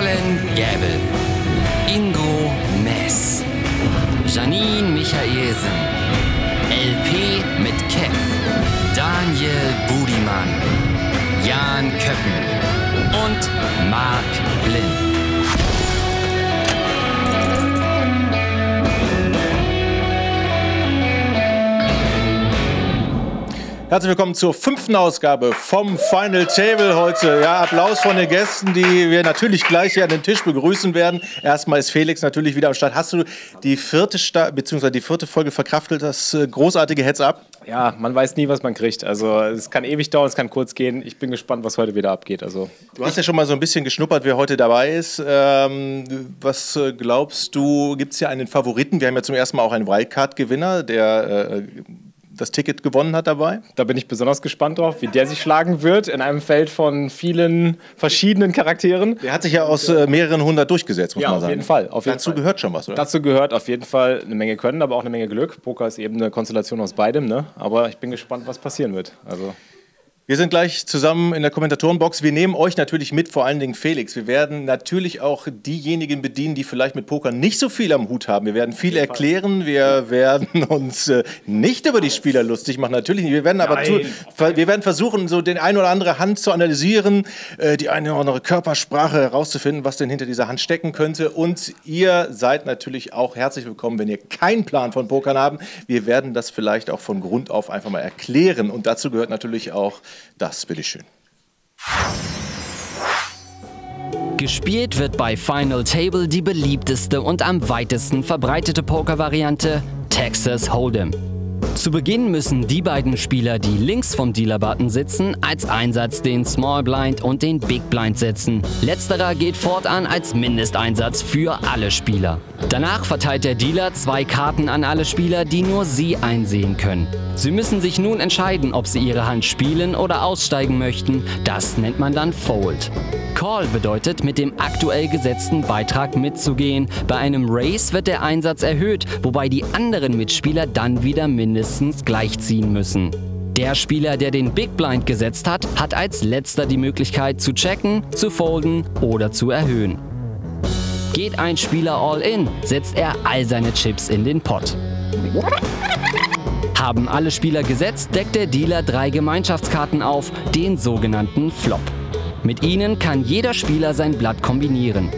Colin Gäbel, Ingo Mess, Janine Michaelsen, LP mit Kev, Daniel Budimann, Jan Köppen und Marc Blind. Herzlich willkommen zur fünften Ausgabe vom Final Table heute. Ja, Applaus von den Gästen, die wir natürlich gleich hier an den Tisch begrüßen werden. Erstmal ist Felix natürlich wieder am Start. Hast du die vierte, Sta bzw. die vierte Folge verkraftet, das äh, großartige Heads-Up? Ja, man weiß nie, was man kriegt. Also es kann ewig dauern, es kann kurz gehen. Ich bin gespannt, was heute wieder abgeht. Also, du hast ja schon mal so ein bisschen geschnuppert, wer heute dabei ist. Ähm, was äh, glaubst du, gibt es ja einen Favoriten? Wir haben ja zum ersten Mal auch einen Wildcard-Gewinner, der äh, das Ticket gewonnen hat dabei. Da bin ich besonders gespannt drauf, wie der sich schlagen wird in einem Feld von vielen verschiedenen Charakteren. Der hat sich ja aus äh, mehreren hundert durchgesetzt, muss ja, man sagen. auf jeden Fall. Auf jeden Dazu Fall. gehört schon was, oder? Dazu gehört auf jeden Fall eine Menge Können, aber auch eine Menge Glück. Poker ist eben eine Konstellation aus beidem, ne? aber ich bin gespannt, was passieren wird. Also wir sind gleich zusammen in der Kommentatorenbox. Wir nehmen euch natürlich mit, vor allen Dingen Felix. Wir werden natürlich auch diejenigen bedienen, die vielleicht mit Poker nicht so viel am Hut haben. Wir werden viel erklären. Wir werden uns äh, nicht über die Spieler lustig machen, natürlich nicht. Wir werden aber zu, wir werden versuchen, so den ein oder andere Hand zu analysieren, äh, die eine oder andere Körpersprache herauszufinden, was denn hinter dieser Hand stecken könnte. Und ihr seid natürlich auch herzlich willkommen, wenn ihr keinen Plan von Pokern haben. Wir werden das vielleicht auch von Grund auf einfach mal erklären. Und dazu gehört natürlich auch das, bitteschön. Gespielt wird bei Final Table die beliebteste und am weitesten verbreitete Pokervariante Texas Hold'em. Zu Beginn müssen die beiden Spieler, die links vom Dealer-Button sitzen, als Einsatz den Small Blind und den Big Blind setzen. Letzterer geht fortan als Mindesteinsatz für alle Spieler. Danach verteilt der Dealer zwei Karten an alle Spieler, die nur sie einsehen können. Sie müssen sich nun entscheiden, ob sie ihre Hand spielen oder aussteigen möchten. Das nennt man dann Fold. Call bedeutet, mit dem aktuell gesetzten Beitrag mitzugehen. Bei einem Race wird der Einsatz erhöht, wobei die anderen Mitspieler dann wieder mindestens gleichziehen müssen. Der Spieler, der den Big Blind gesetzt hat, hat als letzter die Möglichkeit zu checken, zu folden oder zu erhöhen. Geht ein Spieler all in, setzt er all seine Chips in den Pot. Haben alle Spieler gesetzt, deckt der Dealer drei Gemeinschaftskarten auf, den sogenannten Flop. Mit ihnen kann jeder Spieler sein Blatt kombinieren.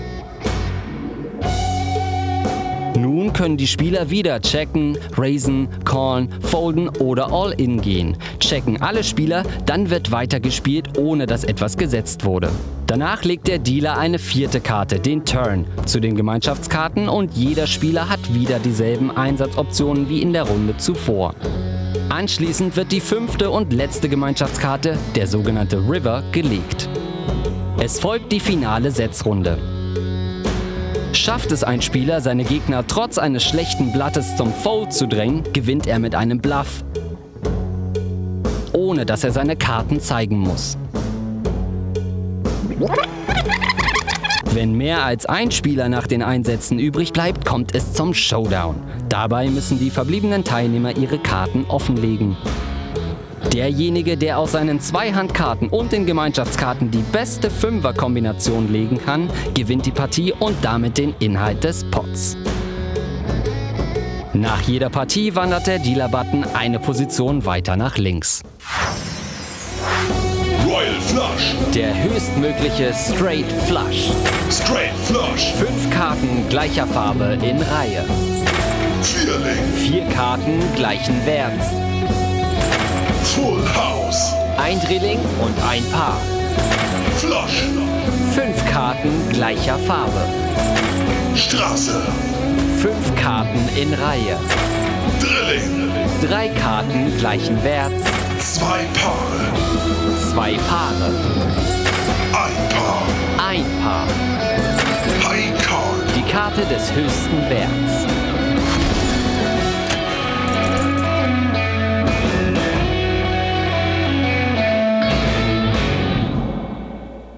Nun können die Spieler wieder checken, raisen, callen, folden oder all-in gehen. Checken alle Spieler, dann wird weitergespielt, ohne dass etwas gesetzt wurde. Danach legt der Dealer eine vierte Karte, den Turn, zu den Gemeinschaftskarten und jeder Spieler hat wieder dieselben Einsatzoptionen wie in der Runde zuvor. Anschließend wird die fünfte und letzte Gemeinschaftskarte, der sogenannte River, gelegt. Es folgt die finale Setzrunde. Schafft es ein Spieler, seine Gegner trotz eines schlechten Blattes zum Fold zu drängen, gewinnt er mit einem Bluff, ohne dass er seine Karten zeigen muss. Wenn mehr als ein Spieler nach den Einsätzen übrig bleibt, kommt es zum Showdown. Dabei müssen die verbliebenen Teilnehmer ihre Karten offenlegen. Derjenige, der aus seinen Zweihandkarten und den Gemeinschaftskarten die beste Fünfer-Kombination legen kann, gewinnt die Partie und damit den Inhalt des Pots. Nach jeder Partie wandert der Dealer-Button eine Position weiter nach links. Royal Flush. Der höchstmögliche Straight Flush. Straight Flush. Fünf Karten gleicher Farbe in Reihe. Vierling. Vier Karten gleichen Werts. Full House. Ein Drilling und ein Paar. Flush. Fünf Karten gleicher Farbe. Straße. Fünf Karten in Reihe. Drilling. Drei Karten gleichen Werts. Zwei Paare. Zwei Paare. Ein Paar. Ein Paar. High Card. Die Karte des höchsten Werts.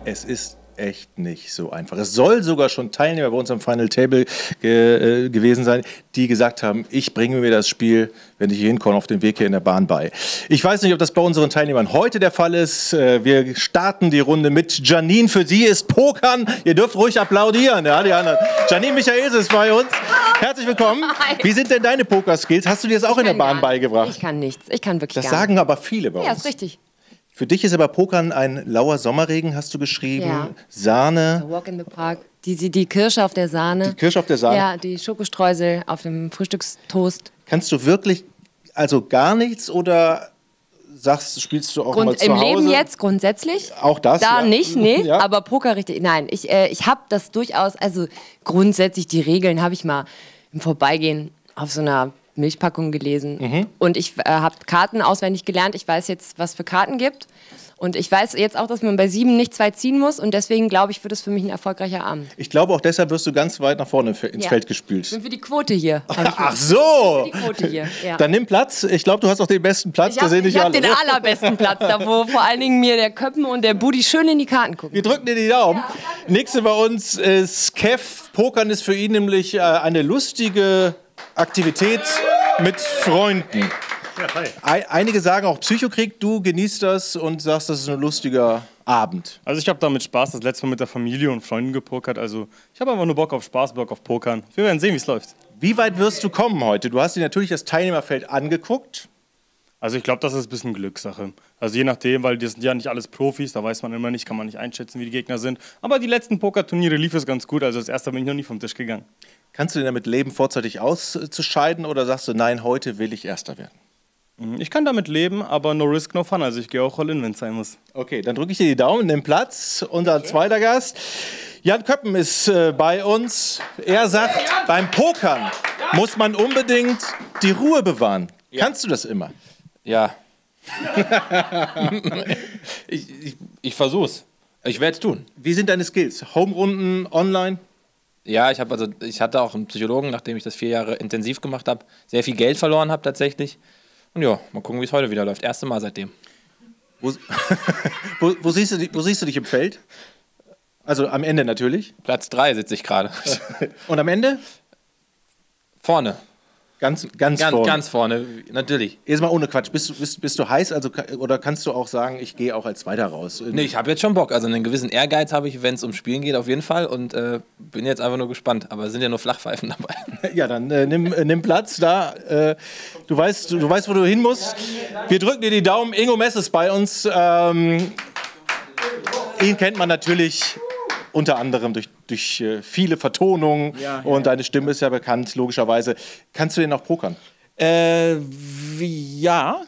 Es ist echt nicht so einfach. Es soll sogar schon Teilnehmer bei uns am Final Table ge äh, gewesen sein, die gesagt haben, ich bringe mir das Spiel, wenn ich hier hinkomme, auf dem Weg hier in der Bahn bei. Ich weiß nicht, ob das bei unseren Teilnehmern heute der Fall ist. Äh, wir starten die Runde mit Janine. Für sie ist Pokern. Ihr dürft ruhig applaudieren. Ja, die anderen. Janine Michaels ist bei uns. Herzlich willkommen. Hi. Wie sind denn deine Pokerskills? Hast du dir das auch in der Bahn beigebracht? Ich kann nichts. Ich kann wirklich Das sagen aber viele bei nicht. Ja, uns. ist richtig. Für dich ist aber Pokern ein lauer Sommerregen, hast du geschrieben. Ja. Sahne, Walk in the Park. Die, die, die Kirsche auf der Sahne. die Kirsche auf der Sahne. Ja, die Schokostreusel auf dem Frühstückstoast. Kannst du wirklich also gar nichts oder sagst, spielst du auch mal Grund, zu Im Hause? Leben jetzt grundsätzlich. Auch das, Da ja. nicht, nee. Ja. Aber Poker richtig. Nein, ich, äh, ich habe das durchaus, also grundsätzlich die Regeln habe ich mal im Vorbeigehen auf so einer Milchpackung gelesen. Mhm. Und ich äh, habe Karten auswendig gelernt. Ich weiß jetzt, was für Karten gibt. Und ich weiß jetzt auch, dass man bei sieben nicht zwei ziehen muss. Und deswegen glaube ich, wird es für mich ein erfolgreicher Abend. Ich glaube, auch deshalb wirst du ganz weit nach vorne ins Ja. Feld Ich gespült. bin für die Quote hier. ich Ach so! Die Quote hier. Ja. Dann nimm Platz. Ich glaube, du hast auch den besten Platz. ich habe hab den allerbesten Platz, da wo vor allen Dingen mir der Köppen und der Budi schön in die Karten gucken. Wir drücken dir die Daumen. Nächste bei uns ist Kev. Pokern ist für ihn nämlich äh, eine lustige Aktivität mit Freunden. Ei- Einige sagen auch Psychokrieg. Du genießt das und sagst, das ist ein lustiger Abend. Also ich habe damit Spaß das letzte Mal mit der Familie und Freunden gepokert. Also ich habe einfach nur Bock auf Spaß, Bock auf Pokern. Wir werden sehen, wie es läuft. Wie weit wirst du kommen heute? Du hast dir natürlich das Teilnehmerfeld angeguckt. Also ich glaube, das ist ein bisschen Glückssache. Also je nachdem, weil das sind ja nicht alles Profis, da weiß man immer nicht, kann man nicht einschätzen, wie die Gegner sind. Aber die letzten Pokerturniere lief es ganz gut. Also das erste bin ich noch nie vom Tisch gegangen. Kannst du denn damit leben, vorzeitig auszuscheiden oder sagst du, nein, heute will ich Erster werden? Ich kann damit leben, aber no risk, no fun. Also ich gehe auch all in, wenn es sein muss. Okay, dann drücke ich dir die Daumen, nimm Platz. Unser zweiter Gast, Jan Köppen, ist äh, bei uns. Er sagt, beim Pokern muss man unbedingt die Ruhe bewahren. Kannst du das immer? Ja. ich ich, ich versuch's. Ich werde es tun. Wie sind deine Skills? Homerunden, online? Ja, ich, hab also, ich hatte auch einen Psychologen, nachdem ich das vier Jahre intensiv gemacht habe, sehr viel Geld verloren habe tatsächlich. Und ja, mal gucken, wie es heute wieder läuft. Erste Mal seitdem. Wo, wo, wo, siehst du, dich- wo siehst du dich im Feld? Also am Ende natürlich. Platz drei sitze ich gerade. Und am Ende? vorne. Ganz, ganz, Ganz, vorne. ganz vorne, natürlich. Jetzt mal ohne Quatsch. Bist du, bist, bist du heiß also, oder kannst du auch sagen, ich gehe auch als Zweiter raus? Nee, ich habe jetzt schon Bock. Also einen gewissen Ehrgeiz habe ich, wenn es um Spielen geht, auf jeden Fall. Und äh, bin jetzt einfach nur gespannt. Aber es sind ja nur Flachpfeifen dabei. Ja, dann äh, nimm, äh, nimm Platz da. Äh, du, weißt, du, du weißt, wo du hin musst. Wir drücken dir die Daumen. Ingo Mess ist bei uns. Ähm, ihn kennt man natürlich unter anderem durch, durch äh, viele Vertonungen. und deine Stimme ist ja bekannt, logischerweise. Kannst du den auch pokern? Äh, ja.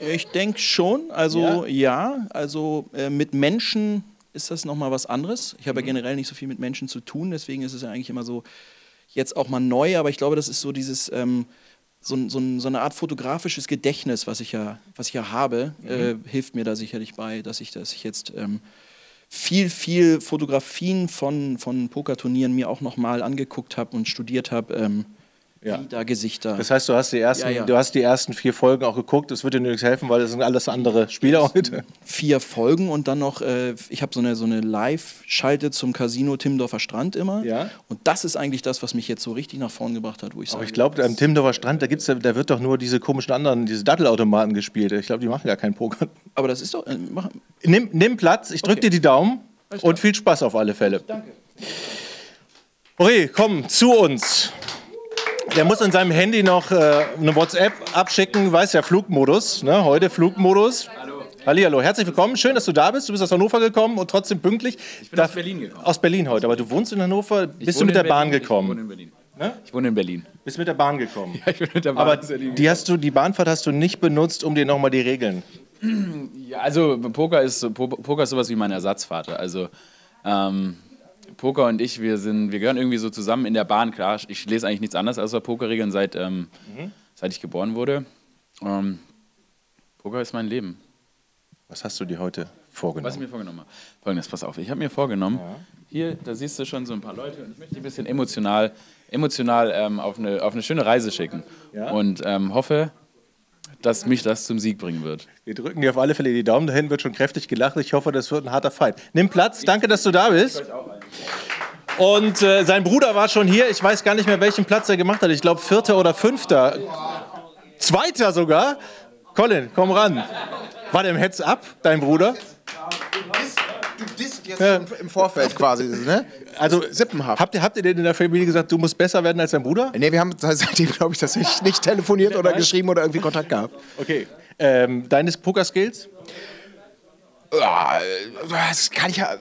Ich denke schon. Also ja, also äh, mit Menschen ist das nochmal was anderes. Ich habe ja generell nicht so viel mit Menschen zu tun, deswegen ist es ja eigentlich immer so, jetzt auch mal neu, aber ich glaube, das ist so dieses, ähm, so, so, so eine Art fotografisches Gedächtnis, was ich ja, was ich ja habe, äh, hilft mir da sicherlich bei, dass ich, dass ich jetzt ähm, viel, viel Fotografien von, von Pokerturnieren mir auch nochmal angeguckt habe und studiert habe, ähm, Ja. wie da Gesichter. Das heißt, du hast, die ersten, Ja, ja. du hast die ersten vier Folgen auch geguckt. Das wird dir nichts helfen, weil das sind alles andere Spieler heute. vier Folgen und dann noch, äh, ich habe so eine, so eine Live-Schalte zum Casino Timmendorfer Strand immer. Ja. Und das ist eigentlich das, was mich jetzt so richtig nach vorn gebracht hat, wo ich Aber sage, ich glaube, am Timdorfer Strand, da, gibt's, da wird doch nur diese komischen anderen, diese Dattelautomaten gespielt. Ich glaube, die machen gar keinen Poker. aber das ist doch, äh, mach, Nimm, nimm Platz, ich drücke Okay. dir die Daumen und viel Spaß auf alle Fälle. Danke. Uri, komm zu uns. Der muss in seinem Handy noch äh, eine WhatsApp abschicken, weiß ja, Flugmodus, ne? heute Flugmodus. Hallo. Hallo, herzlich willkommen. Schön, dass du da bist. Du bist aus Hannover gekommen und trotzdem pünktlich. Ich bin aus Berlin gekommen. Aus Berlin heute, aber du wohnst in Hannover. Bist du mit der Bahn Berlin. gekommen? Ich wohne in Berlin. Ich wohne in Berlin. Bist mit der Bahn gekommen. Ich bin mit der Bahn Aber die, hast du, die Bahnfahrt hast du nicht benutzt, um dir nochmal die Regeln. Ja, also Poker ist, Poker ist sowas wie mein Ersatzvater. Also ähm, Poker und ich, wir sind, wir gehören irgendwie so zusammen in der Bahn. Klar, ich lese eigentlich nichts anderes außer Pokerregeln seit, ähm, seit ich geboren wurde. Ähm, Poker ist mein Leben. Was hast du dir heute Was ich vorgenommen? mir vorgenommen habe. Folgendes, pass auf. Ich habe mir vorgenommen, hier, da siehst du schon so ein paar Leute und ich möchte die ein bisschen emotional, emotional ähm, auf, eine, auf eine schöne Reise schicken. Ja. Und ähm, hoffe, dass mich das zum Sieg bringen wird. Wir drücken dir auf alle Fälle die Daumen. Da hinten wird schon kräftig gelacht. Ich hoffe, das wird ein harter Fight. Nimm Platz. Danke, dass du da bist. Und äh, sein Bruder war schon hier. Ich weiß gar nicht mehr, welchen Platz er gemacht hat. Ich glaube, vierter oder fünfter. Zweiter sogar. Colin, komm ran. War der im Heads-Up, dein Bruder? Du disst jetzt im, im Vorfeld quasi, ne? Also, Sippenhaft. habt ihr, habt ihr denn in der Familie gesagt, du musst besser werden als dein Bruder? Nee, wir haben seitdem, glaube ich, tatsächlich nicht telefoniert oder geschrieben oder irgendwie Kontakt gehabt. Okay. Ähm, deine Poker-Skills? Ja, das kann ich ja.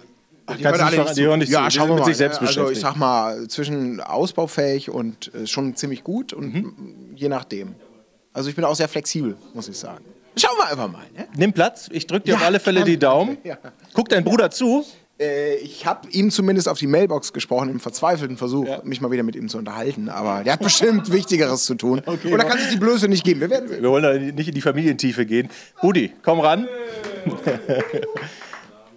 Ach, Kannst du nicht verraten, die hören nicht zu, ja, die schauen wir mal. sich selbst also ich sag mal, zwischen ausbaufähig und äh, schon ziemlich gut und Mhm. je nachdem. Also ich bin auch sehr flexibel, muss ich sagen. Schauen wir einfach mal. Ne? Nimm Platz. Ich drück dir Ja, auf alle Fälle die Daumen. Ja. Guck dein Bruder zu. Äh, ich habe ihm zumindest auf die Mailbox gesprochen, im verzweifelten Versuch, mich mal wieder mit ihm zu unterhalten. Aber der hat bestimmt Wichtigeres zu tun. und da kann sich die Blöße nicht geben. Wir werden sehen. Wir wollen da nicht in die Familientiefe gehen. Budi, komm ran.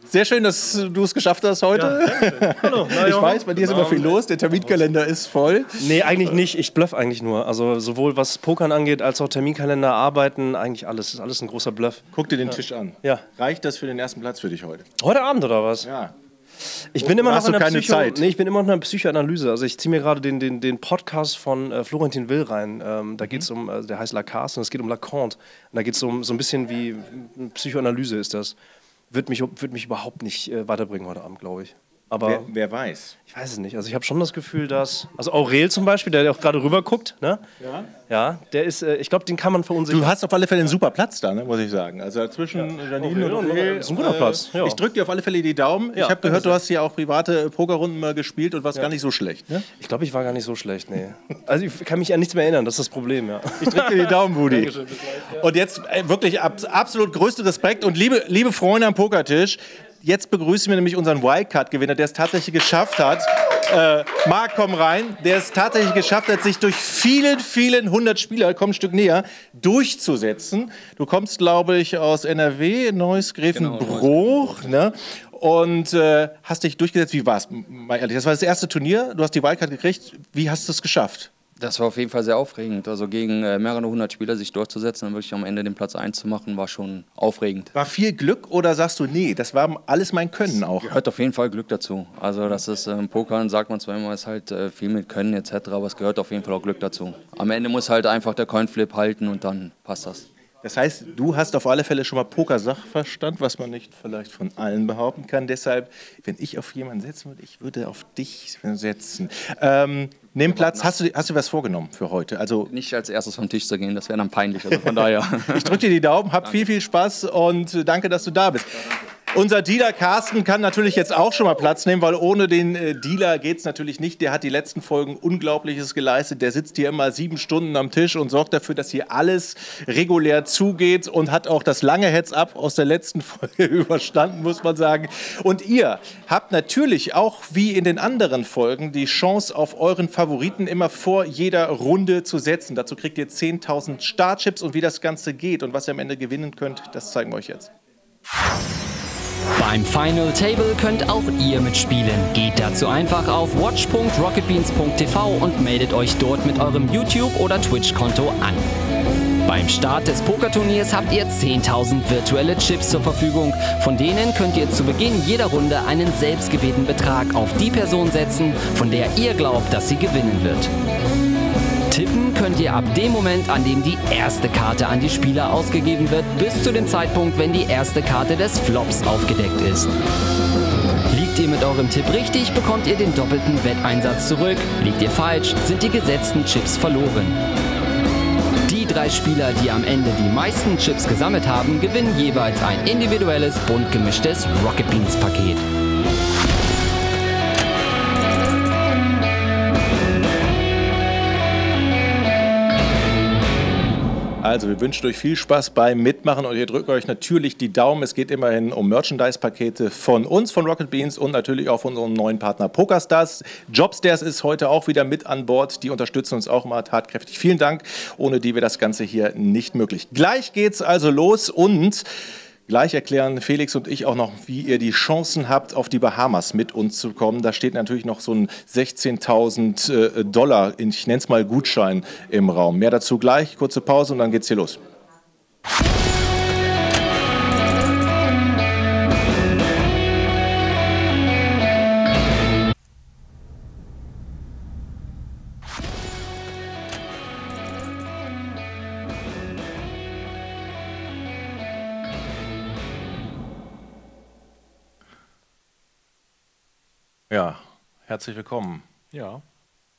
Sehr schön, dass du es geschafft hast heute. Hallo, na, ich weiß, bei dir ist immer viel los. Der Terminkalender ist voll. Nee, eigentlich nicht. Ich bluff eigentlich nur. Also sowohl was Pokern angeht, als auch Terminkalender, Arbeiten, eigentlich alles. Ist alles ein großer Bluff. Guck dir den Tisch an. Ja. Reicht das für den ersten Platz für dich heute? Heute Abend oder was? Ja. Ich bin immer Hast noch in du der keine Psycho Zeit? Nee, ich bin immer noch in der Psychoanalyse. Also ich ziehe mir gerade den, den, den Podcast von äh, Florentin Will rein. Ähm, da geht es um, also der heißt Lacasse und es geht um Lacan. Und da geht es um so ein bisschen wie äh, Psychoanalyse ist das. Wird mich, wird mich überhaupt nicht äh, weiterbringen heute Abend, glaube ich. Aber Wer, wer weiß? ich weiß es nicht. Also ich habe schon das Gefühl, dass. Also Aurel zum Beispiel, der auch gerade rüber guckt, ne? Ja. Ja, der ist, äh, ich glaube, den kann man verunsichern. Du hast auf alle Fälle einen super Platz da, ne, muss ich sagen. Also zwischen Janine Aurel und Aurel, ist ein guter Platz, ja. Ich drücke dir auf alle Fälle die Daumen. ich Ja, habe gehört, du hast hier auch private Pokerrunden mal gespielt und warst gar nicht so schlecht. Ne? Ich glaube, ich war gar nicht so schlecht, nee. Also ich kann mich an nichts mehr erinnern, das ist das Problem, ja. Ich drücke dir die Daumen, Budi. Und jetzt äh, wirklich ab, absolut größte Respekt und liebe, liebe Freunde am Pokertisch. Jetzt begrüßen wir nämlich unseren Wildcard-Gewinner, der es tatsächlich geschafft hat. Äh, Marc, komm rein. Der es tatsächlich geschafft hat, sich durch vielen, vielen hundert Spieler, komm ein Stück näher, durchzusetzen. Du kommst, glaube ich, aus NRW, Neuss, Grevenbruch. ne? Und äh, hast dich durchgesetzt. Wie war es? Mal ehrlich, das war das erste Turnier. Du hast die Wildcard gekriegt. Wie hast du es geschafft? Das war auf jeden Fall sehr aufregend. Also gegen äh, mehrere hundert Spieler sich durchzusetzen und wirklich am Ende den Platz 1 zu machen, war schon aufregend. War viel Glück oder sagst du, nee, das war alles mein Können auch? Gehört auf jeden Fall Glück dazu. Also das ist im Pokern, sagt man zwar immer, ist halt äh, viel mit Können etc., aber es gehört auf jeden Fall auch Glück dazu. Am Ende muss halt einfach der Coinflip halten und dann passt das. Das heißt, du hast auf alle Fälle schon mal Poker-Sachverstand, was man nicht vielleicht von allen behaupten kann. Deshalb, wenn ich auf jemanden setzen würde, ich würde auf dich setzen. Ähm, nimm Platz. Hast du, hast du was vorgenommen für heute? Also Nicht als erstes vom Tisch zu gehen, das wäre dann peinlich. Also von daher. ich drücke dir die Daumen, hab viel, viel Spaß und danke, dass du da bist. Unser Dealer Carsten kann natürlich jetzt auch schon mal Platz nehmen, weil ohne den äh, Dealer geht es natürlich nicht. Der hat die letzten Folgen Unglaubliches geleistet. Der sitzt hier immer sieben Stunden am Tisch und sorgt dafür, dass hier alles regulär zugeht und hat auch das lange Heads-up aus der letzten Folge überstanden, muss man sagen. Und ihr habt natürlich auch wie in den anderen Folgen die Chance, auf euren Favoriten immer vor jeder Runde zu setzen. Dazu kriegt ihr 10.000 Startchips und wie das Ganze geht und was ihr am Ende gewinnen könnt, das zeigen wir euch jetzt. Beim Final Table könnt auch ihr mitspielen. Geht dazu einfach auf watch.rocketbeans.tv und meldet euch dort mit eurem YouTube- oder Twitch-Konto an. Beim Start des Pokerturniers habt ihr 10.000 virtuelle Chips zur Verfügung. Von denen könnt ihr zu Beginn jeder Runde einen selbstgewählten Betrag auf die Person setzen, von der ihr glaubt, dass sie gewinnen wird. Tippen könnt ihr ab dem Moment, an dem die erste Karte an die Spieler ausgegeben wird, bis zu dem Zeitpunkt, wenn die erste Karte des Flops aufgedeckt ist. Liegt ihr mit eurem Tipp richtig, bekommt ihr den doppelten Wetteinsatz zurück. Liegt ihr falsch, sind die gesetzten Chips verloren. Die drei Spieler, die am Ende die meisten Chips gesammelt haben, gewinnen jeweils ein individuelles, bunt gemischtes Rocket Beans Paket. Also, wir wünschen euch viel Spaß beim Mitmachen und ihr drückt euch natürlich die Daumen. Es geht immerhin um Merchandise-Pakete von uns, von Rocket Beans und natürlich auch von unserem neuen Partner PokerStars. Jobstairs ist heute auch wieder mit an Bord. Die unterstützen uns auch mal tatkräftig. Vielen Dank, ohne die wäre das Ganze hier nicht möglich. Gleich geht's also los und Gleich erklären Felix und ich auch noch, wie ihr die Chancen habt, auf die Bahamas mit uns zu kommen. Da steht natürlich noch so ein 16.000 äh, Dollar, ich nenne es mal Gutschein im Raum. Mehr dazu gleich, kurze Pause und dann geht's hier los. Ja, herzlich willkommen Ja.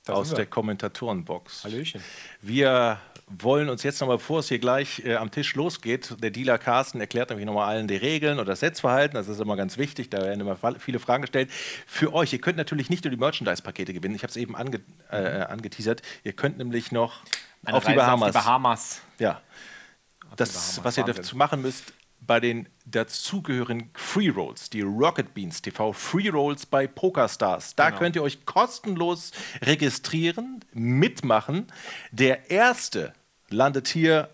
aus der Kommentatorenbox. Hallöchen. Wir wollen uns jetzt nochmal, bevor es hier gleich äh, am Tisch losgeht, der Dealer Carsten erklärt nämlich nochmal allen die Regeln oder das Setzverhalten. Das ist immer ganz wichtig, da werden immer viele Fragen gestellt. Für euch, ihr könnt natürlich nicht nur die Merchandise-Pakete gewinnen, ich habe es eben ange, äh, angeteasert, ihr könnt nämlich noch Eine auf die, Reise auf Bahamas. die Bahamas. Ja. Das, Bahamas, was ihr dazu machen müsst, bei den dazugehörigen Free Rolls, die Rocket Beans TV Free Rolls bei PokerStars. Da Genau. könnt ihr euch kostenlos registrieren, mitmachen. Der erste landet hier.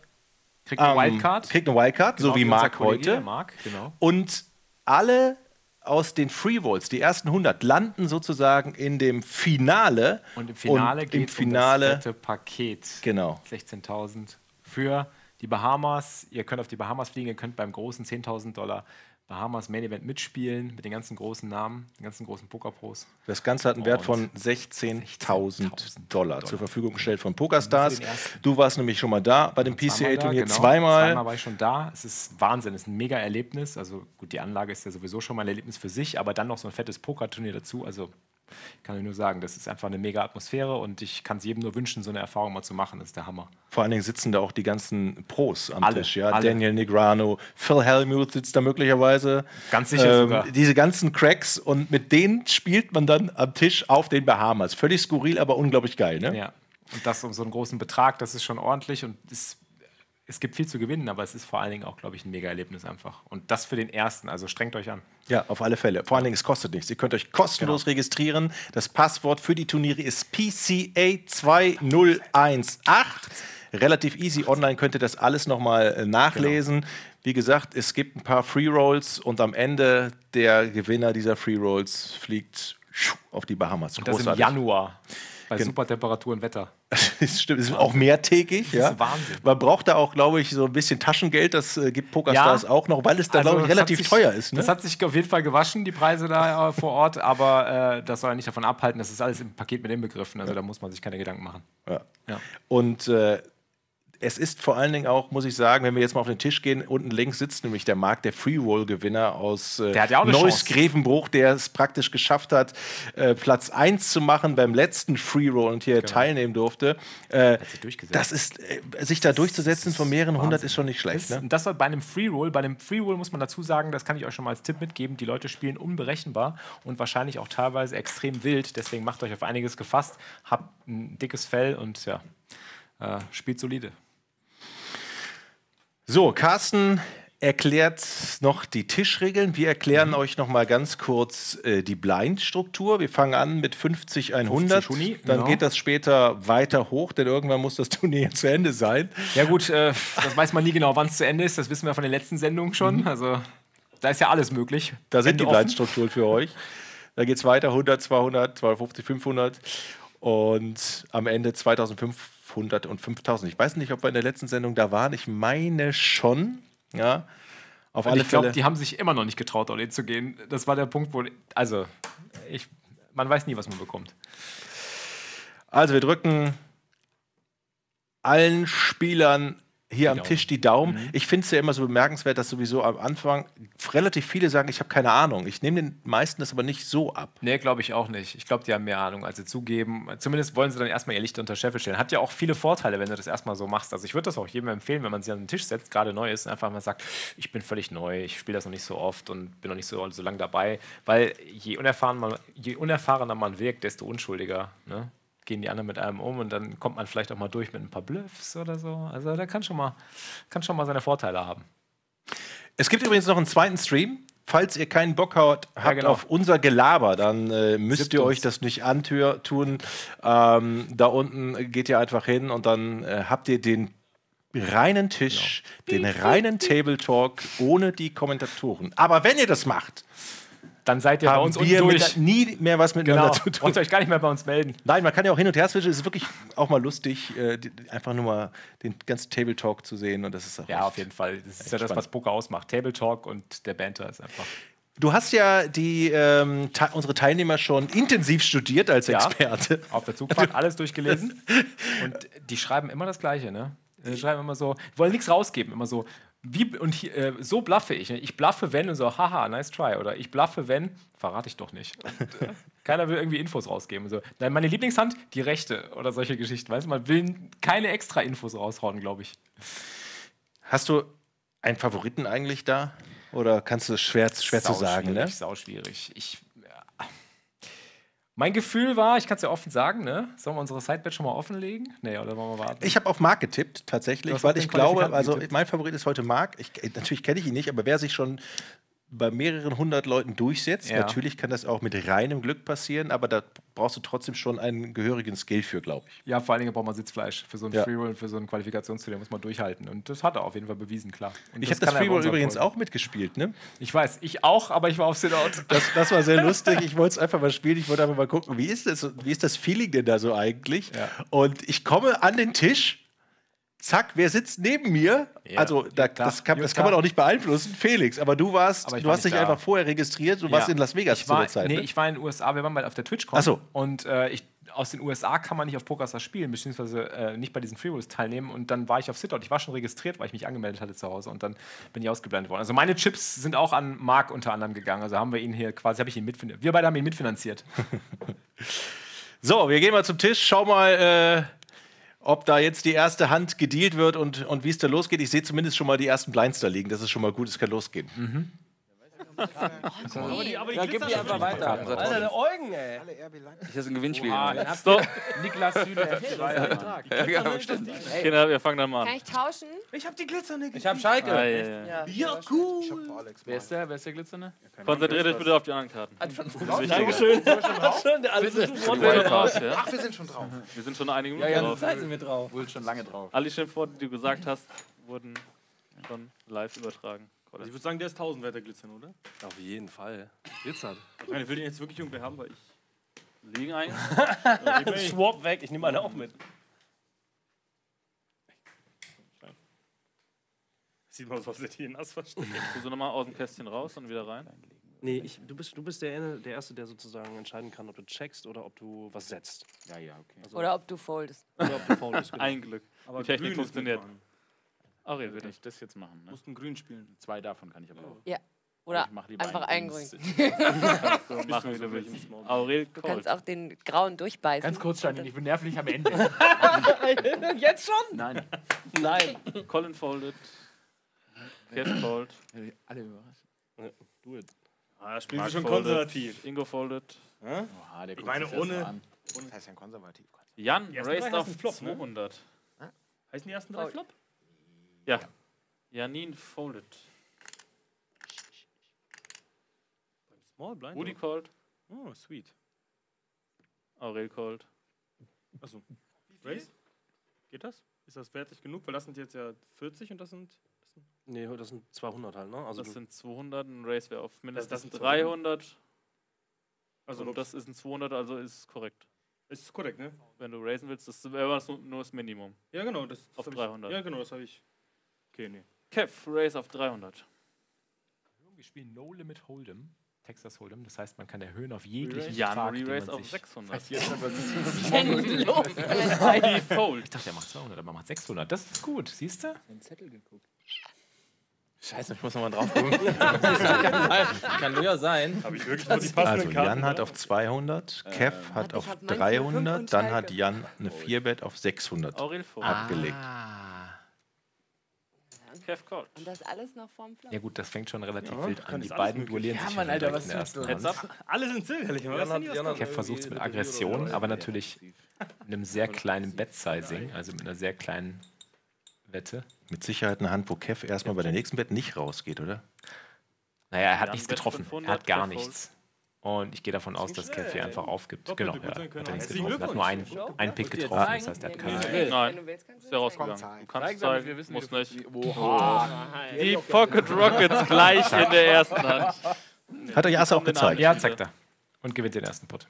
Kriegt eine am- Wildcard. Kriegt eine Wildcard, Genau, so wie Marc heute. Marc, genau. Und alle aus den Free Rolls, die ersten 100, landen sozusagen in dem Finale. Und im Finale geht es um Finale das Paket. Genau. 16.000 für die Bahamas. Ihr könnt auf die Bahamas fliegen, ihr könnt beim großen 10.000 Dollar Bahamas Main Event mitspielen mit den ganzen großen Namen, den ganzen großen Pokerpros. Das Ganze hat einen Wert von 16.000 Dollar zur Verfügung gestellt von PokerStars. Du warst nämlich schon mal da bei dem PCA-Turnier genau. zweimal. Zweimal war ich schon da. Es ist Wahnsinn, es ist ein mega Erlebnis. Also gut, die Anlage ist ja sowieso schon mal ein Erlebnis für sich, aber dann noch so ein fettes Pokerturnier dazu. Also ich kann nur sagen, das ist einfach eine mega Atmosphäre und ich kann es jedem nur wünschen, so eine Erfahrung mal zu machen. Das ist der Hammer. Vor allen Dingen sitzen da auch die ganzen Pros am Alle, Tisch. Ja? alle. Daniel Negrano, Phil Hellmuth sitzt da möglicherweise. Ähm, Ganz sicher sogar. Diese ganzen Cracks und mit denen spielt man dann am Tisch auf den Bahamas. Völlig skurril, aber unglaublich geil. Ne? Ja. Und das um so einen großen Betrag, das ist schon ordentlich und es, es gibt viel zu gewinnen, aber es ist vor allen Dingen auch, glaube ich, ein mega Erlebnis einfach. Und das für den ersten, also strengt euch an. Ja, auf alle Fälle. Vor allen Dingen, es kostet nichts. Ihr könnt euch kostenlos Genau. registrieren. Das Passwort für die Turniere ist PCA2018. Relativ easy. Online könnt ihr das alles nochmal äh, nachlesen. Genau. Wie gesagt, es gibt ein paar Free Rolls und am Ende der Gewinner dieser Free Rolls fliegt auf die Bahamas. Und das im Großartig. Januar. Bei Gen- super Temperatur und Wetter. Das stimmt, es ist auch mehrtägig. Das Ja. ist Wahnsinn. Man braucht da auch, glaube ich, so ein bisschen Taschengeld. Das äh, gibt PokerStars auch noch, weil es da, glaube ich, Also, das hat relativ sich- teuer ist. Ne? Das hat sich auf jeden Fall gewaschen, die Preise da äh, vor Ort, aber äh, das soll ja nicht davon abhalten, das ist alles im Paket mit inbegriffen. Also da muss man sich keine Gedanken machen. Ja. Ja. Und äh, es ist vor allen Dingen auch, muss ich sagen, wenn wir jetzt mal auf den Tisch gehen, unten links sitzt nämlich der Marc, der Free-Roll-Gewinner aus äh, Der hat ja Neuss. Grevenbruch, der es praktisch geschafft hat, äh, Platz 1 zu machen beim letzten Free-Roll und hier Genau. teilnehmen durfte. Äh, das ist, äh, sich da durchzusetzen von mehreren hundert ist schon nicht schlecht. Das, Ne? und das war bei einem Free Roll. Bei einem Free Roll muss man dazu sagen, das kann ich euch schon mal als Tipp mitgeben. Die Leute spielen unberechenbar und wahrscheinlich auch teilweise extrem wild. Deswegen macht euch auf einiges gefasst, habt ein dickes Fell und ja, äh, spielt solide. So, Carsten erklärt noch die Tischregeln. Wir erklären Mhm. euch noch mal ganz kurz äh, die Blind-Struktur. Wir fangen an mit 50 100. 50 Huni, Dann genau. geht das später weiter hoch, denn irgendwann muss das Turnier zu Ende sein. Ja gut, äh, das weiß man nie genau, wann es zu Ende ist. Das wissen wir von den letzten Sendungen schon. Also da ist ja alles möglich. Mhm. Da sind Ende die. Blind-Strukturen für euch. Da geht es weiter 100, 200, 250, 500 und am Ende 2500 und 5000. Ich weiß nicht, ob wir in der letzten Sendung da waren. Ich meine schon. Ja, auf Und alle ich glaube, Fälle. die haben sich immer noch nicht getraut, all in zu gehen. Das war der Punkt, wo. Also, ich, man weiß nie, was man bekommt. Also wir drücken allen Spielern hier am Daumen. Tisch die Daumen. Mhm. Ich finde es ja immer so bemerkenswert, dass sowieso am Anfang relativ viele sagen, ich habe keine Ahnung. Ich nehme den meisten das aber nicht so ab. Nee, glaube ich auch nicht. Ich glaube, die haben mehr Ahnung, als sie zugeben. Zumindest wollen sie dann erstmal ihr Licht unter Scheffel stellen. Hat ja auch viele Vorteile, wenn du das erstmal so machst. Also ich würde das auch jedem empfehlen, wenn man sich an den Tisch setzt, gerade neu ist, einfach mal sagt, ich bin völlig neu, ich spiele das noch nicht so oft und bin noch nicht so, so lange dabei. Weil je, unerfahren man, je unerfahrener man wirkt, desto unschuldiger ne? Gehen die anderen mit einem um und dann kommt man vielleicht auch mal durch mit ein paar Bluffs oder so. Also da kann schon mal, kann schon mal seine Vorteile haben. Es gibt übrigens noch einen zweiten Stream. Falls ihr keinen Bock habt, habt genau. auf unser Gelaber, dann äh, müsst Sippt ihr uns. euch das nicht antun. Ähm, da unten geht ihr einfach hin und dann äh, habt ihr den reinen Tisch, Genau. den reinen Table Talk ohne die Kommentatoren. Aber wenn ihr das macht, Dann seid ihr bei haben uns unten wir durch. nie mehr was miteinander Genau. zu tun. Ihr euch gar nicht mehr bei uns melden. Nein, man kann ja auch hin und her switchen. Es ist wirklich auch mal lustig, äh, die, einfach nur mal den ganzen Table Talk zu sehen. Und das ist auch Ja, auf jeden Fall. Das ist ja das, spannend. was Poker ausmacht. Table Talk und der Banter ist einfach. Du hast ja die, ähm, unsere Teilnehmer schon intensiv studiert als Ja. Experte. Auf der Zugfahrt alles durchgelesen. Und die schreiben immer das Gleiche, ne? Die schreiben immer so, wollen nichts rausgeben, immer so, wie, und hier, äh, so bluffe ich. ne? Ich bluffe, wenn und so, haha, nice try. Oder ich bluffe, wenn, verrate ich doch nicht. Und, äh, keiner will irgendwie Infos rausgeben. So. Nein, meine Lieblingshand, die rechte oder solche Geschichten. Weißt du, man will keine extra Infos raushauen, glaube ich. Hast du einen Favoriten eigentlich da? Oder kannst du es schwer, schwer zu sagen, ne? Sau schwierig. Ich. Mein Gefühl war, ich kann es ja offen sagen, ne? Sollen wir unsere Sidebet schon mal offenlegen? Nee, oder wollen wir warten? Ich habe auf Marc getippt, tatsächlich, weil ich glaube, also getippt. mein Favorit ist heute Marc. Ich, natürlich kenne ich ihn nicht, aber wer sich schon bei mehreren hundert Leuten durchsetzt, Ja. natürlich kann das auch mit reinem Glück passieren, aber da brauchst du trotzdem schon einen gehörigen Skill für, glaube ich. Ja, vor allen Dingen braucht man Sitzfleisch. Für so ein Ja. Freeroll, für so ein Qualifikationsturnier muss man durchhalten. Und das hat er auf jeden Fall bewiesen, klar. Und Ich habe das bei Freeroll übrigens Folgen. auch mitgespielt, ne? Ich weiß, ich auch, aber ich war auf Sit-Out. Das, das war sehr lustig. Ich wollte es einfach mal spielen. Ich wollte einfach mal gucken, wie ist das, wie ist das Feeling denn da so eigentlich? Und ich komme an den Tisch. Zack, wer sitzt neben mir? Ja, also, da, das, kann, das kann man auch nicht beeinflussen. Felix, aber du warst, Aber du war hast nicht dich da. einfach vorher registriert. Du warst Ja. in Las Vegas ich zu war, der Zeit. Nee, ne? ich war in den USA, wir waren mal auf der TwitchCon. Ach so. Und äh, ich, aus den USA kann man nicht auf PokerStars spielen, beziehungsweise äh, nicht bei diesen Freerolls teilnehmen. Und dann war ich auf Sit-Out. Ich war schon registriert, weil ich mich angemeldet hatte zu Hause. Und dann bin ich ausgeblendet worden. Also meine Chips sind auch an Mark unter anderem gegangen. Also haben wir ihn hier quasi, habe ich ihn mitfinanziert. Wir beide haben ihn mitfinanziert. So, wir gehen mal zum Tisch. Schau mal, äh, ob da jetzt die erste Hand gedealt wird und, und wie es da losgeht. Ich sehe zumindest schon mal die ersten Blinds da liegen. Das ist schon mal gut, es kann losgehen. Aber die, aber die ja, gib die einfach weiter. Alter, der Eugen, ey. Ich ist ein Gewinnspiel. Oha, hast du Niklas Süder. Ja, ja, stimmt. Kinder, wir fangen dann mal Kann an. ich tauschen? Ich hab die Glitzernde Ich hab Schalke. Ah, ja, ja. Ja. Ja, cool. Wer ist der? Wer ist der Glitzernde? Konzentriert euch bitte auf die anderen Karten. Dankeschön. Dankeschön. Ja. Ach, wir sind schon drauf. Wir sind schon einige Ja, Minuten ja, drauf. Zeit sind wir drauf. Wohl schon lange drauf. Alle Schimpfworte, die du gesagt hast, wurden schon live übertragen. Also ich würde sagen, der ist 1000 wert, der Glitzern, oder? Auf jeden Fall. Glitzert. Ich ich will den jetzt wirklich irgendwie haben, weil ich. Liegen eigentlich? Schwab weg, ich nehme meine auch mit. Sieht man, was der hier nass versteht. Tust du nochmal aus dem Kästchen raus und wieder rein? Nee, ich, du bist, du bist der, der Erste, der sozusagen entscheiden kann, ob du checkst oder ob du was setzt. Ja, ja, okay. Also, Oder ob du foldest. oder ob du foldest, genau. Ein Glück. Aber Die Technik funktioniert. mitmachen. Aurel, würde ich das jetzt machen? Ne? Musst einen grün spielen. Zwei davon kann ich aber auch. Ja. Oder Ich mach lieber einfach einen grün. Du machen, wie du willst. Aurel, Du kannst auch den grauen durchbeißen. Ganz kurz, Janine, ich bin nervlich am Ende. Jetzt schon? Nein. Nein. Colin folded. Kev fold. Alle überrascht. Do it. Ah, spielen Mark sie schon folded. konservativ. Ingo folded. Oha, der guckt meine, ohne-. Das heißt ja konservativ. Jan raised auf Flop, ne? 200. Heißen die ersten drei Flop? Ja. Janin folded. Small Blind? Woody called. Oh, sweet. Aurel called. Achso. Race? Geht das? Ist das fertig genug? Weil das sind jetzt ja 40 und das sind. Das sind Nee, das sind 200 halt, ne? Also Das sind 200, ein Race wäre auf mindestens das sind 300. also und das ist ein 200, also ist es korrekt. ist korrekt, ne? Wenn du raisen willst, das wäre das nur nur das Minimum. Ja, genau. Das, das Auf hab 300. Ich, ja, genau, das habe ich. Okay, nee. Kev, Race auf 300. Wir spielen No Limit Hold'em. Texas Hold'em, das heißt, man kann erhöhen auf jeglichen Jan Betrag, den man auf sich 600. kassiert hat, was ist denn los? ID Fold. Ich dachte, der macht 200, aber macht 600. Das ist gut, siehst du? Den Zettel geguckt. Scheiße, ich muss nochmal drauf gucken. Kann nur ja sein. Habe ich wirklich nur die passenden Also Karten? Jan hat oder? auf 200, Kev hat ich auf hab manche fünf 300, und dann hat Jan eine 4-Bet auf 600 Aurel Fold. abgelegt. Kev called. Und das alles noch vorm Flop. Ja gut, das fängt schon relativ Ja, wild an. Die beiden duellieren Ja, sich Mann, Alter, direkt was in der ersten du? Runde. Heads up. Alle sind zögerlich, Kev versucht es mit Aggression, aber natürlich mit einem sehr kleinen Bet-Sizing, also mit einer sehr kleinen Wette. Mit Sicherheit eine Hand, wo Kev erstmal bei der nächsten Bet nicht rausgeht, oder? Naja, er hat nichts getroffen. 500, Er hat gar nichts. Und ich gehe davon aus, dass Kev hier einfach aufgibt. Genau, ja. Hat er nichts getroffen. Er hat nur einen, einen Pick getroffen, das heißt, er hat keine. Wenn Nein, du willst, kannst du ist ja rausgegangen. Du kannst zeigen, wir wissen, musst wie nicht. Oha. Die Pocket Rockets gleich in der ersten Hand. Hat euch Asse auch gezeigt. Ja, zeigt er. Und gewinnt den ersten Pot.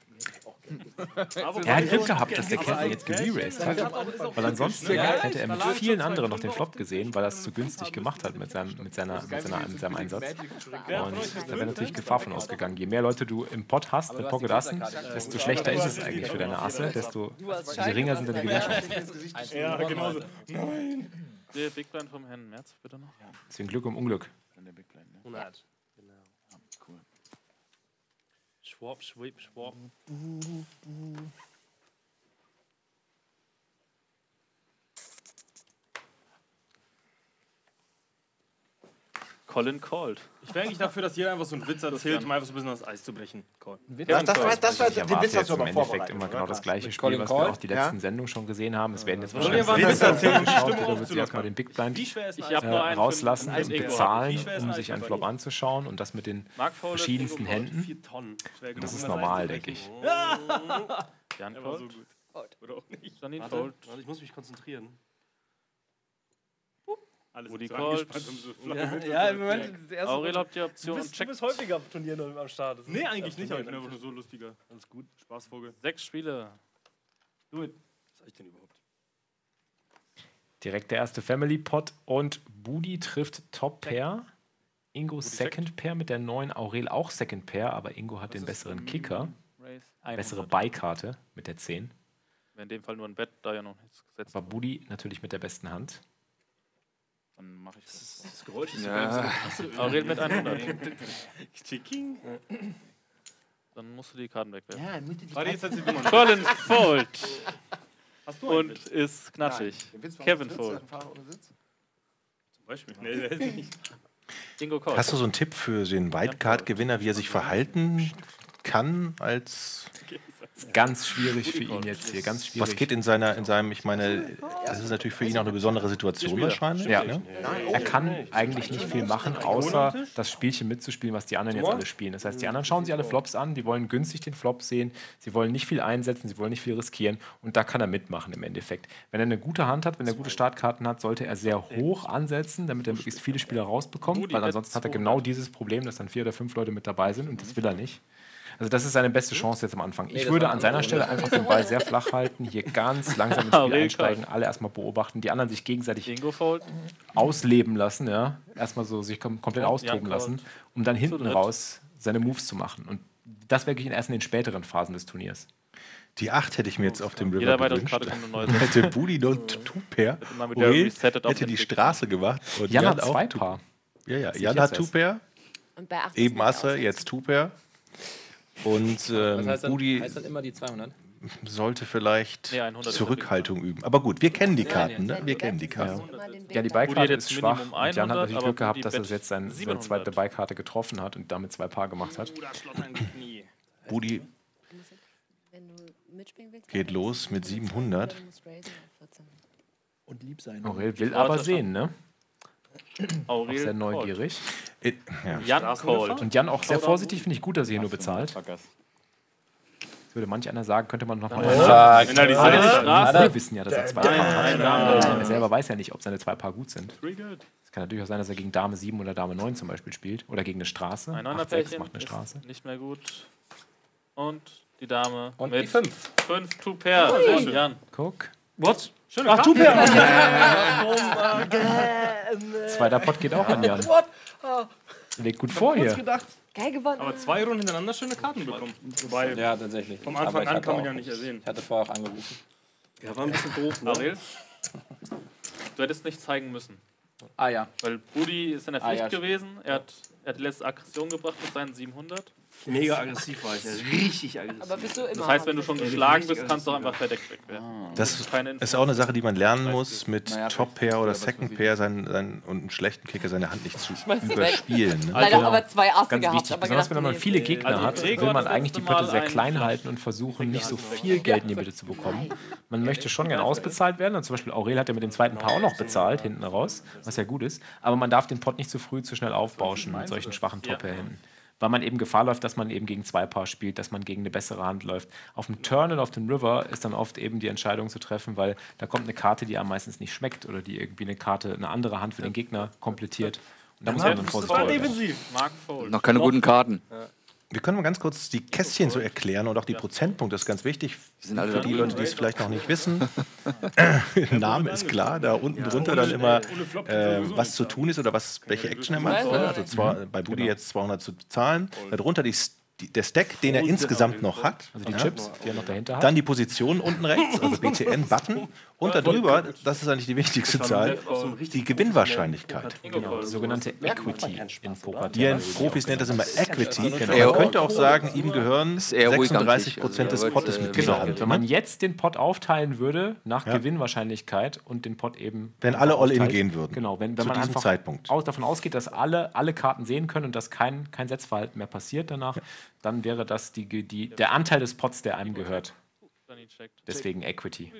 Er hat Glück gehabt, dass der Kevin jetzt gereraced hat, weil ansonsten hätte er mit vielen anderen noch den Flop gesehen, weil er es zu günstig gemacht hat mit seinem, mit seiner, mit seiner, mit seinem Einsatz. Und da wäre natürlich Gefahr von ausgegangen. Je mehr Leute du im Pot hast mit Pocket Assen, desto schlechter ist es eigentlich für deine Asse, desto geringer sind deine Gewinnchancen. Ja, genau so. Der Big Blind vom Herrn Merz, bitte noch. Deswegen Glück um Unglück. Der Big Blind, ne? 100. Genau. Cool. Schwab, schwab, schwab. Colin called. Ich wäre eigentlich dafür, dass jeder einfach so einen Witz erzählt, um einfach so ein bisschen das Eis zu brechen. Call. Ja, das war, das war, den Witz hast jetzt du im Endeffekt immer genau das gleiche Spiel, Colin was wir auch die Ja? letzten Sendungen schon gesehen haben. Es werden jetzt wahrscheinlich wir mal viele Witz erzählen, um die wird sich aufzulockern? erstmal den Big Blind rauslassen und bezahlen, um sich einen Flop anzuschauen und das mit den verschiedensten Händen. Und das ist normal, zu denke ich. Jan gut. Oder auch nicht. Ich muss mich konzentrieren. Alles Woody Colt. um so Ja, ja, im Moment. Aurel habt die Du Option. bist, du Check. bist häufiger auf Turnieren am Start. Das Nee, eigentlich nicht, aber ich bin einfach nur so lustiger. Alles gut. Spaßvogel. Sechs Spiele. Du, was sag ich denn überhaupt? Direkt der erste Family Pot und Budi trifft Top Pair. Ingo Second Pair mit der neuen Aurel auch Second Pair, aber Ingo hat den besseren Kicker. Bessere 100. Beikarte mit der 10. Wäre in dem Fall nur ein Bett, da ja noch nichts gesetzt. Aber Budi natürlich mit der besten Hand. Dann mache ich das. Das Geräusch ist Ja. so ganz Aurel mit 100. Chicking. Dann musst du die Karten wegwerfen. Ja, Mitte die Warte, jetzt hat sie gewonnen. Colin Fold. Hast du einen Und Witz? ist knatschig. Der Witz war Kevin Sitz, Fold. ein Fahrer ohne Sitz. Zum Beispiel. Nee, der ist nicht. Ingo Call. Hast du so einen Tipp für den Wildcard-Gewinner, wie er sich verhalten kann als Ganz schwierig für ihn jetzt hier. Ganz schwierig. was geht in seiner in seinem ich meine das ist natürlich für ihn auch eine besondere Situation wahrscheinlich Ja. ne? Er kann eigentlich nicht viel machen, außer das Spielchen mitzuspielen, was die anderen jetzt alle spielen. Das heißt, die anderen schauen sich alle Flops an, die wollen günstig den Flop sehen, sie wollen nicht viel einsetzen, sie wollen nicht viel riskieren und da kann er mitmachen im Endeffekt. Wenn er eine gute Hand hat, wenn er gute Startkarten hat, sollte er sehr hoch ansetzen, damit er möglichst viele Spieler rausbekommt, weil ansonsten hat er genau dieses Problem, dass dann vier oder fünf Leute mit dabei sind und das will er nicht. Also das ist seine beste Chance jetzt am Anfang. Ich würde an eine seiner Stelle einfach den Ball sehr flach halten, hier ganz langsam ins Spiel einsteigen, alle erstmal beobachten, die anderen sich gegenseitig ausleben lassen, ja. Erstmal so sich kom komplett Und austoben Jan lassen, um dann hinten raus seine Moves zu machen. Und das wirklich erst in den späteren Phasen des Turniers. die 8 hätte ich mir jetzt auf dem River gewünscht. Karte kommt eine neue. Dann hätte Budi noch Two-Pair hätte die Straße gemacht und Jan hat auch zwei Two- Paar. ja ja Jan hat. Two-Pair Und bei 8 eben Asse jetzt Two-Pair und Was ähm, heißt dann, Budi heißt dann immer die 200? sollte vielleicht Nee, 100 ist Zurückhaltung üben. Aber gut, wir kennen die Karten, ne? Wir kennen die Karten. Ja, die Beikarte ist jetzt schwach. Und Jan hat 100, natürlich Glück gehabt, dass er jetzt seine, seine 700. zweite Beikarte getroffen hat und damit zwei Paar gemacht hat. Budi geht los mit 700. dann musst du raisen auf 14. Und lieb sein. Aurel will aber sehen, ne? Auch Aurel sehr Fold. neugierig. Äh, Ja. Jan Cold. Und Jan auch sehr vorsichtig, finde ich gut, dass er hier nur bezahlt. Würde manch einer sagen, könnte man noch mal. Wenn er die Alle Straße- Straße- Wir wissen ja, dass er zwei Paar hat. Er selber weiß ja nicht, ob seine zwei Paar gut sind. Es kann natürlich auch sein, dass er gegen Dame 7 oder Dame 9 zum Beispiel spielt. Oder gegen eine Straße. Ein 8, 6 Neuner-Pärchen macht eine Straße. nicht mehr gut. Und die Dame Und mit die 5. 5 Two Pair. Sehr. Jan. Guck. What? Schöne Ach, Karte. du Bär! Zweiter Pot geht auch an Jan. What? Legt gut vor hier. gedacht. Geil gewonnen. Aber zwei Runden hintereinander schöne Karten bekommen. Wobei, Ja, tatsächlich. vom Aber Anfang ich an hatte kann man auch- ja nicht ersehen. Ich hatte vorher auch angerufen. Ja, war ein bisschen doof, ne? Aurel? Du hättest nicht zeigen müssen. Ah ja. Weil Budi ist in der Ah, Pflicht ja, gewesen. Er hat, er hat die letzte Aggression gebracht mit seinen 700. Mega aggressiv war ich. ja. Richtig aggressiv. Aber bist du immer Das heißt, wenn du schon geschlagen bist, kannst du auch einfach verdeckt weg werden. Das Keine ist auch eine Sache, die man lernen muss, mit Naja, Top-Pair oder Second-Pair sein, sein, und einem schlechten Kicker seine Hand nicht zu überspielen. Ne? Leider aber zwei Asse Ganz gehabt. wichtig, aber besonders gedacht, wenn man nee. viele Gegner Also hat, will man das eigentlich die Pötte sehr klein halten und versuchen, nicht so viel Geld in die Mitte zu bekommen. Man möchte schon gern ausbezahlt werden. Und zum Beispiel Aurel hat ja mit dem zweiten Paar auch noch bezahlt, hinten raus, was ja gut ist. Aber man darf den Pot nicht zu früh, zu schnell aufbauschen mit solchen schwachen top hinten. Weil man eben Gefahr läuft, dass man eben gegen zwei Paar spielt, dass man gegen eine bessere Hand läuft. Auf dem Turn und auf dem River ist dann oft eben die Entscheidung zu treffen, weil da kommt eine Karte, die einem meistens nicht schmeckt oder die irgendwie eine Karte, eine andere Hand für den Gegner komplettiert. Und da muss man dann vorsichtig War sein. defensiv. Mark Fold. Noch keine guten Karten. Wir können mal ganz kurz die Kästchen so erklären und auch die Prozentpunkte, das ist ganz wichtig sind alle für die. Leute, die es vielleicht noch nicht wissen. Name ist klar, da unten drunter dann immer, äh, was zu tun ist oder was, welche Action er macht. Also zwar, bei Budi jetzt 200 zu bezahlen. Darunter die die, der Stack, den er insgesamt genau. noch hat. Also die Chips, die er noch dahinter hat. Dann die Position unten rechts, also BTN-Button. Und darüber, das ist eigentlich die wichtigste Zahl, die Gewinnwahrscheinlichkeit. Genau, die sogenannte Equity in Poker. Die Profis nennt das immer Equity. Genau. Man könnte auch sagen, ihm gehören eher ruhig am 36 Tisch. Prozent des Pottes mit äh, dieser genau. Hand. Wenn man jetzt den Pot aufteilen würde, nach Ja. Gewinnwahrscheinlichkeit und den Pot eben. Wenn alle all in aufteilt, gehen würden. Genau, wenn, wenn Zu man diesem einfach Zeitpunkt. Davon ausgeht, dass alle, alle Karten sehen können und dass kein, kein Setzverhalten mehr passiert danach, dann wäre das die, die, der Anteil des Pots, der einem gehört. Deswegen Equity.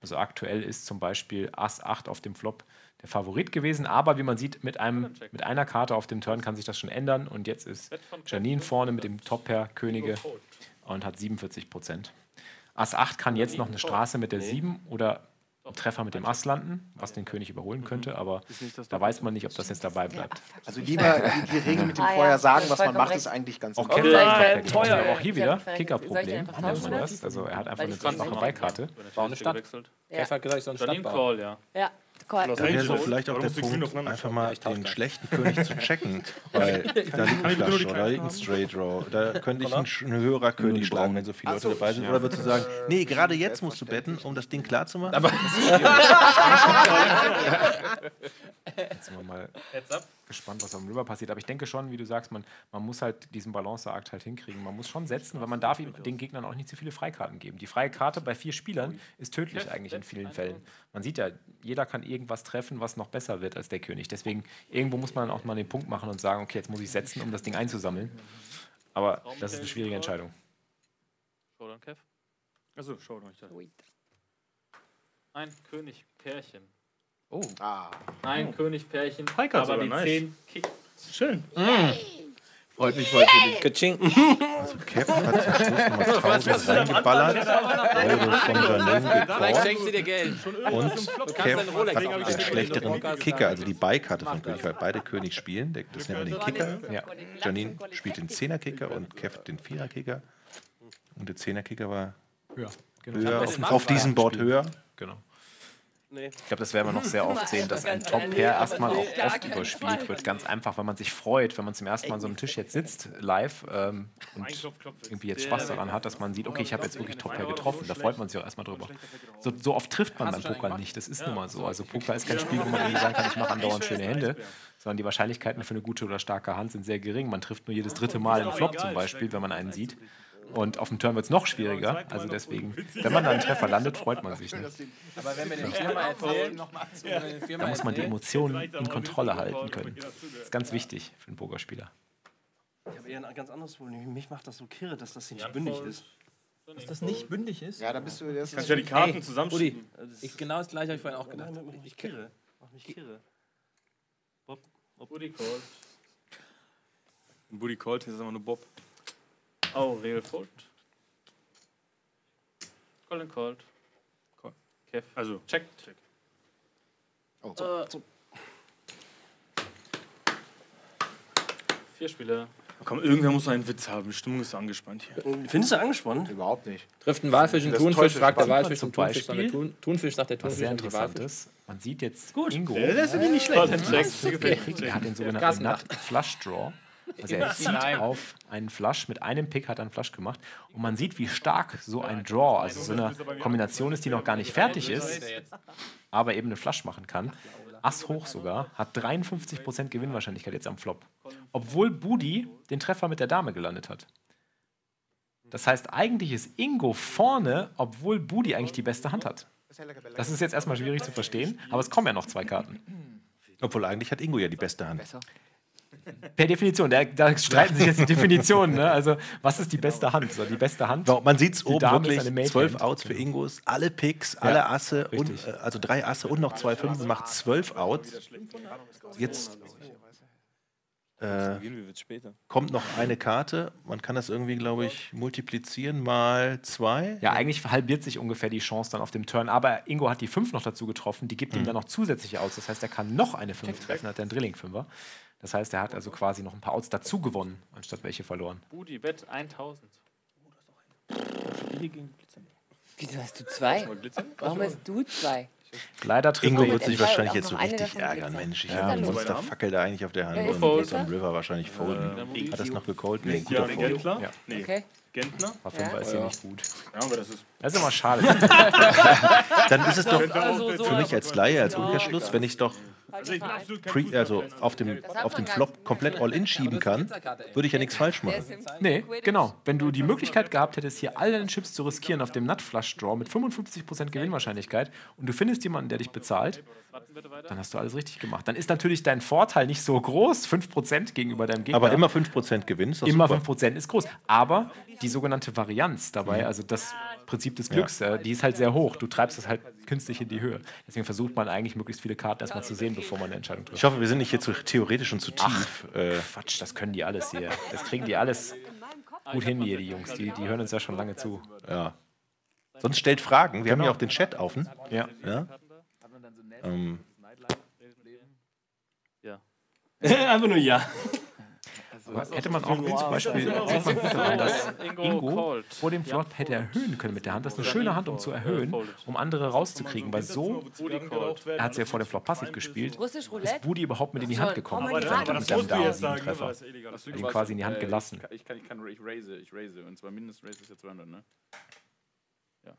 Also aktuell ist zum Beispiel Ass 8 auf dem Flop der Favorit gewesen, aber wie man sieht, mit, einem, mit einer Karte auf dem Turn kann sich das schon ändern und jetzt ist Janine vorne mit dem Top-Pair Könige und hat 47 Prozent. Ass 8 kann jetzt noch eine Straße mit der 7 oder Treffer mit dem Ass landen, was den König überholen könnte, aber da weiß man nicht, ob das jetzt dabei bleibt. Also lieber die, die Regel mit dem Ah, vorher sagen, was man macht, ist eigentlich ganz Auch okay. Kicker teuer. aber auch hier wieder Kickerproblem. einfach Nennt man tauschen, das. Also er hat einfach eine nicht Beikarte. Bau eine Stadt. Hat gesagt, ich soll eine Stadt bauen. Ja. Ja. Da wäre vielleicht auch der Punkt, einfach mal den schlechten König zu checken. Weil da liegt ein Flush oder da liegt ein Straight Draw. Da könnte ich einen, einen höherer König schlagen, wenn so viele Leute dabei sind. Oder würdest du sagen, nee, gerade jetzt musst du betten, um das Ding klar zu machen? Aber Jetzt sind wir mal gespannt, was am River passiert. Aber ich denke schon, wie du sagst, man, man muss halt diesen Balanceakt halt hinkriegen. Man muss schon setzen, weil man darf ihm, den Gegnern auch nicht zu viele Freikarten geben. Die freie Karte bei vier Spielern ist tödlich eigentlich in vielen Fällen. Man sieht ja, jeder kann irgendwas treffen, was noch besser wird als der König. Deswegen, irgendwo muss man dann auch mal den Punkt machen und sagen, okay, jetzt muss ich setzen, um das Ding einzusammeln. Aber das ist eine schwierige Entscheidung. Showdown, Kev. Achso, schaut euch da. Ein König, Pärchen. Oh. Ah. Ein König, Pärchen. Hiker aber die nice. 10 kickt. Schön. Freut mich für dich. Kaching. Also Kev hat zum Schluss nochmal 1000 reingeballert. Euro von Janine Vielleicht schenkt sie dir Geld. Und Du kannst Kev deine Rolex hat den schlechteren Kicker, also die Beikarte von König, weil beide König spielen. Das nennt man den Kicker. Ja. Janine spielt den Zehner-Kicker und Kev den Vierer-Kicker. Und der Zehner-Kicker war Ja, genau. höher, auf, diesem Board höher. Genau. Nee. Ich glaube, das werden wir noch sehr oft sehen, dass ein Top-Pair erstmal auch oft überspielt wird. Ganz einfach, weil man sich freut, wenn man zum ersten Mal an so einem Tisch jetzt sitzt, live, ähm, und irgendwie jetzt Spaß daran hat, dass man sieht, okay, ich habe jetzt wirklich Top-Pair getroffen. Da freut man sich auch erstmal drüber. So, so oft trifft man beim Poker nicht. Das ist nun mal so. Also Poker ist kein Spiel, wo man irgendwie sagen kann, ich mache andauernd schöne Hände, sondern die Wahrscheinlichkeiten für eine gute oder starke Hand sind sehr gering. Man trifft nur jedes dritte Mal einen Flop zum Beispiel, wenn man einen sieht. Und auf dem Turn wird es noch schwieriger. Also deswegen, wenn man dann einen Treffer landet, freut man sich. Ne? Aber wenn wir den viermal erzählen, Da muss man die Emotionen in Kontrolle halten können. Das ist ganz wichtig für einen Pokerspieler. Ich habe eher ein ganz anderes Problem. Mich macht das so kirre, dass das nicht bündig ist. Dass das nicht bündig ist? Ja, da bist du. Das Kannst ja die Karten Ey, zusammenschieben. Ich, genau das gleiche habe ich vorhin auch gedacht. Nein, mich kirre. Macht mich kirre. Bob, Bob. Booty Call. Ein Booty Colt, hier ist immer nur Bob. Oh, Regel Fold. Call and Called. Call. Kev. Also, Check. Check. Oh, Äh, Vier Spieler. komm, irgendwer muss einen Witz haben. Die Stimmung ist so angespannt hier. Findest du angespannt? Überhaupt nicht. Trifft ein Walfisch einen Thunfisch, fragt der. Walfisch Zum Thunfisch, sagt der Beispiel, Thun, Thunfisch, sagt der Was Thunfisch sehr und die interessant ist, man sieht jetzt Gut. Ingo. Ja, das ist nicht schlecht. Er hat den sogenannten Nut Flush Draw. Also er zieht auf einen Flush, mit einem Pick hat er einen Flush gemacht. Und man sieht, wie stark so ein Draw, also so eine Kombination ist, die noch gar nicht fertig ist, aber eben eine Flush machen kann. Ass hoch sogar, hat 53% Gewinnwahrscheinlichkeit jetzt am Flop. Obwohl Budi den Treffer mit der Dame gelandet hat. Das heißt, eigentlich ist Ingo vorne, obwohl Budi eigentlich die beste Hand hat. Das ist jetzt erstmal schwierig zu verstehen, aber es kommen ja noch zwei Karten. Obwohl eigentlich hat Ingo ja die beste Hand. Per Definition, da, da streiten sich jetzt die Definitionen. Ne? Also, was ist die beste Hand? So, die beste Hand. So, man sieht es oben Dame wirklich, zwölf. Outs für Ingos, alle Picks, alle Asse, und, äh, also drei Asse und noch zwei Fünfen, macht zwölf Outs. Jetzt äh, kommt noch eine Karte, man kann das irgendwie, glaube ich, multiplizieren mal zwei. Ja, eigentlich halbiert sich ungefähr die Chance dann auf dem Turn. Aber Ingo hat die 5 noch dazu getroffen. Die gibt ihm dann noch zusätzliche Outs. Das heißt, er kann noch eine 5 treffen, hat er einen Drilling-Fünfer. Das heißt, er hat also quasi noch ein paar Outs dazu gewonnen, anstatt welche verloren. Booty, Wett 1000. Wieso hast du zwei? Warum hast du zwei? Leider trifft Ingo wird sich wahrscheinlich jetzt so richtig ärgern. Mensch, ich Was habe einen? Monsterfackel da eigentlich auf der Hand. Und ein das? River wahrscheinlich folden. Hat das noch gecollt? Nee, guter Ja, Fold. Gentler? Ja. Nee. Okay. Gentner? War Fünfer ist hier nicht gut. Ja, aber das ist. Das ist immer schade. Dann ist es doch Also so für mich als Laie, als Ja. Umkehrschluss, wenn ich doch Also pre, also auf dem, auf dem Flop komplett all-in schieben kann, würde ich ja nichts falsch machen. Nee, genau. Wenn du die Möglichkeit gehabt hättest, hier all deine Chips zu riskieren auf dem Nutflush-Draw mit 55% Gewinnwahrscheinlichkeit und du findest jemanden, der dich bezahlt, dann hast du alles richtig gemacht. Dann ist natürlich dein Vorteil nicht so groß, 5% gegenüber deinem Gegner. Aber immer 5% Gewinn ist Immer super. 5% ist groß. Aber die sogenannte Varianz dabei, also das Prinzip des Glücks, äh, die ist halt sehr hoch. Du treibst es halt künstlich in die Höhe. Deswegen versucht man eigentlich möglichst viele Karten erstmal zu sehen, bevor man eine Entscheidung trifft. Ich hoffe, wir sind nicht hier zu theoretisch und zu tief. äh, Quatsch, das können die alles hier. Das kriegen die alles gut hin, hier, die Jungs. Die, die hören uns ja schon lange zu. Ja. Sonst stellt Fragen. Wir haben ja auch den Chat offen. Ja. ja? Ähm, Ja. Einfach nur ja. Hätte man auch wie zum Beispiel, sieht man gut daran, dass Ingo vor dem Flop hätte erhöhen können mit der Hand. Das ist eine schöne Hand, um zu erhöhen, um andere rauszukriegen, weil so, er hat sie ja vor dem Flop passiv gespielt, ist? Budi überhaupt mit in die Hand gekommen. Aber Mit das- seinem das mit seinem musst du jetzt Daumen sagen, Treffer. das ist illegal. Hat ihn quasi in die Hand gelassen. Ich kann, ich kann, ich raise, ich raise. Und zwar Mindestraise ist ja 200, ne? Ja.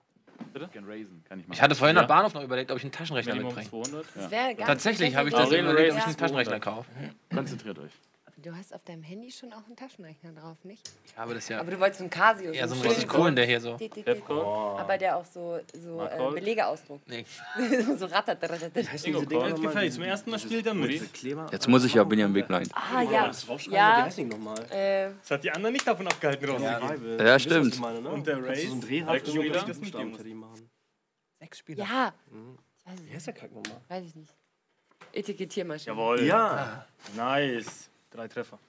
Bitte? Ich kann raisen, kann ich machen. Ich hatte vorhin Ja. am Bahnhof noch überlegt, ob ich einen Taschenrechner mitbringe. 200. Das wäre gar Tatsächlich habe ich das überlegt, ob ich Ja. einen Taschenrechner kaufe. Konzentriert euch. Du hast auf deinem Handy schon auch einen Taschenrechner drauf, nicht? Ich habe das ja. Aber du wolltest so einen Casio. Ja, so einen richtig coolen, der hier so. F-Call. Aber der auch so, so äh, Call. Belege ausdruckt. Nee. so rattert. Called. gefällt. Zum ersten Mal spielt er mit. Jetzt muss ich ja Weglein. Ah, ja. Draufschreiben, Ja. wie heißt die nochmal? Äh, Das hat die anderen nicht davon abgehalten, rauszugehen. Ja, stimmt. Und der Race, so Drehhaft sechs Spieler. das Buchstaben fertig machen. Sechs Spieler. ja. Ich weiß es Wie nicht. heißt der Kack nochmal? Weiß ich nicht. Etikettiermaschine. Jawohl. Ja. Nice. Drei Treffer.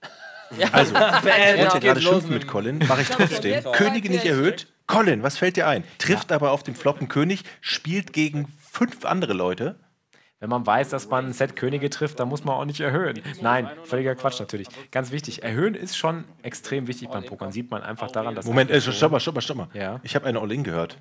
also, er Jetzt wollte gerade schimpfen mit Colin. Mache ich trotzdem. Könige nicht ich. erhöht. Colin, was fällt dir ein? Trifft aber auf den Flop einen König, spielt gegen fünf andere Leute. Wenn man weiß, dass man ein Set Könige trifft, dann muss man auch nicht erhöhen. Nein, völliger Quatsch natürlich. Ganz wichtig, erhöhen ist schon extrem wichtig beim Pokern. Sieht man einfach daran, dass... Moment, äh, stopp mal, stopp mal, stopp mal. Ja. Ich habe eine All-In gehört.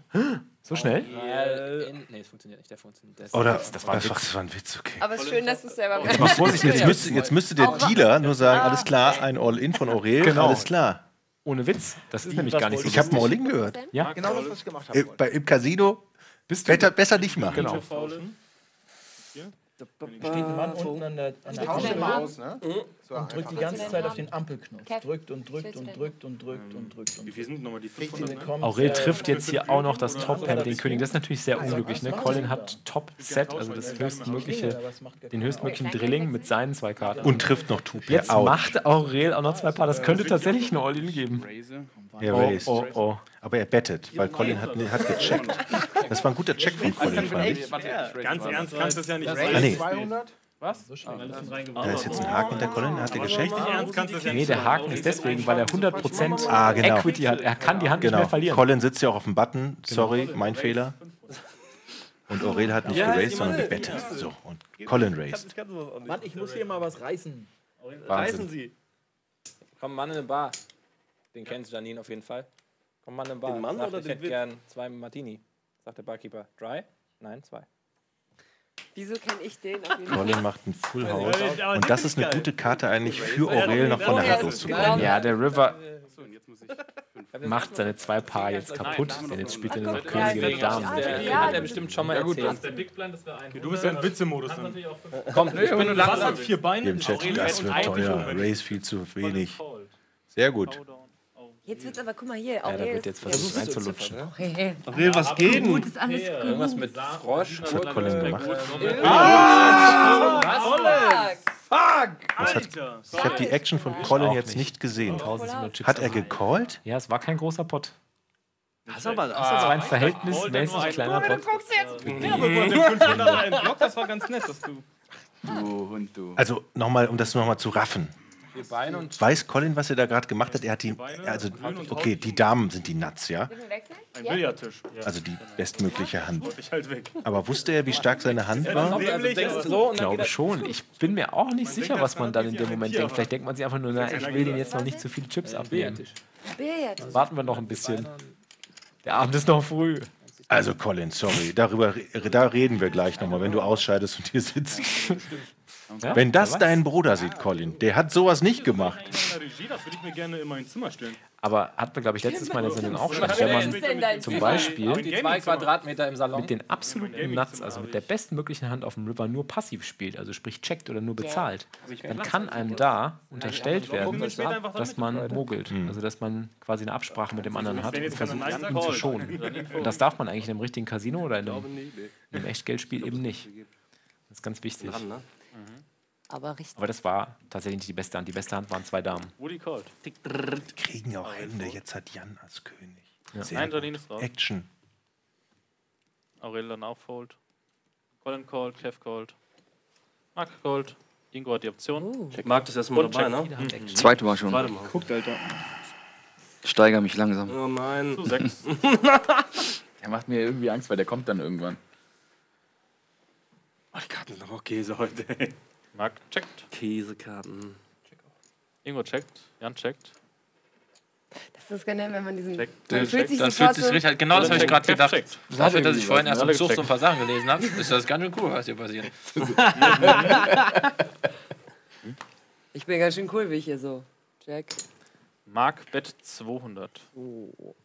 So schnell? Äh, nee, das funktioniert nicht. Der funktioniert. Der ist- Oder? das war ein Witz. Das war ein Witz, okay. Aber es ist schön, dass du es selber Jetzt, mal Vorsicht, jetzt, müsste, jetzt müsste der Dealer nur sagen, alles klar, ein All-In von Aurel, Genau. alles klar. Ohne Witz. Das ist nämlich gar nicht so Ich habe ein. All-In gehört. Ja, Genau das, was ich gemacht habe. Äh, bei, Im Casino bist du... besser, besser nicht machen. Genau. Steht ein Mann unten an der, an der Tausche Ampel mal aus, So und drückt die ganze Zeit auf den Ampelknopf. Kev, Drückt und drückt und drückt und drückt und drückt und Wie viel sind nochmal die drückt. 500? Ne? Aurel trifft jetzt hier auch noch das Top-Pen, den König. Das ist natürlich sehr unglücklich. Ne? Colin hat Top-Set, also das höchstmögliche, den höchstmöglichen Drilling mit seinen zwei Karten. Und trifft noch Two Jetzt macht Aurel auch noch zwei Paar. Das könnte tatsächlich ein All-In geben. Er Oh, oh, oh. Aber er bettet, weil Colin hat, hat gecheckt. Das war ein guter Check von Colin, fand ich. Ganz ernst kannst du es ja nicht Ah, sagen. nee. 200? Was? Da ist jetzt ein Haken hinter Colin, hat er ja Nee, nicht der. Haken ist deswegen, weil er 100% Ah, genau. Equity hat. Er kann die Hand nicht Genau. mehr verlieren. Colin sitzt ja auch auf dem Button. Sorry, mein Fehler. Und Aurel hat nicht geraced, sondern gebettet. So, und Colin raised. Mann, ich muss hier mal was reißen. Reißen Sie. Komm, Mann in eine Bar. Den kennst du, Janine, auf jeden Fall. Komm, Mann in eine Bar. Den Mann Sagt, oder ich den hätte Witz? gern zwei Martini. Sagt der Barkeeper. Dry? Nein, zwei. Wieso kenne ich den auf jeden Fall? Colin macht ein Full House. aber Und das ist eine gute Karte eigentlich für Aurel, noch von der Hand loszukommen. Ja, der River So, und jetzt muss ich. macht seine zwei Paar jetzt kaputt, denn jetzt spielt er nur noch Könige mit Damen. Der Ja, hat er bestimmt schon mal erzählt. Der Big Blind, das ein. Du bist ja im Witzemodus auch fünf. Komm, ich bin nur langsam. hat vier Beine? Im Chat, das wird teuer. Raise viel zu wenig. Sehr gut. Jetzt wird's aber, guck mal hier. Ja, da wird jetzt versucht reinzulutschen. Hey, Aurel, was geht denn? gut, ist alles gut. Irgendwas mit Frosch. Was hat Colin gemacht? Was hat, ich habe die Action von Colin jetzt nicht. gesehen. 1700 Chips. Hat er gecallt? Ja, es war kein großer Pot. Das ist aber, das war ein verhältnismäßig kleiner Pot. Ja, aber du hast den 500er entblockt, das war ganz nett, dass du. Du Hund, du. Also nochmal, um das nochmal zu raffen. Weiß Colin, was er da gerade gemacht hat? Er hat die, also, okay, die Damen sind die Nuts, ja? Ein Billardtisch. Also die bestmögliche Hand. Halt. Aber wusste er, wie stark seine Hand war? also Ich dann glaube schon. Ich bin mir auch nicht sicher, was man dann in dem Moment denkt. Vielleicht denkt man sich einfach nur, na, ich will den jetzt noch nicht zu viele Chips abnehmen. Warten wir noch ein bisschen. Der Abend ist noch früh. Also Colin, sorry, darüber da reden wir gleich nochmal, wenn du ausscheidest und hier sitzt. Ja? Wenn das dein Bruder sieht, Colin, der hat sowas nicht gemacht. Regie, das würde ich mir gerne in mein Zimmer stellen. Aber hat man, glaube ich, letztes Mal in der Sendung auch schon, wenn man zum? Beispiel die zwei Quadratmeter im Salon. mit den absoluten Nuts, also mit der bestmöglichen Hand auf dem River nur passiv spielt, also sprich checkt oder nur bezahlt, dann kann einem da unterstellt werden, dass man mogelt. Also dass man quasi eine Absprache mit dem anderen hat und versucht, ihn zu schonen. Und das darf man eigentlich in einem richtigen Casino oder in einem, in einem Echtgeldspiel eben nicht. Das ist ganz wichtig. Aber richtig. Aber das war tatsächlich nicht die beste Hand. Die beste Hand waren zwei Damen. Woody Colt. Kriegen auch Hände, jetzt hat Jan als König. Ja. Sehr Nein. Janine ist raus. Action. Aurel dann auch Fold. Colin Colt, Kev Colt. Mark Colt. Ingo hat die Option. Marc ist erstmal Und dabei, check. ne? Action. Zweite Mal schon. Zweite Mal. Guckt, Alter. Steiger mich langsam. Oh nein. Zu sechs. Der macht mir irgendwie Angst, weil der kommt dann irgendwann. Oh, die Karten sind aber auch Käse heute, ey. Mark checkt. Käsekarten. Ingo checkt. Jan checkt. Das ist generell, wenn man diesen. Check. Man fühlt sich Das sofort fühlt sich so- richtig, genau das habe ich gerade gedacht. checkt. Dafür, dass ich vorhin erst im Zug so ein paar Sachen gelesen habe, ist das ganz schön cool, was hier passiert. Ich bin ganz schön cool, wie ich hier so. Jack. Mark Bet 200. Oh.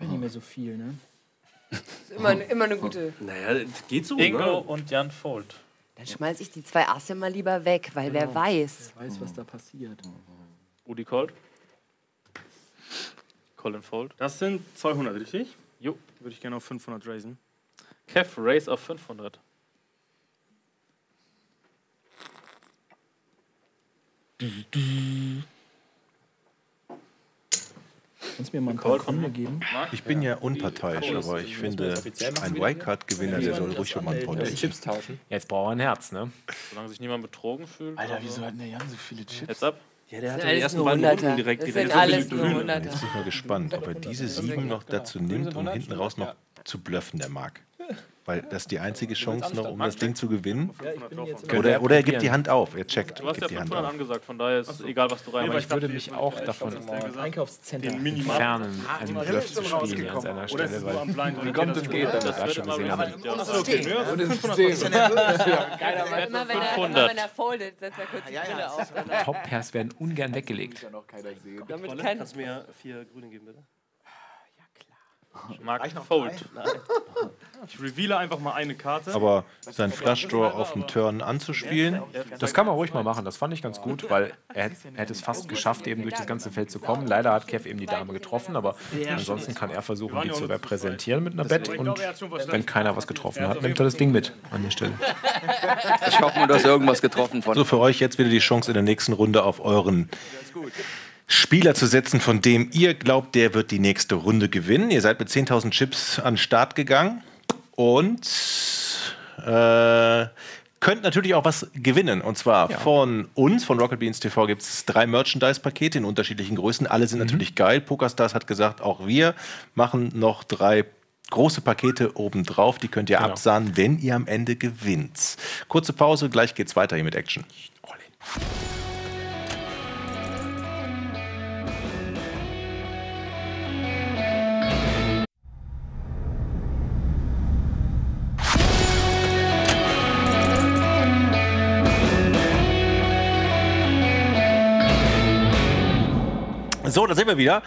Nicht mehr so viel, ne? Ist immer, immer eine gute. Naja, das geht so, Ingo ne? und Jan Fold. Dann schmeiß ich die zwei Asse mal lieber weg, weil wer weiß. Weiß, was da passiert. Woody Colt. Colin Fold. Das sind 200, richtig? Jo. Würde ich gerne auf 500 raisen. Kev Race auf 500. Kannst du mir mal ein paar Gründe geben? Ich bin ja unparteiisch, aber ich finde, ein Wildcard-Gewinner, der soll ruhig schon mal einen Pott. Chips tauschen. Jetzt braucht er ein Herz, ne? Solange sich niemand betrogen fühlt. Alter, wieso hat der Jan so viele Chips? Heads up. Ja, der hat die sind ersten beiden nur Runden direkt. Hunderter. Jetzt bin ich mal gespannt, ob er diese sieben noch dazu nimmt, um hinten raus noch zu blöffen, der Marc. Weil das ist die einzige Chance noch, um das Ding zu gewinnen. Oder, oder er gibt die Hand auf, er checkt Du hast ja gibt die Hand 500 auf. angesagt, von daher ist egal, was du Aber reinmachst. ich würde mich auch davon entfernen, einen Bluff zu spielen an seiner Stelle, weil? Wie kommt und geht Das immer gesehen. Und es ist 10. Immer wenn, er, immer 500. wenn foldet, setzt er kurz die Brille auf. Top-Pairs werden ungern weggelegt. Damit kein, kannst du mir vier Grüne geben, bitte? Mark Fold. Ich reveale einfach mal eine Karte. Aber sein Flush Draw auf dem Turn anzuspielen, Das kann man ruhig mal machen, das fand ich ganz gut, weil er, er hätte es fast geschafft, eben durch das ganze Feld zu kommen. Leider hat Kev eben die Dame getroffen, aber ansonsten kann er versuchen, die zu repräsentieren mit einer Bett und wenn keiner was getroffen hat, nimmt er das Ding mit an der Stelle. Ich hoffe nur, dass irgendwas getroffen von. so für euch jetzt wieder die Chance in der nächsten Runde auf euren Spieler zu setzen, von dem ihr glaubt, der wird die nächste Runde gewinnen. Ihr seid mit 10.000 Chips an den Start gegangen und äh, könnt natürlich auch was gewinnen. Und zwar von uns, von Rocket Beans TV, gibt es drei Merchandise-Pakete in unterschiedlichen Größen. Alle sind natürlich geil. PokerStars hat gesagt, auch wir machen noch drei große Pakete obendrauf. Die könnt ihr Genau. absahnen, wenn ihr am Ende gewinnt. Kurze Pause, gleich geht's weiter hier mit Action. So, da sind wir wieder.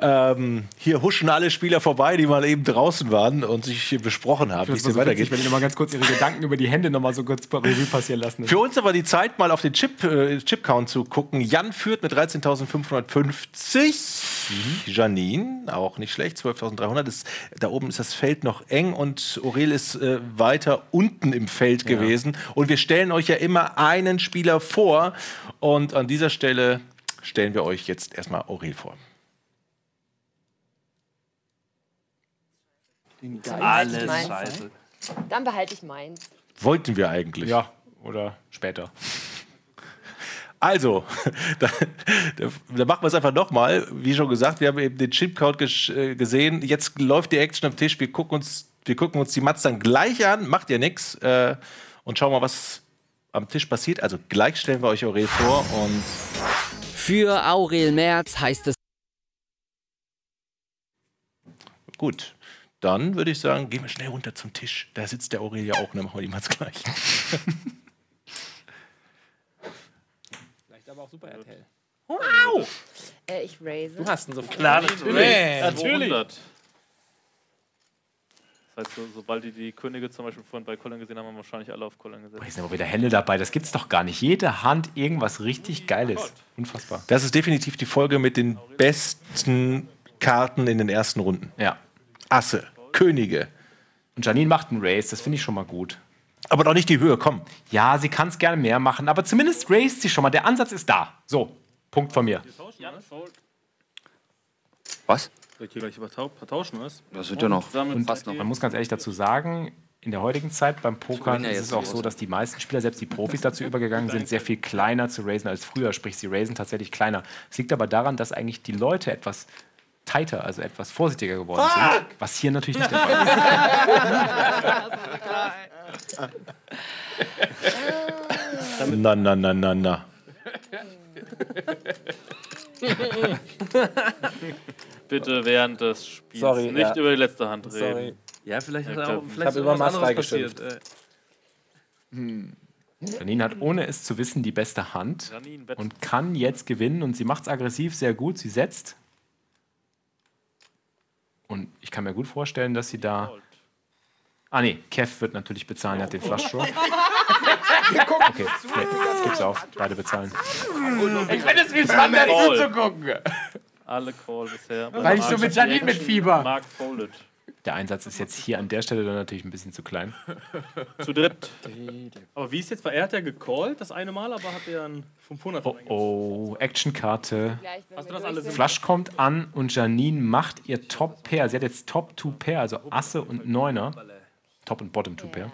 Ähm, hier huschen alle Spieler vorbei, die mal eben draußen waren und sich besprochen haben, wie es so weitergeht. wenn die nochmal ganz kurz ihre Gedanken über die Hände nochmal so kurz Revue passieren lassen. Für uns aber die Zeit, mal auf den Chip, äh, Chip-Count zu gucken. Jan führt mit 13.550. Janine, auch nicht schlecht, 12.300. Das- Da oben ist das Feld noch eng und Aurel ist äh, weiter unten im Feld gewesen. Und wir stellen euch ja immer einen Spieler vor. Und an dieser Stelle stellen wir euch jetzt erstmal Aurel vor. Alles scheiße. dann behalte ich meins. Wollten wir eigentlich. Ja, oder später. Also, da, da, da machen wir es einfach nochmal. Wie schon gesagt, wir haben eben den Chipcount äh, gesehen. Jetzt läuft die Action am Tisch. Wir gucken uns, wir gucken uns die Mats dann gleich an. Macht ja nichts. Äh, und schauen mal, was am Tisch passiert. Also gleich stellen wir euch Aurel vor. Und Für Aurel Merz heißt es Gut. Dann würde ich sagen, gehen wir schnell runter zum Tisch. Da sitzt der Aurelia auch und dann machen wir ihm das gleich. Vielleicht aber auch Super RTL. Wow! Äh, ich raise. Du hast einen so Klar, natürlich. natürlich. 200. Das heißt, so, sobald die die Könige zum Beispiel vorhin bei Colin gesehen haben, haben wahrscheinlich alle auf Colin gesetzt. Hier sind aber wieder Hände dabei, das gibt's doch gar nicht. Jede Hand irgendwas richtig Geiles. Unfassbar. Das ist definitiv die Folge mit den besten Karten in den ersten Runden. Ja. Asse, Könige. Und Janine macht einen Race, das finde ich schon mal gut. Aber doch nicht die Höhe, komm. Ja, sie kann es gerne mehr machen, aber zumindest raced sie schon mal. Der Ansatz ist da. So, Punkt von mir. Was? Soll ich hier gleich vertauschen, was? Das wird ja noch. Und Passt noch. man muss ganz ehrlich dazu sagen, in der heutigen Zeit beim Pokern ist es auch so, dass die meisten Spieler, selbst die Profis, dazu übergegangen sind, sehr viel kleiner zu raisen als früher. Sprich, sie raisen tatsächlich kleiner. Es liegt aber daran, dass eigentlich die Leute etwas tighter, also etwas vorsichtiger geworden sind. Was hier natürlich nicht der Fall ist. Na, na, na, na, na. Bitte während des Spiels Sorry, nicht ja. über die letzte Hand reden. Sorry. Ja, vielleicht Ja, hat er auch Ich vielleicht hab ist über freigeschimpft. passiert, ey. Janine hat, ohne es zu wissen, die beste Hand Janine, und kann jetzt gewinnen. Und sie macht es aggressiv sehr gut. Sie setzt. Und ich kann mir gut vorstellen, dass sie da. Ah, nee, Kev wird natürlich bezahlen, er hat den Flush-Draw. Okay, nee, gib's auf. Beide bezahlen. Ich finde es viel spannender Call. zuzugucken. Alle Call bisher. Weil ich so mit Janine mitfieber. Mark folded. Der Einsatz ist jetzt hier an der Stelle dann natürlich ein bisschen zu klein. Zu dritt. Aber wie ist jetzt, weil er hat ja gecallt das eine Mal, aber hat er einen 500 Oh, oh, Actionkarte. Flush kommt an und Janine macht ihr Top-Pair. Sie hat jetzt Top-2-Pair, also Asse und Neuner. Top- und Bottom-2-Pair.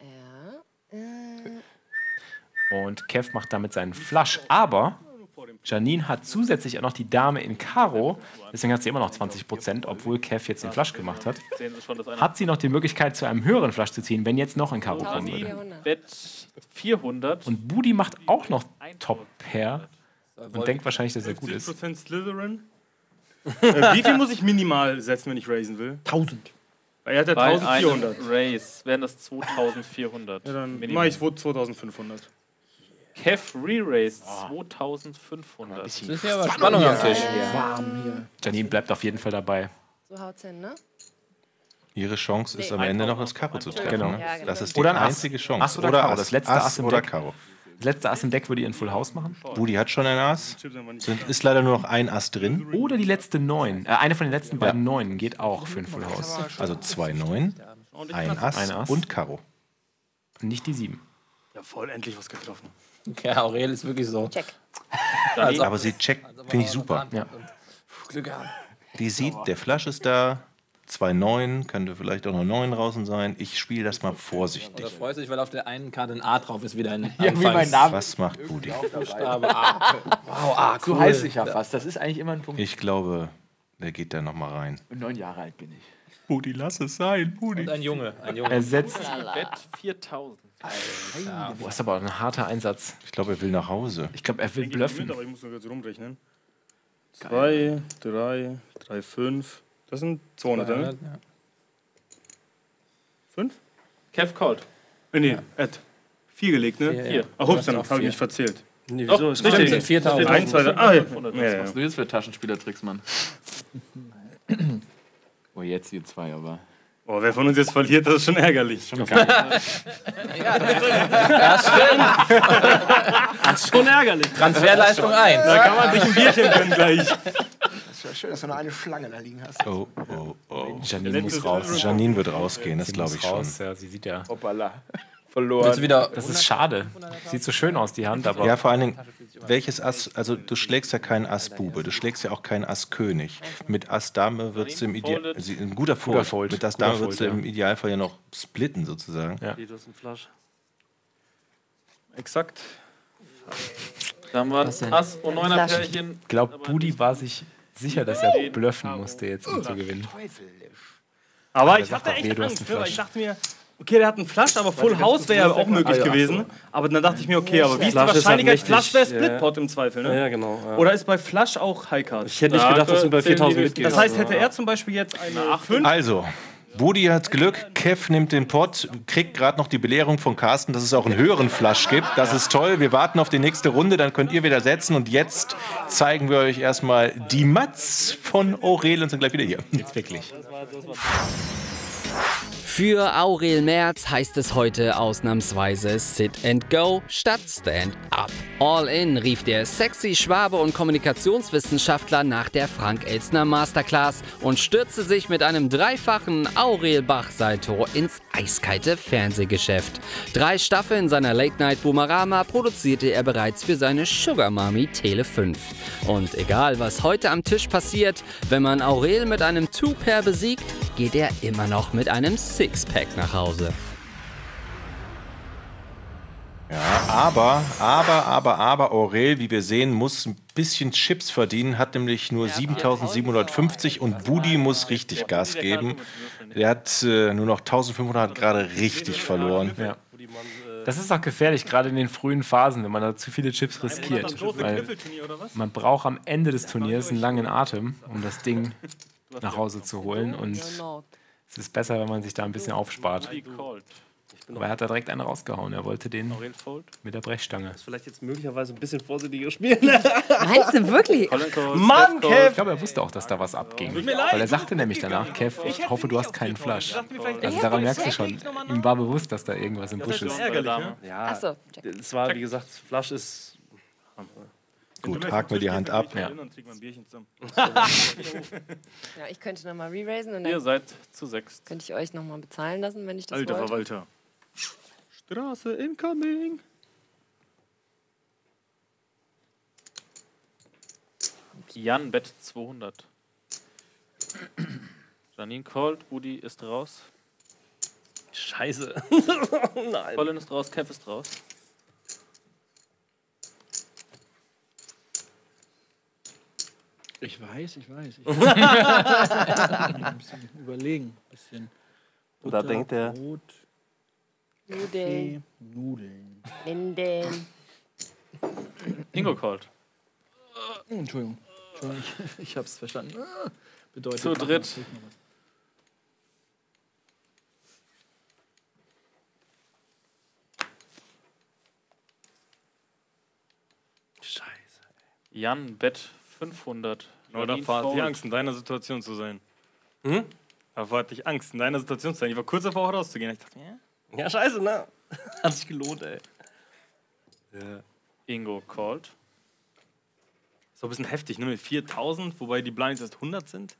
Ja, ja, ja. Und Kev macht damit seinen Flush. Aber Janine hat zusätzlich auch noch die Dame in Karo. Deswegen hat sie immer noch 20%, obwohl Kev jetzt den Flush gemacht hat. Hat sie noch die Möglichkeit, zu einem höheren Flush zu ziehen, wenn jetzt noch ein Karo kommen würde. 400. Bett 400. Und Budi macht auch noch Top-Pair und denkt wahrscheinlich, dass er gut ist. 50% Slytherin. äh, wie viel muss ich minimal setzen, wenn ich raisen will? 1000. Weil er hat ja Bei 1400. einem Race wären das 2400. Ja, dann mache ich 2500. Kev Re-Race 2500. Das ist ja aber Spannung am Tisch. Janine bleibt auf jeden Fall dabei. So haut's hin, ne? Ihre Chance ist Nee. am Ende noch das Karo zu treffen. Genau. Ne? Ja, genau. Das ist die Oder ein Ass. einzige Chance. Ass oder Karo, das letzte Ass Ass im oder Deck. Karo. Das letzte Ass im Deck würde ihr ein Full House machen. Budi hat schon ein Ass. Sind, ist leider nur noch ein Ass drin. Oder die letzte Neun. Äh, eine von den letzten beiden Neunen geht auch für ein Full House. Also zwei Neun, ein Ass, Ein Ass. und Karo. Nicht die sieben. Ja, voll endlich was getroffen. Ja, Aurel ist wirklich so. Check. Aber sie checkt, finde ich super. Ja. Glück gehabt. Die sieht, der Flash ist da. Zwei Neun, könnte vielleicht auch noch Neun draußen sein. Ich spiele das mal Oder vorsichtig. freut sich, weil auf der einen Karte ein A drauf ist, wieder ein Ja, wie mein Name. Was macht Budi? A. Wow, A, So heißt ich ja fast. Das ist eigentlich immer ein Punkt. Ich glaube, der geht da noch mal rein. Neun Jahre alt bin ich. Budi, lass es sein, Budi. Und ein Junge. Ein Junge. Er setzt. Bett 4000. Boah, ist aber ein harter Einsatz. Ich glaube, er will nach Hause. Ich glaube, er will Ich mit, bluffen. aber ich muss noch kurz rumrechnen. 2, 3, 3, 5. Das sind 200, ne? Ja. 5? Kev called. Äh, nee, Ed. 4 gelegt, ne? Vier, ja. Vier. Ach, ups, dann habe ich auch mich verzählt. Nee, Doch, wieso? Ist richtig. sind 4000. 1, 2, 3. Ah, ja. Was Ja, ja. Was du jetzt für Taschenspielertricks, Mann? oh, jetzt ihr zwei, aber. Oh, wer von uns jetzt verliert, das ist schon ärgerlich. Das ist schon ärgerlich. Transferleistung 1. Da kann man sich ein Bierchen gönnen gleich. Das wäre schön, dass du noch eine Schlange da liegen hast. Oh, oh, oh. Janine muss raus. Janine wird rausgehen, das glaube ich schon. raus. Ja, sie sieht ja. Hoppala. Verloren. wieder Das ist schade. Sieht so schön aus, die Hand, aber. Ja, vor allen Dingen, welches Ass, also du schlägst ja keinen Ass Bube, du schlägst ja auch keinen Ass König. Mit Ass Dame wird im Ideal, ein guter Fold. Fold. Mit Ass Dame wird im Idealfall ja noch splitten sozusagen. Ja. Exakt. Da haben wir Ass und Neuner. Pärchen. Ich glaube, Budi war sich sicher, dass er bluffen musste jetzt, um zu gewinnen. Aber Der ich hatte echt Angst, ich dachte mir, Okay, der hat einen Flush, aber Full House wäre ja auch möglich Ah, ja. gewesen. Aber dann dachte ich mir, okay, aber wie ist die halt Wahrscheinlichkeit? Flush wäre Ja. Splitpot im Zweifel, ne? Ja, genau, ja. Oder ist bei Flush auch High Card? Ich hätte nicht gedacht, dass wir bei 4000 mitgehen. Das heißt, hätte er zum Beispiel jetzt eine 5. Also, Budi hat Glück, Kev nimmt den Pott, kriegt gerade noch die Belehrung von Carsten, dass es auch einen höheren Flush gibt. Das ist toll. Wir warten auf die nächste Runde, dann könnt ihr wieder setzen. Und jetzt zeigen wir euch erstmal die Mats von Aurel und sind gleich wieder hier. Jetzt wirklich. Für Aurel Merz heißt es heute ausnahmsweise Sit and Go statt Stand Up. All in rief der sexy Schwabe und Kommunikationswissenschaftler nach der Frank Elstner Masterclass und stürzte sich mit einem dreifachen Aurel Bach-Salto ins eiskalte Fernsehgeschäft. Drei Staffeln seiner Late Night Boomerama produzierte er bereits für seine Sugar Mami Tele 5. Und egal was heute am Tisch passiert, wenn man Aurel mit einem Two-Pair besiegt, geht er immer noch mit einem Sixpack nach Hause. Ja, aber, aber, aber, aber Aurel, wie wir sehen, muss ein bisschen Chips verdienen, hat nämlich nur 7750 und Budi muss richtig Gas geben. Der hat äh, nur noch 1500, hat gerade richtig verloren. Ja. Das ist auch gefährlich, gerade in den frühen Phasen, wenn man da zu viele Chips riskiert. Weil man braucht am Ende des Turniers einen langen Atem, um das Ding nach Hause zu holen. Und es ist besser, wenn man sich da ein bisschen aufspart. Aber er hat da direkt einen rausgehauen. Er wollte den mit der Brechstange. Vielleicht jetzt möglicherweise ein bisschen vorsichtiger spielen. Meinst du wirklich? Mann, Kev! Ich glaube, er wusste auch, dass da was abging. Weil er sagte nämlich danach, Kev, ich hoffe, du hast keinen Flush. Also daran merkst du schon, ihm war bewusst, dass da irgendwas im Busch ist. Ne? Ja, Ach so, es war, wie gesagt, Flush ist... Gut, haken wir die Hand ab. Ja. Ja, ich könnte nochmal re-raisen und Ihr dann seid zu sechs. könnte ich euch nochmal bezahlen lassen, wenn ich das Alter wollte. Verwalter. Straße incoming. Jan Bett 200. Janine Cold, Budi ist raus. Scheiße. Nein. Colin ist raus, Kev ist raus. Ich weiß, ich weiß. Ich ein bisschen überlegen. Ein bisschen Und da Butter, denkt er- Brot, Nudeln. Kaffee, Nudeln. Nudeln. Ingo Cold. Oh, Entschuldigung. Entschuldigung, ich, ich hab's verstanden. Ah, Bedeutet Zu dritt. Scheiße. Jan Bett 500. Oder war die. Angst, in deiner Situation zu sein. Hm? Da war die Angst, in deiner Situation zu sein. Ich war kurz davor, rauszugehen. Ich dachte, ja. Ja, scheiße, ne? Hat sich gelohnt, ey. Ja. Ingo Cold. So ein bisschen heftig, ne? Mit 4000, wobei die Blinds erst 100 sind.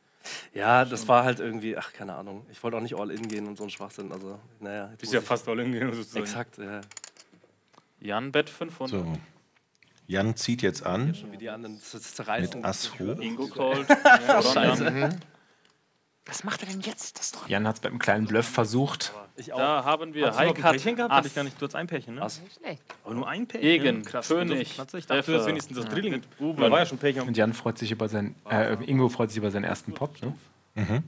Ja, das war halt irgendwie, ach, keine Ahnung. Ich wollte auch nicht all in gehen und so ein Schwachsinn. Also, naja. jetzt Bist ja fast all in gegangen, sozusagen. Exakt, ja. Jan Bett 500. So. Jan zieht jetzt an Wie die anderen zerreißen. mit Ass hoch. Ingo Cold. Scheiße. Jan. Was macht er denn jetzt? Das doch Jan hat es mit einem kleinen Bluff versucht. Ich auch. Da haben wir High Pärchen gehabt? Hatte ich gar nicht. Du hast ein Pärchen, ne? Ass. Schlecht. Aber nur ein Pärchen? Egen, Krass, König. Ich dachte, du hast Treffer. wenigstens das Drilling. Da war ja schon Pärchen. Und Jan freut sich über sein, äh, Ingo freut sich über seinen ersten Pop. Ne?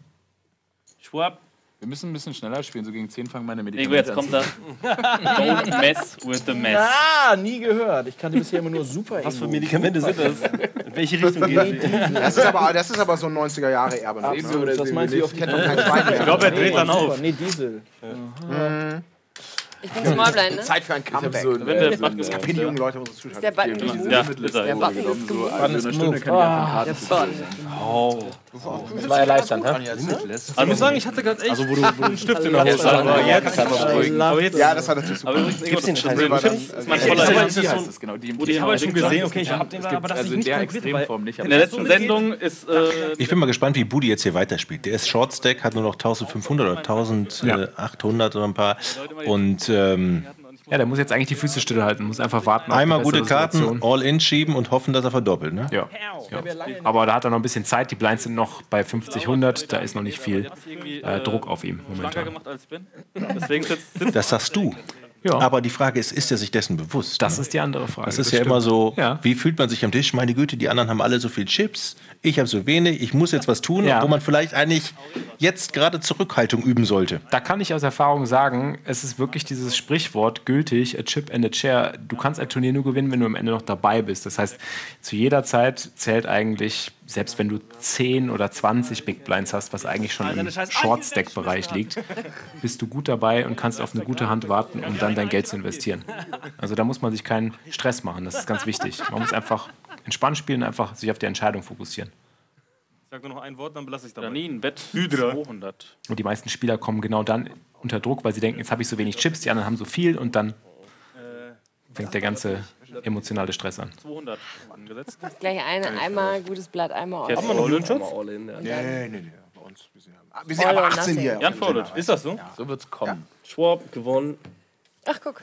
Schwab. Wir müssen ein bisschen schneller spielen, so gegen 10 fangen meine Medikamente jetzt kommt er. Don't mess with the mess. Ah, nie gehört. Ich kannte bisher immer nur super Was für. Medikamente sind das? In welche Richtung geht es? Das ist aber, das ist aber so ein 90er-Jahre-Erbe. noch, Absolut. ne? Was meinst du, auf Kennt doch kein Schwein mehr. Ich glaube, er dreht dann super. auf. Nee, Diesel. Ich bin Smallblind, ne? Zeit für ein Comeback. so ein, Wenn der so Button Es ist gibt viele junge Leute, unsere Ist Zuschauer. der Button ist er. Der Button ist so gemoved. also in einer Stunde kann ich einfach Der Karten Button. Oh. Das war erleichternd? Limitless. Aber ich muss sagen, ich hatte gerade echt Also, wo du, wo du einen Stift in der Hose. Aber jetzt, aber jetzt Ja, das war natürlich super. Aber übrigens, Gibt's den das Scheiß? Ist, mein Ja, voller das Hand. ist Das ist genau die Die habe ich schon gesehen, okay, ich hab den aber dass also ich in nicht der Extremform nicht. In der letzten Sendung ist. Äh, Ich bin mal gespannt, wie Budi jetzt hier weiterspielt. Der ist Shortstack, hat nur noch 1500 oder 1800 oder ein paar. Und ähm, Ja, der muss jetzt eigentlich die Füße stillhalten, muss einfach warten. einmal gute Karten, all in schieben und hoffen, dass er verdoppelt. Ne? Ja. ja. Aber da hat er noch ein bisschen Zeit. Die Blinds sind noch bei 50, 100. Da ist noch nicht viel äh, Druck auf ihm schlanker momentan. Das sagst du. Ja. Aber die Frage ist, ist er sich dessen bewusst? Das ne? ist die andere Frage. Das ist das ja stimmt. immer so, Ja. wie fühlt man sich am Tisch? Meine Güte, die anderen haben alle so viel Chips, ich habe so wenig, ich muss jetzt was tun, Ja. wo man vielleicht eigentlich jetzt gerade Zurückhaltung üben sollte. Da kann ich aus Erfahrung sagen, es ist wirklich dieses Sprichwort gültig, a chip and a chair. Du kannst ein Turnier nur gewinnen, wenn du am Ende noch dabei bist. Das heißt, zu jeder Zeit zählt eigentlich, selbst wenn du 10 oder 20 Big Blinds hast, was eigentlich schon im Short-Stack-Bereich liegt, bist du gut dabei und kannst auf eine gute Hand warten, um dann dein Geld zu investieren. Also da muss man sich keinen Stress machen, das ist ganz wichtig. Man muss einfach entspannt spielen und einfach sich auf die Entscheidung fokussieren. Ich sag nur noch ein Wort, dann belasse ich dabei. Janine, Bett Hydra. 200. Und die meisten Spieler kommen genau dann unter Druck, weil sie denken, jetzt habe ich so wenig Chips, die anderen haben so viel und dann fängt der ganze emotionale Stress an. 200 angesetzt. Gleich eine, einmal gutes Blatt, einmal Jetzt all. haben wir noch in, ja. Nee, nee, nee. Bei uns. Wir sind, wir All sind aber or 18 hier. Jan folded. Ist das so? So wird's kommen. Schwab gewonnen. Ach, guck.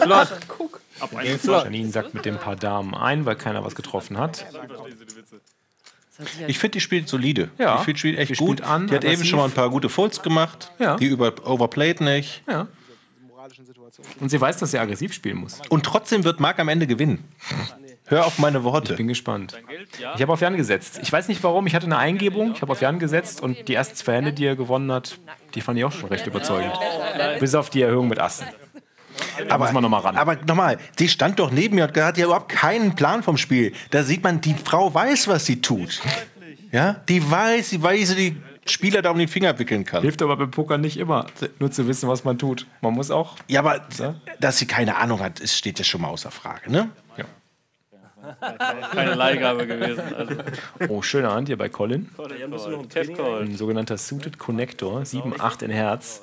Flott. Ab Gegen Flott. Janine sagt mit dem paar Damen ein, weil keiner was getroffen hat. Ich finde, die spielt solide. Ja. Ich finde, die spielt echt Die gut. spielt an, die hat eben schon mal ein paar gute Folds gemacht. Ja. Die über overplayed nicht. Ja. Und sie weiß, dass sie aggressiv spielen muss. Und trotzdem wird Marc am Ende gewinnen. Hör auf meine Worte. Ich bin gespannt. Ich habe auf Jan gesetzt. Ich weiß nicht warum, ich hatte eine Eingebung, ich habe auf Jan gesetzt und die ersten zwei Hände, die er gewonnen hat, die fand ich auch schon recht überzeugend. Bis auf die Erhöhung mit Assen. Da muss man nochmal ran. Aber nochmal, die stand doch neben mir und hat ja überhaupt keinen Plan vom Spiel. Da sieht man, die Frau weiß, was sie tut. Ja, die weiß, die weiß, die Spieler da um den Finger wickeln kann. Hilft aber beim Poker nicht immer, nur zu wissen, was man tut. Man muss auch. Ja, aber dass sie keine Ahnung hat, ist- steht ja schon mal außer Frage, ne? Ja. Keine Leihgabe gewesen. Also. Oh, schöne Hand hier bei Colin. Noch Kev Call? Ein sogenannter Suited Connector, 7, 8 in Herz.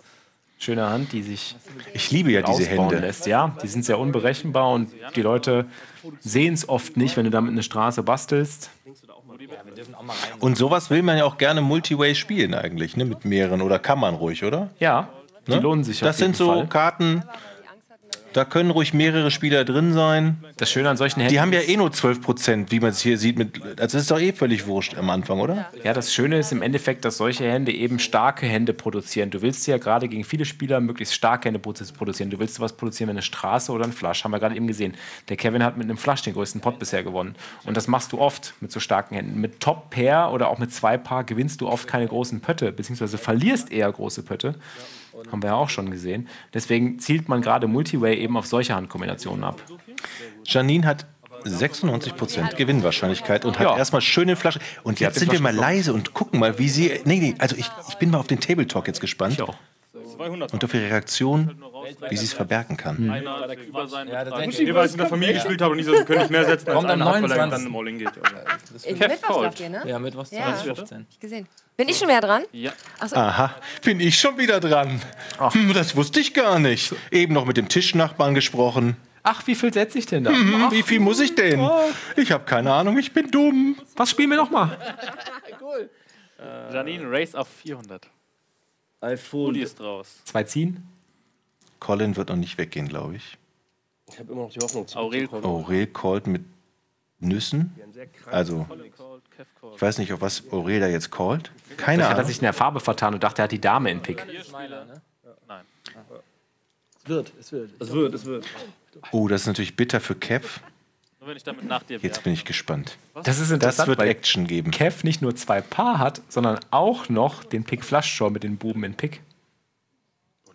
Schöne Hand, die sich Ich liebe ja diese Hände. lässt. Ja, die sind sehr unberechenbar und die Leute sehen es oft nicht, wenn du damit eine Straße bastelst. Und sowas will man ja auch gerne Multiway spielen eigentlich, ne? Mit mehreren oder kann man ruhig, oder? Ja, die Ne? lohnen sich Das sind so Fall. Karten, da können ruhig mehrere Spieler drin sein. Das Schöne an solchen Händen Die haben ja eh nur 12 Prozent, wie man es hier sieht. Mit, also das ist doch eh völlig wurscht am Anfang, oder? Ja, das Schöne ist im Endeffekt, dass solche Hände eben starke Hände produzieren. Du willst ja gerade gegen viele Spieler möglichst starke Hände produ- produzieren. Du willst sowas produzieren wie eine Straße oder ein Flush. Haben wir gerade eben gesehen. Der Kevin hat mit einem Flush den größten Pot bisher gewonnen. Und das machst du oft mit so starken Händen. Mit Top-Pair oder auch mit zwei Paar gewinnst du oft keine großen Pötte, beziehungsweise verlierst eher große Pötte. Haben wir ja auch schon gesehen. Deswegen zielt man gerade Multiway eben auf solche Handkombinationen ab. Janine hat 96% Gewinnwahrscheinlichkeit und hat Ja. erstmal schöne Flasche. Und jetzt sind wir mal leise und gucken mal, wie sie. Nee, nee, also ich, ich bin mal auf den Table Talk jetzt gespannt. Ich auch. 200. Und auf ihre Reaktion, wie sie es verbergen kann. Einer über seinen Ja, das ich. Ich weiß, in der Familie gespielt habe und nicht so, können nicht mehr setzen als einer, hat, weil er 29.. dann im All-In geht. Mittwochs Call. lauft ihr, ne? Ja, mit was Ja. 2015. Ich gesehen. Bin ich schon wieder dran? Ja. Achso. Aha, bin ich schon wieder dran. Hm, das wusste ich gar nicht. Eben noch mit dem Tischnachbarn gesprochen. Ach, wie viel setze ich denn da? Hm, wie viel muss ich denn? Ich habe keine Ahnung, ich bin dumm. Was spielen wir nochmal? Janine, Race auf 400. I Uli ist raus. Zwei ziehen? Colin wird noch nicht weggehen, glaube ich. Ich habe immer noch die Hoffnung. zu- Aurel Aurel callt mit Nüssen. Also, called, called. ich weiß nicht, auf was Aurel da jetzt callt. Keine Vielleicht hat er Ahnung. sich in der Farbe vertan und dachte, er hat die Dame in Pick. Nein. Es wird, es wird. Es wird, es wird. Oh, das ist natürlich bitter für Kev. Nur wenn ich damit nach dir Jetzt bin ich gespannt. Das ist Das interessant, wird weil Action geben. Kev nicht nur zwei Paar hat, sondern auch noch den Pick Flush Draw mit den Buben in Pick.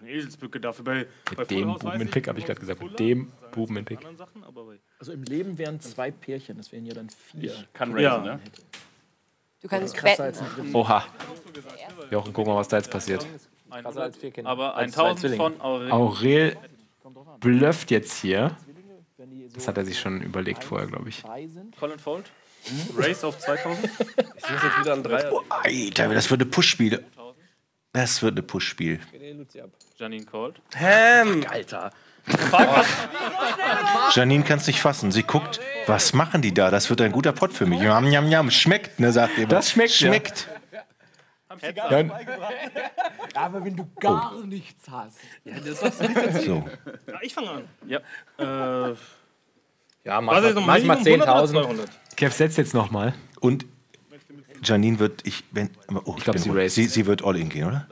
Eine Eselsbücke dafür bei, bei Mit dem Buben in ich, Pick, habe ich gerade gesagt. Mit dem Buben in Pick. Sachen, Also im Leben wären zwei Pärchen, das wären ja dann vier. Kann Ja. raisen, ne? Du kannst Krasser betten. als. Oha. Jochen, gucken wir mal, was da jetzt passiert. Krasser als vier Kinder. Aber Als zwei 1000 Zwillinge. von Aurel. Aurel blufft jetzt hier. Das hat er sich schon überlegt vorher, glaube ich. Colin Fold. Race auf 2000. Ich muss jetzt wieder an Dreier. Alter, das wird eine Push-Spiel. Das wird eine Push-Spiel. Janine called. Ham! Alter. Janine kann es nicht fassen. Sie guckt, was machen die da? Das wird ein guter Pot für mich. Jam, jam, jam. Schmeckt, ne, sagt ihr. Das schmeckt, ja. Schmeckt. Ja, Aber wenn du gar nichts hast. So. Ja, ich fange an. Ja. Äh, Ja, was ist mach, noch mach mal Minimum 100 oder 10.000. 200? Kev setzt jetzt nochmal. Und Janine wird, ich, wenn, oh, ich, glaub, bin sie sie, sie wird all in gehen, oder?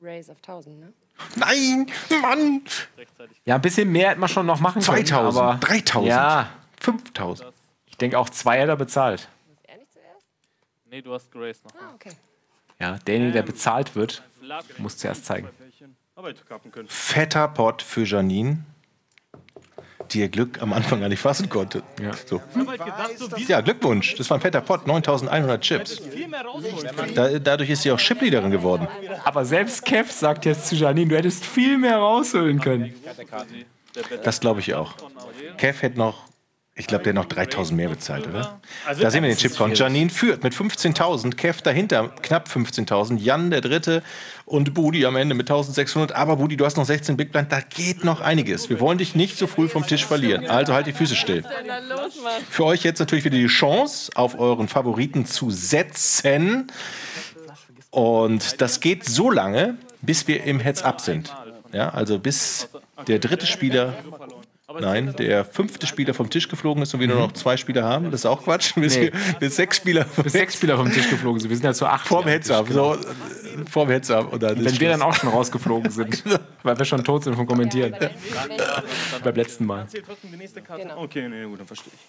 Raise auf 1000, ne? Nein, Mann! Ja, ein bisschen mehr hätte man schon noch machen können. 2000, aber 3000, Ja, 5000. ich denke auch zwei hätte er bezahlt. Nee, du hast Grace noch. Ah, okay. Ja, derjenige, der bezahlt wird, muss zuerst zeigen. Fetter Pot für Janine, die ihr Glück am Anfang gar nicht fassen konnte. Ja. So. Halt Ja, Glückwunsch. Das war ein fetter Pot, 9100 Chips. Da, dadurch ist sie auch Chipleaderin geworden. Aber selbst Kev sagt jetzt zu Janine, du hättest viel mehr rausholen können. Das glaube ich auch. Kev hätte noch, ich glaube, der hat noch 3000 mehr bezahlt, oder? Also, Da sehen wir den das ist Chipcount. Janine führt mit 15.000, Kev dahinter knapp 15.000, Jan der Dritte und Budi am Ende mit 1600. Aber Budi, du hast noch 16 Big Blind, da geht noch einiges. Wir wollen dich nicht so früh vom Tisch verlieren. Also halt die Füße still. Für euch jetzt natürlich wieder die Chance, auf euren Favoriten zu setzen. Und das geht so lange, bis wir im Heads-Up sind. Ja, also bis der dritte Spieler, nein, der fünfte Spieler vom Tisch geflogen ist und wir nur noch zwei Spieler haben. Das ist auch Quatsch. Bis, Nee. wir, bis sechs Spieler, Bis sechs Spieler vom Tisch geflogen sind. Wir sind ja zu acht. vorm Heads-Up. genau. So, vorm Heads-Up. Und dann Wenn wir dann auch schon rausgeflogen sind, weil wir schon tot sind vom Kommentieren. Beim letzten Mal. Genau. Okay, nee, gut, dann verstehe ich.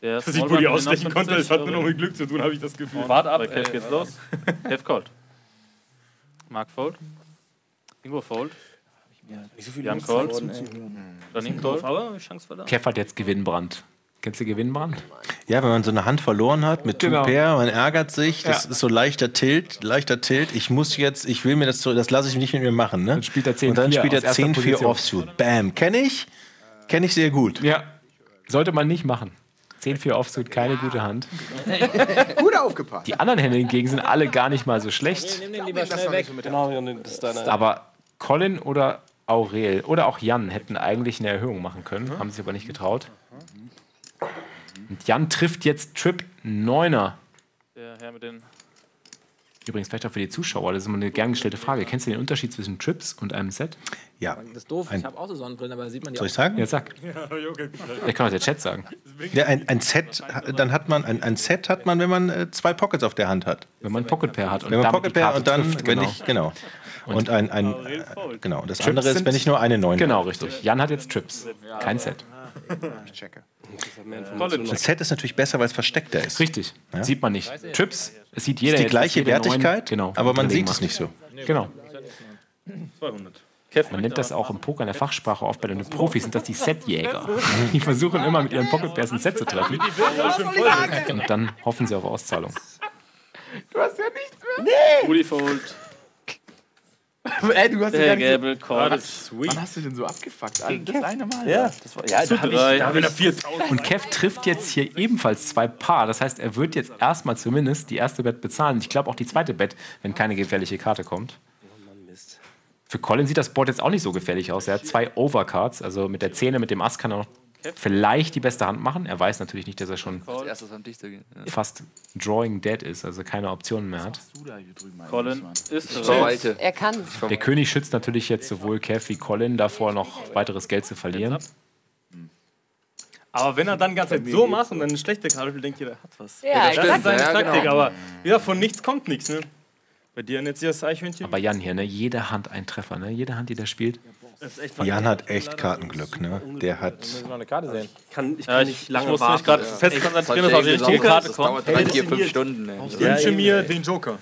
Der Dass ich Bulli ausstechen konnte, das hat nur noch 59 mit Glück zu tun, habe ich das Gefühl. Wart ab, Kev geht's los. Kev Cold. Mark Fold. Ingo Fold. Nicht so viel Jan zuzuhören. Janine Drauf, Cold. aber Chance da. Kev hat jetzt Gewinnbrand. Kennst du Gewinnbrand? Ja, wenn man so eine Hand verloren hat mit Genau. Pair, man ärgert sich, das Ja. ist so leichter Tilt, leichter Tilt. Ich muss jetzt, ich will mir das zurück, das lasse ich nicht mit mir machen. Ne? Dann spielt er 10-4 Und dann spielt er aus erster 10-4 Position. Offsuit. Bam, kenne ich, kenne ich sehr gut. Ja. Sollte man nicht machen. 10 für Offsuit, keine gute Hand. Gut aufgepasst. Die anderen Hände hingegen sind alle gar nicht mal so schlecht. Nimm den lieber schnell weg. Genau, das ist deine. Aber Colin oder Aurel oder auch Jan hätten eigentlich eine Erhöhung machen können, haben sich aber nicht getraut. Und Jan trifft jetzt Trip 9er. Der Herr mit den. Übrigens, vielleicht auch für die Zuschauer, das ist immer eine gern gestellte Frage. Kennst du den Unterschied zwischen Trips und einem Set? Ja. Das ist doof. Ein- Ich habe auch so Sonnenbrillen, aber da sieht man die Soll auch. ich sagen? Ja, sag. Der kann auch der Chat sagen. Ja, ein, ein Set, dann hat man ein, ein Set hat man, wenn man äh, zwei Pockets auf der Hand hat. Wenn man ein Pocket Pair hat und Wenn man Pocket Pair und dann, trifft, wenn genau. ich, genau. Und ein, ein äh, genau. Das Trips andere ist, wenn ich nur eine 9 Genau, richtig. Jan hat jetzt Trips. Kein Set. Ich checke. Das Set ist natürlich besser, weil es versteckter ist. Richtig. Ja? Sieht man nicht. Trips, es sieht jeder Ist die gleiche jeder Wertigkeit, genau, aber man sieht es nicht so. Genau. 200. Man nennt das auch im Poker in der Fachsprache oft bei den Profis, sind das die Setjäger. Die versuchen immer mit ihren Pocket Pairs ein Set zu treffen. Und dann hoffen sie auf Auszahlung. Du hast ja nichts mehr. Booty Fold. Ey, du hast ja Der gar Gable nichts- Cold. Wann hast du denn so abgefuckt? Alter, das eine Mal. Ja, das war, ja, da habe ich, drei. da hab ich 4000. Und Kev trifft jetzt hier ebenfalls zwei Paar. Das heißt, er wird jetzt erstmal zumindest die erste Bet bezahlen. Ich glaube auch die zweite Bet, wenn keine gefährliche Karte kommt. Für Colin sieht das Board jetzt auch nicht so gefährlich aus. Er hat zwei Overcards, also mit der Zähne, mit dem Ass kann er noch vielleicht die beste Hand machen. Er weiß natürlich nicht, dass er schon. Ja. fast drawing dead ist, also keine Optionen mehr hat. Colin ist So raus. alte. Er kann. Der König schützt natürlich jetzt sowohl Kev wie Colin davor, noch weiteres Geld zu verlieren. Aber wenn er dann die ganze Zeit so macht und dann eine schlechte Karte spielt, denkt jeder, er hat was. Ja, das ist exakt. seine Ja, Taktik, genau. aber ja, von nichts kommt nichts. Ne? Bei dir jetzt hier das Eichhörnchen. Aber Jan hier, ne? jede Hand ein Treffer, ne? jede Hand, die der spielt. Jan hat echt Kartenglück, ne? Der hat. Müssen wir noch eine Karte sehen. Ich kann, ich Ja, kann ich, nicht ich lange muss mich gerade Ja. fest konzentrieren, Das dass auf die richtige Karte Das kommt. dauert drei, vier, fünf Stunden. Ich wünsche mir den Joker.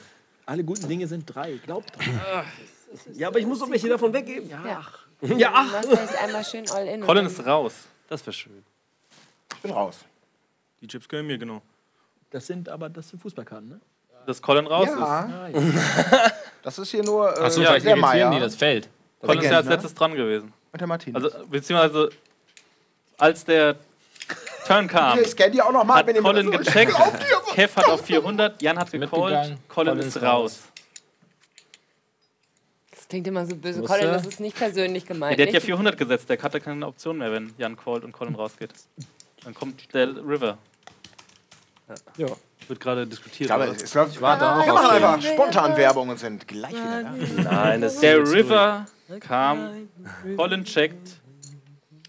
Alle guten Dinge sind drei. Glaubt dran. Ja, aber ich muss doch welche davon weggeben. Ja, Ja. ja ach. Du machst jetzt einmal schön all in. Colin ist raus. Das wäre schön. Ich bin raus. Die Chips können mir, genau. Das sind aber das sind Fußballkarten, ne? Dass Colin raus ist. Ja. Das ist hier nur äh, Achso, der vielleicht irritieren Meier die das Feld. Colin ist ja als Legende. letztes dran gewesen. und der Martin. Also, beziehungsweise, als der Turn kam, scan die auch noch mal, hat Colin gecheckt. Kev hat auf 400, Jan hat gecallt, Colin Colin ist raus. Das klingt immer so böse. Wusste. Colin, das ist nicht persönlich Ja, gemeint. der hat ja nicht? 400 gesetzt, der hatte keine Option mehr, wenn Jan callt und Colin rausgeht. Dann kommt der River. Ja. Wird gerade diskutiert. Ja, aber es läuft. warte auch Wir machen einfach spontan Werbung und sind gleich wieder da. Nein, das ist Der River kam, Colin checkt,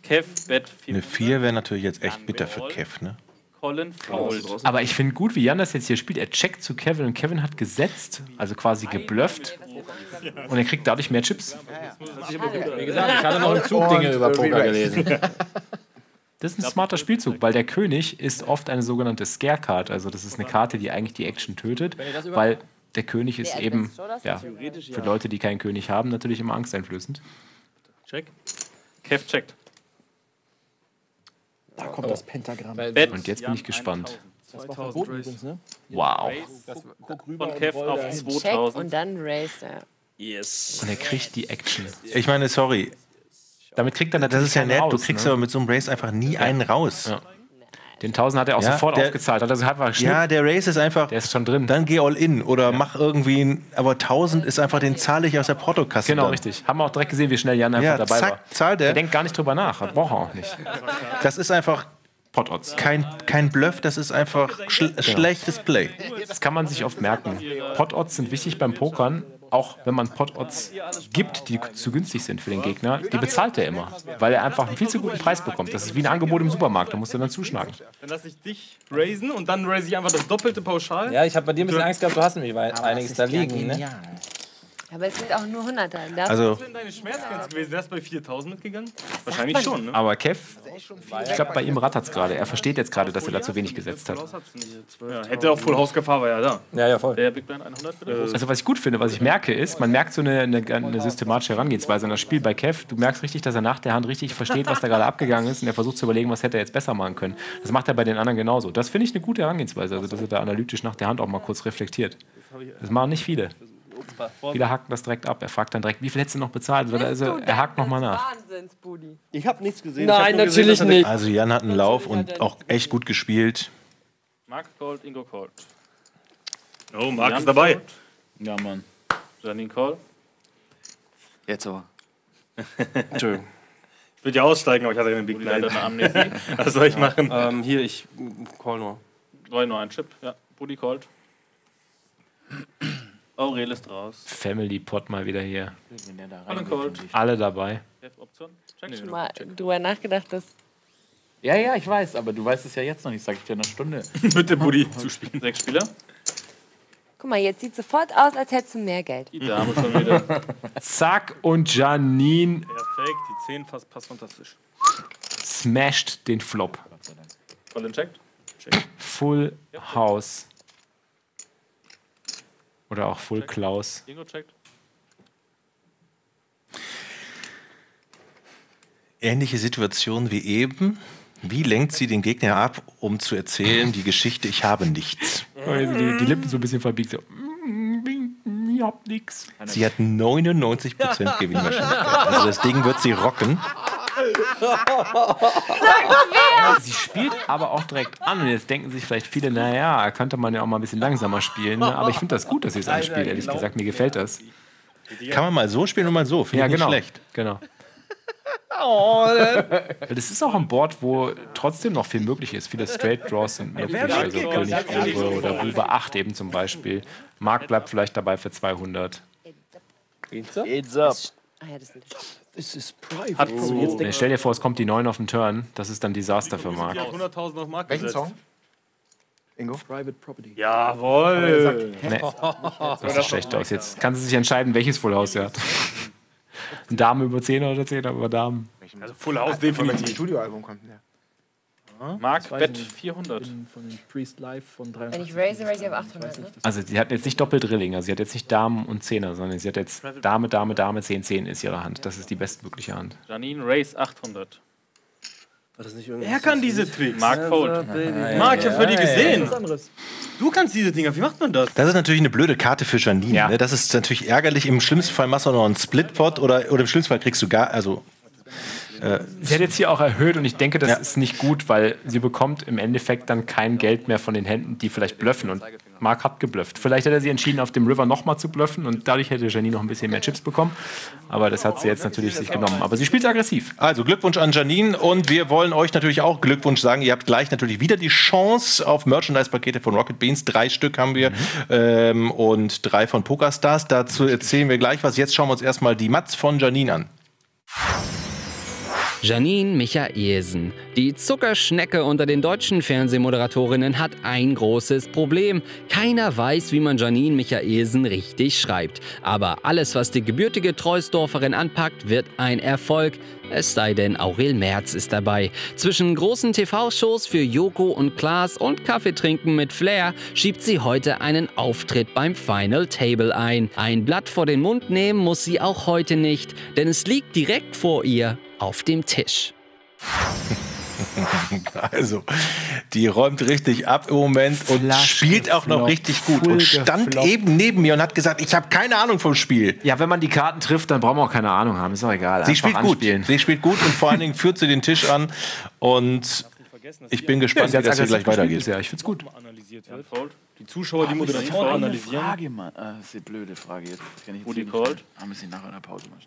Kev bet Eine 400, 4 wäre natürlich jetzt echt bitter für Kev, ne? Colin Fold. Aber ich finde gut, wie Jan das jetzt hier spielt. Er checkt zu Kevin und Kevin hat gesetzt, also quasi geblufft. Und er kriegt dadurch mehr Chips. Wie gesagt, ich hatte noch im Zug Dinge über Poker gelesen. Das ist ein smarter Spielzug, weil der König ist oft eine sogenannte Scare-Card. Also das ist eine Karte, die eigentlich die Action tötet, weil der König ist eben ja, für Leute, die keinen König haben, natürlich immer angsteinflößend. Check. Kev checkt. Da kommt das Pentagramm. Bet. Und jetzt bin ich gespannt. Das war verboten übrigens, ne? Wow. Von Kev auf Check 2000. und dann Race. Ja. Yes. Und er kriegt die Action. Ich meine, sorry. Damit kriegt er Das ist ja nett, du kriegst ne? aber mit so einem Race einfach nie einen raus. Ja. Den 1000 hat er auch Ja, sofort der- aufgezahlt. Hat er so einfach Schnipp. Ja, der Race ist einfach. Der ist schon drin. Dann geh all in oder mach irgendwie. Ein, aber 1000 ist einfach, den zahle ich aus der Portokasse. Genau, dann. richtig. Haben wir auch direkt gesehen, wie schnell Jan einfach Ja, dabei zack, war. zahlt er. Der denkt gar nicht drüber nach. Das braucht er auch nicht. Das ist einfach Pot-Odds. kein, kein Bluff, das ist einfach schl schlechtes Play. Das kann man sich oft merken. Pot-Odds sind wichtig beim Pokern, auch wenn man Pot-Odds gibt, die zu günstig sind für den Gegner. Die bezahlt er immer, weil er einfach einen viel zu guten Preis bekommt. Das ist wie ein Angebot im Supermarkt, da musst du dann zuschlagen. Dann lasse ich dich raisen und dann raise ich einfach das doppelte pauschal. Ja, ich habe bei dir ein bisschen Angst gehabt, du hast nämlich einiges da liegen. Ne? Aber es sind auch nur 100 da. Da- Also- Was wäre denn deine Schmerzgrenze gewesen? Wärst du bei 4000 mitgegangen? Wahrscheinlich schon, ne? Aber Kev, ich glaube, bei ihm rattert es gerade. Er versteht jetzt gerade, dass er da zu wenig gesetzt hat. Ja, hätte auch Full House Gefahr, war ja da. Ja, ja, voll. Der Big Blind 100 bitte. Also was ich gut finde, was ich merke, ist, man merkt so eine, eine, eine systematische Herangehensweise an das Spiel bei Kev. Du merkst richtig, dass er nach der Hand richtig versteht, was da gerade abgegangen ist und er versucht zu überlegen, was hätte er jetzt besser machen können. Das macht er bei den anderen genauso. Das finde ich eine gute Herangehensweise, also dass er da analytisch nach der Hand auch mal kurz reflektiert. Das machen nicht viele. Viele haken das direkt ab. Er fragt dann direkt, wie viel hättest du noch bezahlt? Oder Also er hakt nochmal nach. Wahnsinnsbudi. Ich habe nichts gesehen. Nein, ich gesehen, natürlich er- nicht. Also Jan hat einen Lauf und auch echt gut gespielt. Mark Cold, Ingo Cold. Oh, Marc Jan ist dabei. Ja, Mann. Janine Call. Jetzt aber. Entschuldigung. Ich würde ja aussteigen, aber ich hatte einen Big Blind. Was soll ich machen? Ähm, hier, ich call nur. Roy nur ein Chip. Ja, Buddy Cold. Aurel ist raus. Family Pot mal wieder hier. Colin Cold. Alle dabei. Option. Check. Schon mal drüber nachgedacht, dass. Ja, ja, ich weiß, aber du weißt es ja jetzt noch nicht, sag ich dir in einer Stunde. Bitte, Buddy, zuspielen. Sechs Spieler. Guck mal, jetzt sieht sofort aus, als hättest du mehr Geld. Die Dame schon wieder. Zack und Janine Perfekt, die 10 fast passt fantastisch. smasht den Flop. Colin checkt. Full House. Oder auch Full Klaus. Ingo checkt. Ähnliche Situation wie eben. Wie lenkt sie den Gegner ab, um zu erzählen, die Geschichte, ich habe nichts? Also die, die Lippen so ein bisschen verbiegt. So. "Mm, Ich hab nix. Sie hat 99% Gewinnwahrscheinlichkeit. Also das Ding wird sie rocken. Sie spielt aber auch direkt an. Und jetzt denken sich vielleicht viele, naja, könnte man ja auch mal ein bisschen langsamer spielen. Ne? Aber ich finde das gut, dass sie es anspielt, ehrlich gesagt. Mir gefällt das. Kann man mal so spielen und mal so. Finde Ja, ich nicht genau. schlecht. genau. Weil Das ist auch ein Board, wo trotzdem noch viel möglich ist. Viele Straight Draws sind möglich. Also König Bube oder Bube 8 eben zum Beispiel. Mark bleibt vielleicht dabei für 200. It's up. Ah ja, das sind This is private. Hat so- jetzt Nee, stell dir vor, es kommt die 9 auf den Turn. Das ist dann Desaster für Mark. 100.000 auf Markt Welchen gesetzt. Song? Ingo? Private Property. Jawohl. Nee, das sieht schlecht aus. Jetzt kann sie sich entscheiden, welches Full House sie hat. Ein Dame über 10 oder 10 über Damen. Also Full House Von welchem definitiv. Studioalbum kommt der? Mark weiß Bet nicht. 400. Von, von den Priest Live von Wenn 83. ich raise, raise ich auf 800. Ne? Also sie hat jetzt nicht Doppeldrilling, also sie hat jetzt nicht Damen und Zehner, sondern sie hat jetzt Dame, Dame, Dame, 10, 10 ist ihre Hand. Das ist die bestmögliche Hand. Janine Race 800. War das nicht irgendwas? Wer kann diese Tricks? Mark Fold. Marc, ich hab für die gesehen. Du kannst diese Dinger. Wie macht man das? Das ist natürlich eine blöde Karte für Janine. Ja. Ne? Das ist natürlich ärgerlich. Im schlimmsten Fall machst du noch einen Splitpot oder, oder im schlimmsten Fall kriegst du gar, also Sie hat jetzt hier auch erhöht und ich denke, das Ja. ist nicht gut, weil sie bekommt im Endeffekt dann kein Geld mehr von den Händen, die vielleicht blöffen. Und Mark hat geblufft. Vielleicht hätte er sie entschieden, auf dem River nochmal zu bluffen und dadurch hätte Janine noch ein bisschen mehr Chips bekommen. Aber das hat sie jetzt natürlich sich genommen. Aber sie spielt aggressiv. Also Glückwunsch an Janine und wir wollen euch natürlich auch Glückwunsch sagen. Ihr habt gleich natürlich wieder die Chance auf Merchandise-Pakete von Rocket Beans. Drei Stück haben wir ähm, und drei von PokerStars. Dazu erzählen wir gleich was. Jetzt schauen wir uns erstmal die Mats von Janine an. Janine Michaelsen. Die Zuckerschnecke unter den deutschen Fernsehmoderatorinnen hat ein großes Problem. Keiner weiß, wie man Janine Michaelsen richtig schreibt. Aber alles, was die gebürtige Treusdorferin anpackt, wird ein Erfolg. Es sei denn, Aurel Merz ist dabei. Zwischen großen TV-Shows für Joko und Klaas und Kaffeetrinken mit Flair schiebt sie heute einen Auftritt beim Final Table ein. Ein Blatt vor den Mund nehmen muss sie auch heute nicht, denn es liegt direkt vor ihr auf dem Tisch. Also, die räumt richtig ab im Moment und spielt auch noch richtig gut. Und stand eben neben mir und hat gesagt, ich habe keine Ahnung vom Spiel. Ja, wenn man die Karten trifft, dann brauchen wir auch keine Ahnung haben. Ist doch egal. Sie spielt gut. anspielen. Sie spielt gut und vor allen Dingen führt sie den Tisch an. Und ich bin gespannt, Ja, wie sie das hier gleich weitergeht. bisher. Ich find's gut. Die Zuschauer, die Moderatoren analysieren. Frage, Mann. Ah, das ist eine blöde Frage jetzt. Kann ich jetzt called. stellen. Ah, müssen wir nachher in der Pause machen.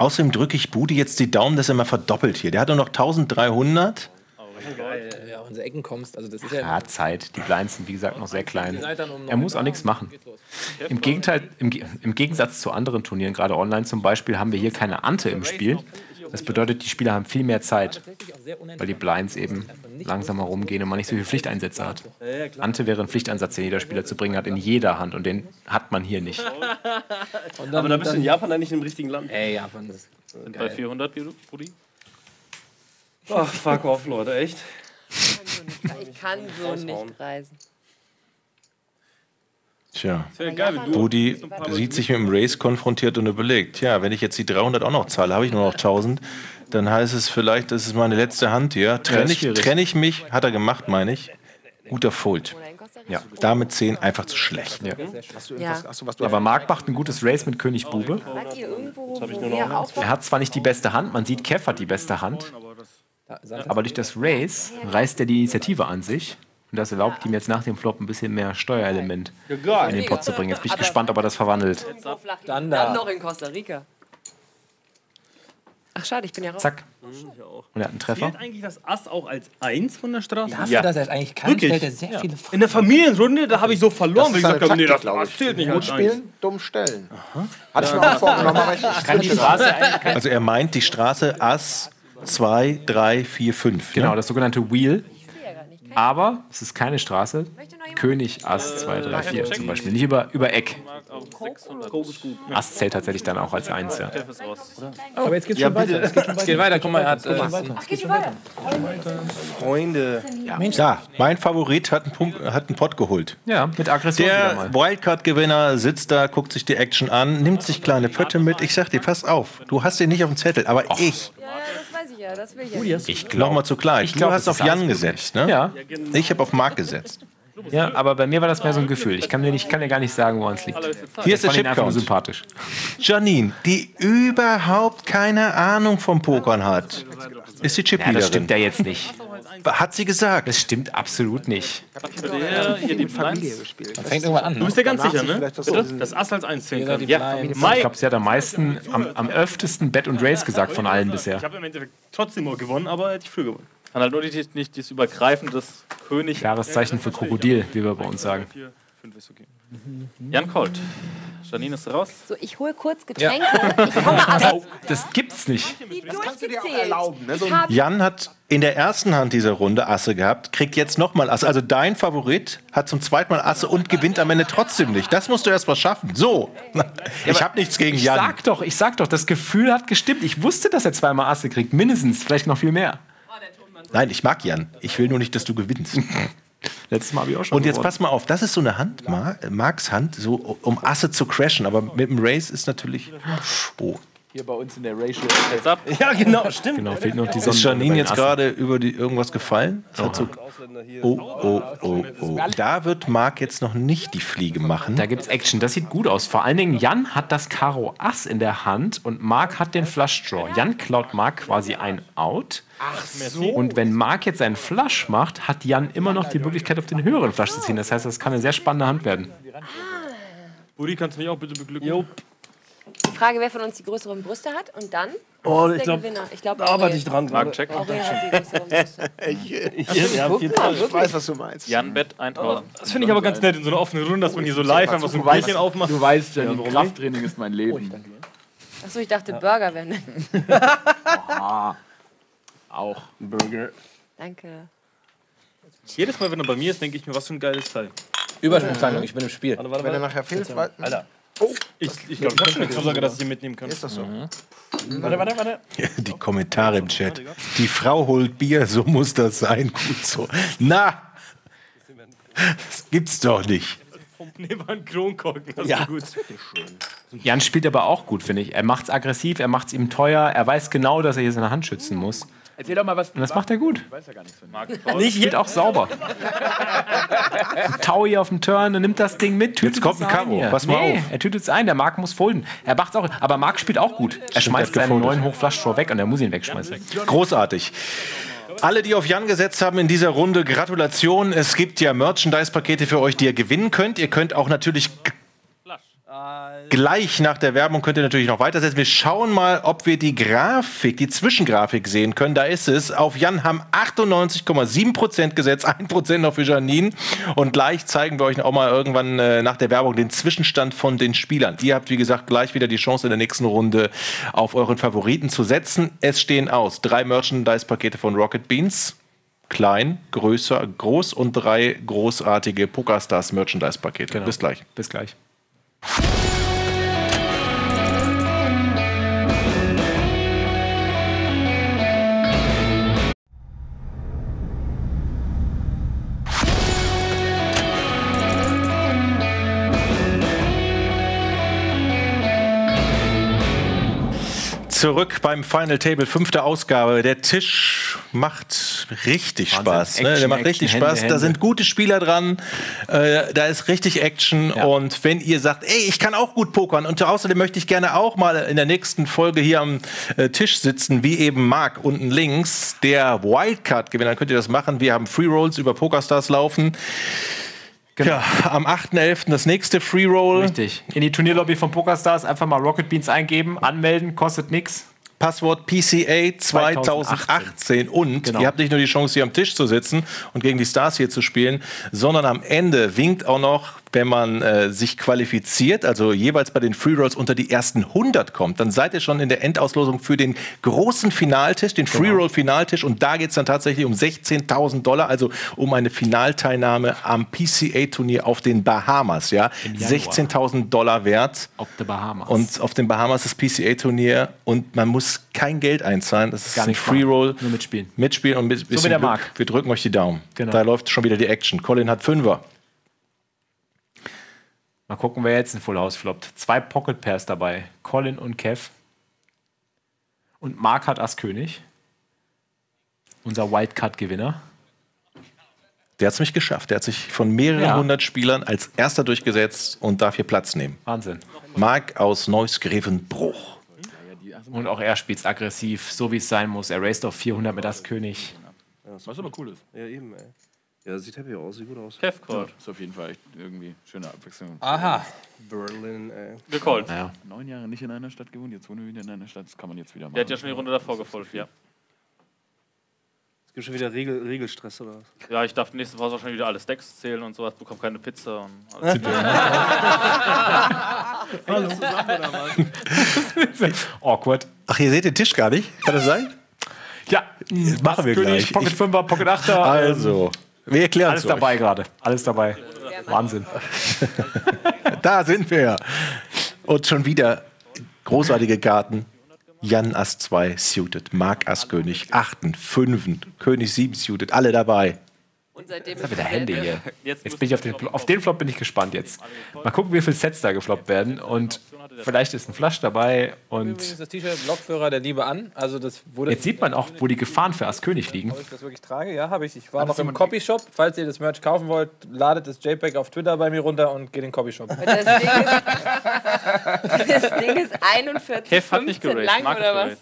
Außerdem drücke ich Budi jetzt die Daumen, dass er mal verdoppelt hier. Der hat nur noch 1300. Ja, unsere Ecken kommst, also das ist ja. Ja, Zeit. Die Blinds sind, wie gesagt, noch sehr klein. Er muss auch nichts machen. Im, Gegenteil, im, Im Gegensatz zu anderen Turnieren, gerade online zum Beispiel, haben wir hier keine Ante im Spiel. Das bedeutet, die Spieler haben viel mehr Zeit, weil die Blinds eben langsamer rumgehen und man nicht so viele Pflichteinsätze hat. Ante wäre ein Pflichteinsatz, den jeder Spieler zu bringen hat, in jeder Hand und den hat man hier nicht. Aber da bist du in Japan eigentlich im richtigen Land. Ey, Japan ist. Sind bei 400, Rudi? Ach, fuck off, Leute, echt. Ich kann so nicht reisen. Tja. Budi sieht sich mit dem Race konfrontiert und überlegt, ja, wenn ich jetzt die 300 auch noch zahle, habe ich nur noch 1000, dann heißt es vielleicht, das ist meine letzte Hand hier. Trenne ich, schwierig. trenn ich mich, hat er gemacht, meine ich. Guter Fold. Ja. Damit 10 einfach zu schlecht. Ja. Ja. Aber Marc macht ein gutes Race mit König Bube. Eins. auch Er hat zwar nicht die beste Hand, man sieht, Kev hat die beste Hand, aber durch das Race reißt er die Initiative an sich. Und das erlaubt ihm jetzt nach dem Flop ein bisschen mehr Steuerelement in den Pot zu bringen. Jetzt bin ich gespannt, ob er das verwandelt. Dann Dann da. noch in Costa Rica. Ach schade, ich bin ja raus. Zack. Und er hat einen Treffer. Zählt eigentlich das Ass auch als Eins von der Straße? Dafür, dass er es eigentlich kann, Wirklich? stellt er sehr viele Fragen. In der Familienrunde, da habe ich so verloren, weil ich gesagt habe, nee, das Ass ich. zählt nicht Gut spielen, dumm stellen. Hatte ich mir auch vorgenommen, aber ich, ich Kann die Straße Also er meint die Straße Ass 2, 3, 4, 5. Genau, das sogenannte Wheel. Aber es ist keine Straße. König, Ass, 2, 3, 4 zum Beispiel. Nicht über, über Eck. Ass zählt tatsächlich dann auch als 1, ja. Aber jetzt geht's schon weiter. Es geht schon weiter. geht weiter. Guck mal, er hat. Äh, Ach, geht schon weiter. Freunde. Ja, mein Favorit hat einen, Punkt, hat einen Pot geholt. Ja, mit Aggression Der. Wildcard-Gewinner sitzt da, guckt sich die Action an, nimmt sich kleine Pötte mit. Ich sag dir, pass auf, du hast den nicht auf dem Zettel, aber. Ja, weiß ich ja, das will ich ja. Ich Nochmal zu klar. Ich Du glaub, hast das auf ist Jan gesetzt, ne? Ja, Ich habe auf Mark gesetzt. ja, aber bei mir war das mehr so ein Gefühl. Ich kann dir, nicht, kann dir gar nicht sagen, woran es liegt. Hier ist der ihn einfach sympathisch. Janine, die überhaupt keine Ahnung vom Pokern hat, ist die Ja, das stimmt ja jetzt nicht. Hat sie gesagt. Das stimmt absolut nicht. Der, hier die Familie gespielt. Man fängt irgendwann an. Du Ne? bist dir ganz Danach sicher, sich ne? das Bitte? Ass als Eins zählen kann. Ja. Ich Mike, glaube, sie hat am meisten, am, am öftesten Bet und Race gesagt von allen ich bisher. habe im Endeffekt trotzdem noch gewonnen, aber hätte ich früher gewonnen. Kann halt nur die, nicht dieses Übergreifen des König. Klares Zeichen für Krokodil, wie wir bei uns sagen. Vier, fünf ist okay. Jan Colt. Janine ist raus. So, ich hole kurz Getränke. Ich komme aber Das gibt's nicht. die kannst du dir auch erlauben, ne? So Ich Jan hat in der ersten Hand dieser Runde Asse gehabt, kriegt jetzt nochmal Asse. Also dein Favorit hat zum zweiten Mal Asse und gewinnt am Ende trotzdem nicht. Das musst du erst mal schaffen. So. Ich habe nichts gegen Ich Jan. sag doch, ich sag doch, das Gefühl hat gestimmt. Ich wusste, dass er zweimal Asse kriegt, mindestens, vielleicht noch viel mehr. Nein, ich mag Jan. Ich will nur nicht, dass du gewinnst. Letztes Mal habe ich auch schon Und jetzt gewonnen. pass mal auf, das ist so eine Hand, Mar Marks Hand, so um Asse zu crashen. Aber mit dem Race ist natürlich. Oh. Hier bei uns in der Ratio. Heads up. Ja, genau, stimmt. Genau, fehlt noch die Ist Sonnenbrille bei Janine jetzt gerade über die irgendwas gefallen? So, oh, oh, oh, oh. Da wird Mark jetzt noch nicht die Fliege machen. Da gibt's Action, das sieht gut aus. Vor allen Dingen, Jan hat das Karo Ass in der Hand und Mark hat den Flush Draw. Jan klaut Mark quasi ein Out. Ach so. Und wenn Mark jetzt einen Flush macht, hat Jan immer noch die Möglichkeit, auf den höheren Flush zu ziehen. Das heißt, das kann eine sehr spannende Hand werden. Buddy, kannst du mich auch bitte beglückwünschen? die Frage, wer von uns die größeren Brüste hat und dann Oh, ist ich der glaub, Gewinner. Ich glaube, Da arbeite ich dran gerade. check. Hat die größeren Brüste. Ja, Fall. Ich weiß, was du meinst. Jan Bet 1000. Das finde ich aber ganz nett in so einer offenen Runde, dass man hier so live einfach so ein Bierchen aufmacht. Du weißt ja, Krafttraining ist mein Leben. Achso, ich dachte Burger wären. Ah, auch. Burger. Danke. Jedes Mal, wenn er bei mir ist, denke ich mir, was für ein geiles Teil. Übersprungshandlung, ich bin im Spiel. Warte, warte, Wenn er warte. nachher fehlt, Alter. Oh, ich ich glaube, ich habe eine Zusage, dass ich ihn mitnehmen kann. Ist das so? Warte, warte, warte. Die Kommentare im Chat. Die Frau holt Bier, so muss das sein. Gut so. Na, das gibt's doch nicht. Neben einen Kronkorken. Das Ja. ist gut. Jan spielt aber auch gut, finde ich. Er macht es aggressiv, er macht es ihm teuer, er weiß genau, dass er hier seine Hand schützen muss. Erzähl doch mal was. Und das macht er gut. Ich weiß ja gar nichts von Nicht spielt auch sauber. Taui auf dem Turn und nimmt das Ding mit. tütet Jetzt kommt ein Karo. hier. Pass mal nee, auf. er tütet es ein. Der Marc muss folden. Er macht's auch. Aber Marc spielt auch gut. Er schmeißt seinen gefoldet. neuen Hochflaschstroh weg und er muss ihn wegschmeißen. Großartig. Alle, die auf Jan gesetzt haben in dieser Runde, Gratulation. Es gibt ja Merchandise-Pakete für euch, die ihr gewinnen könnt. Ihr könnt auch natürlich gleich nach der Werbung könnt ihr natürlich noch weitersetzen. Wir schauen mal, ob wir die Grafik, die Zwischengrafik sehen können. Da ist es. Auf Jan haben 98,7% gesetzt, 1% noch für Janine. Und gleich zeigen wir euch auch mal irgendwann äh, nach der Werbung den Zwischenstand von den Spielern. Ihr habt, wie gesagt, gleich wieder die Chance in der nächsten Runde auf euren Favoriten zu setzen. Es stehen aus drei Merchandise-Pakete von Rocket Beans. Klein, größer, groß und drei großartige PokerStars Merchandise-Pakete. Bis gleich. Bis gleich. Yeah. Zurück beim Final Table, fünfte Ausgabe. Der Tisch macht richtig Wahnsinn. Spaß. ne? Der Action, macht richtig Action, Spaß. Hände, Da Hände. sind gute Spieler dran. Äh, da ist richtig Action. Und wenn ihr sagt, ey, ich kann auch gut pokern und außerdem möchte ich gerne auch mal in der nächsten Folge hier am äh, Tisch sitzen, wie eben Marc unten links, der Wildcard-Gewinner, dann könnt ihr das machen. Wir haben Free Rolls über PokerStars laufen. Ja, am 8.11. das nächste Free Roll. Richtig. In die Turnierlobby von PokerStars einfach mal Rocket Beans eingeben, anmelden, kostet nichts. Passwort PCA 2018. Und Genau. ihr habt nicht nur die Chance, hier am Tisch zu sitzen und gegen die Stars hier zu spielen, sondern am Ende winkt auch noch, wenn man äh, sich qualifiziert, also jeweils bei den Free Rolls unter die ersten 100 kommt, dann seid ihr schon in der Endauslosung für den großen Finaltisch, den Free Roll Finaltisch. Und da geht es dann tatsächlich um 16.000 Dollar, also um eine Finalteilnahme am PCA-Turnier auf den Bahamas. Ja? Januar. 16.000 Dollar wert. Auf der Bahamas. Und auf den Bahamas das PCA-Turnier und man muss kein Geld einzahlen. Das ist Gar ein nicht Free Roll. Nur mitspielen. Mitspielen und mit bisschen wie der. Marc. Wir drücken euch die Daumen. Genau. Da läuft schon wieder die Action. Colin hat Fünfer. Mal gucken, wer jetzt ein Full House floppt. Zwei Pocket Pairs dabei. Colin und Kev. Und Mark hat Ass König. Unser Wildcard-Gewinner. Der hat es mich geschafft. Der hat sich von mehreren Ja. hundert Spielern als erster durchgesetzt und darf hier Platz nehmen. Wahnsinn. Marc aus Neusgrevenbruch. Und auch er spielt aggressiv, so wie es sein muss. Er raced auf 400 mit Ass König. Was aber cool ist. Ja, eben, ey. Ja, sieht happy aus, sieht gut aus. Ja, ist auf jeden Fall echt irgendwie schöne Abwechslung. Aha. Berlin, ey. Gecallt. Naja. Neun Jahre nicht in einer Stadt gewohnt, jetzt wohnen wir wieder in einer Stadt, das kann man jetzt wieder machen. Der hat ja schon die Runde davor gefolgt, ja. Es gibt schon wieder Regel, Regelstress oder was? Ja, ich darf nächste Woche wahrscheinlich wieder alle Stacks zählen und sowas, bekomme keine Pizza und alles. Hallo. Awkward. Ach, ihr seht den Tisch gar nicht? Kann das sein? Ja, machen wir König, gleich. Pocket Ich- 5er, Pocket 8er. Also, wir erklären Alles dabei gerade. Alles dabei. Wahnsinn. Da sind wir. Und schon wieder großartige Karten. Jan Ass 2 suited, Mark Ass König, Achten, Fünfen, König 7 suited, alle dabei. Und seitdem Jetzt wieder Hände hier. Jetzt Jetzt bin ich auf den, auf den Flop bin ich gespannt jetzt. Mal gucken, wie viele Sets da gefloppt werden. Und vielleicht ist ein Flush dabei. Übrigens Und das T-Shirt Blockführer der Liebe an. Also das wurde. jetzt sieht man auch, wo die Gefahren für Ass König liegen. Ob ich das wirklich trage? Ja, habe ich. Ich war noch im Copyshop. Falls ihr das Merch kaufen wollt, ladet das JPEG auf Twitter bei mir runter und geht in den Copyshop. Das Ding ist, das Ding ist 41, Kev hat nicht 15 geraced, hat oder was?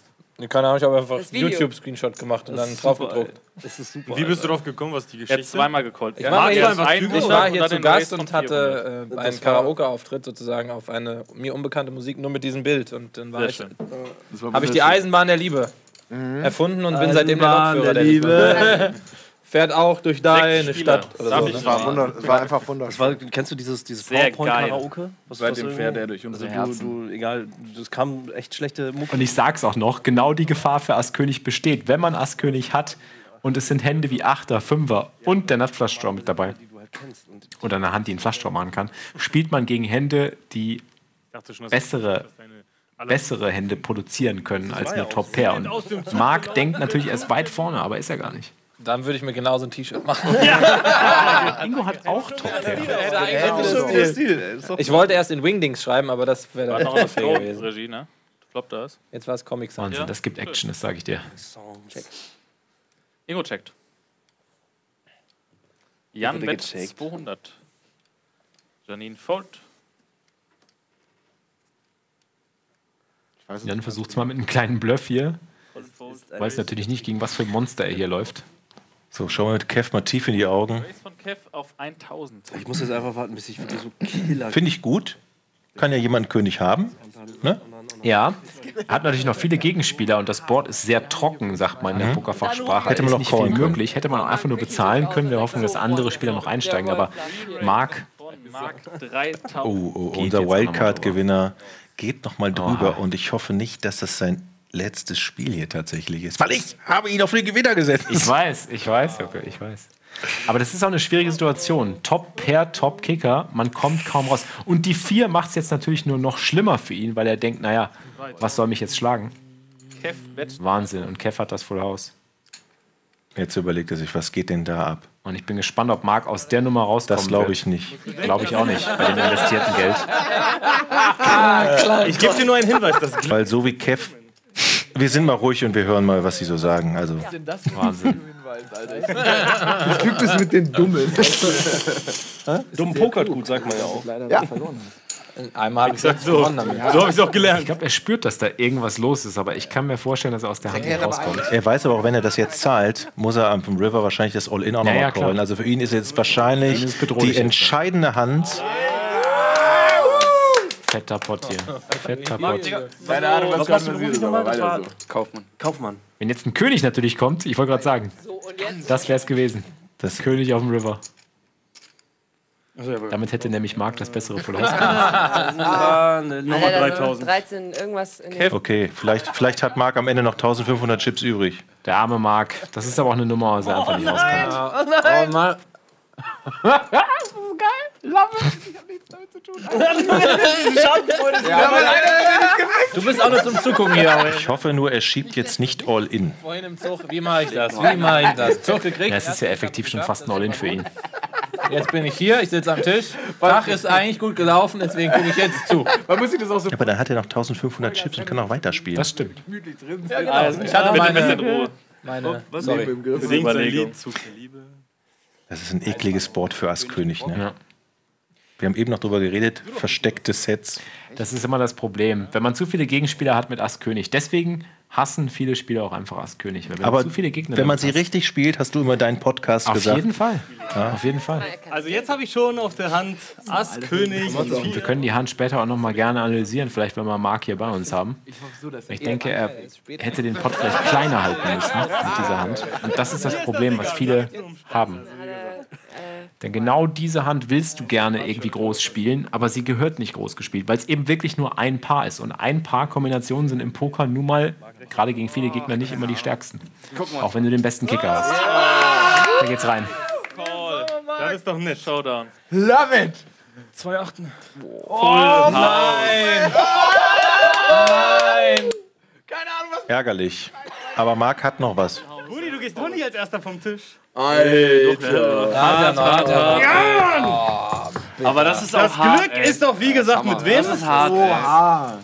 Keine Ahnung, ich habe einfach. YouTube-Screenshot gemacht und dann drauf gedruckt. Das ist super. Wie bist du drauf gekommen, was die Er Geschichte? hat zweimal gecallt. Ich Er war hier, ich 100 war hier zu Gast und hatte 400. äh, einen Karaoke-Auftritt sozusagen auf eine mir unbekannte Musik nur mit diesem Bild. Und dann war ich, war habe ich die. Eisenbahn der Liebe erfunden und bin seitdem der Eisenbahn Lokführer der der Liebe. Fährt auch durch deine Spieler. Stadt. Oder so, ne? Das war, wunder, war einfach wunderschön. Das war, kennst du dieses, dieses PowerPoint-Karaoke? Seitdem was fährt er durch unsere also du, du, egal, das kam echt schlechte Mucke. Und ich sag's auch noch, genau die Gefahr für Asskönig besteht. Wenn man Asskönig hat und es sind Hände wie Achter, Fünfer und der Nut-Flush-Draw mit dabei oder eine Hand, die einen Flush-Draw machen kann, spielt man gegen Hände, die schon, bessere, bessere Hände produzieren können als nur Top-Pair. Und Marc denkt natürlich erst weit vorne, aber ist er gar nicht. Dann würde ich mir genauso ein T-Shirt machen. Ingo hat auch Top-Pair. Ich wollte erst in Wingdings schreiben, aber das wäre dann noch eine gewesen. Regie, ne? Floppt das. Jetzt war es Comic Sans. Wahnsinn, das gibt Action, das sage ich dir. Ingo checkt. Jan wurde Bet gecheckt. 200. Janine Fold. Jan versucht's mal mit einem kleinen Bluff hier. Weiß natürlich nicht, gegen was für ein Monster er hier läuft. So, schauen wir mit Kev mal tief in die Augen. Race von Kev auf 1000. Ich muss jetzt einfach warten, bis ich wirklich so Killer. Finde ich gut. Kann ja jemand König haben. Ne? Ja, hat natürlich noch viele Gegenspieler und das Board ist sehr trocken, sagt man in der Pokerfachsprache. Mhm. Hätte man noch nicht viel callen können. möglich, hätte man auch einfach nur bezahlen können, wir hoffen, dass andere Spieler noch einsteigen, aber Mark 3000. Oh, oh Geht unser Wildcard-Gewinner geht noch mal drüber und ich hoffe nicht, dass das sein letztes Spiel hier tatsächlich ist. Weil ich habe ihn auf den Gewinner gesetzt. ich weiß, ich weiß, okay, ich weiß. Aber das ist auch eine schwierige Situation. Top-Pair, Top-Kicker, man kommt kaum raus. Und die 4 macht es jetzt natürlich nur noch schlimmer für ihn, weil er denkt, naja, was soll mich jetzt schlagen? Wahnsinn. Und Kev hat das Full House. Jetzt überlegt er sich, was geht denn da ab? Und ich bin gespannt, ob Marc aus der Nummer rauskommt. Das glaube ich nicht. Glaube ich auch nicht, bei dem investierten Geld. Ich gebe dir nur einen Hinweis. Das Weil so wie Kev. Wir sind mal ruhig und wir hören mal, was sie so sagen. Also, Wahnsinn. Das Typ ist mit den Dummen. dumm pokert gut, sagt man ja auch. Ja. Einmal habe ich Sag es so. gewonnen damit. So habe ich es auch gelernt. Ich glaube, er spürt, dass da irgendwas los ist, aber ich kann mir vorstellen, dass er aus der Hand nicht rauskommt. er weiß aber auch, wenn er das jetzt zahlt, muss er am River wahrscheinlich das All-In auch Ja, nochmal ja, callen. Also für ihn ist jetzt wahrscheinlich Für ist die entscheidende Hand. Fetter Pott hier. Fetter Pott. Keine Ahnung, was Was gerade passiert ist, aber nochmal? Das weiter war so. Kaufmann. Kaufmann. Wenn jetzt ein König natürlich kommt, ich wollte gerade sagen, das wäre es gewesen. Das König auf dem River. Damit hätte nämlich Marc das bessere Full House. Ah, Nummer so 3000. 13, irgendwas Okay, vielleicht, vielleicht hat Marc am Ende noch 1500 Chips übrig. Der arme Marc. Das ist aber auch eine Nummer, aus der er einfach nicht rauskommt. Oh, mal. Du bist auch nur zum Zugucken hier. aber Ich hoffe nur, er schiebt jetzt nicht All-In. Vorhin im Zug, wie mache ich das? Wie mache ich das? Zug gekriegt. Ja, es ist ja effektiv schon fast ein All-In für ihn. Jetzt bin ich hier, ich sitze am Tisch. Tag ist eigentlich gut gelaufen, deswegen gucke ich jetzt zu. Man muss sich das auch so Ja, aber dann hat er noch 1500 Chips und kann auch weiterspielen. Das stimmt. gemütlich drin Also, ich hatte meine, Ruhe. meine Was sorry. im Griff. Singt sein Überlegung. Lied, Zug der Liebe. Das ist ein ekliges Board für Ass-König. Ne? Ja. Wir haben eben noch drüber geredet, versteckte Sets. Das ist immer das Problem. Wenn man zu viele Gegenspieler hat mit Ass König. Deswegen hassen viele Spieler auch einfach Ass König. Weil wenn Aber zu viele Gegner wenn man sie hast- richtig spielt, hast du immer deinen Podcast Auf gesagt. jeden Fall. Auf jeden Fall. Also jetzt habe ich schon auf der Hand Ass, König. Und wir können die Hand später auch noch mal gerne analysieren, vielleicht wenn wir Marc hier bei uns haben. Ich denke, er hätte den Pot vielleicht kleiner halten müssen mit dieser Hand. Und das ist das Problem, was viele haben. Denn genau diese Hand willst du gerne irgendwie groß spielen, aber sie gehört nicht groß gespielt, weil es eben wirklich nur ein Paar ist. Und ein Paar Kombinationen sind im Poker nun mal, gerade gegen viele Gegner, nicht immer die stärksten. Auch wenn du den besten Kicker hast. Da geht's rein. Das ist doch nett. Showdown. Love it! Zwei Achten. Oh, nein! Nein! Ärgerlich. Aber Marc hat noch was. Rudi, du gehst doch nicht als erster vom Tisch. Alter! Hart, hart, hart. Aber das ist Das auch hart, Glück ey. ist doch, wie gesagt, mit wem? Das ist hart.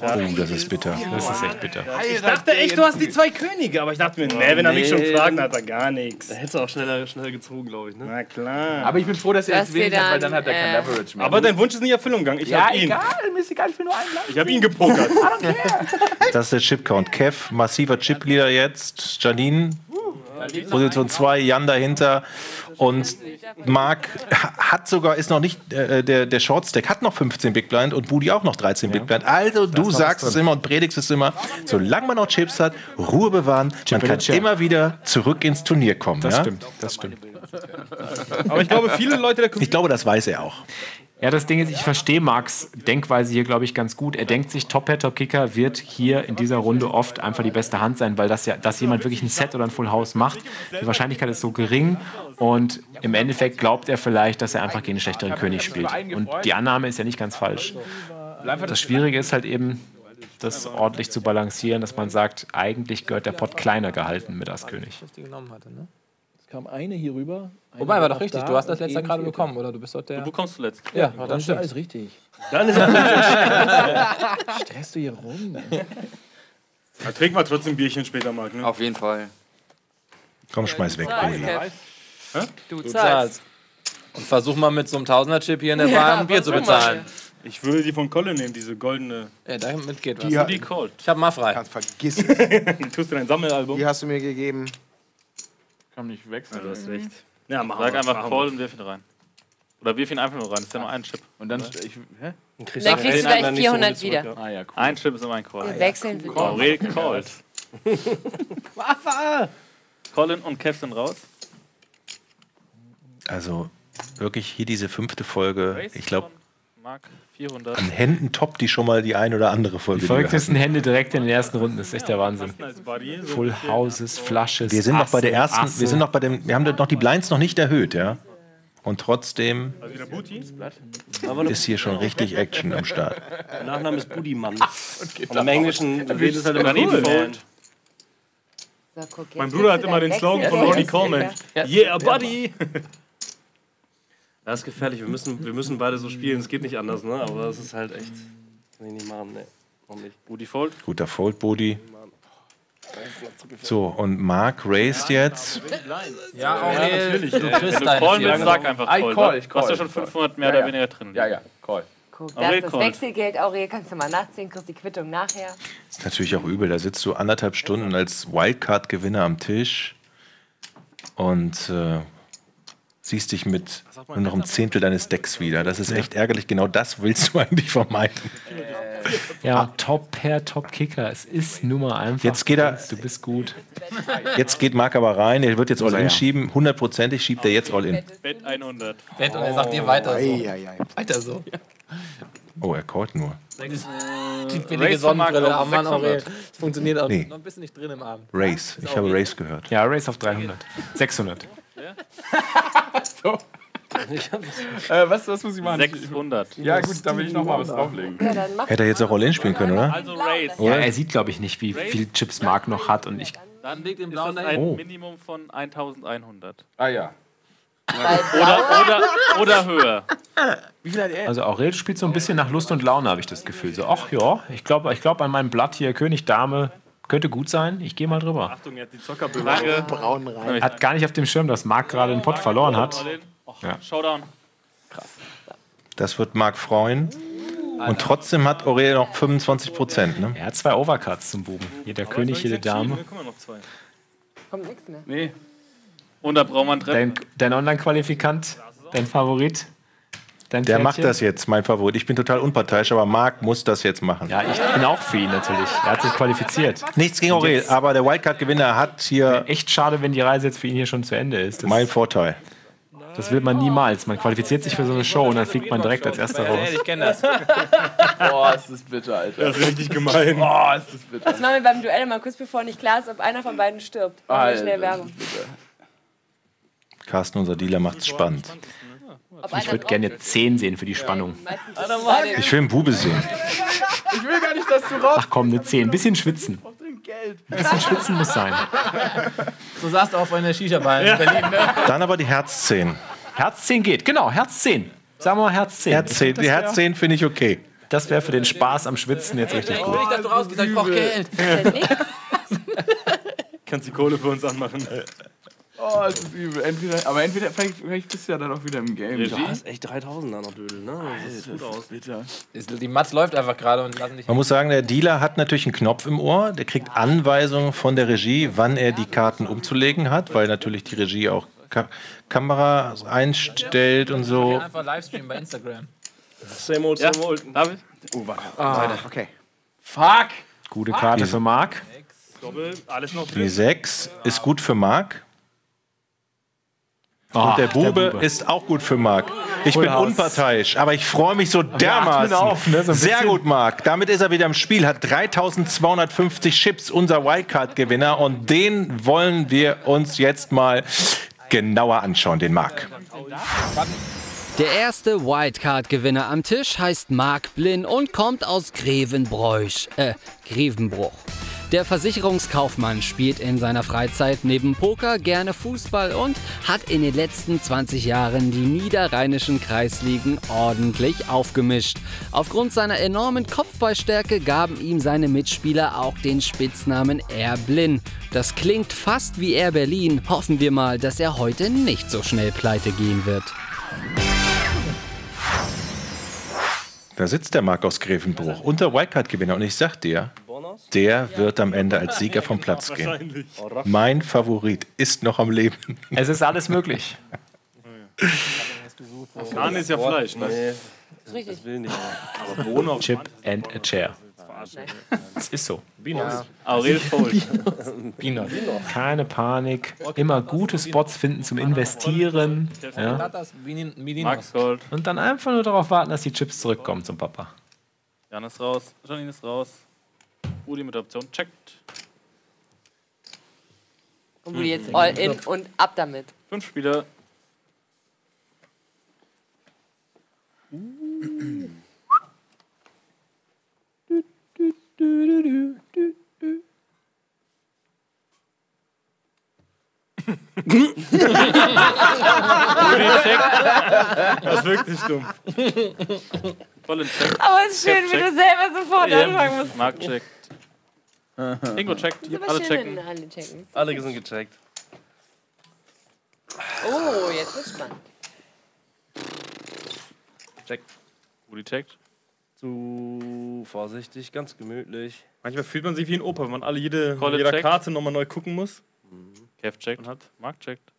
Ey. Oh, das ist bitter. Das ist echt bitter. Ich dachte echt, du hast die zwei Könige, aber ich dachte mir, nee, wenn er mich schon fragt, dann hat er gar nichts. Da hättest du auch schneller, schneller gezogen, glaube ich. Ne? Na klar. Aber ich bin froh, dass er jetzt wenig hat, weil dann, hat er kein äh, Leverage mehr. Aber dein Wunsch ist nicht Erfüllung gegangen. Ich ja, hab ihn. egal, mir ist egal, ich will nur einen Ich habe ihn gepokert. Das ist der Chip-Count. Kev, massiver Chip-Leader jetzt. Janine, Position 2, Jan dahinter. Und Marc hat sogar, ist noch nicht, äh, der, der Shortstack hat noch 15 Big Blind und Budi auch noch 13 Big Blind. Also du noch was sagst es immer und predigst es immer, solange man noch Chips hat, Ruhe bewahren, man kann Chip. immer wieder zurück ins Turnier kommen. Das ja? stimmt, das stimmt. Aber ich glaube, viele Leute der Ich glaube, das weiß er auch. Ja, das Ding ist, ich verstehe Marks Denkweise hier, glaube ich, ganz gut. Er denkt sich, Top Pair, Top Kicker wird hier in dieser Runde oft einfach die beste Hand sein, weil das ja, dass jemand wirklich ein Set oder ein Full House macht, die Wahrscheinlichkeit ist so gering und im Endeffekt glaubt er vielleicht, dass er einfach gegen einen schlechteren König spielt. Und die Annahme ist ja nicht ganz falsch. Das Schwierige ist halt eben, das ordentlich zu balancieren, dass man sagt, eigentlich gehört der Pot kleiner gehalten mit Ass König. die genommen hatte, ne? Es kam eine hier rüber. Wobei, war doch richtig. Du hast das letzte gerade bekommen, oder? Du bist dort der. Du bekommst zuletzt. Ja, dann dann ist stimmt. alles richtig. Dann ist alles Stresst du hier rum? Ja, trink mal trotzdem ein Bierchen später, Marc. Ne? Auf jeden Fall. Komm, schmeiß weg, zahlst, Du Du zahlst. zahlst. Und versuch mal mit so einem Tausender-Chip hier in der Bar ein Bier zu bezahlen. Ich würde die von Colin nehmen, diese goldene. Ja, damit geht was. Die, Die Cold. Ich hab mal frei. Kannst vergiss es. Tust du dein Sammelalbum? Die hast du mir gegeben. Kann nicht wechseln. Du hast recht. Ja, mach Sag einfach Call und wirf ihn rein. Oder wirf ihn einfach nur rein. Das ist ja nur ein Chip. Und dann. Ich, hä? Dann kriegst Dann du- kriegst du gleich 400 wieder. Ah ja, cool. Ein Chip ist immer ein Call. Wir wechseln wieder. Aurel callt. Colin und Kev sind raus. Also wirklich hier diese fünfte Folge. Ich glaube, Mark 400. an Händen toppt die schon mal die ein oder andere Folge. Die verrücktesten Hände direkt in den ersten Runden, das ist echt der Wahnsinn. Full Houses, Flushes. Wir sind noch bei der ersten, Asse. wir sind noch bei dem, wir haben noch die Blinds noch nicht erhöht, ja. Und trotzdem Also ist hier schon richtig Action am Start. Der Nachname ist Budimann. Und im Englischen wird es halt immer. Fold. Mein Bruder hat immer den Slogan von Ronnie Coleman. Yeah, buddy! Das ist gefährlich. Wir müssen, wir müssen beide so spielen. Es geht nicht anders, ne? Aber das ist halt echt. Kann ich nicht machen, ne. Noch nicht. Booty Fold. Guter Fold Body. So, und Mark raced jetzt. Ja, Ja, Aurel, natürlich. du Wenn kriegst du callen vier. willst, sag einfach Ah, ich Call. call, Du hast ja call, schon ich call. 500 mehr Ja, oder ja. weniger drin. Ja, ja, call. Guck, das ist das. Wechselgeld, Aurel, kannst du mal nachziehen, kriegst die Quittung nachher. Ist natürlich auch übel. Da sitzt du anderthalb Stunden als Wildcard-Gewinner am Tisch und äh, siehst dich mit nur noch einem Zehntel deines Decks wieder. Das ist echt ärgerlich. Genau das willst du eigentlich vermeiden. Ja, Top Pair, Top Kicker. Es ist nun mal einfach. Jetzt geht er- Du bist gut. Jetzt geht Marc aber rein. Er wird jetzt All-In schieben. Hundertprozentig schiebt er jetzt All-In. Bet 100. Bett und er sagt dir weiter so. Ei, ei, ei. Weiter so. Oh, er callt nur. Die billige Race von Mark Sonnenbrille auf am Mann, 600. Aurel. Das funktioniert auch Nee. noch ein bisschen nicht drin im Abend. Race. Ich habe Race gehört. Ja, Race auf 300. 600. Äh, was, was muss ich machen? 600. Ja, gut, dann will ich noch mal was drauflegen. Ja, Hätte er jetzt auch All-In spielen können, oder? Also Race. Ja, er sieht, glaube ich, nicht, wie viel Chips Mark noch hat. Und ich, Dann Legt den ist blauen ein Oh. Minimum von 1100. Ah ja. Oder, oder, oder höher. Wie viel hat er? also Aurel spielt so ein bisschen nach Lust und Laune, habe ich das Gefühl. So, ach ja, ich glaube ich glaub an meinem Blatt hier, König, Dame, könnte gut sein. Ich gehe mal drüber. Achtung, er hat die Zockerbrille. Braun rein. Hat gar nicht auf dem Schirm, dass Mark gerade den Pott verloren hat. Oh, Ja. Showdown. Das wird Marc freuen. Und trotzdem hat Aurel noch 25 Prozent. Ne? Er hat zwei Overcards zum Buben. Jeder König, jede Dame. Kommt nichts mehr. Nee. Und da braucht man Treppen. Dein, dein Online-Qualifikant, dein Favorit, dein Der Pferdchen? macht das jetzt, mein Favorit. Ich bin total unparteiisch, aber Marc muss das jetzt machen. Ja, ich bin auch für ihn natürlich. Er hat sich qualifiziert. Nichts gegen Aurel, aber der Wildcard-Gewinner hat hier Echt schade, wenn die Reise jetzt für ihn hier schon zu Ende ist. Das, mein Vorteil. das will man niemals. Man qualifiziert sich für so eine Show und dann fliegt man direkt als erster raus. Ich kenne das. Boah, ist das bitter, Alter. Das ist richtig gemein. Boah, ist das bitter. Das machen wir beim Duell mal kurz bevor nicht klar ist, ob einer von beiden stirbt. Alter, schnell Werbung. Carsten, unser Dealer, macht es spannend. Ob Ich einer würde gerne ist. jetzt 10 sehen für die Spannung. Ich will einen Bube sehen. Ich will gar nicht, dass du raus. Ach komm, eine 10. Bisschen schwitzen. Ein bisschen schwitzen muss sein. So saßt du in der Shisha-Bar in Berlin, ne? Dann aber die Herz 10. Herz 10 geht, genau, Herz 10. Sagen wir mal Herz 10. Herz 10, die Herz 10 finde ich okay. Das wäre für den Spaß am Schwitzen jetzt richtig Ich gut. will nicht, dass du rausgehst, ich brauch Geld. Kannst die Kohle für uns anmachen. Oh, es ist übel. Entweder, aber entweder, vielleicht, vielleicht bist du ja dann auch wieder im Game. Du hast echt 3000 da noch Dödel, ne? Das sieht gut aus. Bitter. Die Matz läuft einfach gerade und lassen dich. Man muss sagen, der Dealer hat natürlich einen Knopf im Ohr. Der kriegt Anweisungen von der Regie, wann er die Karten umzulegen hat, weil natürlich die Regie auch Ka Kamera einstellt und so. Einfach Livestream bei Instagram. Same old, same old. David? Oh, warte. Ah, okay. Fuck! Gute Karte für Marc. Doppel, alles noch Die drin. 6 ist gut für Marc. Ah, und der Bube, der Bube. ist auch gut für Marc. Ich Full bin House. unparteiisch, aber ich freue mich so dermaßen. auf, ne, so Sehr gut, Marc. Damit ist er wieder im Spiel, hat 3250 Chips, unser Wildcard-Gewinner. Und den wollen wir uns jetzt mal genauer anschauen, den Marc. Der erste Wildcard-Gewinner am Tisch heißt Marc Blinn und kommt aus Grevenbroich, äh, Grevenbruch. Der Versicherungskaufmann spielt in seiner Freizeit neben Poker gerne Fußball und hat in den letzten 20 Jahren die niederrheinischen Kreisligen ordentlich aufgemischt. Aufgrund seiner enormen Kopfballstärke gaben ihm seine Mitspieler auch den Spitznamen Air Blinn. Das klingt fast wie Air Berlin. Hoffen wir mal, dass er heute nicht so schnell pleite gehen wird. Da sitzt der Marc aus Grevenbruch, unser Wildcard-Gewinner. Und ich sag dir, der wird am Ende als Sieger vom Platz gehen. Mein Favorit ist noch am Leben. Es ist alles möglich. Kahn ist ja Fleisch. Ne? Nee, ist richtig. das will nicht. Aber Bohnen auf Chip and a chair. Es ist so. Ja. Aurel Fold. Peanut. Keine Panik. Immer gute Spots finden zum Investieren. Ja. Max Gold. Und dann einfach nur darauf warten, dass die Chips zurückkommen zum Papa. Jan ist raus. Janine ist raus. Rudi mit der Option checkt. Und Rudi jetzt all in und ab damit. Fünf Spieler. Rudi checkt. Das ist wirklich dumm. Voll in Check. Aber es ist schön, wie du selber sofort anfangen musst. Marc checkt. Ingo checkt. Das ist aber Alle schön, checken. alle checken. Alle sind gecheckt. Oh, jetzt wird's spannend. Checkt. Rudi checkt. Zu vorsichtig, ganz gemütlich. Manchmal fühlt man sich wie ein Opa, wenn man alle jede, jeder checkt. Karte nochmal neu gucken muss. Kev checkt. Marc checkt.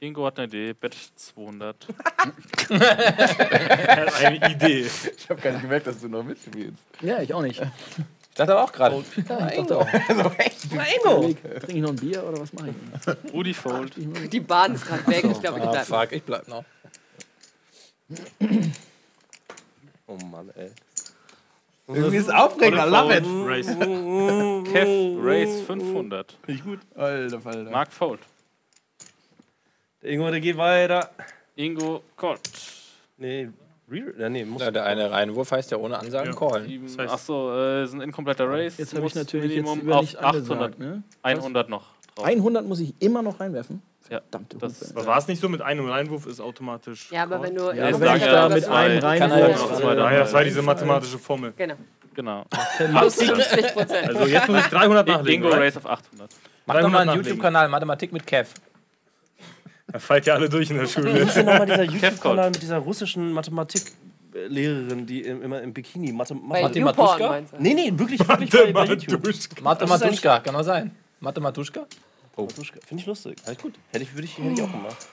Ingo hat eine Idee. Bet 200. Er hat eine Idee. Ich habe gar nicht gemerkt, dass du noch mitspielst. Ja, ich auch nicht. Ich dachte aber auch gerade. Ja, ich dachte auch. Also echt. Trinke ich noch ein Bier oder was mache ich? Rudi Fold. Die Bahn ist gerade weg. Ich glaube, ich Ah, bleib. fuck, ich bleib noch. Oh Mann, ey. Irgendwie ist aufregend, I love it. Race. Kev Race 500. Nicht gut. Alter Falter. Marc Fold. Der Ingo, der geht weiter. Ingo Colt. Nee, ja, nee, muss Ja, der eine Reinwurf heißt ja ohne Ansagen callen. Sieben, Das heißt- Achso, äh, ist ein inkompletter Race. Jetzt habe ich natürlich jetzt Minimum über auf nicht 800. angesagt. Ne? 100 noch drauf. 100 muss ich immer noch reinwerfen. Ja, Verdammte das- Hupe. Aber war es nicht so mit einem Einwurf ist automatisch. Ja, aber wenn du. Ja, Ja, aber wenn ich da ja, mit das einem ja, das war diese mathematische Formel. Genau. Genau. Plus 50 Prozent. Also jetzt muss ich 300 nachlegen. Ingo right? Race auf 800. Mach doch mal 300 einen. YouTube-Kanal, Mathematik mit Kev. Da fallt ja alle durch in der Schule. Wie ist denn nochmal dieser. YouTube-Kanal mit dieser russischen Mathematiklehrerin, die im, immer im Bikini Mathe Bei Mathe du? Nee, nee, wirklich, wirklich bei, bei YouTube. Mathematuschka, kann auch sein. Mathematuschka? Matuschka. Finde ich lustig. Halt gut. Hätte ich, würde ich, hätte ich auch gemacht.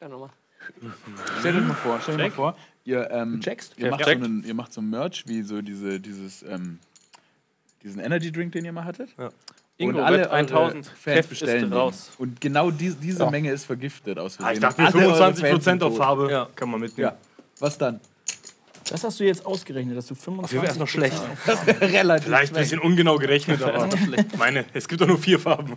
Ja, nochmal. Stell dir mal vor, stell dir mal vor, ihr, ähm, checkst? ihr, Ja, macht so einen, ihr macht so ein Merch wie so diese, dieses, ähm, diesen Energy Drink, den ihr mal hattet. Ja. Ingo, und alle Bet eure 1000. Fans bestellen den. raus. Und genau die, diese Ja. Menge ist vergiftet aus Ah, ich Versehen. dachte mir Alle eure 25% Fans sind auf. Farbe Ja. kann man mitnehmen. Ja. Was dann? Das hast du jetzt ausgerechnet, dass du 25 Auf jeden Fall ist noch schlecht. Relativ Vielleicht ein bisschen ungenau gerechnet, aber meine, es gibt doch nur vier Farben.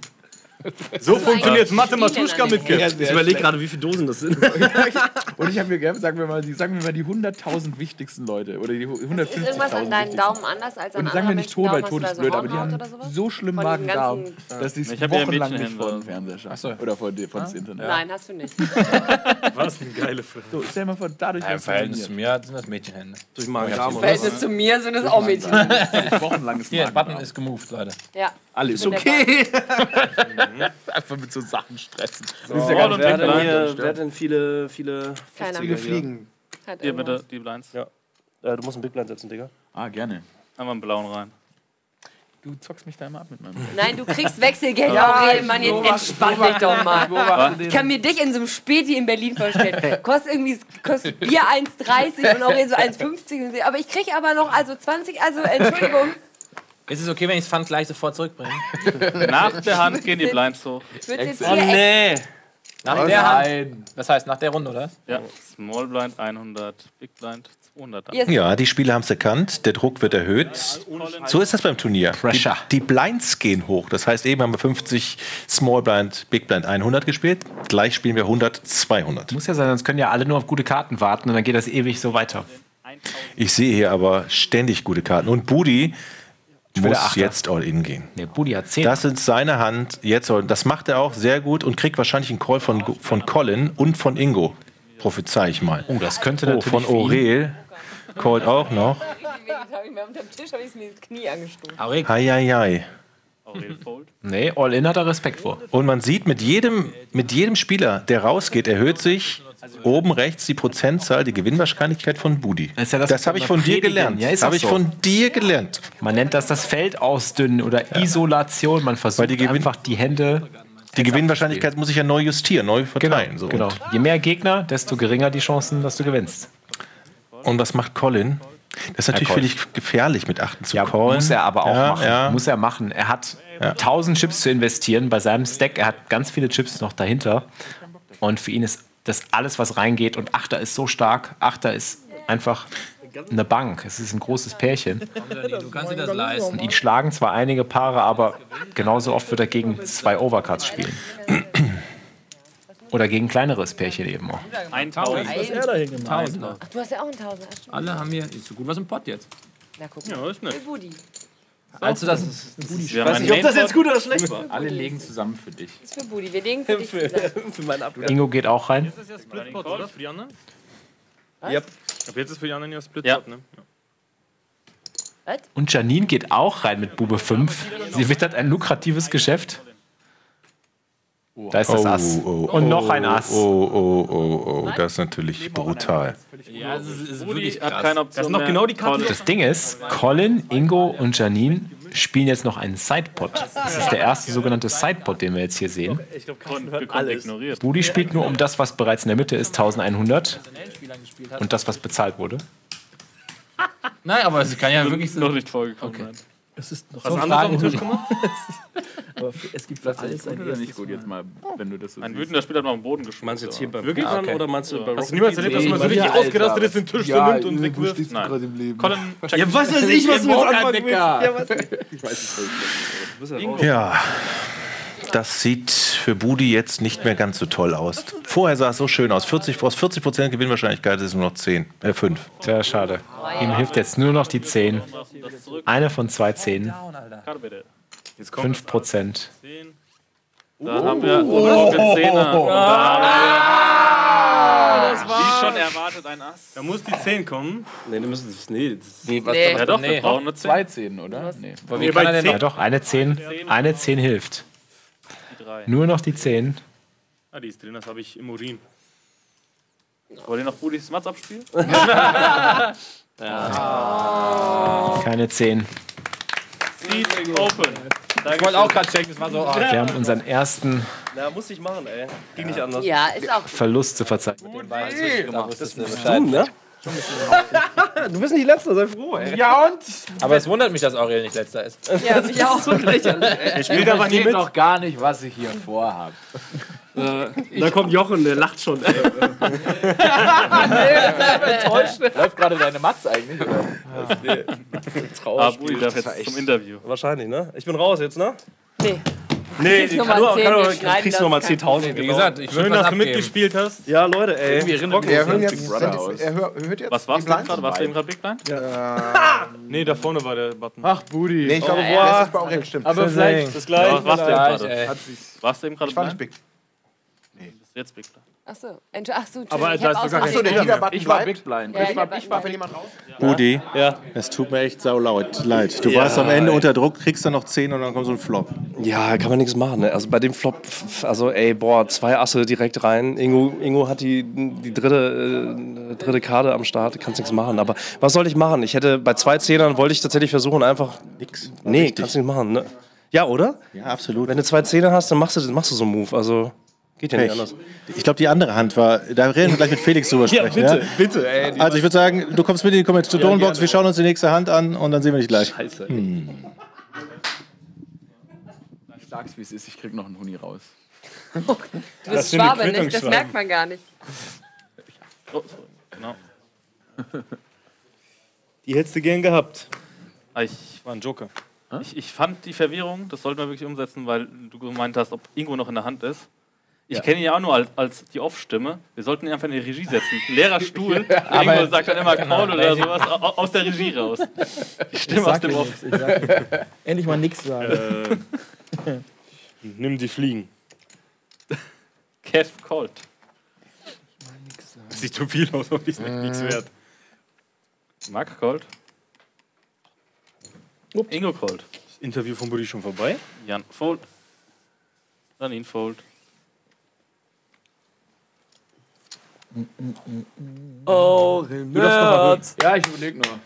So funktioniert Mathematuschka mit Gift. Ich überlege gerade, wie viele Dosen das sind. Und ich habe mir gehabt, sagen wir mal, die, sagen wir mal die 100.000 wichtigsten Leute oder die Ist irgendwas 150.000 an deinen Daumen anders als an Und sagen wir nicht tot, weil tot ist blöd, aber die haben so Hornhaut oder sowas? so schlimm Magen-Darm, dass die es wochenlang nicht Mädchenhände vor dem. Fernseher schaffen. Oder vor, das Internet. Nein, hast du nicht. Was eine geile Frage. So, stell mal vor, dadurch Im Verhältnis zu mir sind das Mädchenhände. Durch Magen-Darm Im Verhältnis zu mir sind es auch Mädchen. Wochenlanges Hier, Magen-Darm. Button ist gemoved, Leute. Ja. Alles der okay. Einfach mit so Sachen stressen. So, Das ist ja gar nicht wer, denn hier, wer hat denn viele, viele Keiner. 50er Viele hier? Fliegen. Hat Hier bitte, die Blinds. Ja. Äh, du musst einen Big Blind setzen, Digga. Ah, gerne. Einmal einen blauen rein. Du zockst mich da immer ab mit meinem Nein, du kriegst Wechselgeld, Aurel, Mann, jetzt entspann dich doch mal. Ich kann mir dich in so einem Späti in Berlin vorstellen. Kostet irgendwie kostet Bier 1,30 und Aurel so 1,50. und so. Aber ich krieg aber noch also 20, also Entschuldigung. Ist es okay, wenn ich das Pfand gleich sofort zurückbringe? Nach der Hand gehen die Blinds hoch. Oh nee! Nach der Hand? Das heißt, nach der Runde, oder? Ja, Small Blind 100, Big Blind 200. Ihr- Ja, die Spieler haben es erkannt, der Druck wird erhöht. So ist das beim Turnier. Pressure. Die, die Blinds gehen hoch. Das heißt, eben haben wir 50 Small Blind, Big Blind 100 gespielt. Gleich spielen wir 100, 200. Muss ja sein, sonst können ja alle nur auf gute Karten warten und dann geht das ewig so weiter. Ich sehe hier aber ständig gute Karten. Und Budi will muss jetzt All-In gehen. Der Budi hat 10. Das ist seine Hand. Jetzt, All- das macht er auch sehr gut und kriegt wahrscheinlich einen Call von, von Colin und von Ingo. Prophezei ich mal. oh, das könnte Oh, natürlich von für ihn- Aurel. Callt auch noch. Unter dem Tisch habe ich mir das Knie angestoßen. Aurel, Hei. Nee, All-In hat er Respekt vor. Und man sieht, mit jedem, mit jedem Spieler, der rausgeht, erhöht sich oben rechts die Prozentzahl, die Gewinnwahrscheinlichkeit von Budi. Das ja das, Das habe ich von dir gelernt. Ja, habe ich so. von dir gelernt. Man nennt das das Feld ausdünnen oder Isolation. Man versucht die einfach die Hände. Die Gewinnwahrscheinlichkeit muss ich ja neu justieren, neu verteilen. so. Genau. Je mehr Gegner, desto geringer die Chancen, dass du gewinnst. Und was macht Colin? Das ist natürlich callt. völlig gefährlich, mit Achten zu Ja, callen. muss er aber auch ja, machen. Ja. Muss er machen. Er hat 1000 Chips zu investieren bei seinem Stack. Er hat ganz viele Chips noch dahinter. Und für ihn ist das alles, was reingeht. Und Achter ist so stark. Achter ist einfach eine Bank. Es ist ein großes Pärchen. du kannst dir das leisten. Und ihn schlagen zwar einige Paare, aber genauso oft wird er gegen zwei Overcards spielen. Oder gegen kleineres Pärchen eben auch. 1000. Was er da hingemacht Ach, du hast ja auch einen Tausender. Stimmt. Alle haben hier, ist so gut was im Pott jetzt. Na, guck Ja, mal. ist nett. Also das Wir haben Weiß einen nicht, ob das jetzt gut oder schlecht war. Alle legen zusammen für dich. Das ist für Budi. Wir legen für dich zusammen. Für meinen Abgang. Ingo geht auch rein. Das ist ja Splitpot, oder? Für die anderen? Yep. Ab jetzt ist für die anderen ja Splitpot, Ja. ne? Und Janine geht auch rein mit Bube 5. Sie wittert ein lukratives Geschäft. Da ist das Ass. Und noch ein Ass. Oh, oh, oh, oh, das ist natürlich brutal. Ja, es ist, ist wirklich hat krass. keine Option Das sind noch mehr. genau die Karten. Das Ding ist, Colin, Ingo und Janine spielen jetzt noch einen Sidepot. Das ist der erste sogenannte Sidepot, den wir jetzt hier sehen. Ich glaube, Und bekommt ignoriert. Budi spielt nur um das, was bereits in der Mitte ist, 1100. Und das, was bezahlt wurde. Nein, aber es kann ja wirklich Noch nicht vorgekommen. Okay. Es ist noch Was so anderes auf Fragen. den Tisch gemacht? Aber es gibt für Das alles ist ein oder nicht gut jetzt mal, wenn du das so Ein wütender Spieler hat noch am Boden geschmissen. Meinst du jetzt hier bei Wirklich? Ah, okay. oder meinst du bei Hast du niemals erlebt, dass man so richtig ausgerastet ist, den Tisch so nimmt und wegwirft? Nein. im Leben? Colin. Ja, was weiß ich, was du jetzt anfangen willst. Ja, was? Ja, das sieht für Budi jetzt nicht mehr ganz so toll aus. Vorher sah es so schön aus. 40, aus 40 Prozent Gewinnwahrscheinlichkeit ist es nur noch 10, äh 5. Sehr schade. Ihm hilft jetzt nur noch die 10. Das zurück. Eine von zwei 10. Jetzt kommt 5 Prozent. Da haben wir oh, Zehner. Und da haben wir, wie schon erwartet, ein Ass. Da muss die 10 kommen. Nee, du müssen das. Nee, das Nee, was, Nee. was, Ja doch, Nee. wir brauchen eine 10. zwei Zähnen, oder? Nee. Aber Nee, bei kann er denn zehn- Ja doch, eine 10. Eine 10 hilft. Die drei. Nur noch die 10. Ah, die ist drin, das habe ich im Urin. Wollt ihr noch Budis Mats abspielen? Keine 10. Seat open. Ich wollte auch gerade checken, das war so. ah, Wir haben unseren ersten Na, muss ich machen, ey. Ging nicht anders. Ja, ist auch. Verlust zu verzeichnen. da wusstest du Du, Bescheid. ne? du bist nicht letzter, sei froh, ey. Ja und? Aber es wundert mich, dass Aurel nicht letzter ist. Ja, mich auch. So lächerlich, ey. Er spielt aber nie Versteht mit. noch gar nicht, was ich hier vorhabe. Da kommt Jochen, der lacht schon, ey. Läuft gerade deine Matz eigentlich? Oder? Ah, Budi darf jetzt zum Interview. Wahrscheinlich, ne? Ich bin raus jetzt, ne? Nee. Nee, ich kann nur, 10, kann nur, kriegst das, noch mal kein 10.000. Wie genau. gesagt, ich Schön, dass du mitgespielt hast. Ja, Leute, ey. Irgendwie erinnert mich an Big Brother aus. er hör, hört jetzt Was war's denn gerade? Warst du eben gerade Big Blind? Nee, da vorne war der Button. Ach, Budi. Nee, ich glaube, Ja, ja. das ist bei Aurel stimmt. aber vielleicht Das gleiche. Was warst du eben gerade? Warst du eben gerade ich war nicht blind? big. Bist du jetzt Big Blind? Achso, Entsch- ach so, Aber ich da ist doch gar Achso, der Ich war. Big Blind. Ja, Ich war Darf wenn jemand raus? Budi, Ja. es tut mir echt saulaut leid. Du warst am Ende unter Druck, kriegst dann noch 10 und dann kommt so ein Flop. Ja, kann man nichts machen. Ne? Also bei dem Flop, also ey, boah, zwei Asse direkt rein. Ingo, Ingo hat die, die dritte, äh, dritte Karte am Start, kannst nichts machen. Aber was soll ich machen? Ich hätte bei zwei Zehnern wollte ich tatsächlich versuchen, einfach. Nix. Nee, Richtig. kannst du nicht machen. Ne? Ja, oder? Ja, absolut. Wenn du zwei Zehner hast, dann machst du, machst du so einen Move. Also geht ja nicht anders. Ich glaube, die andere Hand war, da reden wir gleich mit Felix drüber sprechen. Ja, bitte, ey. Also ich würde sagen, du kommst mit in die Kommentatorenbox, wir schauen uns die nächste Hand an und dann sehen wir dich gleich. Scheiße. Ich sag's, wie es ist. Ich krieg noch einen Huni raus. Du Das bist Schwabe, nicht? Das merkt man gar nicht. Oh, genau. Die hättest du gern gehabt. Ah, Ich, War ein Joker. ich, ich fand die Verwirrung, das sollten wir wirklich umsetzen, weil du gemeint hast, ob Ingo noch in der Hand ist. Ich Ja. kenne ihn ja auch nur als, als die Off-Stimme. Wir sollten ihn einfach in die Regie setzen. Ein leerer Stuhl. Ingo sagt dann immer Call oder sowas au- aus der Regie raus. Die Stimme aus dem Off. Endlich mal nichts sagen. Äh, nimm die Fliegen. Kev Colt. Sieht zu viel aus, aber ist nichts wert. Mark Colt. Ingo Colt. Das Interview von Buddy schon vorbei. Jan Fold. Janine Fold. Oh, Ja, ich überlege nur.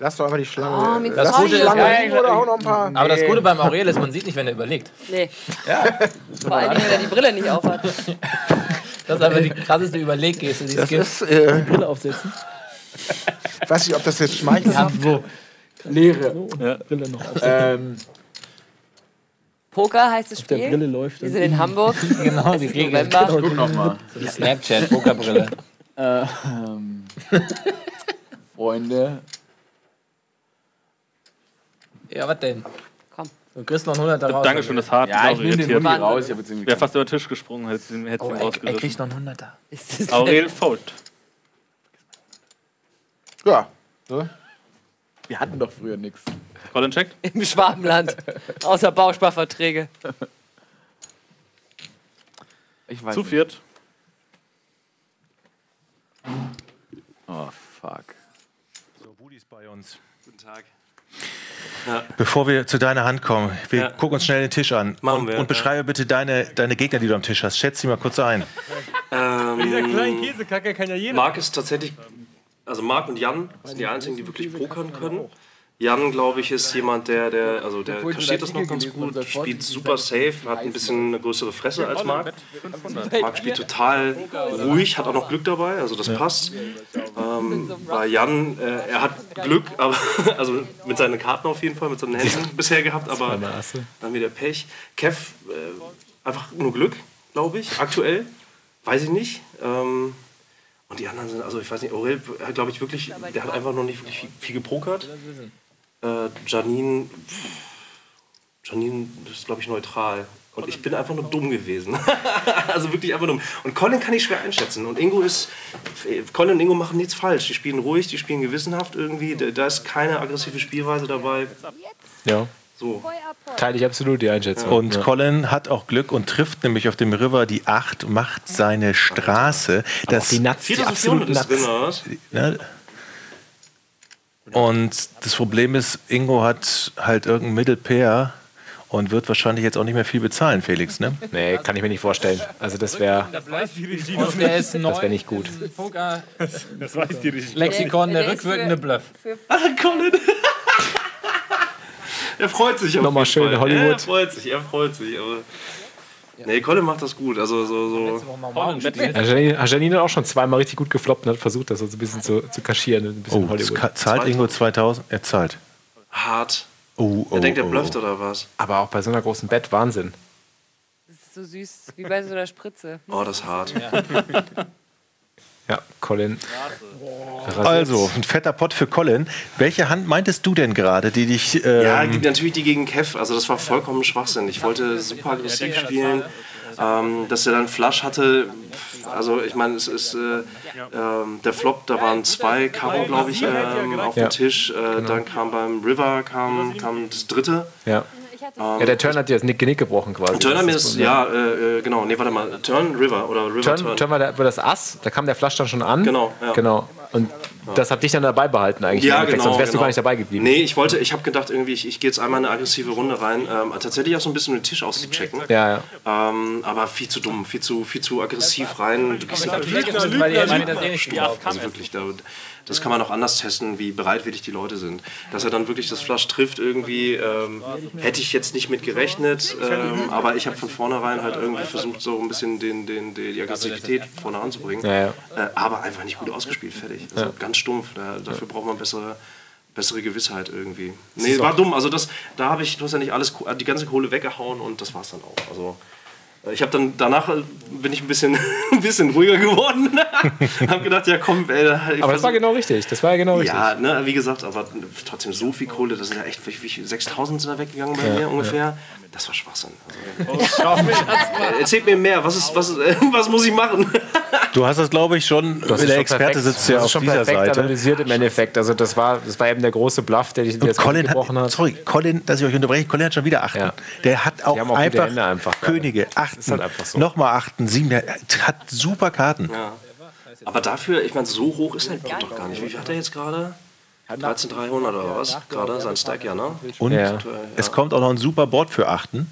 Lass doch einfach die Schlange. Oh, mit die Jahren. Schlange liegen oder hau noch ein paar. Aber das Gute beim Aurel ist, man sieht nicht, wenn er überlegt. Nee. Vor allen Dingen, wenn er die Brille nicht aufhat. Das ist einfach die krasseste Überleggeste, die es Das gibt. ist, äh, Brille aufsetzen. ich weiß nicht, ob das jetzt schmeichelhaft Wo? Leere. Brille noch aufsetzen. Ähm, Poker heißt das Der Brille Spiel. läuft. Wir sind in Hamburg. Genau, Es die ist Regeln. November. guck noch mal. Snapchat, Pokerbrille. Ähm, Freunde. Ja, was denn? Komm. Du kriegst noch einen 100er raus. Dankeschön, das hart. Ja, ich nehme den. Huni raus. Ich hab jetzt irgendwie Wäre fast über den Tisch gesprungen, hätte ihn, hätte Oh, ihn er, er rausgerissen. kriegt noch einen 100er. Ist das Aurel Fold. Ja. Wir hatten doch früher nichts. Colin checkt. im Schwabenland. Außer Bausparverträge. Ich weiß Zu nicht. viert. Oh, fuck. So, Budi ist bei uns. Guten Tag. Bevor wir zu deiner Hand kommen, wir Ja. gucken uns schnell den Tisch an. Machen und, wir, und beschreibe bitte deine, deine Gegner, die du am Tisch hast. Schätz sie mal kurz ein. Dieser kleine Käsekacker kann ja jeder. Marc ist tatsächlich, also Marc und Jan sind die einzigen, die wirklich pokern können. Jan, glaube ich, ist jemand, der, der, also der kaschiert das noch ganz gut, spielt super safe, hat ein bisschen eine größere Fresse als Marc. Marc spielt total ruhig, hat auch noch Glück dabei, also das passt. Ähm, bei Jan, äh, er hat Glück, aber also mit seinen Karten auf jeden Fall, mit seinen Händen bisher gehabt, aber dann wieder Pech. Kev, äh, einfach nur Glück, glaube ich, aktuell. Weiß ich nicht. Ähm, und die anderen sind, also ich weiß nicht, Aurel hat, glaube ich, wirklich, der hat einfach noch nicht wirklich viel, viel gepokert. Äh, Janine, Janine ist, glaube ich, neutral. Und ich bin einfach nur dumm gewesen. also wirklich einfach dumm. Und Colin kann ich schwer einschätzen. Und Ingo ist, Colin und Ingo machen nichts falsch. Die spielen ruhig, die spielen gewissenhaft irgendwie. Da da ist keine aggressive Spielweise dabei. Ja. So. Teile ich absolut die Einschätzung. Und ja. Colin hat auch Glück und trifft nämlich auf dem River die 8, macht seine Straße. Das, die Nuts, Vierte die drin, Nuts. Und das Problem ist, Ingo hat halt irgendein Mittelpair und wird wahrscheinlich jetzt auch nicht mehr viel bezahlen, Felix, ne? Nee, kann ich mir nicht vorstellen. Also das wäre Das das wäre nicht gut. Das weiß die Regie. Lexikon, der rückwirkende Bluff. Ah, Colin! er freut sich auf Nochmal jeden schön Fall. Hollywood. Er freut sich, er freut sich. Aber nee, Colin macht das gut. Also so, so. Ja, Janine, Janine hat auch schon zweimal richtig gut gefloppt und hat versucht, das so ein bisschen zu, zu kaschieren. Ein bisschen Oh, Hollywood. zahlt Ingo 2000? Er zahlt. hart. Oh, oh, Er denkt, er oh, blufft oh. oder was? Aber auch bei so einer großen Bett Wahnsinn. Das ist so süß, wie bei so einer Spritze. Oh, das ist hart. Ja, Colin. Also, ein fetter Pott für Colin. Welche Hand meintest du denn gerade, die dich. Ähm, Ja, natürlich die gegen Kev. Also das war vollkommen Schwachsinn. Ich wollte super aggressiv spielen. Ähm, dass er dann Flush hatte, also ich meine, es ist äh, ähm, der Flop, da waren zwei Karo, glaube ich, ähm, auf Ja. dem Tisch. Äh, Genau. Dann kam beim River kam, kam das dritte. Ja. Ähm, Ja, der Turn hat dir das Nick- Genick gebrochen quasi. Turn hat mir Das ja, äh, äh, genau, nee, warte mal, Turn, River oder River Turn, Turn. Turn war, der, war das Ass, da kam der Flash dann schon an. Genau, ja. Genau. Und das hat dich dann dabei behalten eigentlich. im Ja, genau. Sonst wärst genau. du gar nicht dabei geblieben. Nee, ich wollte, ich habe gedacht, irgendwie, ich, ich gehe jetzt einmal in eine aggressive Runde rein. Ähm, tatsächlich auch so ein bisschen den Tisch auszuchecken. Ja, ja. Ähm, aber viel zu dumm, viel zu, viel zu aggressiv rein. Du gehst nicht Lügner, Weil die Lügner, das eh nicht Ja, drauf also wirklich, da, das kann man auch anders testen, wie bereitwillig die Leute sind. Dass er dann wirklich das Flash trifft, irgendwie ähm, hätte ich jetzt nicht mit gerechnet, ähm, aber ich habe von vornherein halt irgendwie versucht, so ein bisschen den, den, die, die Aggressivität vorne anzubringen. Ja, ja. Äh, aber einfach nicht gut ausgespielt, fertig. Also Ja. ganz stumpf. Da, dafür braucht man bessere, bessere Gewissheit irgendwie. Nee, war dumm. Also das, da habe ich schlussendlich alles, die ganze Kohle weggehauen und das war es dann auch. Also ich habe dann danach äh, bin ich ein bisschen, ein bisschen ruhiger geworden. habe gedacht, ja komm, ey, Aber das war versuch- genau richtig. Das war ja genau richtig. ja, ne, wie gesagt, aber trotzdem so viel Kohle, das sind ja echt, wie, wie, 6000 sind da weggegangen bei Ja, mir ja. ungefähr. Das war Schwachsinn. Also, äh, erzählt mir mehr, was, ist, was, äh, was muss ich machen? Du hast das, glaube ich, schon. Es Der schon Experte perfekt- sitzt ja das auf schon dieser perfekt Seite. analysiert im Endeffekt. Also das war, das war eben der große Bluff, der dich das Colin gebrochen hat, hat. sorry, Colin, dass ich euch unterbreche, Colin hat schon wieder achten. Der hat auch, haben auch einfach, einfach. Könige, achten, ist halt einfach so. nochmal achten, sieben, der hat super Karten. Ja. Aber dafür, ich meine, so hoch ist sein Bot doch gar nicht. Wie viel hat er jetzt gerade? 13300 oder was? Gerade sein Stack, ja, ne? Und Ja. es kommt auch noch ein super Board für achten.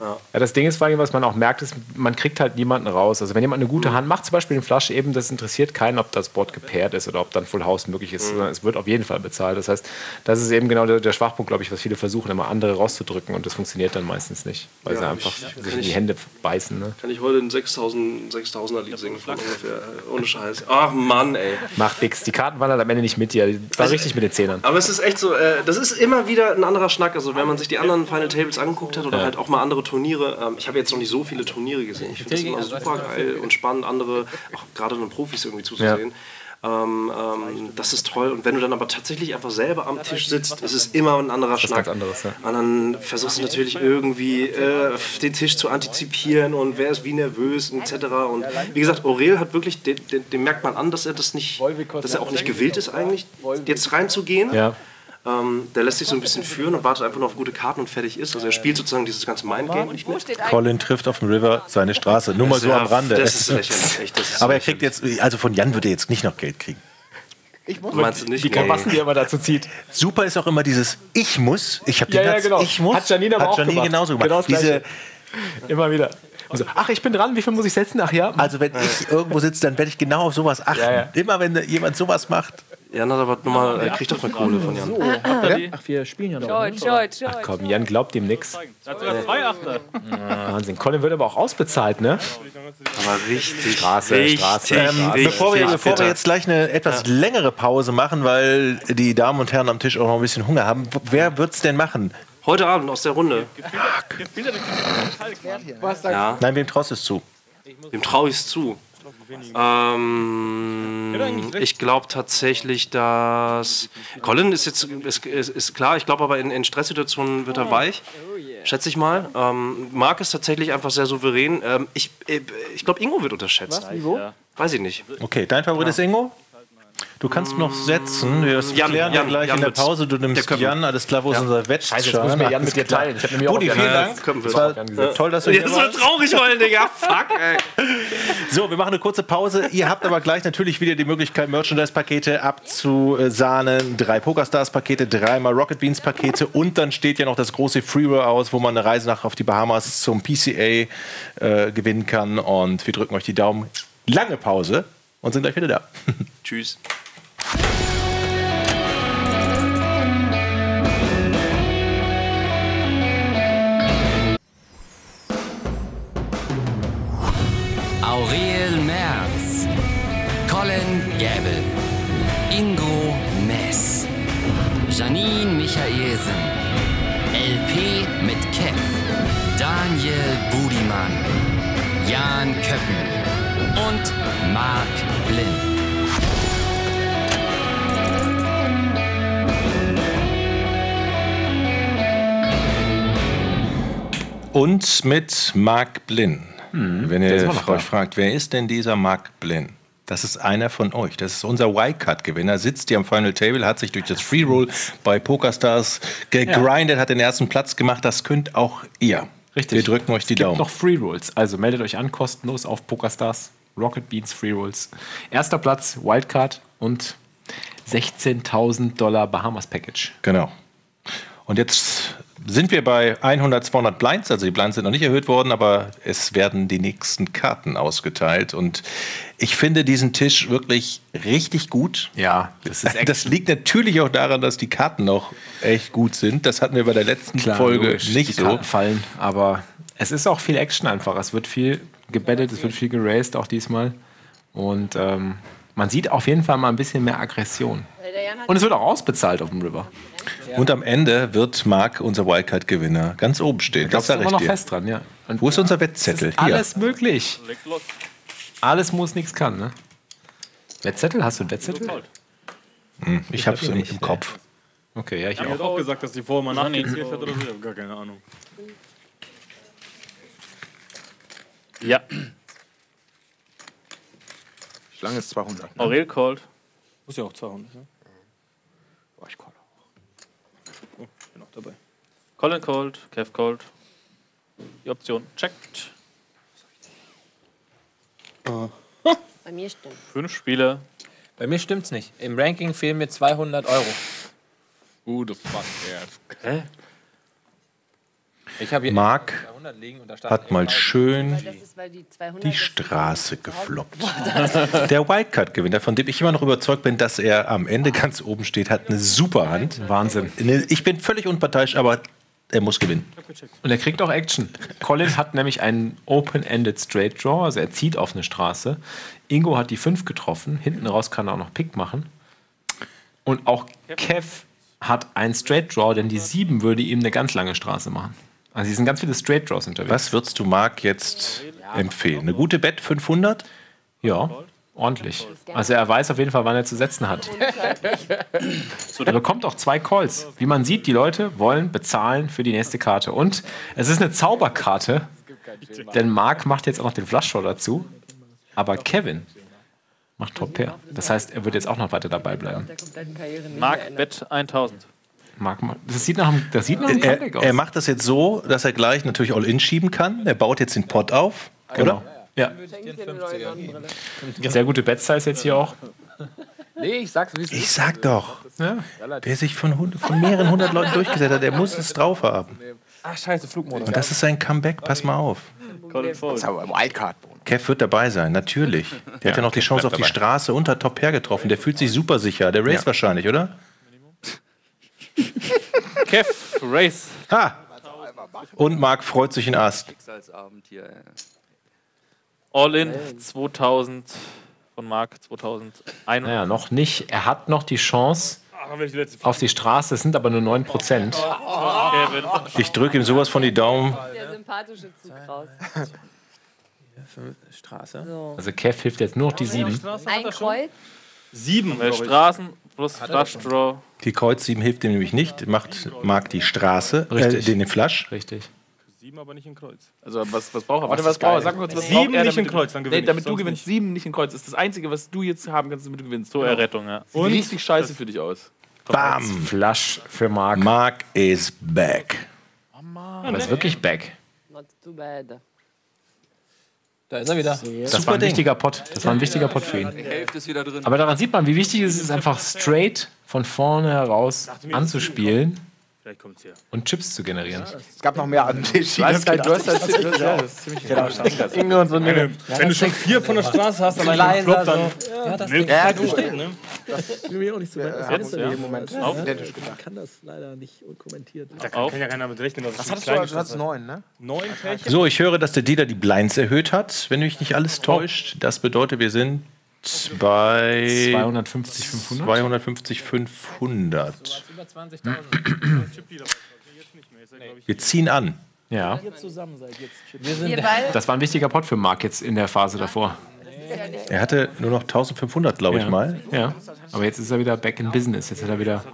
Ja, das Ding ist vor allem, was man auch merkt, ist, man kriegt halt niemanden raus. Also wenn jemand eine gute Hand macht, zum Beispiel den Flash eben, das interessiert keinen, ob das Board gepaart ist oder ob dann Full House möglich ist, sondern es wird auf jeden Fall bezahlt. Das heißt, das ist eben genau der, der Schwachpunkt, glaube ich, was viele versuchen, immer andere rauszudrücken und das funktioniert dann meistens nicht, weil Ja, sie ich- einfach kann sich in die ich- Hände beißen. Ne? Kann ich heute ein 6000, 6000er Lied singen von ungefähr? Ohne Scheiß. Ach Mann, ey. Macht nix. Die Karten waren halt am Ende nicht mit dir. Die War Also- richtig mit den Zehnern. Aber es ist echt so, äh, das ist immer wieder ein anderer Schnack. Also wenn man sich die anderen Final Tables angeguckt hat oder Ja. halt auch mal andere Turniere. Ähm, ich habe jetzt noch nicht so viele Turniere gesehen. Ich finde das immer super geil und spannend, andere, auch gerade den Profis irgendwie zuzusehen. Ähm, ähm, das ist toll. Und wenn du dann aber tatsächlich einfach selber am Tisch sitzt, ist es immer ein anderer Schnack. anderes, ja. Und dann versuchst du natürlich irgendwie äh, den Tisch zu antizipieren und wer ist wie nervös etc. Und wie gesagt, Aurel hat wirklich, den, den, dem merkt man an, dass er das nicht, dass er auch nicht gewillt ist eigentlich, jetzt reinzugehen. Ja. Ähm, der lässt sich so ein bisschen führen und wartet einfach nur auf gute Karten und fertig ist. Also er spielt sozusagen dieses ganze Mindgame nicht mit. Colin trifft auf dem River seine Straße. Nur mal so ja- am Rande. das ist lächerlich, echt, das ist Aber er kriegt jetzt, also von Jan wird er jetzt nicht noch Geld kriegen. Ich muss Meinst du nicht? Die Kampassen, die er immer dazu zieht. Super ist auch immer dieses Ich muss. Ich habe Ja, den ja, Satz, genau. Ich muss. Hat Janine aber hat auch Janine gemacht. genauso gemacht. Genau das Diese. Immer wieder. So, ach, ich bin dran, wie viel muss ich setzen? Ach ja. also wenn ich irgendwo sitze, dann werde ich genau auf sowas achten. Ja, ja. Immer wenn jemand sowas macht. Jan hat aber nochmal, er kriegt doch eine Kohle von Jan. So, habt ihr die? Ach, wir spielen ja noch. George? George, George. Ach komm, Jan glaubt ihm nix. Da hat sogar zwei Achter. Wahnsinn. Colin wird aber auch ausbezahlt, ne? Aber richtig, Straße, richtig, Straße. Ähm, bevor wir, bevor wir jetzt gleich eine etwas längere Pause machen, weil die Damen und Herren am Tisch auch noch ein bisschen Hunger haben, wer wird es denn machen? Heute Abend aus der Runde. Ja, Nein, wem traust du es zu? dem traue ich es zu. Ähm, ich glaube tatsächlich, dass Colin ist jetzt ist, ist, ist klar. Ich glaube aber in, in Stresssituationen wird er weich, schätze ich mal. Ähm, Marc ist tatsächlich einfach sehr souverän. Ähm, ich äh, ich glaube, Ingo wird unterschätzt. Weiß ich nicht. Okay, dein Favorit ist Ingo? Du kannst noch setzen. Wir Jan, klären Jan, gleich Jan in der. Pause. Du Der nimmst Köppen. Jan, alles klar, wo ist Ja. unser Wettschan? Scheiße, jetzt muss mir Jan mit dir teilen. Ich hab nämlich auch Budi, auf vielen Dank. Es war angesetzt. toll, dass du hier Jetzt wird warst. traurig heulen, Digga. Fuck, ey. So, wir machen eine kurze Pause. Ihr habt aber gleich natürlich wieder die Möglichkeit, Merchandise-Pakete abzusahnen. Drei Pokerstars-Pakete, dreimal Rocket Beans-Pakete und dann steht ja noch das große Freeware aus, wo man eine Reise nach auf die Bahamas zum PCA äh, gewinnen kann. Und wir drücken euch die Daumen. Lange Pause und sind gleich wieder da. Tschüss. Aurel Merz, Colin Gäbel, Ingo Mess, Janine Michaelsen, LP mit Kev, Daniel Budimann, Jan Köppen, und Mark Blinn. Und mit Mark Blinn. Wenn der ist ihr euch fragt, wer ist denn dieser Mark Blinn? Das ist einer von euch. Das ist unser Wildcard-Gewinner. Sitzt hier am Final Table, hat sich durch das Free Roll bei PokerStars gegrindet, hat den ersten Platz gemacht. Das könnt auch ihr. Richtig. Wir drücken euch die es gibt Daumen. noch Free Rolls. Also meldet euch an, kostenlos auf PokerStars. Rocket Beans Free Rolls. Erster Platz, Wildcard und 16.000 Dollar Bahamas Package. Genau. Und jetzt sind wir bei 100, 200 Blinds. Also die Blinds sind noch nicht erhöht worden, aber es werden die nächsten Karten ausgeteilt. Und ich finde diesen Tisch wirklich richtig gut. Ja, das ist Das liegt natürlich auch daran, dass die Karten noch echt gut sind. Das hatten wir bei der letzten Folge logisch, nicht die so. Karten fallen, aber es ist auch viel Action einfach. Es wird viel gebettet, es wird viel geraced, auch diesmal. Und ähm, man sieht auf jeden Fall mal ein bisschen mehr Aggression. Und es wird auch ausbezahlt auf dem River. Und am Ende wird Marc, unser Wildcard-Gewinner, ganz oben stehen. Da immer ich noch dir. fest dran, ja. Und Wo ist unser Wettzettel? Hier. alles möglich. Alles muss, nichts kann, ne? Wettzettel? Hast du einen Wettzettel? Hm, Ich hab's im, im Kopf. Okay, ja, ich Ich habe auch. auch gesagt, dass die vorher mal nachgezählt hat oder so. Ich habe gar keine Ahnung. Ja. Schlange ist 200. Ne? Aurel called. Muss ja auch 200, ne? Oh, ich call auch. Oh, ich bin auch dabei. Colin called. Kev called. Die Option checkt. Bei mir stimmt. Fünf Spieler. Bei mir stimmt's nicht. Im Ranking fehlen mir 200 Euro. Who the fuck cares? Hä? Ich habe hier Marc 200 liegen und da stand hat mal schön Das ist, weil die 200 die Straße gefloppt. Der Wildcard-Gewinner, von dem ich immer noch überzeugt bin, dass er am Ende ganz oben steht, hat eine super Hand. Wahnsinn. Ich bin völlig unparteiisch, aber er muss gewinnen. Und er kriegt auch Action. Colin hat nämlich einen Open-Ended Straight Draw, also er zieht auf eine Straße. Ingo hat die 5 getroffen. Hinten raus kann er auch noch Pick machen. Und auch Kev hat einen Straight Draw, denn die 7 würde ihm eine ganz lange Straße machen. Also hier sind ganz viele Straight Draws unterwegs. Was würdest du Marc jetzt empfehlen? Eine gute Bet 500? Ja, ordentlich. Also er weiß auf jeden Fall, wann er zu setzen hat. Er bekommt auch zwei Calls. Wie man sieht, die Leute wollen bezahlen für die nächste Karte. Und es ist eine Zauberkarte, denn Marc macht jetzt auch noch den Flushdraw dazu. Aber Kevin macht Top Pair. Das heißt, er wird jetzt auch noch weiter dabei bleiben. Mark Bet 1000. Marc, ma- das sieht nach einem, das sieht nach einem Comeback Er, aus. er macht das jetzt so, dass er gleich natürlich All-In schieben kann. Er baut jetzt den Pot auf, Genau. oder? Ja. Sehr gute Bet-Size jetzt hier auch. Nee, ich sag's, wie es Ich sag doch, Ja. wer sich von, von mehreren hundert Leuten durchgesetzt hat, der muss es drauf haben. Ach, scheiße, Flugmodus. Und das ist sein Comeback, pass mal auf. Colin Das Fold. ist aber Wildcard. Kev wird dabei sein, natürlich. Der hat ja noch die Chance auf die Straße unter Top Pair getroffen. Der fühlt sich super sicher. Der Race wahrscheinlich, oder? Kev, Race. Ha! Und Marc freut sich in Ast. All in 2000 von Mark 2001. Naja, noch nicht. Er hat noch die Chance auf die Straße. Es sind aber nur 9 Prozent. Kevin. Ich drücke ihm sowas von die Daumen. Der sympathische Zug raus. Straße. So. Also Kev hilft jetzt nur noch die 7. Ein Kreuz. Sieben, Äh, glaub ich. Straßen plus Flush Draw. Die Kreuz 7 hilft ihm nämlich nicht. Macht Marc die Straße, äh, den, den Flash. Richtig. Sieben, aber nicht in Kreuz. Also was, was braucht er? Warte, was braucht er? Sag kurz, was Sieben braucht er, nicht in Kreuz, dann gewinne Nee, damit du gewinnst. nicht. Sieben nicht in Kreuz. Das ist das Einzige, was du jetzt haben kannst, damit du gewinnst. Zur Errettung, ja. Sieht richtig scheiße für dich aus. Bam! Flush für Marc. Marc is back. Aber ist wirklich back. Not too bad. Da ist er wieder. Das war ein wichtiger Pot. Das war ein wichtiger Pot für ihn. Die Hälfte ist wieder drin. Aber daran sieht man, wie wichtig es ist, einfach straight von vorne heraus anzuspielen Vielleicht kommt's hier. und Chips zu generieren. Es gab noch mehr an den Tisch. Du hast halt, du hast halt ziemlich, das ist das. Inge und so. Wenn, wenn du schon vier von der Straße hast, dann ein Flop, dann Ja, das nimmt Ja, du du- stehen, ne? will mir auch nicht so Fenster ja. lehnen. Moment. Auf. Identisch Ich kann das leider nicht unkommentiert. Da kann, kann ja keiner damit rechnen, dass Was es hattest du? ist. Du hattest neun, ne? Neun Pärchen? So, ich höre, dass der Dealer die Blinds erhöht hat, wenn mich nicht alles täuscht. Das bedeutet, wir sind bei 250, 500. 250, 500. Über 20.000. Wir ziehen an. Ja, das war ein wichtiger Pot für Marc jetzt in der Phase davor. Er hatte nur noch 1500, glaube ich Ja. mal. Ja, aber jetzt ist er wieder back in business. Jetzt hat er wieder.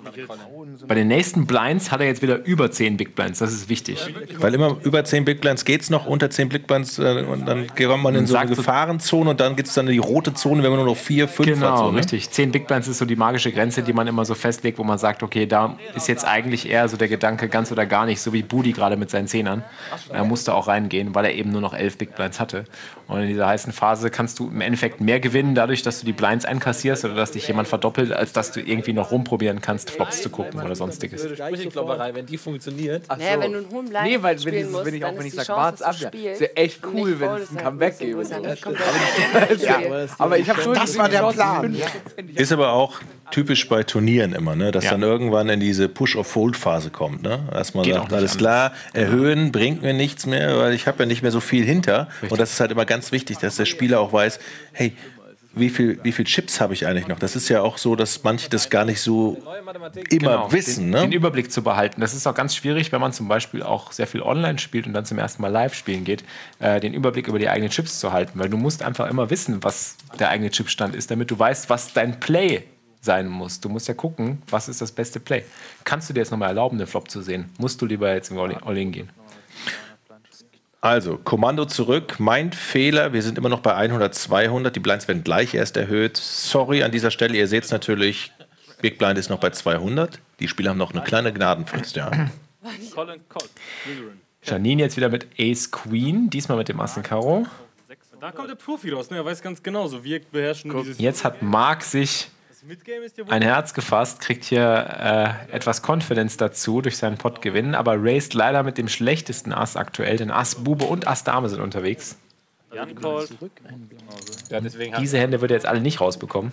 Bei den nächsten Blinds hat er jetzt wieder über 10 Big Blinds. Das ist wichtig. Weil immer über 10 Big Blinds geht es noch, unter 10 Big Blinds äh, und dann geht man in so eine Gefahrenzone und dann gibt es dann die rote Zone, wenn man nur noch 4, 5 Genau, hat. So, ne? richtig. 10 Big Blinds ist so die magische Grenze, die man immer so festlegt, wo man sagt, okay, da ist jetzt eigentlich eher so der Gedanke ganz oder gar nicht, so wie Budi gerade mit seinen Zehnern. Er musste auch reingehen, weil er eben nur noch 11 Big Blinds hatte. Und in dieser heißen Phase kannst du im Endeffekt mehr gewinnen, dadurch, dass du die Blinds einkassierst oder dass dich jemand verdoppelt, als dass du irgendwie noch rumprobieren kannst, Flops zu gucken oder sonstiges. Sprücheklopperei, wenn die funktioniert. Naja, wenn du einen hohen Blind Nee, weil wenn, musst, wenn ich auch wenn ich sage, ab, ist ja echt cool, wenn es ein Comeback gäbe. So. aber ich habe schon Das war der Plan. Ist aber auch typisch bei Turnieren immer, ne? dass Ja. dann irgendwann in diese Push-of-Fold-Phase kommt. Ne? Dass man Geht sagt, alles anders. klar, erhöhen bringt mir nichts mehr, weil ich habe ja nicht mehr so viel hinter. Und das ist halt immer ganz wichtig, dass der Spieler auch weiß, hey, wie viel, wie viel Chips habe ich eigentlich noch? Das ist ja auch so, dass manche das gar nicht so immer Genau, wissen. den, Ne? den Überblick zu behalten. Das ist auch ganz schwierig, wenn man zum Beispiel auch sehr viel online spielt und dann zum ersten Mal live spielen geht, äh, den Überblick über die eigenen Chips zu halten, weil du musst einfach immer wissen, was der eigene Chipstand ist, damit du weißt, was dein Play sein muss. Du musst ja gucken, was ist das beste Play. Kannst du dir jetzt nochmal erlauben, den Flop zu sehen? Musst du lieber jetzt im All- All-In gehen? Also, Kommando zurück. Mein Fehler. Wir sind immer noch bei 100, 200. Die Blinds werden gleich erst erhöht. Sorry an dieser Stelle. Ihr seht es natürlich. Big Blind ist noch bei 200. Die Spieler haben noch eine kleine Gnadenfrist. Ja. Colin Colt. Slytherin. Janine jetzt wieder mit Ace Queen, diesmal mit dem Assen Karo. Da kommt der Profi raus, ne? Er weiß ganz genau, so wir beherrschen dieses. Jetzt hat Marc sich Ein Herz gefasst, kriegt hier äh, etwas Confidence dazu durch seinen Pottgewinn, aber raced leider mit dem schlechtesten Ass aktuell, denn Ass, Bube und Ass Dame sind unterwegs. Ja, Diese Hände wird er jetzt alle nicht rausbekommen.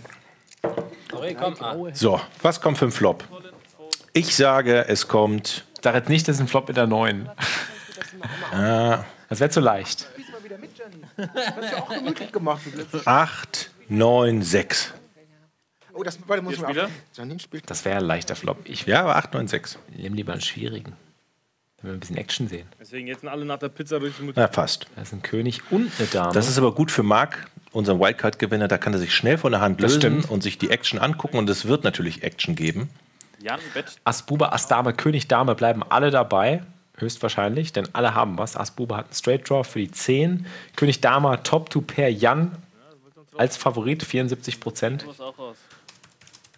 Ah. So, was kommt für ein Flop? Ich sage, es kommt. Sag jetzt nicht, das ist ein Flop mit der 9. Äh, Das wäre zu leicht. Hast du auch gemütlich gemacht. 8, 9, 6. Oh, das warte, muss man. Janine spielt. Das wäre ein leichter Flop. Ich Ja, aber 8, 9, 6. nehme lieber einen schwierigen. Wenn wir ein bisschen Action sehen. Deswegen jetzt sind alle nach der Pizza durch die Mutter. Na, fast. Da ist ein König und eine Dame. Das ist aber gut für Marc, unseren Wildcard-Gewinner. Da kann er sich schnell von der Hand Das lösen stimmt. und sich die Action angucken. Und es wird natürlich Action geben. Jan Bett. Ass Bube, Ass Dame, König Dame bleiben alle dabei. Höchstwahrscheinlich, denn alle haben was. Ass Bube hat einen Straight Draw für die 10. König Dame Top 2 Pair Jan als Favorit 74 Prozent.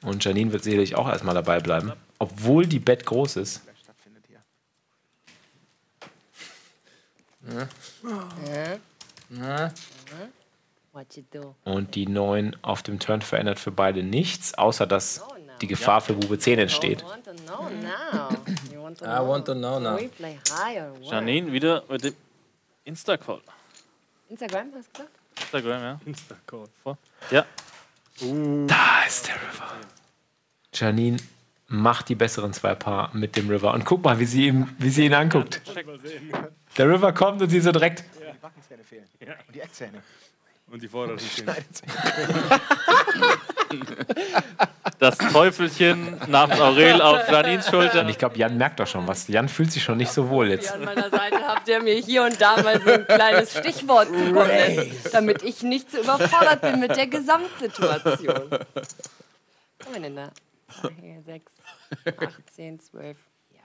Und Janine wird sicherlich auch erstmal dabei bleiben. Obwohl die Bet groß ist. Und die 9 auf dem Turn verändert für beide nichts, außer dass die Gefahr für Bube 10 entsteht. I want to know now. Janine wieder mit dem Insta-Call. Instagram, hast du gesagt? Instagram, ja. Insta-Call. Vor. Ja. Da ist der River. Janine macht die besseren zwei Paar mit dem River. Und guck mal, wie sie, ihm, wie sie ihn anguckt. Der River kommt und sie so direkt. Die Backenzähne fehlen. Und die Eckzähne. Und die vorderen Zähne. Das Teufelchen namens Aurel auf Janins Schulter. Und ich glaube, Jan merkt doch schon was. Jan fühlt sich schon nicht so wohl jetzt. An meiner Seite habt ihr mir hier und da mal so ein kleines Stichwort zukommen lassen, damit ich nicht so überfordert bin mit der Gesamtsituation. Was haben wir denn da? Hier, 6, 8, 10, 12. Ja.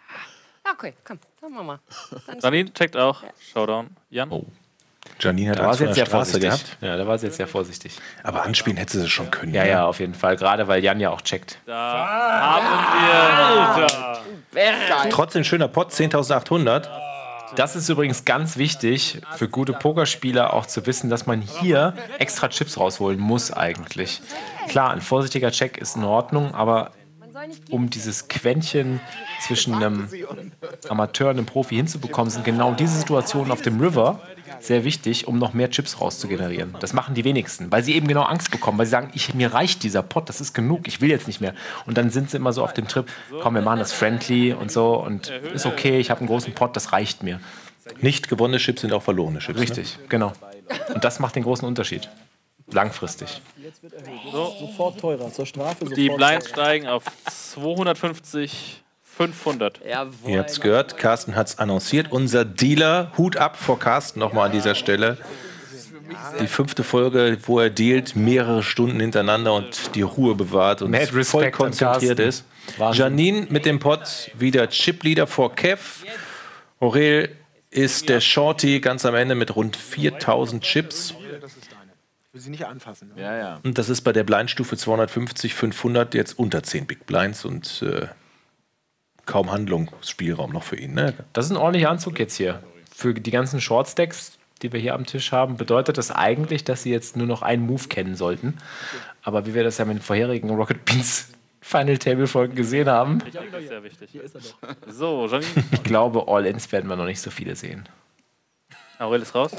Okay, komm, dann machen wir. Ist Janine checkt auch. Showdown. Jan. Oh. Janine hat Da war sie jetzt sehr Straße vorsichtig. gehabt. Ja, da war sie jetzt sehr vorsichtig. Aber anspielen hätte sie schon können. Ja, ne? ja, auf jeden Fall. Gerade weil Jan ja auch checkt. Da haben wir. Trotzdem schöner Pot, 10.800. Das ist übrigens ganz wichtig für gute Pokerspieler auch zu wissen, dass man hier extra Chips rausholen muss eigentlich. Klar, ein vorsichtiger Check ist in Ordnung, aber um dieses Quäntchen zwischen einem Amateur und einem Profi hinzubekommen, sind genau diese Situationen auf dem River sehr wichtig, um noch mehr Chips rauszugenerieren. Das machen die wenigsten, weil sie eben genau Angst bekommen, weil sie sagen, ich, mir reicht dieser Pot, das ist genug, ich will jetzt nicht mehr. Und dann sind sie immer so auf dem Trip, komm, wir machen das friendly und so und ist okay, ich habe einen großen Pot, das reicht mir. Nicht gewonnene Chips sind auch verlorene Chips. Richtig, genau. Und das macht den großen Unterschied. Langfristig. So. Sofort teurer, zur Strafe sofort Die Blinds teurer. steigen auf 250, 500. Ihr habt es gehört, Carsten hat es annonciert. Unser Dealer, Hut ab vor Carsten nochmal an dieser Stelle. die fünfte Folge, wo er dealt, mehrere Stunden hintereinander und die Ruhe bewahrt und Mad voll konzentriert ist. Wahnsinn. Janine mit dem Pot wieder Chip-Leader vor Kev. Aurel ist der Shorty ganz am Ende mit rund 4000 Chips. Ich will sie nicht anfassen. Ne? Ja, ja. Und das ist bei der Blindstufe 250, 500 jetzt unter 10 Big Blinds und äh, kaum Handlungsspielraum noch für ihn. Ne? Das ist ein ordentlicher Anzug jetzt hier. Für die ganzen Short-Stacks, die wir hier am Tisch haben, bedeutet das eigentlich, dass sie jetzt nur noch einen Move kennen sollten. Aber wie wir das ja mit den vorherigen Rocket Beans Final Table Folgen gesehen haben, Das ist sehr wichtig. So, Janine. ich glaube, All-Ins werden wir noch nicht so viele sehen. Aurel ist raus.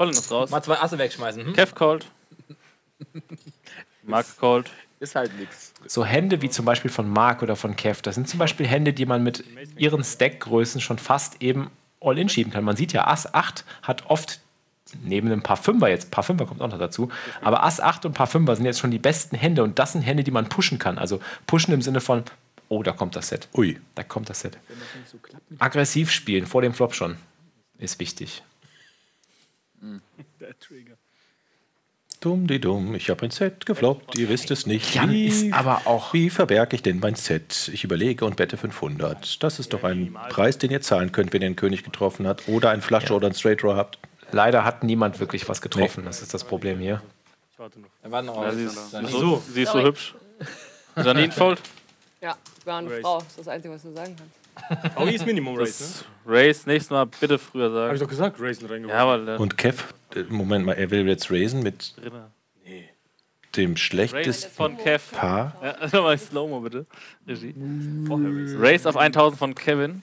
Colin ist raus. Mal zwei Asse wegschmeißen. Hm? Kev called. Mark called. Ist halt nix. So Hände wie zum Beispiel von Mark oder von Kev, das sind zum Beispiel Hände, die man mit ihren Stackgrößen schon fast eben All-In schieben kann. Man sieht ja, Ass 8 hat oft neben ein paar Fünfer jetzt, paar Fünfer kommt auch noch dazu, aber Ass 8 und paar Fünfer sind jetzt schon die besten Hände und das sind Hände, die man pushen kann. Also pushen im Sinne von, oh, da kommt das Set. Ui. Da kommt das Set. Aggressiv spielen, vor dem Flop schon, ist wichtig. Der Trigger. Dumm, die dumm, ich habe ein Set gefloppt, ihr wisst es nicht. Jan ist aber auch. Wie verberge ich denn mein Set? Ich überlege und wette 500. Das ist doch ein Preis, den ihr zahlen könnt, wenn ihr einen König getroffen habt oder einen Flush oder einen Straight Draw habt. Leider hat niemand wirklich was getroffen, das ist das Problem hier. Er war noch Ja, sie ist, so, sie ist so hübsch. Janine fold. Ja, ich war eine. Frau. Das ist das Einzige, was du sagen kannst. Aui ist Minimum Race, Das ne? Race nächstes Mal bitte früher sagen. Hab ich doch gesagt, Racen reingeworfen. Ja, aber der Und Kev, äh, Moment mal, er will jetzt raisen mit drinne. dem schlechtesten von Kev. Paar. Ja, nochmal Slow-Mo bitte. Regie. Race auf 1000 von Kevin.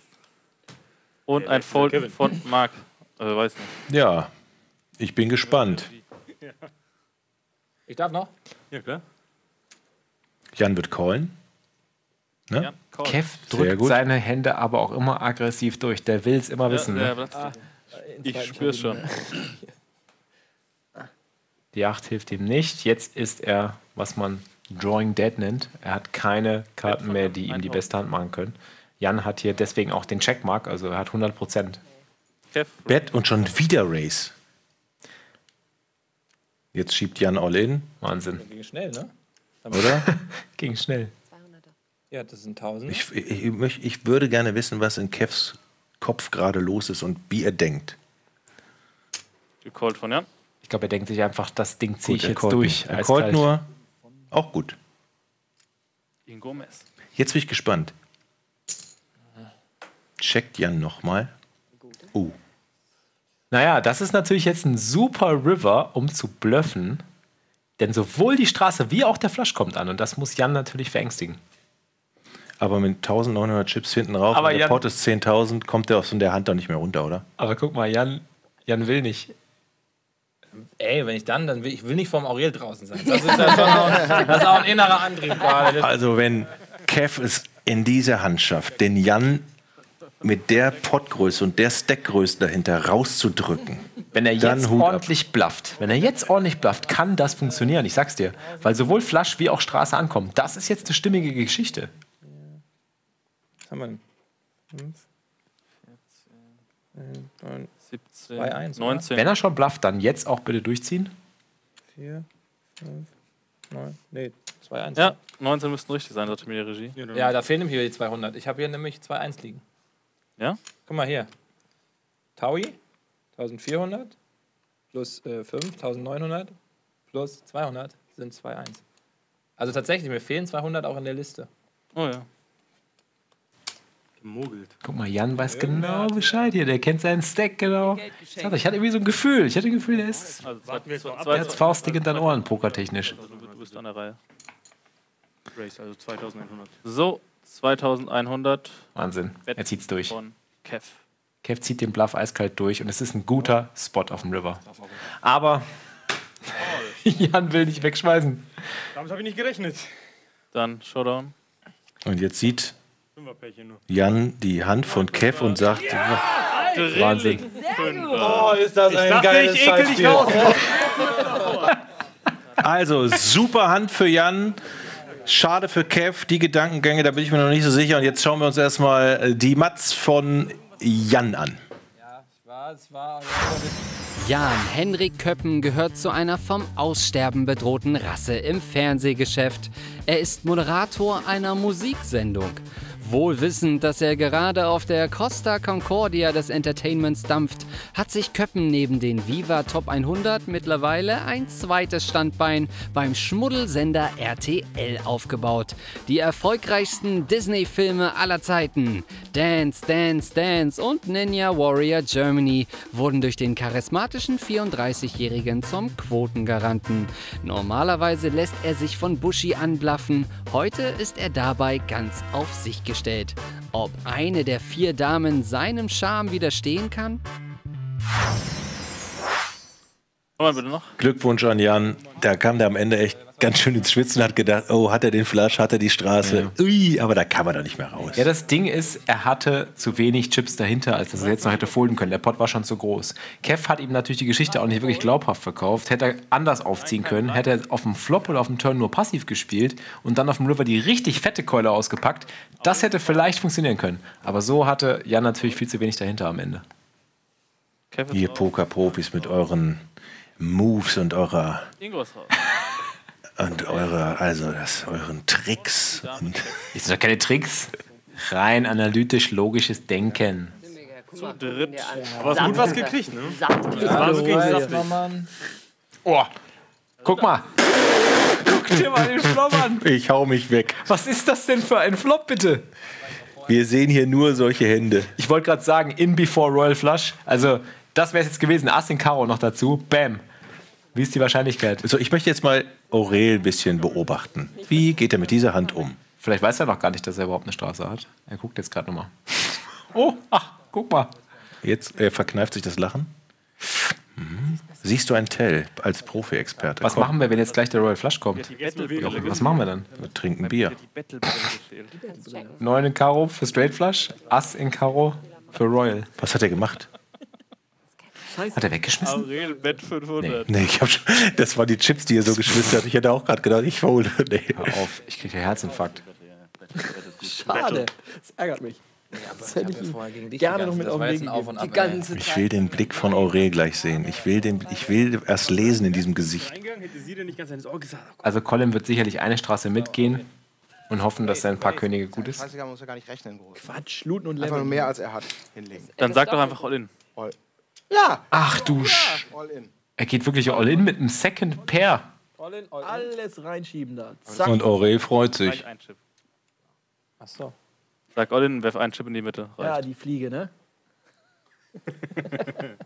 Und ein Fold Kevin. von Mark. Äh, weiß nicht. Ja, ich bin gespannt. Ich darf noch? Ja, klar. Jan wird callen. Ne? Ja. Kev drückt seine Hände aber auch immer aggressiv durch. Der will es immer wissen. Ja, Ne? der- ich spür's schon. Die 8 hilft ihm nicht. Jetzt ist er, was man Drawing Dead nennt. Er hat keine Karten mehr, die ihm die beste Hand machen können. Jan hat hier deswegen auch den Checkmark, also er hat 100 Prozent. Bett und schon wieder Race. Jetzt schiebt Jan all in, Wahnsinn. Ging schnell, ne? oder? Ging schnell. Ja, das sind 1000. Ich, ich, ich, möcht- ich würde gerne wissen, was in Kevs Kopf gerade los ist und wie er denkt. Gecallt von Jan. Ich glaube, er denkt sich einfach, das Ding ziehe ich er jetzt durch. Er callt nur. Auch gut. Ian Gomez. Jetzt bin ich gespannt. Checkt Jan nochmal. Oh. Naja, das ist natürlich jetzt ein super River, um zu bluffen. Denn sowohl die Straße wie auch der Flush kommt an. Und das muss Jan natürlich verängstigen. Aber mit 1900 Chips hinten raus Aber und der Jan- Pot ist 10.000, kommt der aus der Hand doch nicht mehr runter, oder? Aber guck mal, Jan, Jan will nicht. Ey, wenn ich dann, dann will ich will nicht vom Aurel draußen sein. Das ist ja schon auch, das ist auch ein innerer Antrieb gerade. Also wenn Kev es in diese Hand schafft, den Jan mit der Potgröße und der Stackgröße dahinter rauszudrücken, Wenn er jetzt ordentlich blufft, wenn er jetzt ordentlich blufft, kann das funktionieren, ich sag's dir. Weil sowohl Flush wie auch Straße ankommen. Das ist jetzt eine stimmige Geschichte. Was haben wir denn? 5, 14, 17, 2, 1, 19. Wenn er schon blufft, dann jetzt auch bitte durchziehen. 4, 5, 9, nee, 2, 1. Ja, 19 müssten richtig sein, sagte mir die Regie. Ja, da fehlen nämlich wieder die 200. Ich habe hier nämlich 2, 1 liegen. Ja? Guck mal hier. Taui, 1400 plus äh, 5, 1900 plus 200 sind 2, 1. Also tatsächlich, mir fehlen 200 auch in der Liste. Oh ja. Gemogelt. Guck mal, Jan weiß genau Bescheid hier. Der kennt seinen Stack genau. Ich hatte, irgendwie so ein Gefühl. Ich hatte ein Gefühl, der ist Also der hat's faustig in den Ohren, pokertechnisch. Du bist an der Reihe. Race, also 2100. So, 2100 Wahnsinn. Er zieht's durch. von Kev. Kev zieht den Bluff eiskalt durch und es ist ein guter Spot auf dem River. Aber Jan will nicht wegschmeißen. Damit habe ich nicht gerechnet. Dann Showdown. Und jetzt sieht. Jan die Hand von Kev und sagt, Wahnsinn. Oh, ist das Ich dachte, ich ekel dich raus. also super Hand für Jan. Schade für Kev, die Gedankengänge, da bin ich mir noch nicht so sicher. Und jetzt schauen wir uns erstmal äh, die Mats von Jan an. Ja, ich war, es war. Jan Henrik Köppen gehört zu einer vom Aussterben bedrohten Rasse im Fernsehgeschäft. Er ist Moderator einer Musiksendung. Wohl wissend, dass er gerade auf der Costa Concordia des Entertainments dampft, hat sich Köppen neben den Viva Top 100 mittlerweile ein zweites Standbein beim Schmuddelsender RTL aufgebaut. Die erfolgreichsten Disney-Filme aller Zeiten, Dance, Dance, Dance und Ninja Warrior Germany, wurden durch den charismatischen 34-Jährigen zum Quotengaranten. Normalerweise lässt er sich von Bushi anblaffen, heute ist er dabei ganz auf sich gestellt. Ob eine der vier Damen seinem Charme widerstehen kann? Bitte noch. Glückwunsch an Jan. Da kam der am Ende echt ganz schön ins Schwitzen und hat gedacht, oh, hat er den Flash, hat er die Straße. Ui, aber da kann man doch nicht mehr raus. Ja, das Ding ist, er hatte zu wenig Chips dahinter, als dass er jetzt noch hätte folden können. Der Pot war schon zu groß. Kev hat ihm natürlich die Geschichte auch nicht wirklich glaubhaft verkauft. Hätte er anders aufziehen können, hätte er auf dem Flop oder auf dem Turn nur passiv gespielt und dann auf dem River die richtig fette Keule ausgepackt. Das hätte vielleicht funktionieren können. Aber so hatte Jan natürlich viel zu wenig dahinter am Ende. Ihr Pokerprofis mit euren Moves und eurer Ingo ist raus. Und eurer, also das, euren Tricks. Und Das sind doch keine Tricks. Rein analytisch logisches Denken. Zu dritt. Aber hast gut was gekriegt, ne? Das war wirklich saftig. Oh, guck mal. Guck dir mal den Flop an. ich hau mich weg. Was ist das denn für ein Flop, bitte? Wir sehen hier nur solche Hände. Ich wollte gerade sagen, in before Royal Flush. Also, das wäre es jetzt gewesen. Ass in Karo noch dazu. Bam. Wie ist die Wahrscheinlichkeit? So, ich möchte jetzt mal Aurel ein bisschen beobachten. Wie geht er mit dieser Hand um? Vielleicht weiß er noch gar nicht, dass er überhaupt eine Straße hat. Er guckt jetzt gerade nochmal. Oh, ach, guck mal. Jetzt er verkneift sich das Lachen. Mhm. Siehst du ein Tell als Profi-Experte? Was Komm, machen wir, wenn jetzt gleich der Royal Flush kommt? Jochen, Was machen wir dann? Wir trinken Bier. 9 in Karo für Straight Flush, Ass in Karo für Royal. Was hat er gemacht? Hat er weggeschmissen? Aurel, Bett 500. Nee, ich hab schon, das waren die Chips, die er so geschmissen hat. Ich hätte auch gerade gedacht, ich hole. Nee. Hör auf, ich kriege Herzinfarkt. Schade. Das ärgert mich. das hätte ich ihm gerne noch mit auf den Weg gegeben. Die ganze Ich will den Blick von Aurel gleich sehen. Ich will, den, ich will erst lesen in diesem Gesicht. Gesagt. Also Colin wird sicherlich eine Straße mitgehen und hoffen, dass sein paar Könige gut ist. Scheißegal, man muss ja gar nicht rechnen. Groß. Quatsch, Looten und Einfach Leveln. nur mehr als er hat hinlegen. Dann sag doch einfach all in. All. Ja! Ach du Sch... All in. Er geht wirklich all in mit einem Second Pair. Alles reinschieben da. Zack. Und Aurel freut sich. Ein Chip. Achso. Sag all in, werf einen Chip in die Mitte. Ja, Reicht. die Fliege, ne?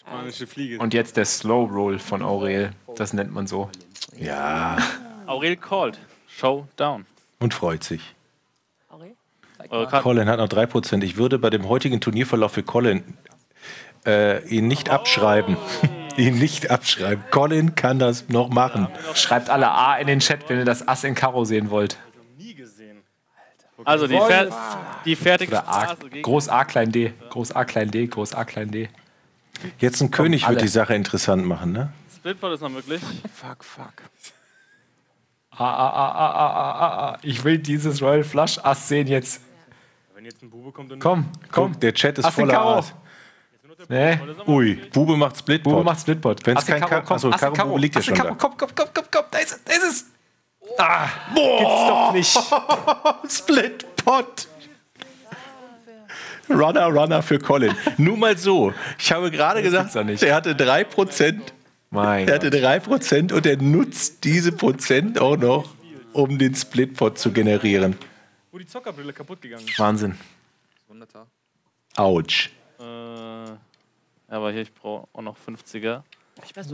Spanische Fliege. Und jetzt der Slow Roll von Aurel. Das nennt man so. Ja. Aurel called. Show down. Und freut sich. Colin hat noch 3%. Ich würde bei dem heutigen Turnierverlauf für Colin äh, ihn nicht abschreiben. ihn nicht abschreiben. Colin kann das noch machen. Schreibt alle A in den Chat, wenn ihr das Ass in Karo sehen wollt. Also die, fer die fertigste A, Groß A, klein D. Groß A, klein D. Groß A, klein D. Jetzt ein König alle. wird die Sache interessant machen, ne? Splitboard ist noch möglich. Fuck, fuck. A, A, A, A, A, A, A, A. Ich will dieses Royal Flush Ass sehen jetzt. Wenn jetzt ein Bube kommt und Komm, komm. Guck, der Chat ist Ass voller Karo. Ass. Nee. Ui, Bube macht Splitpot. Bube macht Splitpot. Wenn es kein Karo, Karo, komm. achso, Ass in Karo Karo. Liegt ja schon Karo. da. Komm, komm, komm, komm, komm. Da ist es. Da ist es. Ah, gibt's doch nicht. Splitpot. Runner, Runner für Colin. Nur mal so. Ich habe gerade gesagt, gibt's doch nicht. er hatte 3%. Mein Er hatte 3% und er nutzt diese Prozent auch noch, um den Splitpot zu generieren. Wo die Zockerbrille kaputt gegangen ist. Wahnsinn. Autsch. Äh, aber hier, ich brauche auch noch 50er.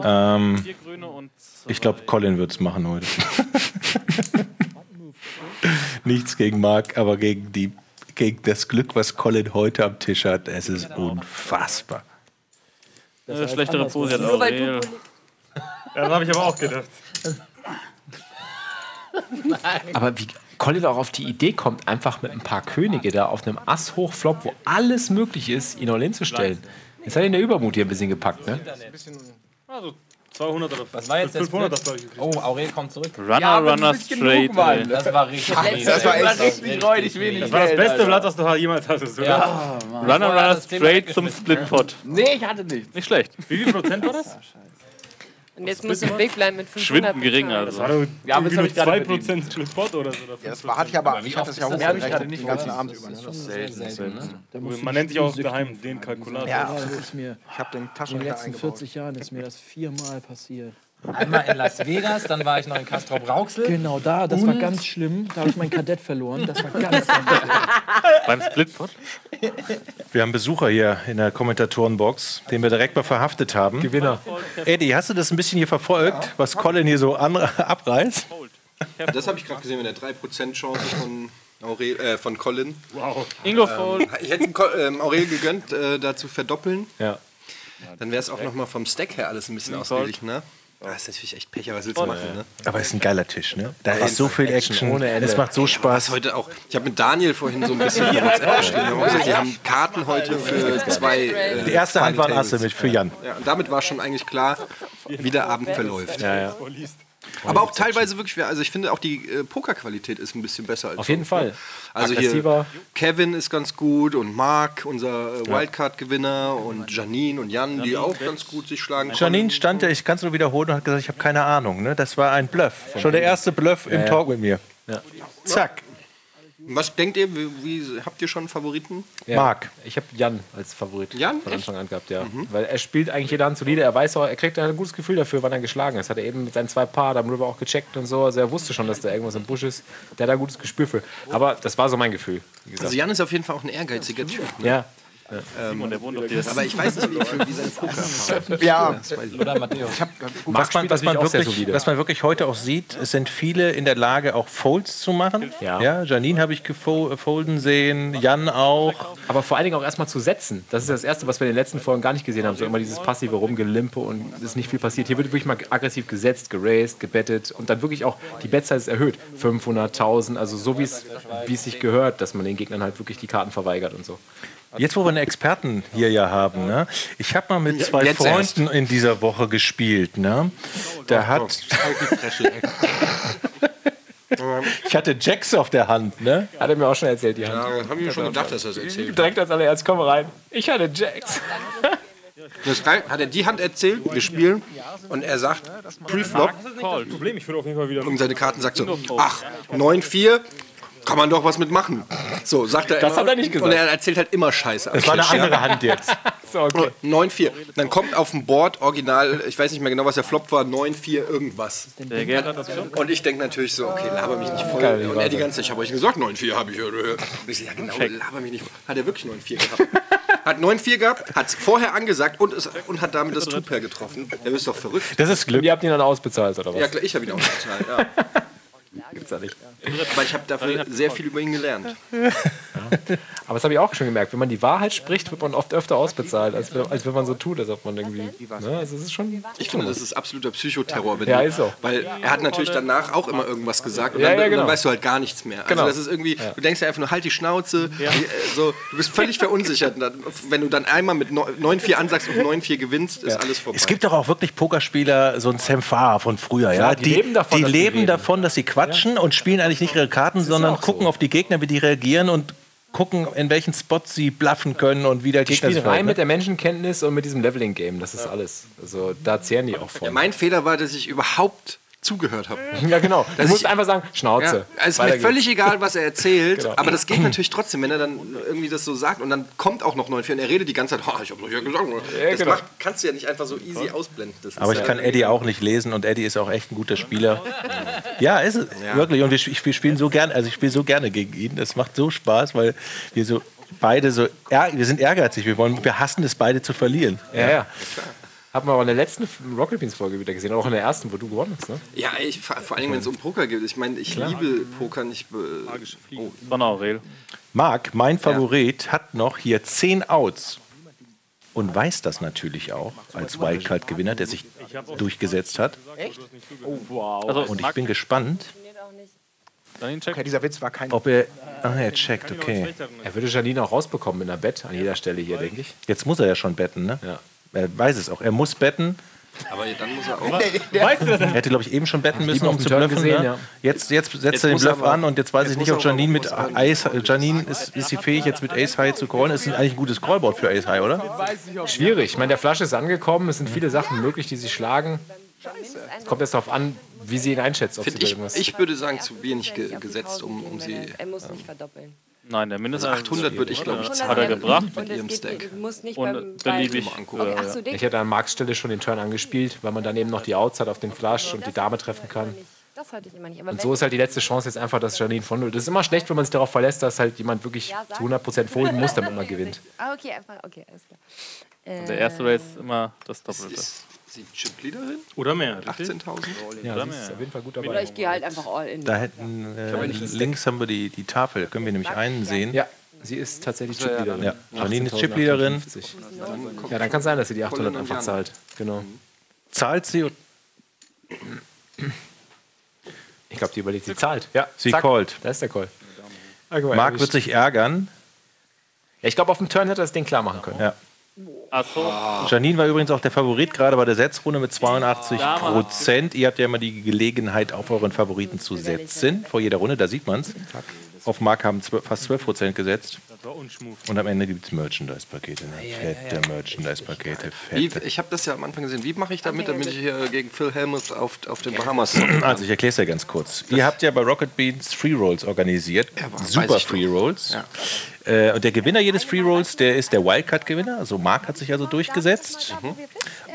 Ähm, Vier grüne und zwei. ich glaube, Colin wird es machen heute. Nichts gegen Marc, aber gegen, die, gegen das Glück, was Colin heute am Tisch hat. Es ist unfassbar. Äh, schlechtere Pose hat du Ja, das habe ich aber auch gedacht. Aber wie Colin auch auf die Idee kommt, einfach mit ein paar Könige da auf einem Ass hochflop, wo alles möglich ist, ihn all in zu stellen. Jetzt hat ihn der Übermut hier ein bisschen gepackt, ne? Also 200 oder Was war jetzt der 500 Split? das, ich. Oh, Aurel kommt zurück. Runner, Ja, Runner, straight, Mann. Das war richtig war Das war echt richtig räudig wenig. Das war das beste Alter. Blatt, das du jemals hattest, oder? Ja. Runner, Runner, straight zum. Splitpot. Nee, ich hatte nichts. Nicht schlecht. Wie viel Prozent war das? Und jetzt musst du Big bleiben mit 500 Schwinden gering, bezahlen. also. Das war doch Ja, aber irgendwie nur hab ich gerade 2% Split-Pot oder so. Oder Ja, das war, hatte ich aber, ich hatte das ja hochgerechnet, gerade nicht den ganzen. Abend Das über. ist schon Das selten, selten. selten? Man man nennt sich auch daheim den Kalkulator. Ja, Das ist mir ich habe den in den Taschenrechner letzten eingebaut. 40 Jahren ist mir das viermal passiert. Einmal in Las Vegas, dann war ich noch in Castrop Rauxel. Genau, da, das war ganz schlimm. Da habe ich meinen Kadett verloren. Das war ganz, ganz Beim Splitpot? Wir haben Besucher hier in der Kommentatorenbox, den wir direkt mal verhaftet haben. Gewinner. Eddie, hast du das ein bisschen hier verfolgt, was Colin hier so abreißt? Das habe ich gerade gesehen mit der 3% Chance von, Aurel, äh, von Colin. Wow. Ingo Fold. Ähm, ich hätte ähm, Aurel gegönnt, äh, da zu verdoppeln. Ja. Dann wäre es auch nochmal vom Stack her alles ein bisschen ausgeglichen, ne? Das ist natürlich echt Pech, aber was willst du machen, ne? Aber es ist ein geiler Tisch, ne? Da ist so viel Action. ohne Ende. Es macht so Spaß. heute auch. Ich habe mit Daniel vorhin so ein bisschen über WhatsApp geschrieben. Wir haben gesagt, die haben Karten heute für zwei. Äh, Die erste Hand waren Final Asse mit für Jan. Ja, und damit war schon eigentlich klar, wie der Abend verläuft. Ja, ja. Aber auch teilweise wirklich, also ich finde auch die äh, Pokerqualität ist ein bisschen besser als Auf jeden sonst, ne? Fall. Also Aggressiver. hier Kevin ist ganz gut und Marc, unser äh, Wildcard-Gewinner und Janine und Jan, die auch ganz gut sich schlagen Janine stand da, ich kann es nur wiederholen, und hat gesagt, ich habe keine Ahnung. Ne? Das war ein Bluff. Schon der erste Bluff im Ja, ja. Talk mit mir. Zack. Was denkt ihr, wie, wie habt ihr schon Favoriten? Ja. Marc. Ich habe Jan als Favorit Jan? von? Anfang an gehabt, ja. Weil er spielt eigentlich jede Hand solide. Er weiß auch, er kriegt ein gutes Gefühl dafür, wann er geschlagen ist. Hat er eben mit seinen zwei Paar River auch gecheckt und so. Also er wusste schon, dass da irgendwas im Busch ist. Der hat ein gutes Gespür für. Aber das war so mein Gefühl. Also Jan ist auf jeden Fall auch ein ehrgeiziger Typ. Ne? ja. Simon, der wohnt auf dir. Aber ich weiß nicht, wie, sein Poker Ja, Oder Matteo. ich habe Was man, was, man wirklich, was man wirklich heute auch sieht, es sind viele in der Lage, auch Folds zu machen. Ja. Janine habe ich gefolden sehen, Jan auch. Aber vor allen Dingen auch erstmal zu setzen. Das ist das Erste, was wir in den letzten Folgen gar nicht gesehen haben. So immer dieses passive Rumgelimpe und es ist nicht viel passiert. Hier wird wirklich mal aggressiv gesetzt, geraced, gebettet und dann wirklich auch die Bet-Size erhöht. 500.000, also so wie es wie es sich gehört, dass man den Gegnern halt wirklich die Karten verweigert und so. Jetzt, wo wir einen Experten hier ja haben, ne? ich habe mal mit zwei jetzt Freunden in dieser Woche gespielt. Ne? Da hat, ich hatte Jacks auf der Hand. Ne? Hat er mir auch schon erzählt, die Hand. Ja, habe ich mir schon gedacht, dass er es erzählt. Direkt als allererst, komm rein. Ich hatte Jacks. Das. Hat er die Hand erzählt, wir spielen und er sagt Preflop Problem, ich würde auf jeden Fall wieder. und seine Karten sagt so, ach, 9-4, kann man doch was mitmachen. So, sagt er Das immer. hat er nicht gesagt. Und er erzählt halt immer Scheiße. Das war eine andere Hand jetzt. So, okay. 9-4. Dann kommt auf dem Board original, ich weiß nicht mehr genau, was der Flop war, 9-4 irgendwas. Der Geld hat das schon. Und ich denke natürlich so, okay, laber mich nicht voll. Geil, und er die ganze Zeit, ich habe euch gesagt, 9-4 habe ich. Und ich so, ja genau, laber mich nicht voll. Hat er wirklich 9-4 gehabt. hat 9-4 gehabt, hat es vorher angesagt und, ist, und hat damit das Two-Pair getroffen. Der ist doch verrückt. Das ist Und Glück. ihr habt ihn dann ausbezahlt, oder was? Ja, klar, ich habe ihn auch bezahlt. Ja. Gibt's ja nicht. Aber ich habe dafür sehr viel über ihn gelernt. Aber das habe ich auch schon gemerkt. Wenn man die Wahrheit spricht, wird man oft öfter ausbezahlt, als, wenn- als wenn man so tut, als ob man irgendwie. Ne? Also es ist schon. Ich finde, das ist absoluter Psychoterror. Wenn Ja, du, ist so. Weil er hat natürlich danach auch immer irgendwas gesagt und Ja, dann, ja, und genau. dann weißt du halt gar nichts mehr. Also Genau. das ist irgendwie, du denkst dir einfach nur, halt die Schnauze. äh, So, du bist völlig verunsichert. Wenn du dann einmal mit 9-4 ansagst und 9-4 gewinnst, ist alles vorbei. Es gibt doch auch wirklich Pokerspieler, so ein Sam Farr von früher, ja. Klar, die leben davon, die dass sie leben davon, dass sie quatschen und spielen eigentlich nicht ihre Karten, sondern gucken so. auf die Gegner, wie die reagieren und gucken, in welchen Spots sie bluffen können und wie der Die Gegner spielen rein verhält, mit ne? der Menschenkenntnis und mit diesem Leveling-Game. Das ist alles. Also da zehren die auch Ja, von. mein Fehler war, dass ich überhaupt zugehört habe. Ja, genau. Du musst ich- einfach sagen, Schnauze. Ja, also es ist Weiter mir geht's. völlig egal, was er erzählt, Genau. aber das geht natürlich trotzdem, wenn er dann irgendwie das so sagt und dann kommt auch noch 9-4 und er redet die ganze Zeit, "Ha, ich habe doch ja gesagt. das genau. macht, kannst du ja nicht einfach so easy ausblenden. Das Aber ist ich ja kann Eddie auch nicht lesen und Eddie ist auch echt ein guter Spieler. Ja, ist es wirklich. Und wir, wir spielen so gerne, also ich spiele so gerne gegen ihn. Das macht so Spaß, weil wir so beide so, wir sind ehrgeizig. Wir wollen, wir hassen es beide zu verlieren. Ja, ja. Haben wir auch in der letzten Rocket Beans Folge wieder gesehen, auch in der ersten, wo du gewonnen hast, ne? Ja, ich, vor vor allem, wenn es um Poker geht. Ich meine, ich liebe Poker nicht. Äh, oh. Von Aurel. Marc, mein Favorit, hat noch hier 10 Outs und weiß das natürlich auch als Wildcard-Gewinner, der sich durchgesetzt hat. Echt? Oh, wow. Also, Und ich bin gespannt, Okay, dieser Witz war kein. ob er. Ah, er checkt, okay. Er würde Janine auch rausbekommen in der Bett, an jeder Stelle hier, denke ich. Jetzt muss er ja schon betten, ne? Ja. Er weiß es auch. Er muss betten, Aber dann muss er auch. Weißt du das? Er hätte, glaube ich, eben schon betten müssen, um zu Turn bluffen. gesehen, ne? ja. Jetzt, jetzt setzt Jetzt er den Bluff aber- an und jetzt weiß jetzt ich nicht, ob Janine aber mit Ace, Janine ist, ist sie fähig, jetzt mit Ace High zu callen? Ist eigentlich ein gutes Callboard für Ace High, oder? Schwierig. Ich meine, der Flasche ist angekommen, es sind viele Sachen möglich, die sie schlagen. Es kommt jetzt darauf an, wie sie ihn einschätzt. Ob sie Find ich, irgendwas ich würde sagen, zu wenig ge gesetzt, um, um sie. Er muss nicht verdoppeln. Nein, der Mindest Also 800 würde ich, glaube ich, hat er gebracht. Mit ihrem Stack. muss nicht Und beliebig. okay, ach so, den Ich hätte an Marks Stelle schon den Turn angespielt, weil man dann eben noch die Outs hat auf den Flush und die Dame treffen kann. Das hatte ich immer nicht. Aber Und so ist halt die letzte Chance jetzt einfach, dass Janine von null. Das ist immer schlecht, wenn man sich darauf verlässt, dass halt jemand wirklich zu 100% folden muss, damit man gewinnt. Ah, okay, einfach, okay, alles klar. Äh, Der erste Race ist immer das Doppelte. Ist sie Chipleaderin? Oder mehr. richtig? 18.000? Ja, Oder sie ist mehr. auf jeden Fall gut dabei. Oder ich gehe halt einfach all in. Da hätten, äh, links haben wir die, die Tafel, da können wir nämlich einen sehen. Ja, sie ist tatsächlich Chipleaderin. Ja, Janine ist Chipleaderin. Ja, dann kann sein, dass sie die 800 einfach zahlt. Genau. Zahlt sie und Ich glaube, die überlegt, sie zahlt. Ja, sie zack. callt. Da ist der Call. Ah, Marc wird sich ärgern. Ja, ich glaube, auf dem Turn hätte er das Ding klar machen können. Ja. Achso. Janine war übrigens auch der Favorit gerade bei der Setzrunde mit 82 Ja. Prozent. Ihr habt ja immer die Gelegenheit, auf euren Favoriten zu setzen. Vor jeder Runde, da sieht man es. Auf Marc haben zwölf- fast 12 Prozent gesetzt. Das war unschmuf. Und am Ende gibt es Merchandise-Pakete. Ne? Fette Merchandise-Pakete. Wie, Fette. ich habe das ja am Anfang gesehen. Wie mache ich damit, damit ich hier gegen Phil Helmuth auf, auf den Bahamas. Also ich erkläre es ja ganz kurz. Ihr habt ja bei Rocket Beans Free Rolls organisiert. Super. Free Rolls. Äh, und der Gewinner jedes Free Rolls, der ist der Wildcard-Gewinner. Also Marc hat sich also durchgesetzt.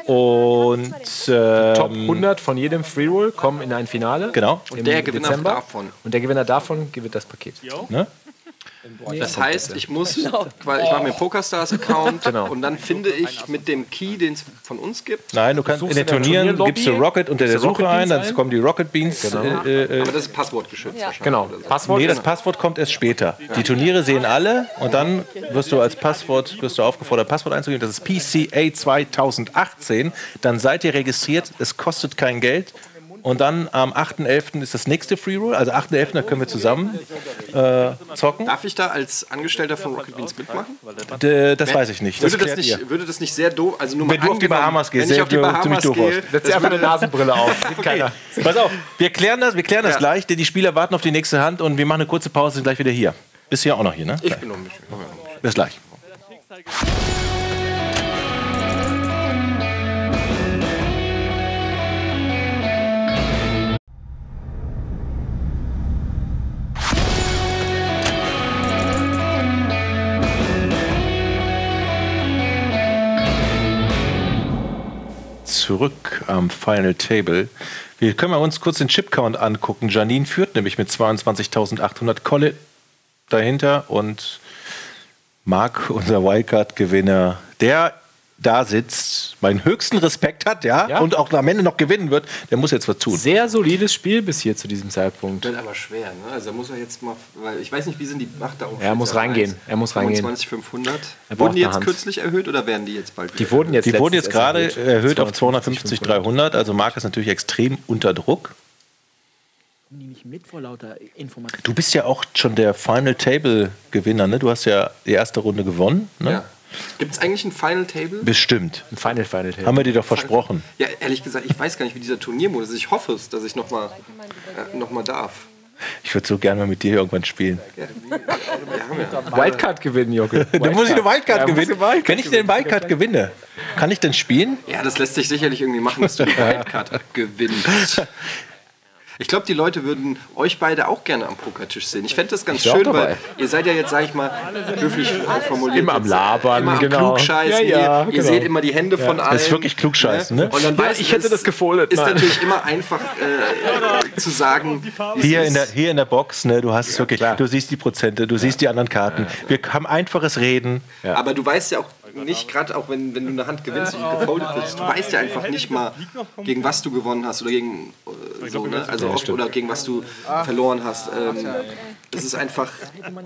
Und ähm, Top 100 von jedem Free Roll kommen in ein Finale. Genau. Im Und der Gewinner Dezember. davon. Und der Gewinner davon gewinnt das Paket. Ne? Das heißt, ich muss, weil ich mache mir einen PokerStars-Account Genau. und dann finde ich mit dem Key, den es von uns gibt. Nein, du kannst in den der Turnieren gibst du Rocket unter der Suche ein, dann kommen die Rocket Beans. Genau. Äh, äh, Aber das ist passwortgeschützt wahrscheinlich. Genau. oder so. Passwort Nee, das Passwort kommt erst später. Die Turniere sehen alle und dann wirst du als Passwort wirst du aufgefordert, Passwort einzugeben. Das ist PCA 2018. Dann seid ihr registriert. Es kostet kein Geld. Und dann am 8.11. ist das nächste Free Roll. Also 8.11. da können wir zusammen äh, zocken. Darf ich da als Angestellter von Rocket Beans mitmachen? D das weiß ich nicht. Das würde, das nicht ihr. würde das nicht sehr doof, also nur Wenn mal du auf die Bahamas gehst, wenn ich auf die Bahamas ziemlich doof gehe, aus. Setz dir einfach eine Nasenbrille auf. Okay. Pass auf, wir klären das, wir klären das Ja. gleich, denn die Spieler warten auf die nächste Hand und wir machen eine kurze Pause, sind gleich wieder hier. Bist hier auch noch hier, ne? Ich bin noch ein bisschen. Bis gleich. Zurück am Final Table. Wir können mal uns kurz den Chip-Count angucken. Janine führt nämlich mit 22.800 Colin dahinter und Marc, unser Wildcard-Gewinner, der da sitzt, meinen höchsten Respekt hat, ja, Ja. und auch am Ende noch gewinnen wird, der muss jetzt was tun. Sehr solides Spiel bis hier zu diesem Zeitpunkt. Wird aber schwer, ne? Also muss er jetzt mal, weil ich weiß nicht, wie sind die Macht da Er muss reingehen. Er muss reingehen. 25.500. Er braucht Wurden die jetzt Hand. kürzlich erhöht oder werden die jetzt bald wieder? Die wurden jetzt, Die wurden jetzt gerade erst erhöht auf 250, 300. Also Marc ist natürlich extrem unter Druck. Nicht mit vor lauter Informationen? Du bist ja auch schon der Final Table Gewinner, ne? Du hast ja die erste Runde gewonnen, ne? Ja. Gibt es eigentlich ein Final Table? Bestimmt. Ein Final Final Table. Haben wir dir doch versprochen. Ja, ehrlich gesagt, ich weiß gar nicht, wie dieser Turniermodus ist. Ich hoffe es, dass ich nochmal äh, noch mal darf. Ich würde so gerne mal mit dir irgendwann spielen. Wildcard gewinnen, Jocke. Dann muss ich eine Wildcard Ja, muss gewinnen. eine Wildcard Wenn ich den. Wildcard gewinne, kann ich denn spielen? Ja, das lässt sich sicherlich irgendwie machen, dass du die Wildcard gewinnst. Ich glaube, die Leute würden euch beide auch gerne am Pokertisch sehen. Ich fände das ganz Ich schön, weil ihr seid ja jetzt, sag ich mal, höflich formuliert. Immer am Labern, immer am genau. Klugscheißen. Ja, ja, ihr, ihr genau. seht immer die Hände von allen. Das ist wirklich Klugscheißen, ne? Und dann weiß ich hätte das gefoldet, Ist nein. natürlich immer einfach äh, zu sagen. Hier in, der, hier in der Box, ne, du hast es wirklich, du siehst die Prozente, du siehst die anderen Karten. Wir haben einfaches Reden. Aber du weißt ja auch nicht, gerade auch wenn, wenn du eine Hand gewinnst und du gefoldet bist, du weißt ja einfach nicht mal, gegen was du gewonnen hast oder gegen äh, so, ne? also oft, oder gegen was du verloren hast. Ähm, es ist einfach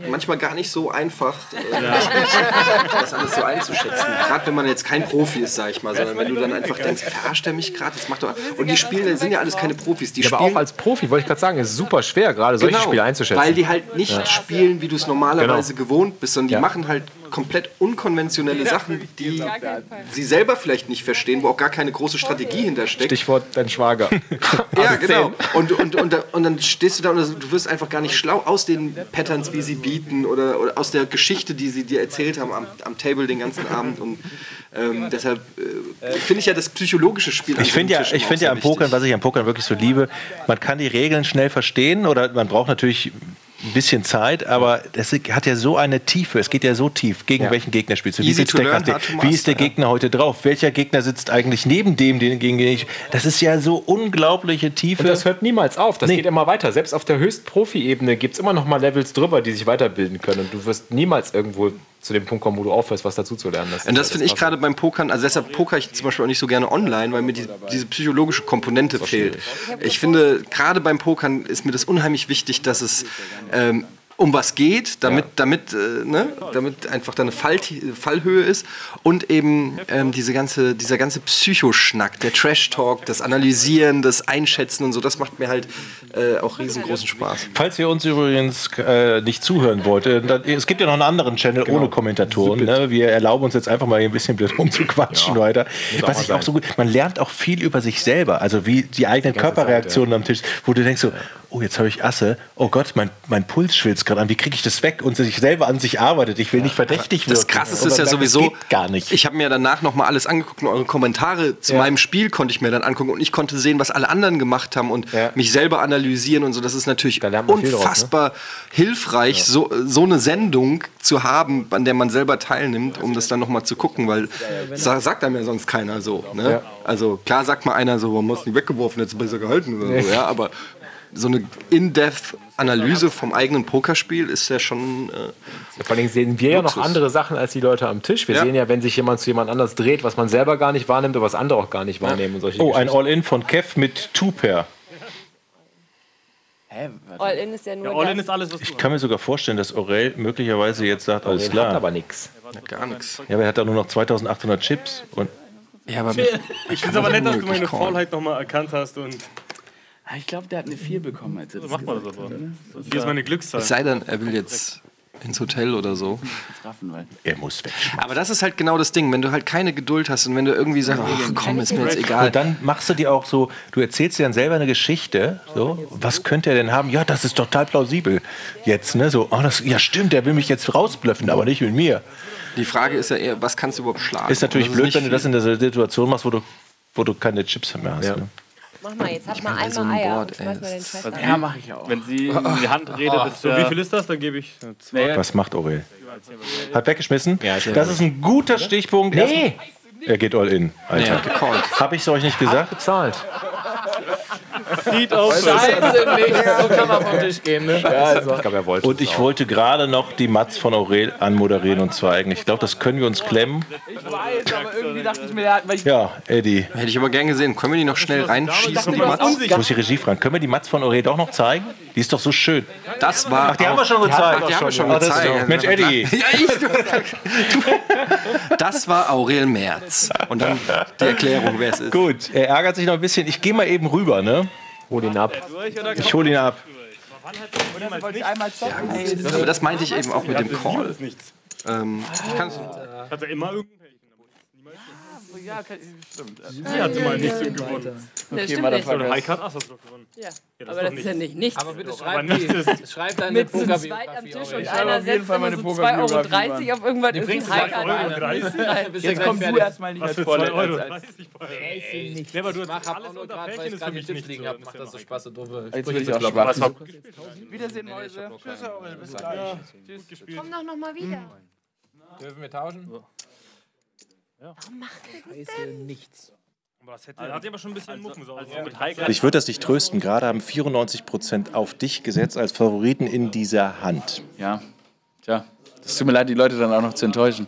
manchmal gar nicht so einfach, äh, das alles so einzuschätzen. Gerade wenn man jetzt kein Profi ist, sag ich mal, sondern wenn du dann einfach denkst, verarscht er mich gerade, das macht doch. Und die Spieler sind ja alles keine Profis. Die Ja, aber spielen auch als Profi, wollte ich gerade sagen, ist super schwer, gerade solche Spiele einzuschätzen. Genau, Weil die halt nicht Ja. spielen, wie du es normalerweise gewohnt bist, sondern die Ja. machen halt komplett unkonventionelle Sachen, die sie selber vielleicht nicht verstehen, wo auch gar keine große Strategie hintersteckt. Stichwort dein Schwager. Ja, genau. Und, und, und, und dann stehst du da und du wirst einfach gar nicht schlau aus den Patterns, wie sie bieten oder, oder aus der Geschichte, die sie dir erzählt haben am, am Table den ganzen Abend. Und ähm, deshalb äh, finde ich ja das psychologische Spiel an Ich finde ja, ich finde ja am. Pokern, was ich am Pokern wirklich so liebe, man kann die Regeln schnell verstehen oder man braucht natürlich ein bisschen Zeit, aber das hat ja so eine Tiefe. Es geht ja so tief. Gegen Ja. welchen Gegner spielst du? Wie, learn, hat der? to Wie ist der Gegner heute drauf? Welcher Gegner sitzt eigentlich neben dem, den, gegen den ich. Das ist ja so unglaubliche Tiefe. Und das hört niemals auf. Das geht immer weiter. Selbst auf der Höchst-Profi-Ebene gibt es immer noch mal Levels drüber, die sich weiterbilden können. Und du wirst niemals irgendwo zu dem Punkt kommen, wo du aufhörst, was dazu zu lernen. Und das ist ja finde ich Krasse. gerade beim Pokern, also deshalb poker ich zum Beispiel auch nicht so gerne online, weil mir die, diese psychologische Komponente fehlt. Ich finde, gerade beim Pokern ist mir das unheimlich wichtig, dass es ähm, um was geht, damit, damit, äh, ne, damit einfach da eine Fall, Fallhöhe ist und eben ähm, diese ganze, dieser ganze Psychoschnack, der Trash-Talk, das Analysieren, das Einschätzen und so, das macht mir halt äh, auch riesengroßen Spaß. Falls ihr uns übrigens äh, nicht zuhören wollt, äh, dann, es gibt ja noch einen anderen Channel Genau. ohne Kommentatoren. Ne? Wir erlauben uns jetzt einfach mal hier ein bisschen blöd rumzuquatschen Ja. weiter. Was ich auch so gut, man lernt auch viel über sich selber, also wie die eigenen ganze Zeit, Körperreaktionen am Tisch, wo du denkst so, oh jetzt habe ich Asse, oh Gott, mein, mein Puls schwillt gerade an, wie kriege ich das weg und sich selber an sich arbeitet. Ich will nicht verdächtig wirken. Das Krasseste ist ja merkt, sowieso, gar nicht. ich habe mir danach nochmal alles angeguckt und eure Kommentare zu Ja. meinem Spiel konnte ich mir dann angucken und ich konnte sehen, was alle anderen gemacht haben und mich selber analysieren und so. Das ist natürlich man viel draus, ne? unfassbar hilfreich, so, so eine Sendung zu haben, an der man selber teilnimmt, um das dann nochmal zu gucken, weil das sagt einem ja sonst keiner so. Ne? Ja. Also klar sagt mal einer so, man muss nicht weggeworfen, jetzt besser gehalten oder so, ja, aber so eine In-Depth-Analyse vom eigenen Pokerspiel ist ja schon. Äh, Vor allem sehen wir ja noch Luxus. andere Sachen als die Leute am Tisch. Wir Ja. sehen ja, wenn sich jemand zu jemand anders dreht, was man selber gar nicht wahrnimmt oder was andere auch gar nicht wahrnehmen. Und solche Oh, ein. All-In von Kev mit Two-Pair. All-in ist ja nur All-in ist alles, was Ich kann mir sogar vorstellen, dass Aurel möglicherweise jetzt sagt, alles klar. hat aber nichts. Gar nichts. Ja, aber er hat da nur noch 2800 Chips. Und ja, aber Ich finde es aber nett, dass du meine. Faulheit nochmal erkannt hast und Ich glaube, der hat eine 4 bekommen, als er so das macht man das aber. Hier ist meine Glückszahl. Es sei denn, er will jetzt ins Hotel oder so. Er muss weg. Aber das ist halt genau das Ding, wenn du halt keine Geduld hast und wenn du irgendwie sagst, ach komm, ist mir jetzt egal. Und dann machst du dir auch so, du erzählst dir dann selber eine Geschichte, so, was könnte er denn haben? Ja, das ist total plausibel jetzt, ne? So, oh, das, ja stimmt, der will mich jetzt rausblöffen, aber nicht mit mir. Die Frage ist ja eher, was kannst du überhaupt schlagen? Ist natürlich Und blöd, wenn du das in der Situation machst, wo du, wo du keine Chips mehr hast. Ne? Mach mal, jetzt hab mal bei so einmal einem Eier Board, und schmeiß ey, mal den Scheiß Also, an. ja, mache ich auch. Wenn sie in die Hand redet, ist So, wie viel ist das? Dann gebe ich äh, zwei. Was macht Aurel? Hat weggeschmissen? Ja, ich- das ist ein guter Stichpunkt. Nee. Er geht all in, Alter. Ja. Hab ich es euch nicht gesagt? Bezahlt. Sieht aus. Scheiße, nicht. So kann man vom Tisch gehen, ne? Ja, also. Ich glaube, er wollte Und ich auch. wollte gerade noch die Mats von Aurel anmoderieren und zeigen. Ich glaube, das können wir uns klemmen. Ich weiß, aber irgendwie dachte ich mir, weil ich Ja, Eddie. Hätte ich aber gern gesehen. Können wir die noch schnell reinschießen, die Ich Mats? muss die Regie fragen. Können wir die Mats von Aurel doch noch zeigen? Die ist doch so schön. Das war. Ach, die haben auch- wir schon gezeigt. Ach, die haben wir schon ist gezeigt. Mensch, Eddie. Ja, ich. Das war Aurel Merz. Und dann die Erklärung, wer es ist. Gut, er ärgert sich noch ein bisschen. Ich gehe mal eben rüber, ne? Hol ihn ab. Ich hole ihn ab. Aber das meinte ich eben auch mit dem Call. Ähm, ich kann's- Hat er immer irgendein Pärchen. Ja, kann- stimmt. Sie hatte mal nichts und gewonnen. Das Okay, stimmt mal nicht. Oder Heike hat Ass hast du doch gewonnen. Ja. das aber das ist ja nicht nichts. Aber bitte schreib, die, schreib deine Mit zu zweit am Tisch und einer auf jeden setzt Fall immer meine so Pokerbiografie 2,30 Euro auf irgendwas. Bringst du gleich Hiker Euro rein. 30. Bist Jetzt kommst du erstmal nicht Was als. 2 Euro? Das. Clever, du Ich mach hast alles unter Pärchen ich ist für mich nicht liegen so. macht das so Spaß und doofe Jetzt will ich auch schwach. War Wiedersehen, Mäuse. Tschüss, Aurel. Bis gleich. Komm doch noch mal wieder. Dürfen wir tauschen? Warum macht ihr das Scheiße, nichts. Aber das hätte, hat ja aber schon ein bisschen. Also mit Ich würde das dich trösten. Gerade haben 94% auf dich gesetzt als Favoriten in dieser Hand. Ja, tja. Es tut mir leid, die Leute dann auch noch zu enttäuschen.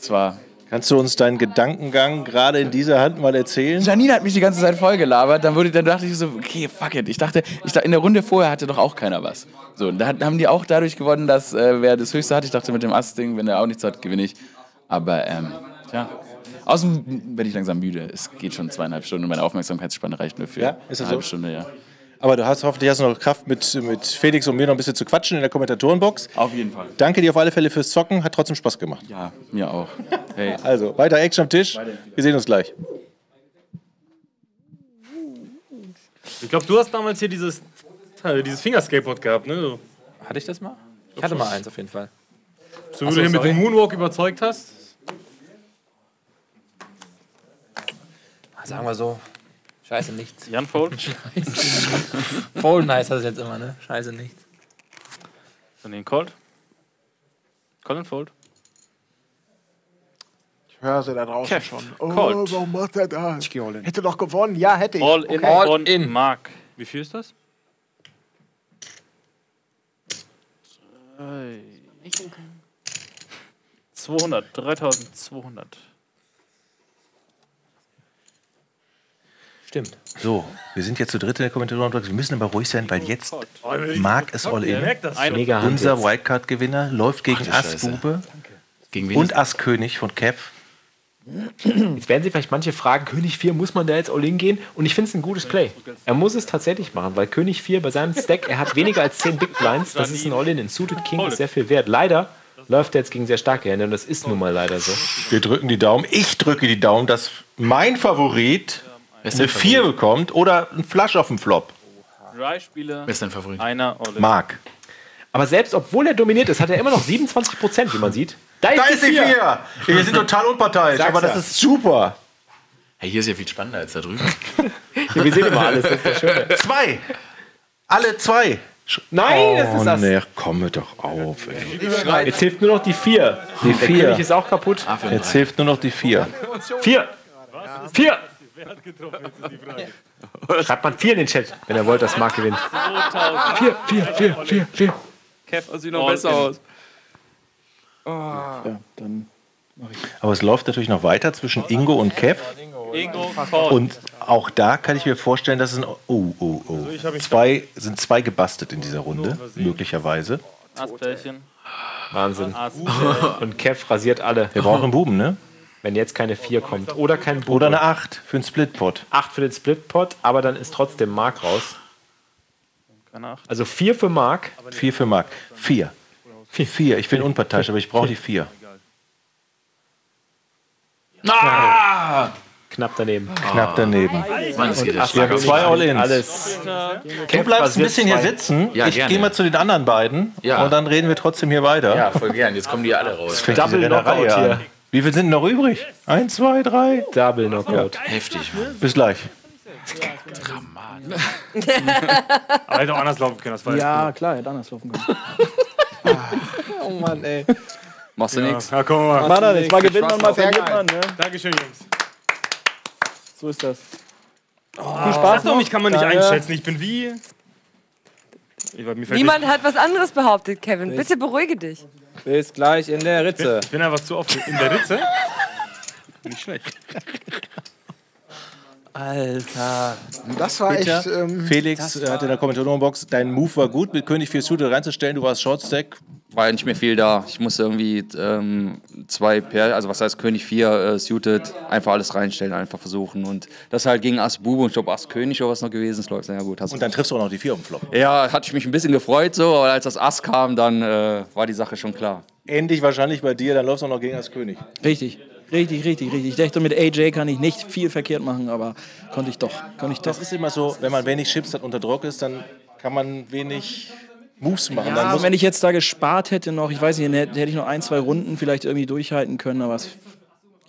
Es war. Kannst du uns deinen Gedankengang gerade in dieser Hand mal erzählen? Janine hat mich die ganze Zeit voll gelabert. Dann, wurde, dann dachte ich so, okay, fuck it. Ich dachte, ich dachte, in der Runde vorher hatte doch auch keiner was. So, da haben die auch dadurch gewonnen, dass äh, wer das Höchste hat. Ich dachte, mit dem Ass-Ding, wenn er auch nichts hat, gewinne ich. Aber, ähm, tja. Außerdem bin ich langsam müde. Es geht schon zweieinhalb Stunden und meine Aufmerksamkeitsspanne reicht nur für Ja, ist das eine halbe so? Stunde, ja. Aber du hast hoffentlich hast du noch Kraft, mit, mit Felix und mir noch ein bisschen zu quatschen in der Kommentatorenbox. Auf jeden Fall. Danke dir auf alle Fälle fürs Zocken. Hat trotzdem Spaß gemacht. Ja, mir auch. Hey. Also, weiter Action am Tisch. Wir sehen uns gleich. Ich glaube, du hast damals hier dieses, äh, dieses Fingerskateboard gehabt, ne? Hatte ich das mal? Ich hatte mal eins auf jeden Fall. So Ach wie so, du hier mit dem Moonwalk überzeugt hast. Sagen wir so. Scheiße nichts. Jan Fold? Fold nice heißt es jetzt immer, ne? Scheiße nichts. Dann den Colt. Colin Fold. Ich höre sie da draußen Kev, schon. Oh, Colt. warum macht er das? Hätte doch gewonnen. Ja, hätte ich. All in Okay. von Mark. Wie viel ist das? Drei. 200, 3200. Stimmt. So, wir sind jetzt zu dritt in der Kommentatorenbox. Wir müssen aber ruhig sein, weil jetzt Marc ist all in. merkt das schon. Mega Unser jetzt. Wildcard-Gewinner läuft gegen. Ass-Bube und Ass-König von Kev. Jetzt werden sich vielleicht manche fragen, König 4, muss man da jetzt all in gehen? Und ich finde es ein gutes Play. Er muss es tatsächlich machen, weil König 4 bei seinem Stack, er hat weniger als 10 Big Blinds. Das ist ein All-In. In Suited King ist sehr viel wert. Leider läuft er jetzt gegen sehr starke Hände und das ist nun mal leider so. Wir drücken die Daumen. Ich drücke die Daumen, dass mein Favorit eine 4 bekommt oder ein Flush auf dem Flop. Drei Spieler. Wer ist dein Favorit? Einer in. Marc. Aber selbst obwohl er dominiert ist, hat er immer noch 27 Prozent, wie man sieht. Da ist, Da ist die 4. Wir sind total unparteiisch, Sag's aber das ja. ist super. Hey, hier ist ja viel spannender als da drüben. wir sehen immer alles, das ist das Schöne. Zwei. Alle zwei. Nein, das ist das. Nee, komme doch auf, ey. Jetzt hilft nur noch die 4. Die Der vier. König ist auch kaputt. Jetzt hilft nur noch die 4. 4. 4. Schreibt man 4 in den Chat, wenn ihr wollt, dass Marc gewinnt. 4, 4, 4, 4, 4. Kev, Das sieht noch besser aus. Ja, dann mache ich. Aber es läuft natürlich noch weiter zwischen Ingo und Kev. Ingo, Call. Und auch da kann ich mir vorstellen, dass es ein. Oh, oh, oh. Zwei, sind zwei gebastelt in dieser Runde, möglicherweise. Aspärchen. Wahnsinn. Und Kev rasiert alle. Wir brauchen einen Buben, ne? Wenn jetzt keine 4 kommt. Oder kein Bube. Oder eine 8 für einen Splitpot. 8 für den Splitpot, aber dann ist trotzdem Mark raus. Keine Acht. Also 4 für Mark. 4 für Marc. 4. 4. Ich bin unparteiisch, aber ich brauche die 4. Ah! Knapp daneben. Knapp daneben. Mann, das geht ja Wir haben zwei All-Ins. Alles. Du bleibst ein bisschen hier sitzen. Ja, ich gehe mal zu den anderen beiden. Ja. Und dann reden wir trotzdem hier weiter. Ja, voll gern. Jetzt kommen die alle raus. Double Rennerei hier. Wie viel sind noch übrig? Eins, zwei, drei. Double Knockout. Heftig, Mann. Bis gleich. Aber hätte auch anders laufen können. Das war Ja, klar, hätte anders laufen können. oh Mann, ey. Machst du ja. nichts. Ja, komm mal. Mann, jetzt mal gewinnt man, mal verliert man. Ne? Dankeschön, Jungs. So ist das. Viel Spaß noch. mich kann man nicht Danke. einschätzen. Ich bin wie. Ich, Niemand hat was anderes behauptet, Kevin. Bitte beruhige dich. Bis gleich in der Ritze. Ich bin einfach zu oft in der Ritze. Nicht schlecht. Alter. Das war Peter, echt. Ähm, Felix äh, hat in der Kommentatorenbox, dein Move war gut, mit König 4 Suited reinzustellen. Du warst Shortstack. War ja nicht mehr viel da. Ich musste irgendwie ähm, zwei Pair, also was heißt König 4 äh, suited, einfach alles reinstellen, einfach versuchen. Und das halt gegen Ass Bube und ich glaube Ass König oder was noch gewesen ist, läuft. Ja gut. Hast Und dann triffst du auch noch die 4 auf dem Flop. ja, hatte ich mich ein bisschen gefreut so, aber als das Ass kam, dann äh, war die Sache schon klar. Ähnlich wahrscheinlich bei dir, dann läufst du auch noch gegen das König. Richtig, richtig, richtig, richtig. Ich dachte, mit AJ kann ich nicht viel verkehrt machen, aber konnte ich doch. Konnte ich doch. Das ist immer so, wenn man wenig Chips hat, unter Druck ist, dann kann man wenig Moves machen. Ja, wenn ich jetzt da gespart hätte noch, ich weiß nicht, dann hätte hätte ich noch ein, zwei Runden vielleicht irgendwie durchhalten können, aber es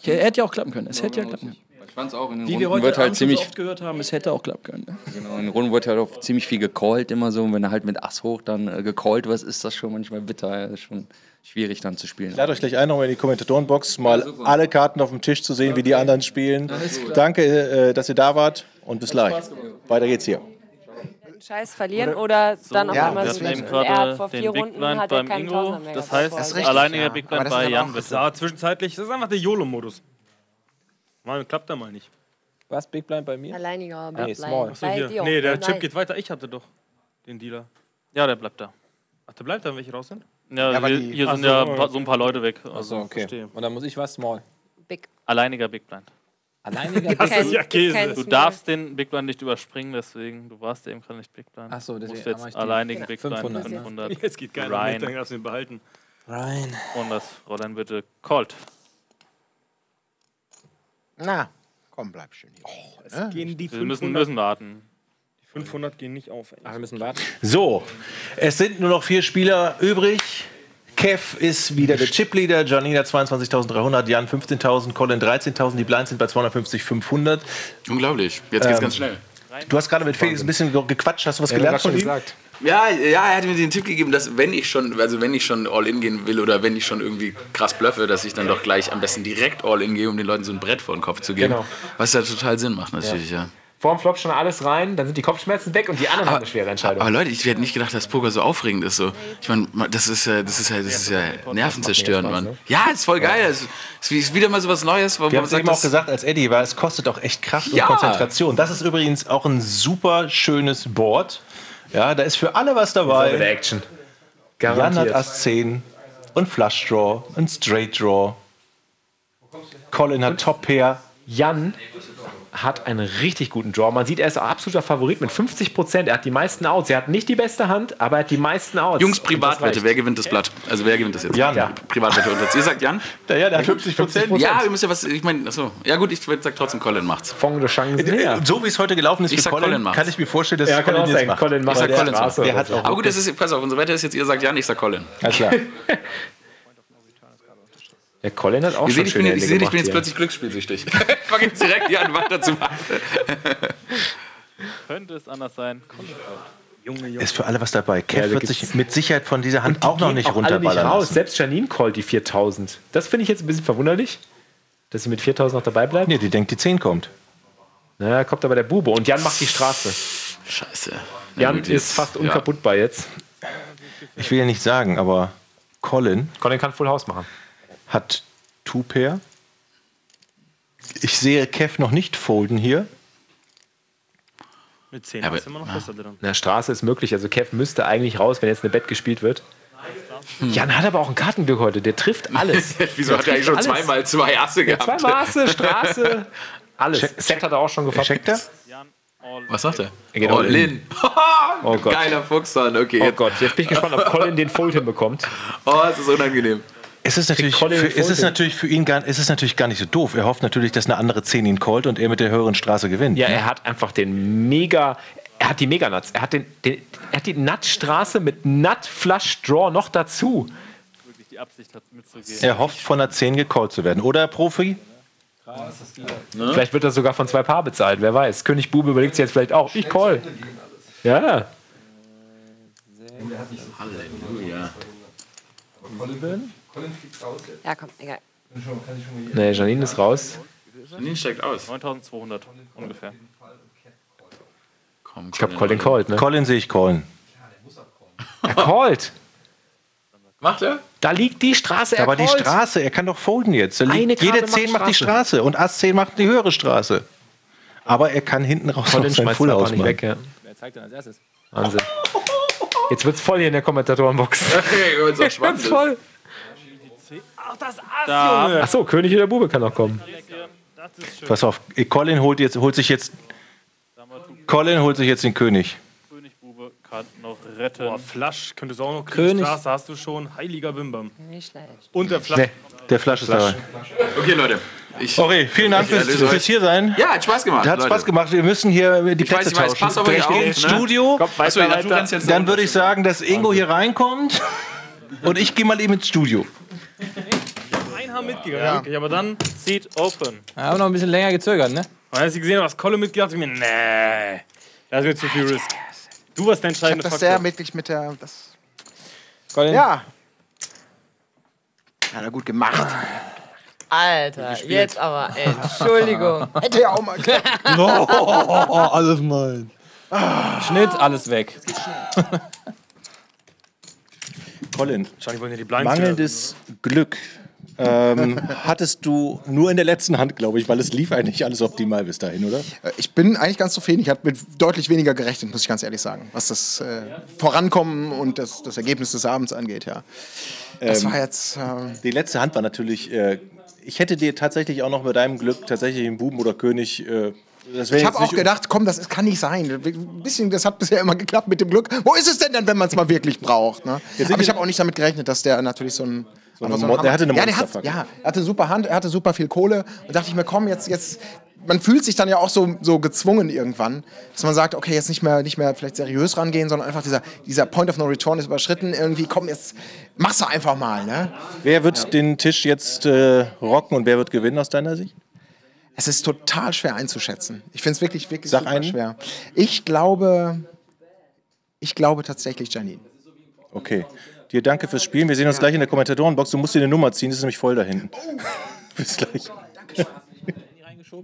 ich hätte ja auch klappen können. Es hätte ja klappen können. Ich fand's auch in den Wie wir Runden heute wird halt ziemlich so oft gehört haben, es hätte auch klappen können. ne? Genau, in Runden wird halt auch ziemlich viel gecallt immer so. Und wenn er halt mit Ass hoch dann äh, gecallt wird, ist das schon manchmal bitter. Ja, das ist schon schwierig dann zu spielen. Ich lade euch gleich ein, nochmal in die Kommentatorenbox, mal alle Karten auf dem Tisch zu sehen, wie die anderen spielen. Danke, äh, dass ihr da wart und bis gleich. Weiter geht's hier. Scheiß verlieren oder dann auf Ja, einmal das switchen. eben er gerade vor den vier Big Runden Blind hat er beim keinen Ingo. Das heißt, war richtig, alleiniger ja. Big Blind das bei Jan. Ja, zwischenzeitlich, das ist einfach der YOLO-Modus. Mal klappt da mal nicht. Was? Big Blind bei mir? Alleiniger Nee, Big small. Blind. Achso, Bei hier. Nee, der Chip geht weiter. Ich hatte doch den Dealer. Ja, der bleibt da. Ach, der bleibt dann, welche raus sind? Ja, aber hier, die- hier sind so, ja okay. so ein paar Leute weg. Also Achso, okay. verstehe. Und dann muss ich was? Small. Big. alleiniger Big Blind. Alleiniger Das Big ist ja Blind. Käse. Du darfst den Big Blind nicht überspringen, deswegen, du warst ja eben gerade nicht Big Blind. Ach so, Du deswegen musst jetzt alleinigen Big Blind 500. 500. Jetzt geht keiner rein. dann darfst du ihn behalten. Rein. Und das Fräulein bitte Colt. Na, komm, bleib schön hier. Es gehen die Wir müssen, 500 müssen warten. Die 500 gehen nicht auf. Ach, wir müssen warten. So, es sind nur noch vier Spieler übrig. Kev ist wieder der Chipleader, Janina 22.300, Jan 15.000, Colin 13.000, die Blinds sind bei 250.500. Unglaublich, jetzt geht's Ähm, ganz schnell. Du hast gerade mit Felix ein bisschen gequatscht, hast du was Ja, gelernt er von ihm? gesagt. Ja, ja, er hat mir den Tipp gegeben, dass wenn ich schon, also wenn ich schon All-In gehen will oder wenn ich schon irgendwie krass bluffe, dass ich dann doch gleich am besten direkt All-In gehe, um den Leuten so ein Brett vor den Kopf zu geben. Genau. Was ja total Sinn macht natürlich, ja. Vorm Flop schon alles rein, dann sind die Kopfschmerzen weg und die anderen haben eine schwere Entscheidung. Aber Leute, ich hätte nicht gedacht, dass Poker so aufregend ist. So. Ich meine, das ist ja, das ist ja, das ist ja nervenzerstörend, Mann. Ja, ist voll geil. Es ist wie- ist wieder mal so was Neues. Wo Wir haben man es eben auch gesagt, als Eddie war, es kostet auch echt Kraft Ja. und Konzentration. Das ist übrigens auch ein super schönes Board. Ja, da ist für alle was dabei. Ist auch wieder Action. Jan Garantiert. hat Ass 10 und Flush Draw und Straight Draw. Colin hat Top Pair. Jan hat einen richtig guten Draw. Man sieht, er ist absoluter Favorit mit 50 Prozent. Er hat die meisten Outs. Er hat nicht die beste Hand, aber er hat die meisten Outs. Jungs, Privatwette, wer gewinnt das Blatt? Also wer gewinnt das jetzt? Jan. Ja. Privatwette unter uns. Ihr sagt Jan? Der, ja, der hat 50 Prozent. Ja, wir müssen ja was, ich meine, achso. Ja gut, ich sag trotzdem, Colin macht's. Fond de Chancen her. So wie es heute gelaufen ist Ich für sag, Colin, Colin kann ich mir vorstellen, dass Ja, Colin auch jetzt sein. macht. Colin macht Ich sag der Colin. Auch Aber gut, das ist, pass auf, unsere Wette ist jetzt, ihr sagt Jan, ich sag Colin. Alles klar. Der Colin hat auch schon ich bin, schöne ich, Hände seht, ich bin jetzt plötzlich glücksspielsüchtig. Ich fange jetzt direkt hier an, weiter zu machen. Könnte es anders sein? Colt. Junge, Junge. Ist für alle was dabei. Ja, Kev da wird sich mit Sicherheit von dieser Hand auch noch nicht auch alle nicht runterballern raus. Selbst Janine callt die 4000. Das finde ich jetzt ein bisschen verwunderlich, dass sie mit 4000 noch dabei bleibt. Nee, die denkt, die 10 kommt. Na, kommt aber der Bube und Jan macht die Straße. Scheiße. Jan gut, ist fast ja. unkaputtbar jetzt. Ich will ja nicht sagen, aber Colin Colin kann Full House machen. Hat Two-Pair. Ich sehe Kev noch nicht folden hier. Mit 10 Ja, aber- ist immer noch besser dran. Na, Straße ist möglich. Also Kev müsste eigentlich raus, wenn jetzt eine Bett gespielt wird. Jan hat aber auch ein Kartenglück heute. Der trifft alles. Wieso Der hat er eigentlich schon alles. zweimal zwei Asse Ja, gehabt? zwei Maße, Straße, alles. Check- Set hat er auch schon gefahren. Checkt er? Was sagt er? Er geht all all in. in. Oh Gott. Geiler Fuchshahn, okay. Oh Gott, jetzt bin ich gespannt, ob Colin den Fold hinbekommt. Oh, es ist unangenehm. Es ist natürlich, für, es ist natürlich für ihn gar, es ist natürlich gar nicht so doof. Er hofft natürlich, dass eine andere 10 ihn callt und er mit der höheren Straße gewinnt. Ja, er hat einfach den mega. Er hat die Mega-Nuts. Er hat, den, den, er hat die Nut-Straße mit noch dazu. Wirklich die Absicht hat mitzugehen. Er hofft, von einer 10 gecallt zu werden. Oder, Profi? Vielleicht wird das sogar von zwei Paar bezahlt, wer weiß. König Bube überlegt sich jetzt vielleicht auch, ich call. Ja. Halleluja. Ja, komm, egal. Nee, Janine ist raus. Janine steigt aus. 9200 ungefähr. Komm, Ich glaube, Colin callt, ne? Colin sehe ich callen. Er callt. Macht er? Da liegt die Straße, er Aber die. Straße, er kann doch folden jetzt. Liegt, jede Karte 10 macht macht die Straße und Ass 10 macht die höhere Straße. Aber er kann hinten raus Colin noch sein schmeißt Full ausmachen. weg, ja. Wer zeigt denn als erstes? Wahnsinn. Jetzt wird's voll hier in der Kommentatorenbox. Okay, auch spannend Jetzt voll. Ach, das Ass. Junge. Achso, König oder Bube kann noch kommen. Pass auf, Colin holt, jetzt, holt sich jetzt. Colin holt sich jetzt den König. Königbube kann noch retten. Boah, Flasch könntest du auch noch kriegen. König. Straße hast du schon. Heiliger Bimbam. Nicht schlecht. Und der Flasch. Nee, der Flasch ist dabei. Okay, Leute. Ich, Okay, vielen Dank Ich fürs, fürs hier sein. Ja, hat Spaß gemacht. Hat Leute. Spaß gemacht. Wir müssen hier die Ich weiß, Plätze ich weiß, tauschen. pass auf Ich ins ne? Studio. Achso, ja, du jetzt Dann würde ich sagen, dass Ingo hier reinkommt. Und ich gehe mal eben ins Studio. Ein Haar mitgegangen, wirklich. Aber dann Seat open. Wir haben noch ein bisschen länger gezögert, ne? Und als ich gesehen habe, was Kolle mitgeht, dachte ich mir, nee, das wird zu viel Risk. Du warst der Ich habe entscheidende das sehr wirklich mit der. Das, Colin? ja. Hat er gut gemacht. Alter, jetzt aber, Entschuldigung. Hätte ja auch mal geklappt. alles mein. Schnitt, alles weg. Colin, Wahrscheinlich wollen ja die Blinds Mangelndes Glück ähm, hattest du nur in der letzten Hand, glaube ich, weil es lief eigentlich alles optimal bis dahin, oder? Äh, Ich bin eigentlich ganz zufrieden. Ich habe mit deutlich weniger gerechnet, muss ich ganz ehrlich sagen, was das äh, Vorankommen und das, das Ergebnis des Abends angeht. Ja. Das Ähm, war jetzt. Äh, Die letzte Hand war natürlich äh, ich hätte dir tatsächlich auch noch mit deinem Glück tatsächlich einen Buben oder König. Äh, Ich habe auch gedacht, komm, das ist- kann nicht sein. Ein bisschen, das hat bisher immer geklappt mit dem Glück. Wo ist es denn dann, wenn man es mal wirklich braucht? Ne? Aber ich habe auch nicht damit gerechnet, dass der natürlich so ein. So eine Mo- der hatte eine ja, Monsterfackel. ja, er hatte super Hand, er hatte super viel Kohle. Und dachte ich mir, komm, jetzt, jetzt. Man fühlt sich dann ja auch so, so gezwungen irgendwann, dass man sagt, okay, jetzt nicht mehr, nicht mehr vielleicht seriös rangehen, sondern einfach dieser, dieser Point of No Return ist überschritten. Irgendwie, komm, jetzt mach's doch einfach mal. Ne? Wer wird den Tisch jetzt äh, rocken und wer wird gewinnen aus deiner Sicht? Es ist total schwer einzuschätzen. Ich finde es wirklich, wirklich Sag super einen. schwer. Ich glaube, ich glaube tatsächlich Janine. Okay. Dir danke fürs Spielen. Wir sehen uns gleich in der Kommentatorenbox. Du musst dir eine Nummer ziehen, das ist nämlich voll da hinten. Bis gleich.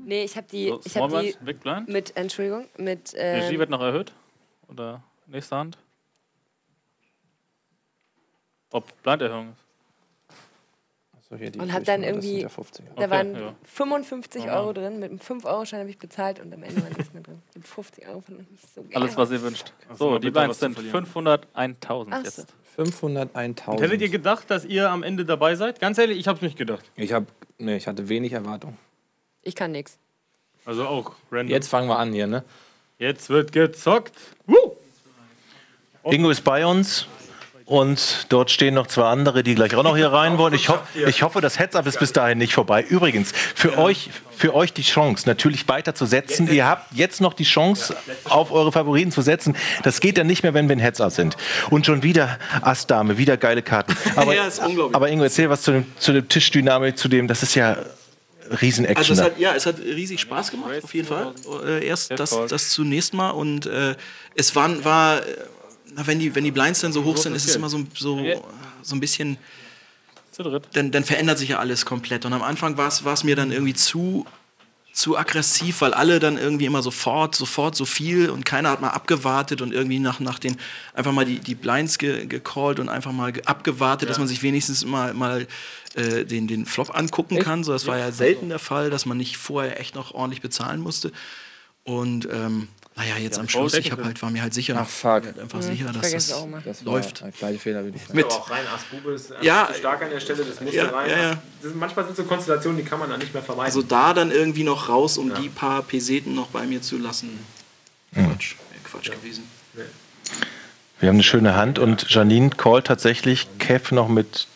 Nee, ich habe die, So, ich hab die mit, Entschuldigung, mit. Regie Ähm, wird noch erhöht? Oder nächste Hand? Ob Blinderhöhung ist. und habe dann irgendwie, da Okay, waren ja. 55 Ja. Euro drin, mit einem 5-Euro-Schein habe ich bezahlt und am Ende war nichts mehr drin. Mit 50 Euro fand ich nicht so geil. Alles, was ihr wünscht. Also So, mal die Blinds sind verlieren. 500, 1000 Ach jetzt. 501.000. Und hättet ihr gedacht, dass ihr am Ende dabei seid? Ganz ehrlich, ich hab's nicht gedacht. Ich hab, nee, ich hatte wenig Erwartung. Ich kann nichts. Also auch random. Jetzt fangen wir an hier, ne? Jetzt wird gezockt. Ingo ist bei uns. Und dort stehen noch zwei andere, die gleich auch noch hier rein wollen. Ich, hoff, ich hoffe, das Heads-Up ist bis dahin nicht vorbei. Übrigens, für, euch, für euch die Chance, natürlich weiter zu setzen. Ihr habt jetzt noch die Chance, auf eure Favoriten zu setzen. Das geht dann nicht mehr, wenn wir in Heads-Up sind. Und schon wieder Ass-Dame, wieder geile Karten. Aber, Ja, ist unglaublich. aber Ingo, erzähl was zu dem, zu dem Tischdynamik, zu dem, das ist ja Riesen-Action. Also es hat, ja, es hat riesig Spaß gemacht, auf jeden Fall. Äh, erst das, das zunächst mal und äh, es waren, war, na, wenn die, wenn die Blinds dann so hoch sind, ist es immer so, so, so ein bisschen, dann, dann verändert sich ja alles komplett. Und am Anfang war es mir dann irgendwie zu, zu aggressiv, weil alle dann irgendwie immer sofort, sofort so viel und keiner hat mal abgewartet und irgendwie nach, nach den, einfach mal die, die Blinds ge, gecallt und einfach mal ge- abgewartet, dass man sich wenigstens mal, mal äh, den, den Flop angucken kann. So, das war ja selten der Fall, dass man nicht vorher echt noch ordentlich bezahlen musste. Und ähm, naja, jetzt am Schluss, ich hab halt, war mir halt sicher, Ach, fuck. halt einfach Mhm. sicher, Ich dass das, auch mal. Das läuft. ein gleicher Fehler, würde ich sagen. Mit, Aber auch rein Ass-Bube ist Ja, zu stark an der Stelle, das musste ja, rein. ja, ja. Das sind, manchmal sind so Konstellationen, die kann man dann nicht mehr vermeiden. also da dann irgendwie noch raus, um die paar Peseten noch bei mir zu lassen. Quatsch, wäre Quatsch gewesen. Wir haben eine schöne Hand und Janine callt tatsächlich Kev noch mit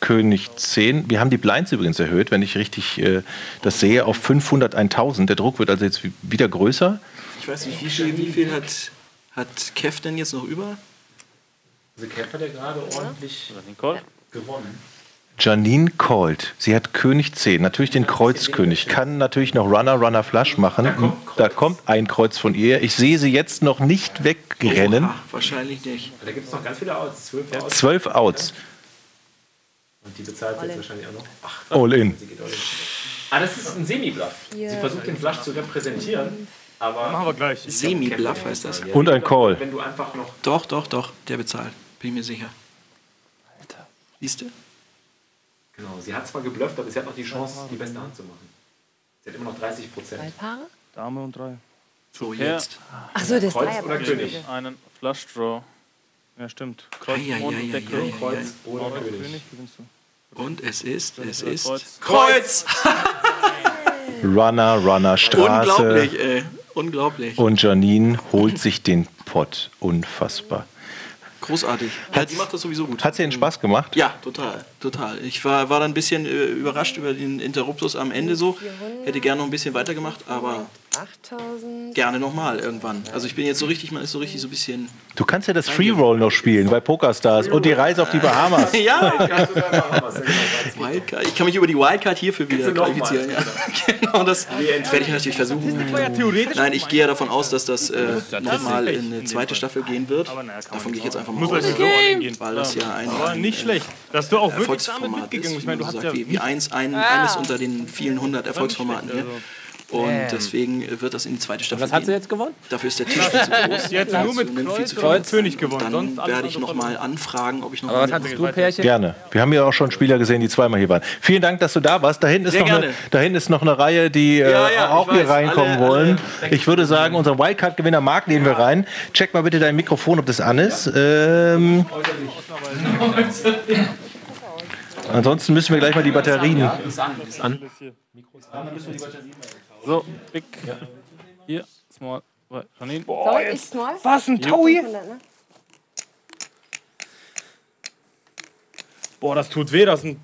König 10. Wir haben die Blinds übrigens erhöht, wenn ich richtig äh, das sehe, auf 500, 1000. Der Druck wird also jetzt wi- wieder größer. Ich weiß nicht, wie viel, wie viel hat, hat Kev denn jetzt noch über? Also Kev hat ja gerade ordentlich gewonnen. Janine callt. Sie hat König 10. Natürlich den Kreuzkönig. Kann natürlich noch Runner, Runner, Flush machen. Da kommt ein Kreuz von ihr. Ich sehe sie jetzt noch nicht wegrennen. Oha, wahrscheinlich nicht. Da gibt es noch ganz viele Outs, zwölf Outs. Zwölf Outs. Und die bezahlt sie jetzt wahrscheinlich auch noch. Ach, All in. Sie geht all in. Ah, das ist ein Semi-Bluff. Sie versucht den Flush zu repräsentieren, aber... Machen wir gleich. Semi-Bluff heißt das. Und ein Call. Wenn du einfach noch... Doch, doch, doch, der bezahlt. Bin ich mir sicher. Alter. Siehst du? Genau, sie hat zwar geblufft, aber sie hat noch die Chance, die beste Hand zu machen. Sie hat immer noch 30 Prozent. Drei Paare? Dame und drei. So, jetzt. Ach so, das Kreuz Dreier- oder König? Einen Flush Draw. Ja, stimmt. Ei, ei, ei, und Deckel. Kreuz oder Kreuz, König. König, gewinnst du. Und es ist, es ist. Kreuz? Kreuz! Runner, Runner, Straße. Unglaublich, ey. Unglaublich. Und Janine holt sich den Pott. Unfassbar. Großartig. Ja, die macht das sowieso gut. Hat sie den Spaß gemacht? Ja, total, total. Ich war, war dann ein bisschen äh, überrascht über den Interruptus am Ende so. Hätte gerne noch ein bisschen weitergemacht, aber 8000. gerne nochmal irgendwann. Also ich bin jetzt so richtig, man ist so richtig so ein bisschen. Du kannst ja das Free Roll noch spielen bei PokerStars und die Reise auf die Bahamas. ja, Wildcard. Ich kann mich über die Wildcard hierfür wieder qualifizieren. Ja. genau, das werde ich natürlich versuchen. Nein, ich gehe ja davon aus, dass das äh, nochmal in eine zweite Staffel gehen wird. Davon gehe ich jetzt einfach mal aus. so angehen. Weil das ja ein, Aber nicht schlecht, dass du auch wirklich damit Erfolgsformat mitgegangen ist. bist. Ich meine, du wie, hast ja wie, wie eins, ein, eines unter den vielen hundert Erfolgsformaten hier. Und Damn. deswegen wird das in die zweite Staffel Was hat sie jetzt gewonnen? Dafür ist der Tisch viel zu groß. Sie hat nur mit Und viel Kreuz zu und viel. König gewonnen. Dann Sonst werde ich nochmal anfragen, ob ich noch Aber mal was hattest du, Pärchen? Gerne. Wir haben ja auch schon Spieler gesehen, die zweimal hier waren. Vielen Dank, dass du da warst. Da hinten ist, noch eine, gerne. da hinten ist noch eine Reihe, die äh, Ja, ja, auch hier weiß. reinkommen Alle- wollen. Ich würde sagen, unseren Wildcard-Gewinner Marc nehmen wir rein. Check mal bitte dein Mikrofon, ob das an ist. Ähm, Ansonsten müssen wir gleich mal die Batterien. Ist an, ist an. So, big. Hier, small. Janine. Boah, Soll ich small? Was, ein Ja. Taui? 500, ne? Boah, das tut weh, das sind.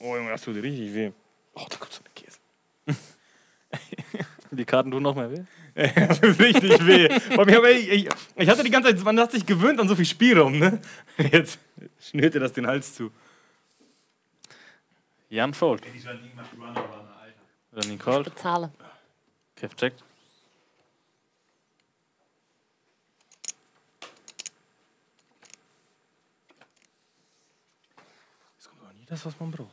Oh Junge, das tut richtig weh. Oh, da kommt so eine Käse. Die Karten tun noch mehr weh. das tut richtig weh. Bei mir, ich, ich, ich hatte die ganze Zeit, man hat sich gewöhnt an so viel Spielraum, ne? Jetzt schnürt dir das den Hals zu. Jan Fold. Janine called. Bezahle. Kev checkt. Das, was man braucht.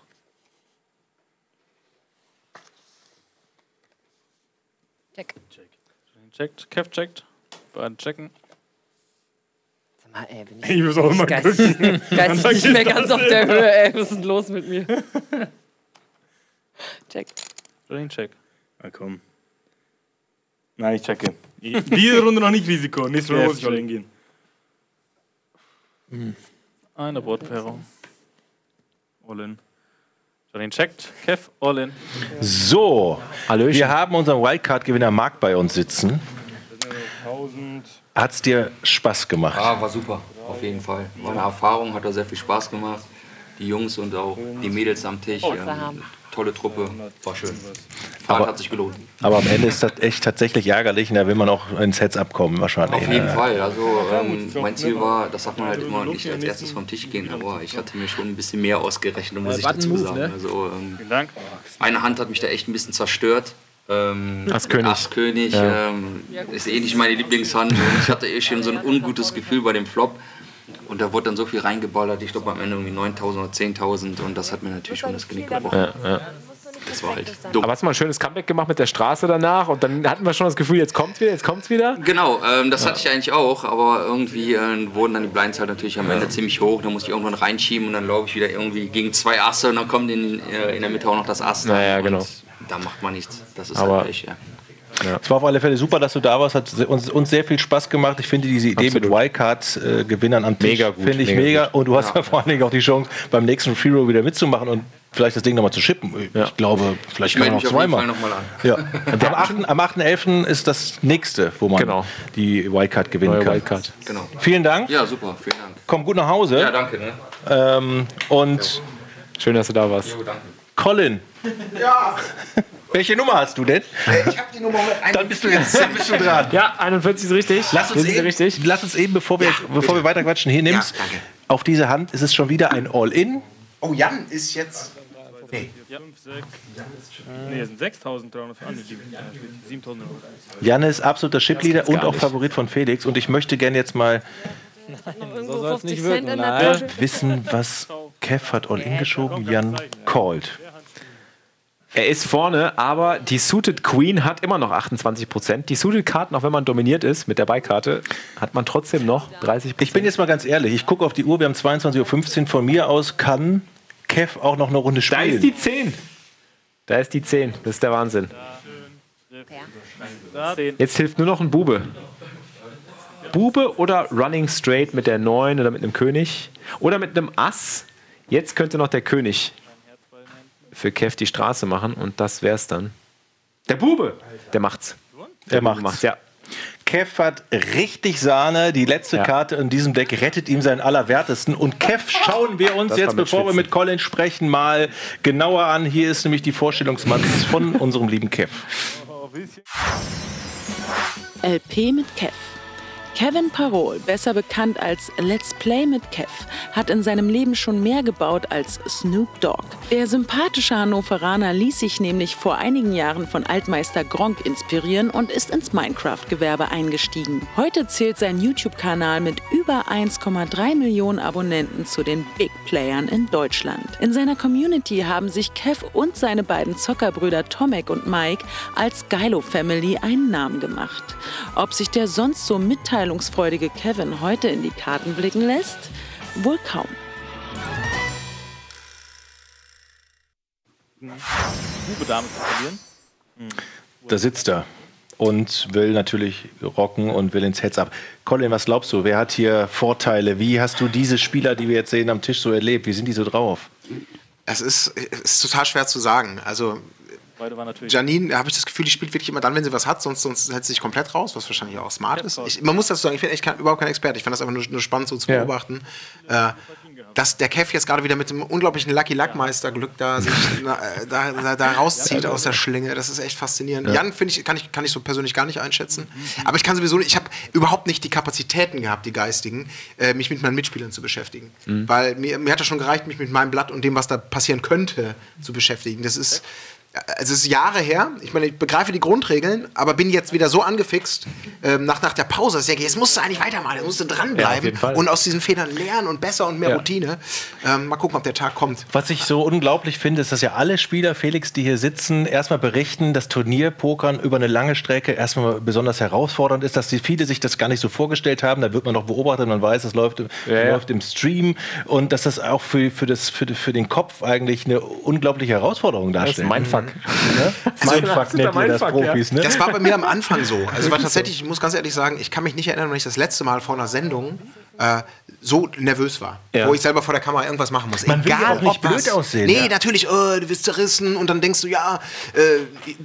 Check. Janine checkt. Kev checkt. Beide checken. Sag mal, ey, bin Ich muss auch immer geistig, gucken. geistig nicht mehr ganz auf der? Höhe, ey. Was ist denn los mit mir? Check. Janine check. Na komm. Nein, ich checke. Diese Runde noch nicht Risiko. Nächste Runde muss ich all check. in gehen. Eine Brotpaarung. All in. Janine checkt. Kev, all in. So, wir haben unseren Wildcard-Gewinner Marc bei uns sitzen. Hat's dir Spaß gemacht? Ja, war super, auf jeden Fall. War eine Erfahrung, hat da sehr viel Spaß gemacht. Die Jungs und auch die Mädels am Tisch. Ähm, tolle Truppe, war schön. Fahrt Aber- hat sich gelohnt. Aber am Ende ist das echt tatsächlich ärgerlich und da will man auch ins Heads-up kommen wahrscheinlich. Auf jeden ne? Fall. Also ähm, mein Ziel war, das sagt man halt immer, nicht als erstes vom Tisch gehen, aber ich hatte mir schon ein bisschen mehr ausgerechnet, muss ich dazu sagen. ne? Also ähm, eine Hand hat mich da echt ein bisschen zerstört. Ähm, Ass-König. Ass-König Ja. ähm, ist eh nicht meine Lieblingshand. Und ich hatte eh schon so ein ungutes Gefühl bei dem Flop. Und da wurde dann so viel reingeballert. Ich glaube am Ende irgendwie 9000 oder 10.000. Und das hat mir natürlich schon das Genick gebrochen. Ja, ja. Das war halt Aber hast du mal ein schönes Comeback gemacht mit der Straße danach und dann hatten wir schon das Gefühl, jetzt kommt's wieder, jetzt kommt's wieder. Genau, ähm, das hatte ich eigentlich auch, aber irgendwie äh, wurden dann die Blinds halt natürlich am Ende ziemlich hoch. Da musste ich irgendwann reinschieben und dann laufe ich wieder irgendwie gegen zwei Asse und dann kommt in, äh, in der Mitte auch noch das Ass. Naja, genau. Da macht man nichts. Das ist Aber- halt Pech, ja. Es war auf alle Fälle super, dass du da warst. Hat uns, uns sehr viel Spaß gemacht. Ich finde diese Idee mit Wildcard-Gewinnern am Tisch Mega gut, finde ich mega mega. Und du hast Ja. ja. vor allen Dingen auch die Chance, beim nächsten Free Roll wieder mitzumachen und vielleicht das Ding nochmal zu schippen. Ich glaube, vielleicht Ich kann man noch jeden zweimal. Fall nochmal an. Ja. Am 8. Am 8.11. ist das nächste, wo man Genau. die Wildcard gewinnen Neue kann. Wildcard. Genau. Vielen Dank. Ja, super, vielen Dank. Komm gut nach Hause. Ja, danke. Ne? Ähm, und Schön, dass du da warst. Jo, danke. Colin, Ja, welche Nummer hast du denn? ich habe die Nummer mit Dann bist du jetzt dann bist du dran. Ja, 41 ist richtig. Lass uns, eben, richtig. lass uns eben, bevor wir, bevor wir weiter quatschen, hier nimmst. Auf diese Hand ist es schon wieder ein All-In. Oh, Jan ist jetzt. Nee. Ja. 5, 6. Nee, es sind 6300. Ah, nicht 7000. Jan ist absoluter Chipleader und auch nicht. Favorit von Felix. Und ich möchte gerne jetzt mal Irgendwo soll's 50 nicht Cent wirken, in der nein. Tasche. wissen, was Kev hat All-In geschoben. Jan called. Er ist vorne, aber die Suited Queen hat immer noch 28%. Die Suited Karten, auch wenn man dominiert ist mit der Beikarte, hat man trotzdem noch 30%. Ich bin jetzt mal ganz ehrlich. Ich gucke auf die Uhr. Wir haben 22.15 Uhr. Von mir aus kann Kev auch noch eine Runde Da spielen. ist die 10. Da ist die 10. Das ist der Wahnsinn. Jetzt hilft nur noch ein Bube. Bube oder Running Straight mit der 9 oder mit einem König. Oder mit einem Ass. Jetzt könnte noch der König für Kev die Straße machen und das wär's dann. Der Bube! Der macht's. Der Bube macht's. ja. Kev hat richtig Sahne. Die letzte Ja. Karte in diesem Deck rettet ihm seinen Allerwertesten. Und Kev schauen wir uns Das jetzt, bevor wir mit Colin sprechen, mal genauer an. Hier ist nämlich die Vorstellungsmatz von unserem lieben Kev. LP mit Kev. Kevin Parol, besser bekannt als Let's Play mit Kev, hat in seinem Leben schon mehr gebaut als Snoop Dogg. Der sympathische Hannoveraner ließ sich nämlich vor einigen Jahren von Altmeister Gronk inspirieren und ist ins Minecraft-Gewerbe eingestiegen. Heute zählt sein YouTube-Kanal mit über 1,3 Millionen Abonnenten zu den Big Playern in Deutschland. In seiner Community haben sich Kev und seine beiden Zockerbrüder Tomek und Mike als Geilo Family einen Namen gemacht. Ob sich der sonst so mitteilungsfreudige Kevin heute in die Karten blicken lässt? Wohl kaum. Bube Dame zu verlieren. Da sitzt er und will natürlich rocken und will ins Heads up. Colin, was glaubst du? Wer hat hier Vorteile? Wie hast du diese Spieler, die wir jetzt sehen, am Tisch so erlebt? Wie sind die so drauf? Es ist, es ist total schwer zu sagen. Also Beide waren natürlich. Janine, habe ich das Gefühl, die spielt wirklich immer dann, wenn sie was hat, sonst, sonst hält sie sich komplett raus, was wahrscheinlich auch smart ist. Ich, man muss dazu sagen, ich bin echt kein, überhaupt kein Experte. Ich fand das einfach nur, nur spannend so zu Ja. beobachten. Äh, dass der Kev jetzt gerade wieder mit dem unglaublichen Lucky Luck Meister Glück da sich na, äh, da, da, da rauszieht aus der Schlinge, das ist echt faszinierend. Ja. Jan finde ich kann ich kann ich so persönlich gar nicht einschätzen, aber ich kann sowieso nicht, ich habe überhaupt nicht die Kapazitäten gehabt, die geistigen, äh, mich mit meinen Mitspielern zu beschäftigen, Mhm. weil mir, mir hat das schon gereicht, mich mit meinem Blatt und dem, was da passieren könnte, zu beschäftigen. Das ist also es ist Jahre her. Ich meine, ich begreife die Grundregeln, aber bin jetzt wieder so angefixt ähm, nach, nach der Pause. dass ich denke, Jetzt musst du eigentlich weitermachen, jetzt musst du Ja, dranbleiben Fall. und aus diesen Fehlern lernen und besser und mehr Ja. Routine. Ähm, mal gucken, ob der Tag kommt. Was ich so unglaublich finde, ist, dass ja alle Spieler, Felix, die hier sitzen, erstmal berichten, dass Turnierpokern über eine lange Strecke erstmal besonders herausfordernd ist, dass die viele sich das gar nicht so vorgestellt haben. Da wird man noch beobachtet, man weiß, es läuft, im- Ja, ja. läuft im Stream und dass das auch für, für, das, für, für den Kopf eigentlich eine unglaubliche Herausforderung darstellt. Das ist Mindfuck. Ne? Mindfuck nennt ihr das Profis, ne? Das war bei mir am Anfang so. Also war tatsächlich, ich muss ganz ehrlich sagen, ich kann mich nicht erinnern, wenn ich das letzte Mal vor einer Sendung äh, so nervös war, Ja. wo ich selber vor der Kamera irgendwas machen muss. Man will ja auch nicht ob blöd aussehen, Nee, ja. natürlich, oh, du wirst zerrissen und dann denkst du, ja, äh,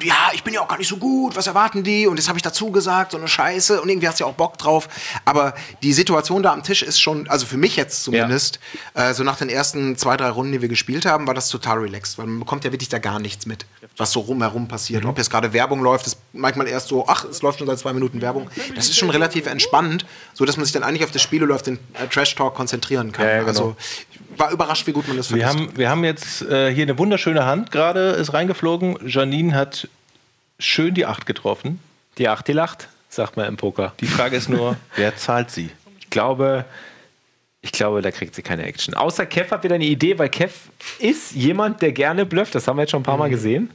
ja, ich bin ja auch gar nicht so gut, was erwarten die? Und das habe ich dazu gesagt, so eine Scheiße und irgendwie hast du ja auch Bock drauf. Aber die Situation da am Tisch ist schon, also für mich jetzt zumindest, äh, so nach den ersten zwei, drei Runden, die wir gespielt haben, war das total relaxed, weil man bekommt ja wirklich da gar nichts mit, was so rumherum passiert. Ob jetzt gerade Werbung läuft, ist manchmal erst so, ach, es läuft schon seit zwei Minuten Werbung. Das ist schon relativ entspannt, so dass man sich dann eigentlich auf das Spiel oder auf den äh, Trash Talk konzentrieren kann. Ja, ja, genau. Also ich war überrascht, wie gut man das Wir vergisst. haben, wir haben jetzt äh, hier eine wunderschöne Hand gerade ist reingeflogen. Janine hat schön die 8 getroffen. Die 8, die lacht, sagt man im Poker. Die Frage ist nur, wer zahlt sie? Ich glaube, ich glaube, da kriegt sie keine Action. Außer Kev hat wieder eine Idee, weil Kev ist jemand, der gerne blufft. Das haben wir jetzt schon ein paar Mal gesehen.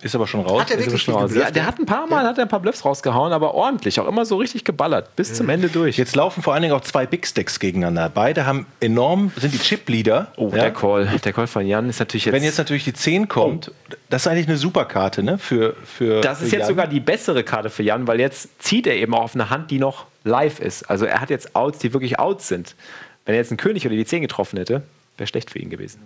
Ist aber schon raus. Hat er wirklich schon raus. Ja, der ja? hat ein paar Mal hat er ein paar Bluffs rausgehauen, aber ordentlich, auch immer so richtig geballert, bis zum Ende durch. Jetzt laufen vor allen Dingen auch zwei Big Stacks gegeneinander. Beide haben enorm, sind die Chip-Leader. Oh, der Call. Der Call von Jan ist natürlich jetzt. Wenn jetzt natürlich die 10 kommt, das ist eigentlich eine super Karte, ne? Für, für, Das ist für jetzt Jan. sogar die bessere Karte für Jan, weil jetzt zieht er eben auch auf eine Hand, die noch live ist. Also er hat jetzt Outs, die wirklich Outs sind. Wenn er jetzt einen König oder die 10 getroffen hätte, wäre schlecht für ihn gewesen.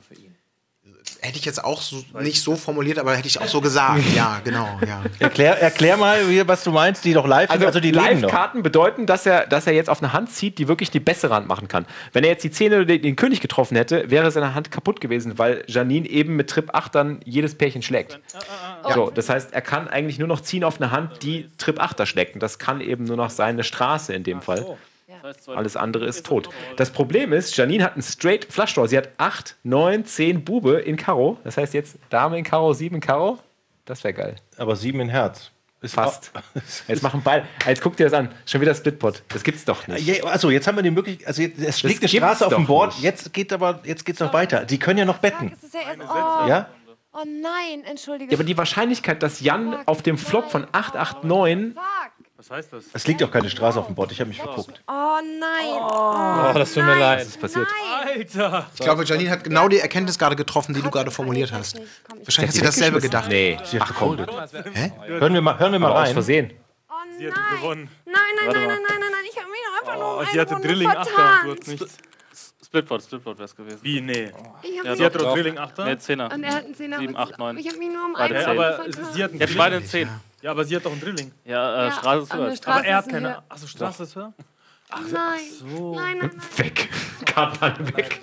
Hätte ich jetzt auch so, nicht so formuliert, aber hätte ich auch so gesagt. Ja, genau. Ja. Erklär, erklär mal, wie- was du meinst, die doch live sind, Also, also die. Live-Karten bedeuten, dass er, dass er jetzt auf eine Hand zieht, die wirklich die bessere Hand machen kann. Wenn er jetzt die 10 oder den, den König getroffen hätte, wäre seine Hand kaputt gewesen, weil Janine eben mit Trip 8 dann jedes Pärchen schlägt. So, das heißt, er kann eigentlich nur noch ziehen auf eine Hand, die Trip 8er schlägt. Und das kann eben nur noch seine Straße in dem Fall. Alles andere ist tot. Das Problem ist, Janine hat einen straight Flush Draw. Sie hat 8, 9, 10 Bube in Karo. Das heißt jetzt Dame in Karo, 7 in Karo. Das wäre geil. Aber 7 in Herz. Ist Fast. Jetzt machen beide. Jetzt guck dir das an. Schon wieder Splitpot. Das gibt's doch nicht. Ja, also jetzt haben wir die Möglichkeit, also jetzt, es liegt eine Straße auf dem Board, nicht. jetzt geht aber jetzt geht's noch weiter. Die können ja noch betten. Das ist ja erst, oh, Ja? oh nein, entschuldige. Ja, aber die Wahrscheinlichkeit, dass Jan auf dem Flop von 889. Was heißt das? Es liegt auch keine Straße auf dem Board, ich habe mich verguckt. Oh nein. Oh, das tut mir leid. Was ist passiert? Alter! Ich glaube, Janine hat genau die Erkenntnis gerade getroffen, die du gerade formuliert hast. Wahrscheinlich hat sie dasselbe gedacht. Nee. Sie hat gefoldet. Hä? Hören wir mal, hören wir mal Aber aus rein. Versehen. Sie hat gewonnen. Nein, nein, nein, nein, nein, nein, nein, ich habe mich einfach nur Oh, um sie hatte Drilling 8 vertan. und du hast nichts. Splitboard, Splitboard wäre es gewesen. Wie, nee. Ich hab Ja, mich sie hatte doch- doch Drilling 8 Nee, 10er. Und er hat einen Zehner. 7, 8, 9. Ich hab mich nur um Beide eine zehn. Runde aber sie hat Jetzt beide eine 10. Ja, aber sie hat doch einen Drilling. Ja, äh, Ja, Straße ist aber höher. Straße Aber er hat keine. Achso, Straße ist höher? Nein. so. Nein, nein, Weg. Karten weg.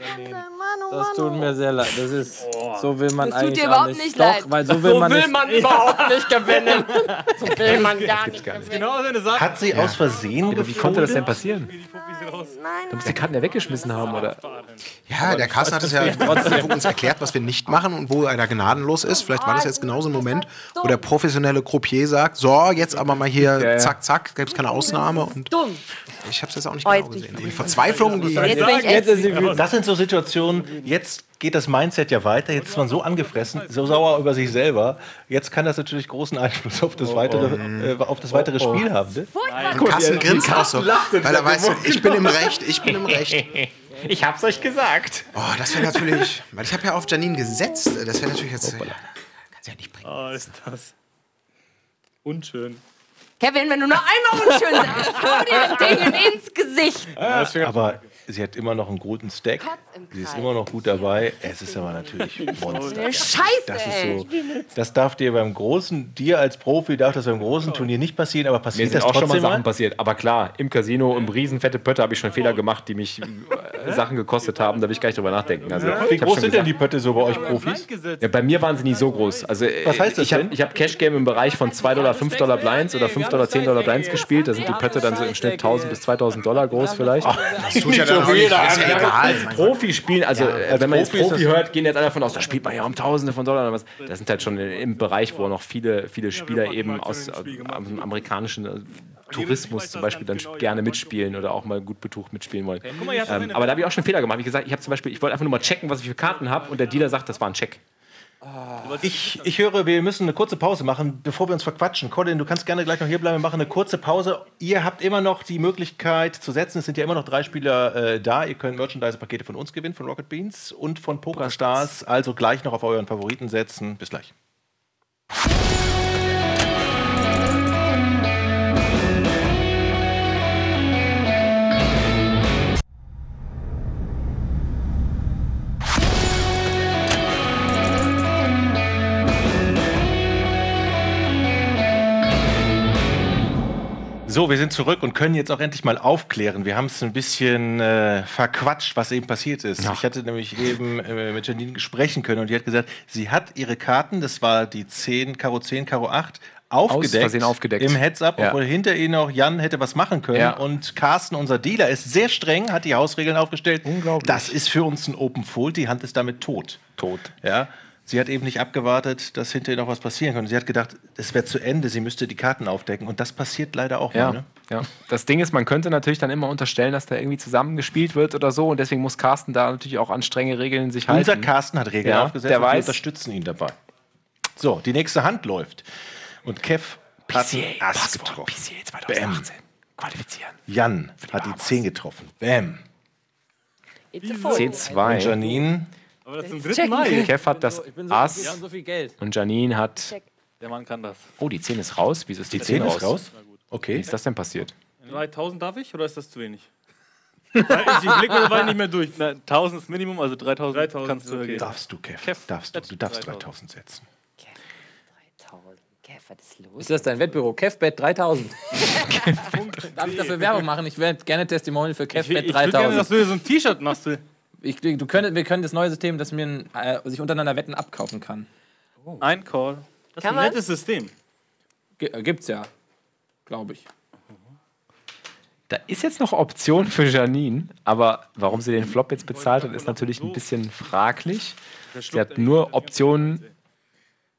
Das tut mir sehr leid. Das ist, so will man Das tut eigentlich dir auch überhaupt nicht Doch, leid. weil so will man nicht. überhaupt nicht gewinnen. So will man gar nicht Genau, du sagst. Hat sie aus Versehen wie konnte das denn passieren? Du musst die Karten ja weggeschmissen haben, oder? Ja, der Carsten hat es ja trotzdem uns erklärt, was wir nicht machen und wo er da gnadenlos ist. Vielleicht war das jetzt genauso ein Moment, wo der professionelle Croupier sagt, so, jetzt aber mal hier ja. zack, zack, gibt es keine Ausnahme. Und Dumm. ich habe es jetzt auch nicht Oh, genau jetzt gesehen. Die Verzweiflung, die... Jetzt bin ich echt Das sind so Situationen, jetzt geht das Mindset ja weiter, jetzt ist man so angefressen, so sauer über sich selber. Jetzt kann das natürlich großen Einfluss auf das weitere, äh, auf das weitere Spiel haben. Ne? Und Carsten grinst auch so, weil er weiß, ich bin im Recht, ich bin im Recht. Ich hab's euch gesagt. Oh, das wäre natürlich, weil ich habe ja auf Janine gesetzt, das wäre natürlich jetzt... Kannst ja nicht bringen. Oh, ist das. Unschön. Kevin, wenn du noch einmal unschön sagst, hau dir das Ding ins Gesicht. Aber sie hat immer noch einen guten Stack. Sie ist immer noch gut dabei. Es ist aber natürlich Monster. Scheiße, Das so. Das darf dir beim großen, dir als Profi darf das beim großen Turnier nicht passieren, aber Mir passiert sind das auch schon mal trotzdem Sachen passiert. Aber klar, im Casino, im riesenfette Pötte habe ich schon Fehler gemacht, die mich äh, Sachen gekostet haben. Da will ich gar nicht drüber nachdenken. Also, Wie ich hab groß schon sind denn gesagt- die Pötte so bei euch Profis? Ja, bei mir waren sie nie so groß. Also, äh, Was heißt das ich habe hab Cash Game im Bereich von 2 Dollar, 5 Dollar Blinds oder 5 Dollar, 10 Dollar Blinds gespielt. Da sind die Pötte dann so im Schnitt 1000 bis 2000 Dollar groß vielleicht. Das tut ja dann auch nicht. Das ist egal. Als Profi spielen, also äh, als wenn man jetzt Profi hört, gehen jetzt alle davon aus, da spielt man ja um Tausende von Dollar oder was. Das sind halt schon im Bereich, wo noch viele, viele Spieler eben aus äh, am amerikanischen äh, Tourismus zum Beispiel dann gerne mitspielen oder auch mal gut betucht mitspielen wollen. Ähm, aber da habe ich auch schon Fehler gemacht. Wie gesagt, ich habe zum Beispiel, ich wollte einfach nur mal checken, was ich für Karten habe und der Dealer sagt, das war ein Check. Ich, ich höre, wir müssen eine kurze Pause machen, bevor wir uns verquatschen. Colin, du kannst gerne gleich noch hier bleiben. Wir machen eine kurze Pause. Ihr habt immer noch die Möglichkeit zu setzen. Es sind ja immer noch drei Spieler äh, da. Ihr könnt Merchandise-Pakete von uns gewinnen, von Rocket Beans und von PokerStars. Also gleich noch auf euren Favoriten setzen. Bis gleich. So, wir sind zurück und können jetzt auch endlich mal aufklären. Wir haben es ein bisschen äh, verquatscht, was eben passiert ist. Ich hatte nämlich eben äh, mit Janine sprechen können und die hat gesagt, sie hat ihre Karten, das war die 10, Karo 10, Karo 8, aufgedeckt, aufgedeckt. im Heads-Up, Ja. obwohl hinter ihnen auch Jan hätte was machen können. Ja. Und Carsten, unser Dealer, ist sehr streng, hat die Hausregeln aufgestellt. Unglaublich. Das ist für uns ein Open Fold, die Hand ist damit tot. Tot. Ja. Sie hat eben nicht abgewartet, dass hinterher noch was passieren könnte. Sie hat gedacht, es wäre zu Ende, sie müsste die Karten aufdecken. Und das passiert leider auch Ja, mal. Ne? ja. Das Ding ist, man könnte natürlich dann immer unterstellen, dass da irgendwie zusammengespielt wird oder so. Und deswegen muss Carsten da natürlich auch an strenge Regeln sich halten. Unser Carsten hat Regeln ja, aufgesetzt Der und wir weiß, unterstützen ihn dabei. So, die nächste Hand läuft. Und Kev hat einen Ass getroffen. PCA 2018. Qualifizieren. Jan hat die 10 getroffen. Bam. C2. Und Janine Aber das zum Checken. dritten Mal. Kev hat das Ich bin so- Ass. wir haben so viel Geld. Und Janine hat. Der Mann kann das. Oh, die 10 ist raus. Wieso ist die, Die 10 10 ist raus? raus? Wie Okay. ist das denn passiert? 3000 darf ich oder ist das zu wenig? ich ich blick mittlerweile nicht mehr durch. Na, 1000 ist Minimum, also 3000, 3000 kannst du okay. gehen. Darfst du, Kev. Kev, darfst du. Du darfst 3000. 3000 setzen. Kev, was ist los? Ist das dein Wettbüro? Kevbet 3000. Darf ich dafür Werbung machen? Ich werde gerne Testimonial für Ich, Kevbet ich würde gerne, dass 3000. du dir so ein T-Shirt machst. Ich, du könnt, wir können das neue System, dass man äh, sich untereinander Wetten abkaufen kann. Ein Call. Das Kann ist ein man? nettes System. G äh, gibt's ja, glaube ich. Da ist jetzt noch Option für Janine, aber warum sie den Flop jetzt bezahlt hat, ist natürlich ein bisschen fraglich. Sie hat nur Optionen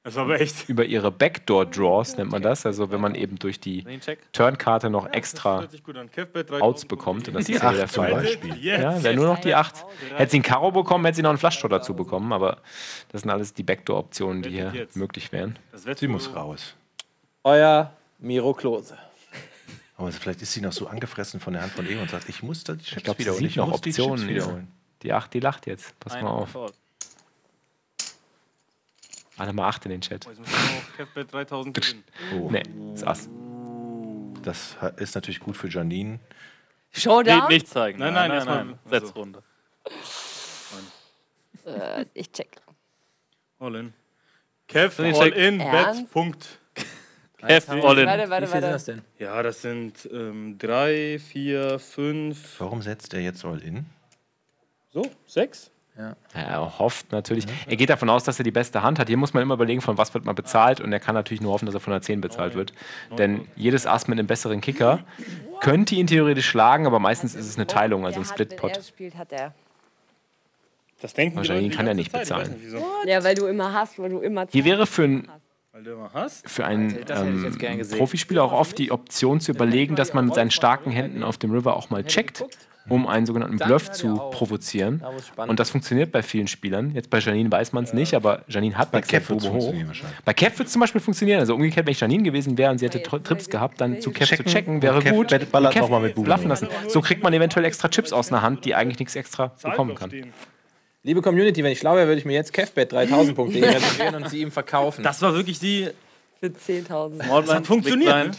Das war aber echt. über ihre Backdoor-Draws, nennt man das. Also wenn man eben durch die Turnkarte noch extra Hört sich gut an. Kevbet 3000. Outs bekommt. Und das ist ja der zum Fall. Beispiel. Ja, wäre nur noch die 8. Hätte sie einen Karo bekommen, hätte sie noch einen Flushdraw dazu bekommen. Aber das sind alles die Backdoor-Optionen, die hier möglich wären. Das wird Sie muss raus. Euer Miro Klose. Aber vielleicht ist sie noch so angefressen von der Hand von E und sagt, ich muss da die Chips Ich glaube, sie wiederholen. sieht Ich noch Optionen. Die 8, die lacht jetzt. Pass mal auf. Alle mal 8 in den Chat. Jetzt müssen wir auf Kevbet 3000 gewinnen. Oh, Nee, ist Ass. das ist natürlich gut für Janine. Showdown? Nicht, nicht zeigen. Nein, Nein, nein, nein, erstmal- erstmal Setzrunde. Äh, ich check. All in. Kev, all check. in, Ernst? Bet, Punkt. Kev, all in. Warte, Wie warte, viel sind warte. das denn? Ja, das sind ähm, drei, vier, fünf, Warum setzt er jetzt all in? so, sechs. Ja, er hofft natürlich. Er geht davon aus, dass er die beste Hand hat. Hier muss man immer überlegen, von was wird man bezahlt. Und er kann natürlich nur hoffen, dass er von der 10 bezahlt wird. Denn jedes Ass mit einem besseren Kicker könnte ihn theoretisch schlagen, aber meistens ist es eine Teilung, also ein Splitpot. Das denken Wahrscheinlich kann er nicht bezahlen. nicht. Ja, weil du immer hast, weil du immer Hier wäre für einen Weil du immer hast. für einen ähm. Profispieler auch oft die Option zu überlegen, dass man mit seinen starken Händen auf dem River auch mal checkt, um einen sogenannten Bluff zu provozieren. Und das funktioniert bei vielen Spielern. Jetzt bei Janine weiß man es nicht, aber Janine hat Bei Kev hoch. Bei Kev wird es zum Beispiel funktionieren. Also umgekehrt, wenn ich Janine gewesen wäre und sie hätte Tr- Trips gehabt, dann zu Kev Checken zu checken wäre Kev gut. ballert- Kev noch mal mit bluffen lassen. So kriegt man eventuell extra Chips aus einer Hand, die eigentlich nichts extra bekommen kann. Liebe Community, wenn ich schlau wäre, würde ich mir jetzt Kevbet 3000 Punkte reservieren und sie ihm verkaufen. Das war wirklich die für 10.000. Small Das hat funktioniert, Big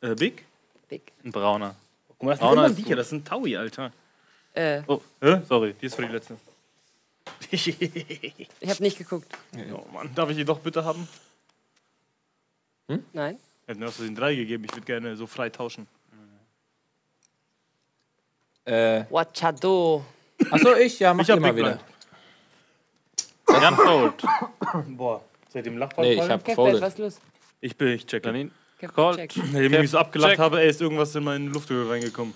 Blind. Äh, Big? Big. Ein brauner. Guck mal, das ist Brauner immer ist sicher, gut. das ein Taui, Alter. Äh, Oh, Hä? sorry. Die ist für die letzte. ich habe nicht geguckt. Oh Mann, darf ich die doch bitte haben? Nein. Er hat mir aus den drei gegeben, ich würde gerne so frei tauschen. Äh, Wachado. Achso, ich? Ja, mach Ich mal wieder. Jan Fold. Boah, seit dem Lachball Nee, ich hab gefoldet. was ist los? Ich bin, ich check. Janine. Kev, Call. ich mich so abgelacht check. habe, ey, ist irgendwas in meine Lufthöhe reingekommen.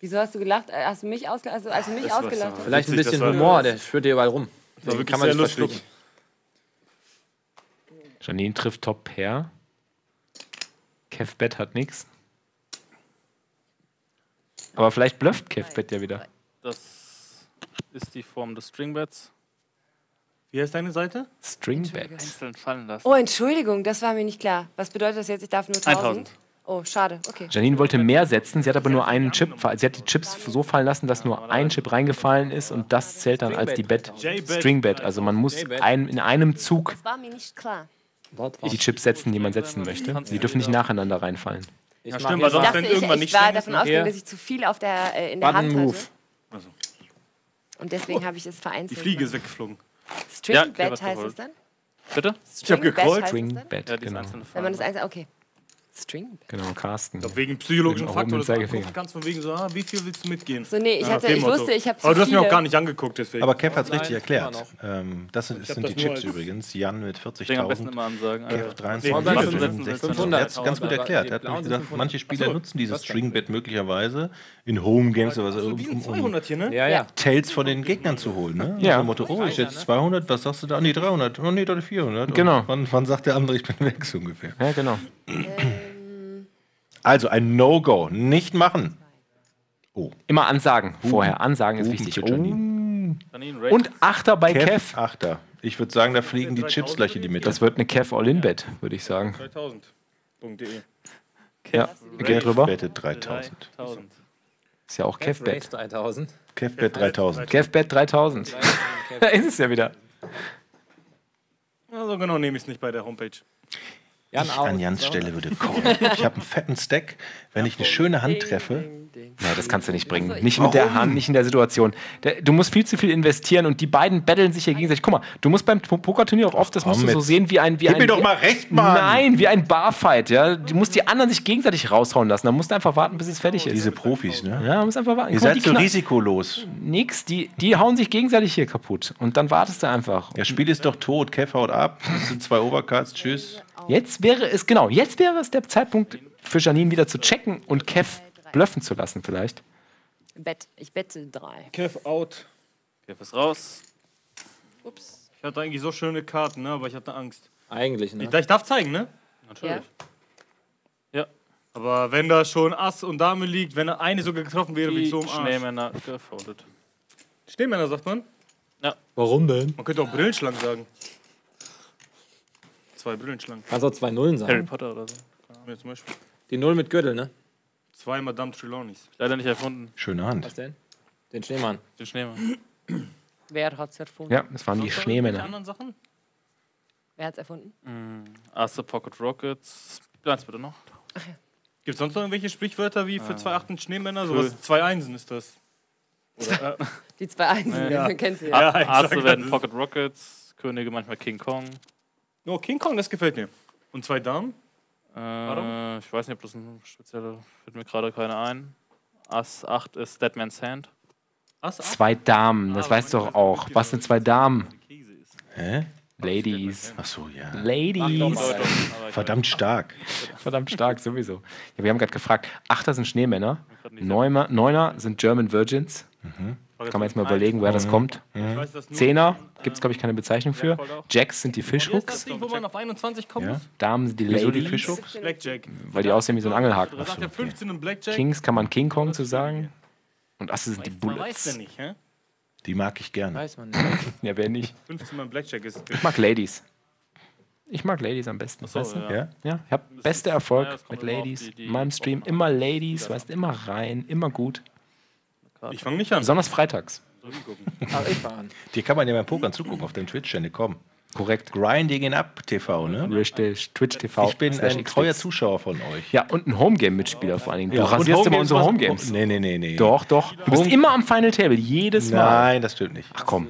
Wieso hast du gelacht? Äh, Hast du mich ausgelacht? Also, als du mich Das ausgelacht hast? Vielleicht ein bisschen Humor, der führt dir überall rum. Das war kann man sehr nicht lustig. verschlucken. Janine trifft Top Pair. Kevbett hat nix. Aber vielleicht blufft Kevbett ja wieder. Das ist die Form des Stringbets. Wie heißt deine Seite? Stringbett. Einzeln fallen lassen. Oh, Entschuldigung, das war mir nicht klar. Was bedeutet das jetzt? Ich darf nur 1000? 1000. Oh, schade. Okay. Janine wollte mehr setzen, sie hat aber nur einen Chip. Sie hat die Chips so fallen lassen, dass nur ein Chip reingefallen ist und das zählt dann als die Bet. Stringbet. Also man muss ein, in einem Zug war die Chips setzen, die man setzen möchte. Sie dürfen nicht nacheinander reinfallen. Ich Ja, stimmt, weil Ich sonst, wenn dachte, ich, irgendwann ich nicht war streng ist, davon ausgegangen, dass ich zu viel auf der, äh, in der Hand Move. hatte. Also, Und deswegen habe ich es vereinzelt. die Fliege ist weggeflogen. String Ja, hat heißt es dann? Bitte? Ich String Bet gecallt. heißt es dann? Stringbet, Ja, genau. Wenn man das lassen. einzeln. Okay. String. Genau, Carsten. Glaub, wegen psychologischen Faktor, angucken kannst, von wegen so, ah, wie viel willst du mitgehen? So, nee, ich, Ja, hatte, ich wusste, ich habe Aber du hast mir auch gar nicht angeguckt, deswegen. Aber Kev hat es richtig erklärt. Ähm, das sind, das sind die das nur Chips übrigens. Jan mit Deswegen am besten 40.000. immer ansagen. Kev Also, 23, Und dann Liebe setzen- sind setzen- 16. 500. Er hat es ganz gut erklärt. die Er hat nämlich gesagt, manche Spieler nutzen dieses? Stringbet möglicherweise in Home Games oder so, so, um, die sind um, um 200 hier, ne? Ja, ja. Tails von den Gegnern zu holen. Ne? Ja. Motto, oh, ich jetzt 200, was sagst du da? Nee, 300. Oh, nee, doch 400. Und Genau. Wann, wann sagt der andere, ich bin weg, so ungefähr. Ja, genau. Also ein No-Go. Nicht machen. Immer ansagen vorher. Ansagen ist wichtig für Janine. Janine, Rate. Und Achter bei Kev, Kev. Achter. Ich würde sagen, da fliegen die Chips gleich in die Mitte. Das wird eine Kev All-In-Bet, würde ich sagen. 3000.de. Ja, geht drüber. Wette 3000. 3000. Ist ja auch Kev Kev-Bet. 3000. Kevbet 3000. Kev-Bet 3000. Da ist es ja wieder. Also genau nehme ich es nicht bei der Homepage. Jan Ich an Jans Stelle würde callen. Ich habe einen fetten Stack. Wenn ich eine schöne Hand treffe, Nee, das kannst du nicht bringen. Nicht mit der Hand, nicht in der Situation. Du musst viel zu viel investieren und die beiden betteln sich hier gegenseitig. Guck mal, du musst beim Po- Pokerturnier auch oft, das musst du so sehen, wie ein. Wie Gib ein, mir doch mal recht, Mann! Nein, wie ein Barfight, ja. Du musst die anderen sich gegenseitig raushauen lassen. Da musst du einfach warten, bis es fertig ist. diese Profis, ne? ja, du musst einfach warten. Ihr Guck seid so risikolos. Nix, die, die hauen sich gegenseitig hier kaputt. Und dann wartest du einfach. Das Spiel ist doch tot. Kev haut ab. Das sind zwei Overcards. Tschüss. Jetzt wäre es, genau, jetzt wäre es der Zeitpunkt für Janine wieder zu checken und Kev bluffen zu lassen, vielleicht. Bett. Ich bette drei. Kev out. Kev ist raus. Ups. Ich hatte eigentlich so schöne Karten, ne? aber ich hatte Angst. Eigentlich, ne? Ich, ich darf zeigen, ne? Natürlich. Aber wenn da schon Ass und Dame liegt, wenn da eine sogar getroffen wäre, bin Die ich so im Arsch. Schneemänner gefoldet. Schneemänner sagt man? Warum denn? Man könnte auch Brillenschlangen sagen. Zwei Brillenschlangen. Kannst auch zwei Nullen Harry sagen. Potter oder so. Ja, zum Beispiel. Die Null mit Gürtel, ne? Zwei Madame Trelawneys. Leider nicht erfunden. Schöne Hand. Was denn? Den Schneemann. Den Schneemann. Wer hat's erfunden? Ja, das waren die Die Schneemänner. anderen Sachen? Wer hat's erfunden? Asse Pocket Rockets. Eins bitte noch. Gibt es sonst noch irgendwelche Sprichwörter wie für Ah. zwei Achten Schneemänner? Cool. Sowas, zwei Einsen ist das. Oder, äh, Die zwei Einsen, Ja. man kennt sie Ja, ja. sag, werden Pocket Rockets. Könige manchmal King Kong. Oh, King Kong, das gefällt mir. Und zwei Damen? Äh, ich weiß nicht, ob das ein spezieller. Fällt mir gerade keiner ein. Ass 8 ist Deadman's Hand. Ass acht? Zwei Damen, das weißt du doch auch. Was sind zwei Damen? Hä? Ladies. Ach so, ja. Ladies. Verdammt stark. Verdammt stark, sowieso. Ja, wir haben gerade gefragt, Achter sind Schneemänner, Neuner, Neuner sind German Virgins. Kann man jetzt mal überlegen, woher das kommt. weiß das nur. Zehner gibt es, glaube ich, keine Bezeichnung für. Jacks sind die Wie ist das Fishhooks. Ding, wo man auf 21 kommen Ja. Damen sind die Wieso die Ladies, Fishhooks? Blackjack. weil die aussehen wie so ein Angelhaken. Da sagt er 15 und Blackjack. Kings kann man King Kong zu sagen. Und Asse sind die Man weiß ja Bullets. nicht, hä? Die mag ich gerne. Weiß man nicht. Ja, wer nicht? 15 mal Blackjack ist. Ich mag Ladies. Ich mag Ladies am besten. so, weißt du? ja. Ja? Ja, ich habe bester Erfolg ja, es kommt mit immer auf Ladies. die- die In meinem Stream immer Ladies, weißt du, immer rein, immer gut. Ich fange nicht an. Besonders freitags. Ach, ich fahr an. Dir kann man ja beim Pokern zugucken auf dem Twitch-Channel. Komm. Korrekt. Grinding in Up TV, ne? Richtig, Twitch TV. Ich bin ein treuer Zuschauer von euch. Ja, und ein Homegame-Mitspieler vor allen Dingen. Du Ja, rasierst immer unsere Homegames. Nee, nee, nee, nee. Doch, doch. Du bist Home- immer am Final Table, jedes Mal. Nein, das stimmt nicht. Ach komm.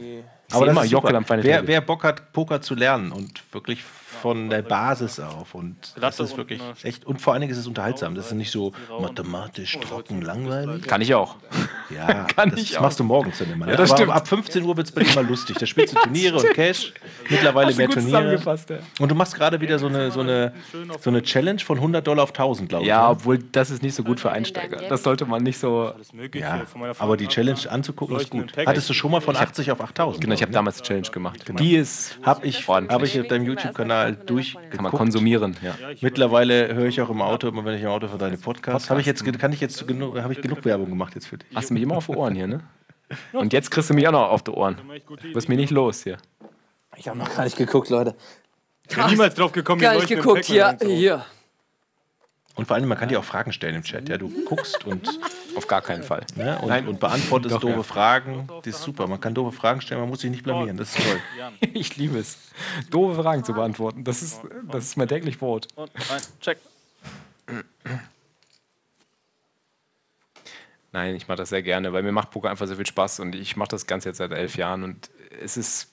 Ich Aber immer ist Jockel am Final wer, Table. wer Bock hat, Poker zu lernen und wirklich von der Basis auf und das ist wirklich echt und vor allen Dingen ist es unterhaltsam. Das ist nicht so mathematisch trocken langweilig. Kann ich auch. Ja, Kann das ich auch. machst du morgens dann immer. Ne? Ja, das Aber stimmt. ab 15 Uhr wird es bei dir mal lustig. Da spielst du Turniere und Cash. Mittlerweile mehr Turniere. Und du machst gerade wieder so eine, so, eine, so eine Challenge von 100 Dollar auf 1000, glaube ich. Ja, ne? obwohl das ist nicht so gut für Einsteiger. Das sollte man nicht so. Ja, aber die Challenge anzugucken ist gut. Hattest du schon mal von 80 auf 8000? Genau, ich habe damals die Challenge gemacht. Die ist Habe ich, ordentlich. hab ich auf deinem YouTube-Kanal durchgeguckt. Kann man konsumieren, ja. Mittlerweile höre ich auch im Auto, immer wenn ich im Auto für deine Podcasts. Habe ich jetzt, kann ich jetzt genug, habe ich genug Werbung gemacht jetzt für dich? Hast du mich immer auf die Ohren hier, ne? Und jetzt kriegst du mich auch noch auf die Ohren. Du bist mir nicht los hier. Ich habe noch gar nicht geguckt, Leute. Ich bin niemals drauf gekommen, Gar nicht geguckt, hier, hier. Und vor allem, man kann dir auch Fragen stellen im Chat. Ja, du guckst und Auf gar keinen Fall. Ne, und, Nein. und beantwortest Doch, doofe ja. Fragen. Das ist super. Man kann doofe Fragen stellen, man muss sich nicht blamieren. Das ist toll. Ich liebe es. Doofe Fragen zu beantworten. Das ist, das ist mein täglich Brot. Und Check. Nein, ich mache das sehr gerne, weil mir macht Poker einfach sehr viel Spaß und ich mache das Ganze jetzt seit elf Jahren und es ist,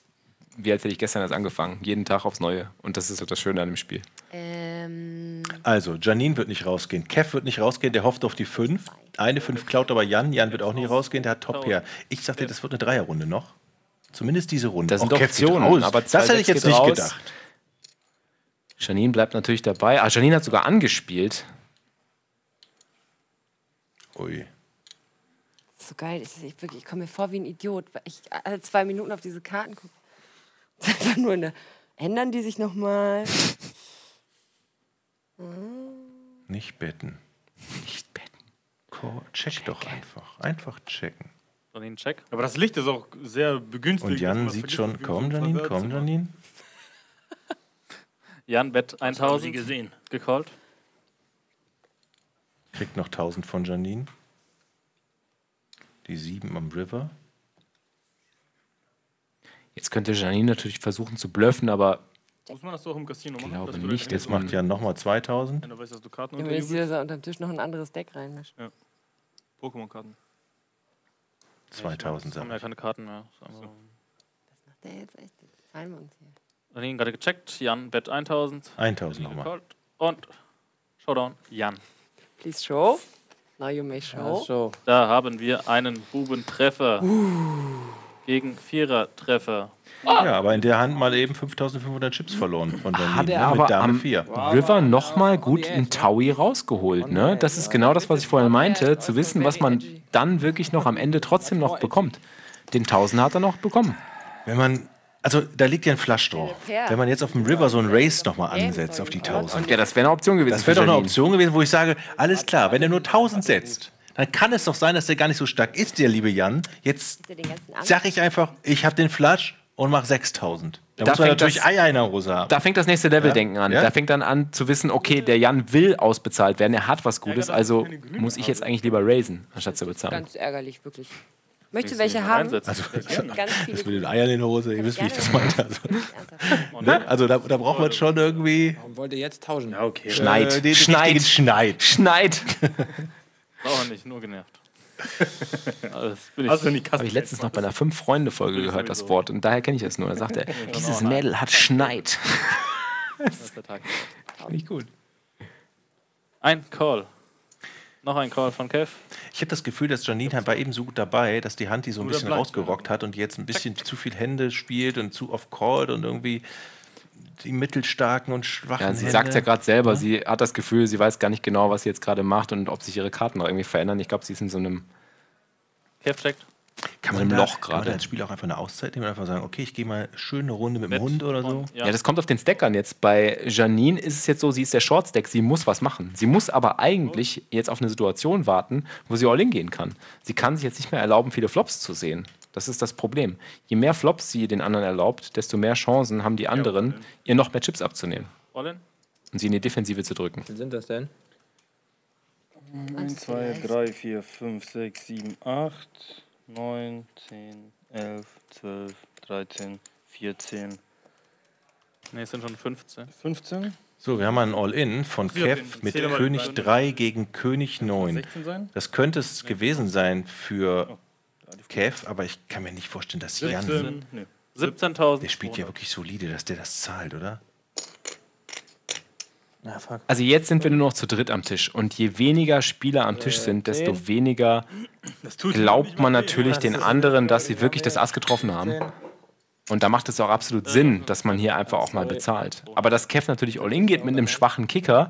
wie als hätte ich gestern erst angefangen. Jeden Tag aufs Neue. Und das ist so das Schöne an dem Spiel. Ähm, Also, Janine wird nicht rausgehen. Kev wird nicht rausgehen, der hofft auf die 5. Eine 5 klaut aber Jan. Jan wird auch nicht rausgehen, der hat Top her. Ich sagte, das wird eine Dreierrunde noch. Zumindest diese Runde. Das sind Auch Kev geht Optionen, raus. aber das hätte ich 2-6 jetzt geht nicht raus. gedacht. Janine bleibt natürlich dabei. Ah, Janine hat sogar angespielt. Ui. das ist so geil. Ich, ich, wirklich, ich komme mir vor wie ein Idiot, weil ich alle zwei Minuten auf diese Karten gucke. Einfach nur eine. Ändern die sich nochmal? Nicht betten. Nicht betten. Check doch einfach. Einfach checken. Janine, check. Aber das Licht ist auch sehr begünstigt. Und Jan sieht schon, komm Janine, komm. Janine. Jan, Bett haben 1000. Sie gesehen? Gecallt. Kriegt noch 1000 von Janine. Die 7 am River. Jetzt könnte Janine natürlich versuchen zu bluffen, aber Muss man das so auch im Casino machen? glaube dass du nicht, Jetzt macht Jan nochmal 2000. Wenn du weißt, dass du Karten Ja, wenn ich unterjubelst. wieder so unterm Tisch noch ein anderes Deck reinmische. Ja. Pokémon-Karten. 2000 Wir haben ja keine Karten mehr. Das einfach- Der jetzt echt, jetzt zahlen wir uns hier. Janine gerade gecheckt. Jan, Bett 1000. 1000 nochmal. Und Showdown. Jan. Please show. Now you may show. Da haben wir einen Bubentreffer. Gegen Vierer-Treffer. Ja, aber in der Hand mal eben 5500 Chips verloren von Janine. hat er ne, aber mit Dame am 4. River nochmal gut in Taui rausgeholt. Ne? Das ist genau das, was ich vorhin meinte, zu wissen, was man dann wirklich noch am Ende trotzdem noch bekommt. Den Tausender hat er noch bekommen. Wenn man, also da liegt ja ein Flash drauf. Wenn man jetzt auf dem River so ein Race nochmal ansetzt auf die 1000. Ja, das wäre eine Option gewesen. Das wäre doch eine. Option gewesen, wo ich sage, alles klar, wenn er nur 1000 setzt, dann kann es doch sein, dass der gar nicht so stark ist, der liebe Jan. Jetzt sage ich einfach, ich habe den Flash und mache 6000. Da, Da muss man natürlich das- Eier in der Hose haben. Da fängt das nächste Level-Denken an. Ja? Da fängt dann an zu wissen, okay, der Jan will ausbezahlt werden, er hat was Gutes, also muss ich jetzt eigentlich lieber raisen, anstatt zu bezahlen. Ganz ärgerlich, wirklich. Möchtest du welche haben? Also, Ganz viele. das mit den Eiern in der Hose, ihr wisst, wie ich das meinte. Also, ne? also da, da braucht man schon irgendwie. Warum wollt ihr jetzt tauschen? Ja, okay. Schneid. Äh, den Schneid. Schneid. Schneid. Sauer nicht, nur genervt. Also, das bin ich. Du in die Kasse? Habe ich letztens noch bei einer Fünf-Freunde-Folge gehört, das Wort. Und daher kenne ich es nur. Da sagt er, dieses Mädel hat Schneid. Das ist der Tag. Finde ich gut. Ein Call. Noch ein Call von Kev. Ich habe das Gefühl, dass Janine war eben so gut dabei, dass die Hand die so ein bisschen rausgerockt hat und jetzt ein bisschen zu viel Hände spielt und zu oft callt und irgendwie die mittelstarken und schwachen Ja, sie Hände. sagt ja gerade selber, sie hat das Gefühl, sie weiß gar nicht genau, was sie jetzt gerade macht und ob sich ihre Karten noch irgendwie verändern. Ich glaube, sie ist in so einem, checkt. Kann man da, Loch Kann gerade. als Spieler auch einfach eine Auszeit nehmen und einfach sagen, okay, ich gehe mal schön eine Runde mit dem Hund oder so? Ja. das kommt auf den Stack an. Jetzt bei Janine ist es jetzt so, sie ist der Short-Stack, sie muss was machen. Sie muss aber eigentlich jetzt auf eine Situation warten, wo sie all in gehen kann. Sie kann sich jetzt nicht mehr erlauben, viele Flops zu sehen. Das ist das Problem. Je mehr Flops sie den anderen erlaubt, desto mehr Chancen haben die anderen, ihr noch mehr Chips abzunehmen All in? und sie in die Defensive zu drücken. Wie sind das denn? 1, 2, 3, 4, 5, 6, 7, 8, 9, 10, 11, 12, 13, 14, Ne, es sind schon 15. 15? So, wir haben ein All-In von Ja, Kev mit König die 3 gegen König 9. 16 sein? Das könnte es gewesen sein für Kev, aber ich kann mir nicht vorstellen, dass Jan. 17, nee. 17.000. Der spielt ja wirklich solide, dass der das zahlt, oder? Also jetzt sind wir nur noch zu dritt am Tisch und je weniger Spieler am Tisch sind, desto weniger glaubt man natürlich den anderen, dass sie wirklich das Ass getroffen haben. Und da macht es auch absolut Sinn, dass man hier einfach auch mal bezahlt. Aber dass Kev natürlich All-In geht mit einem schwachen Kicker,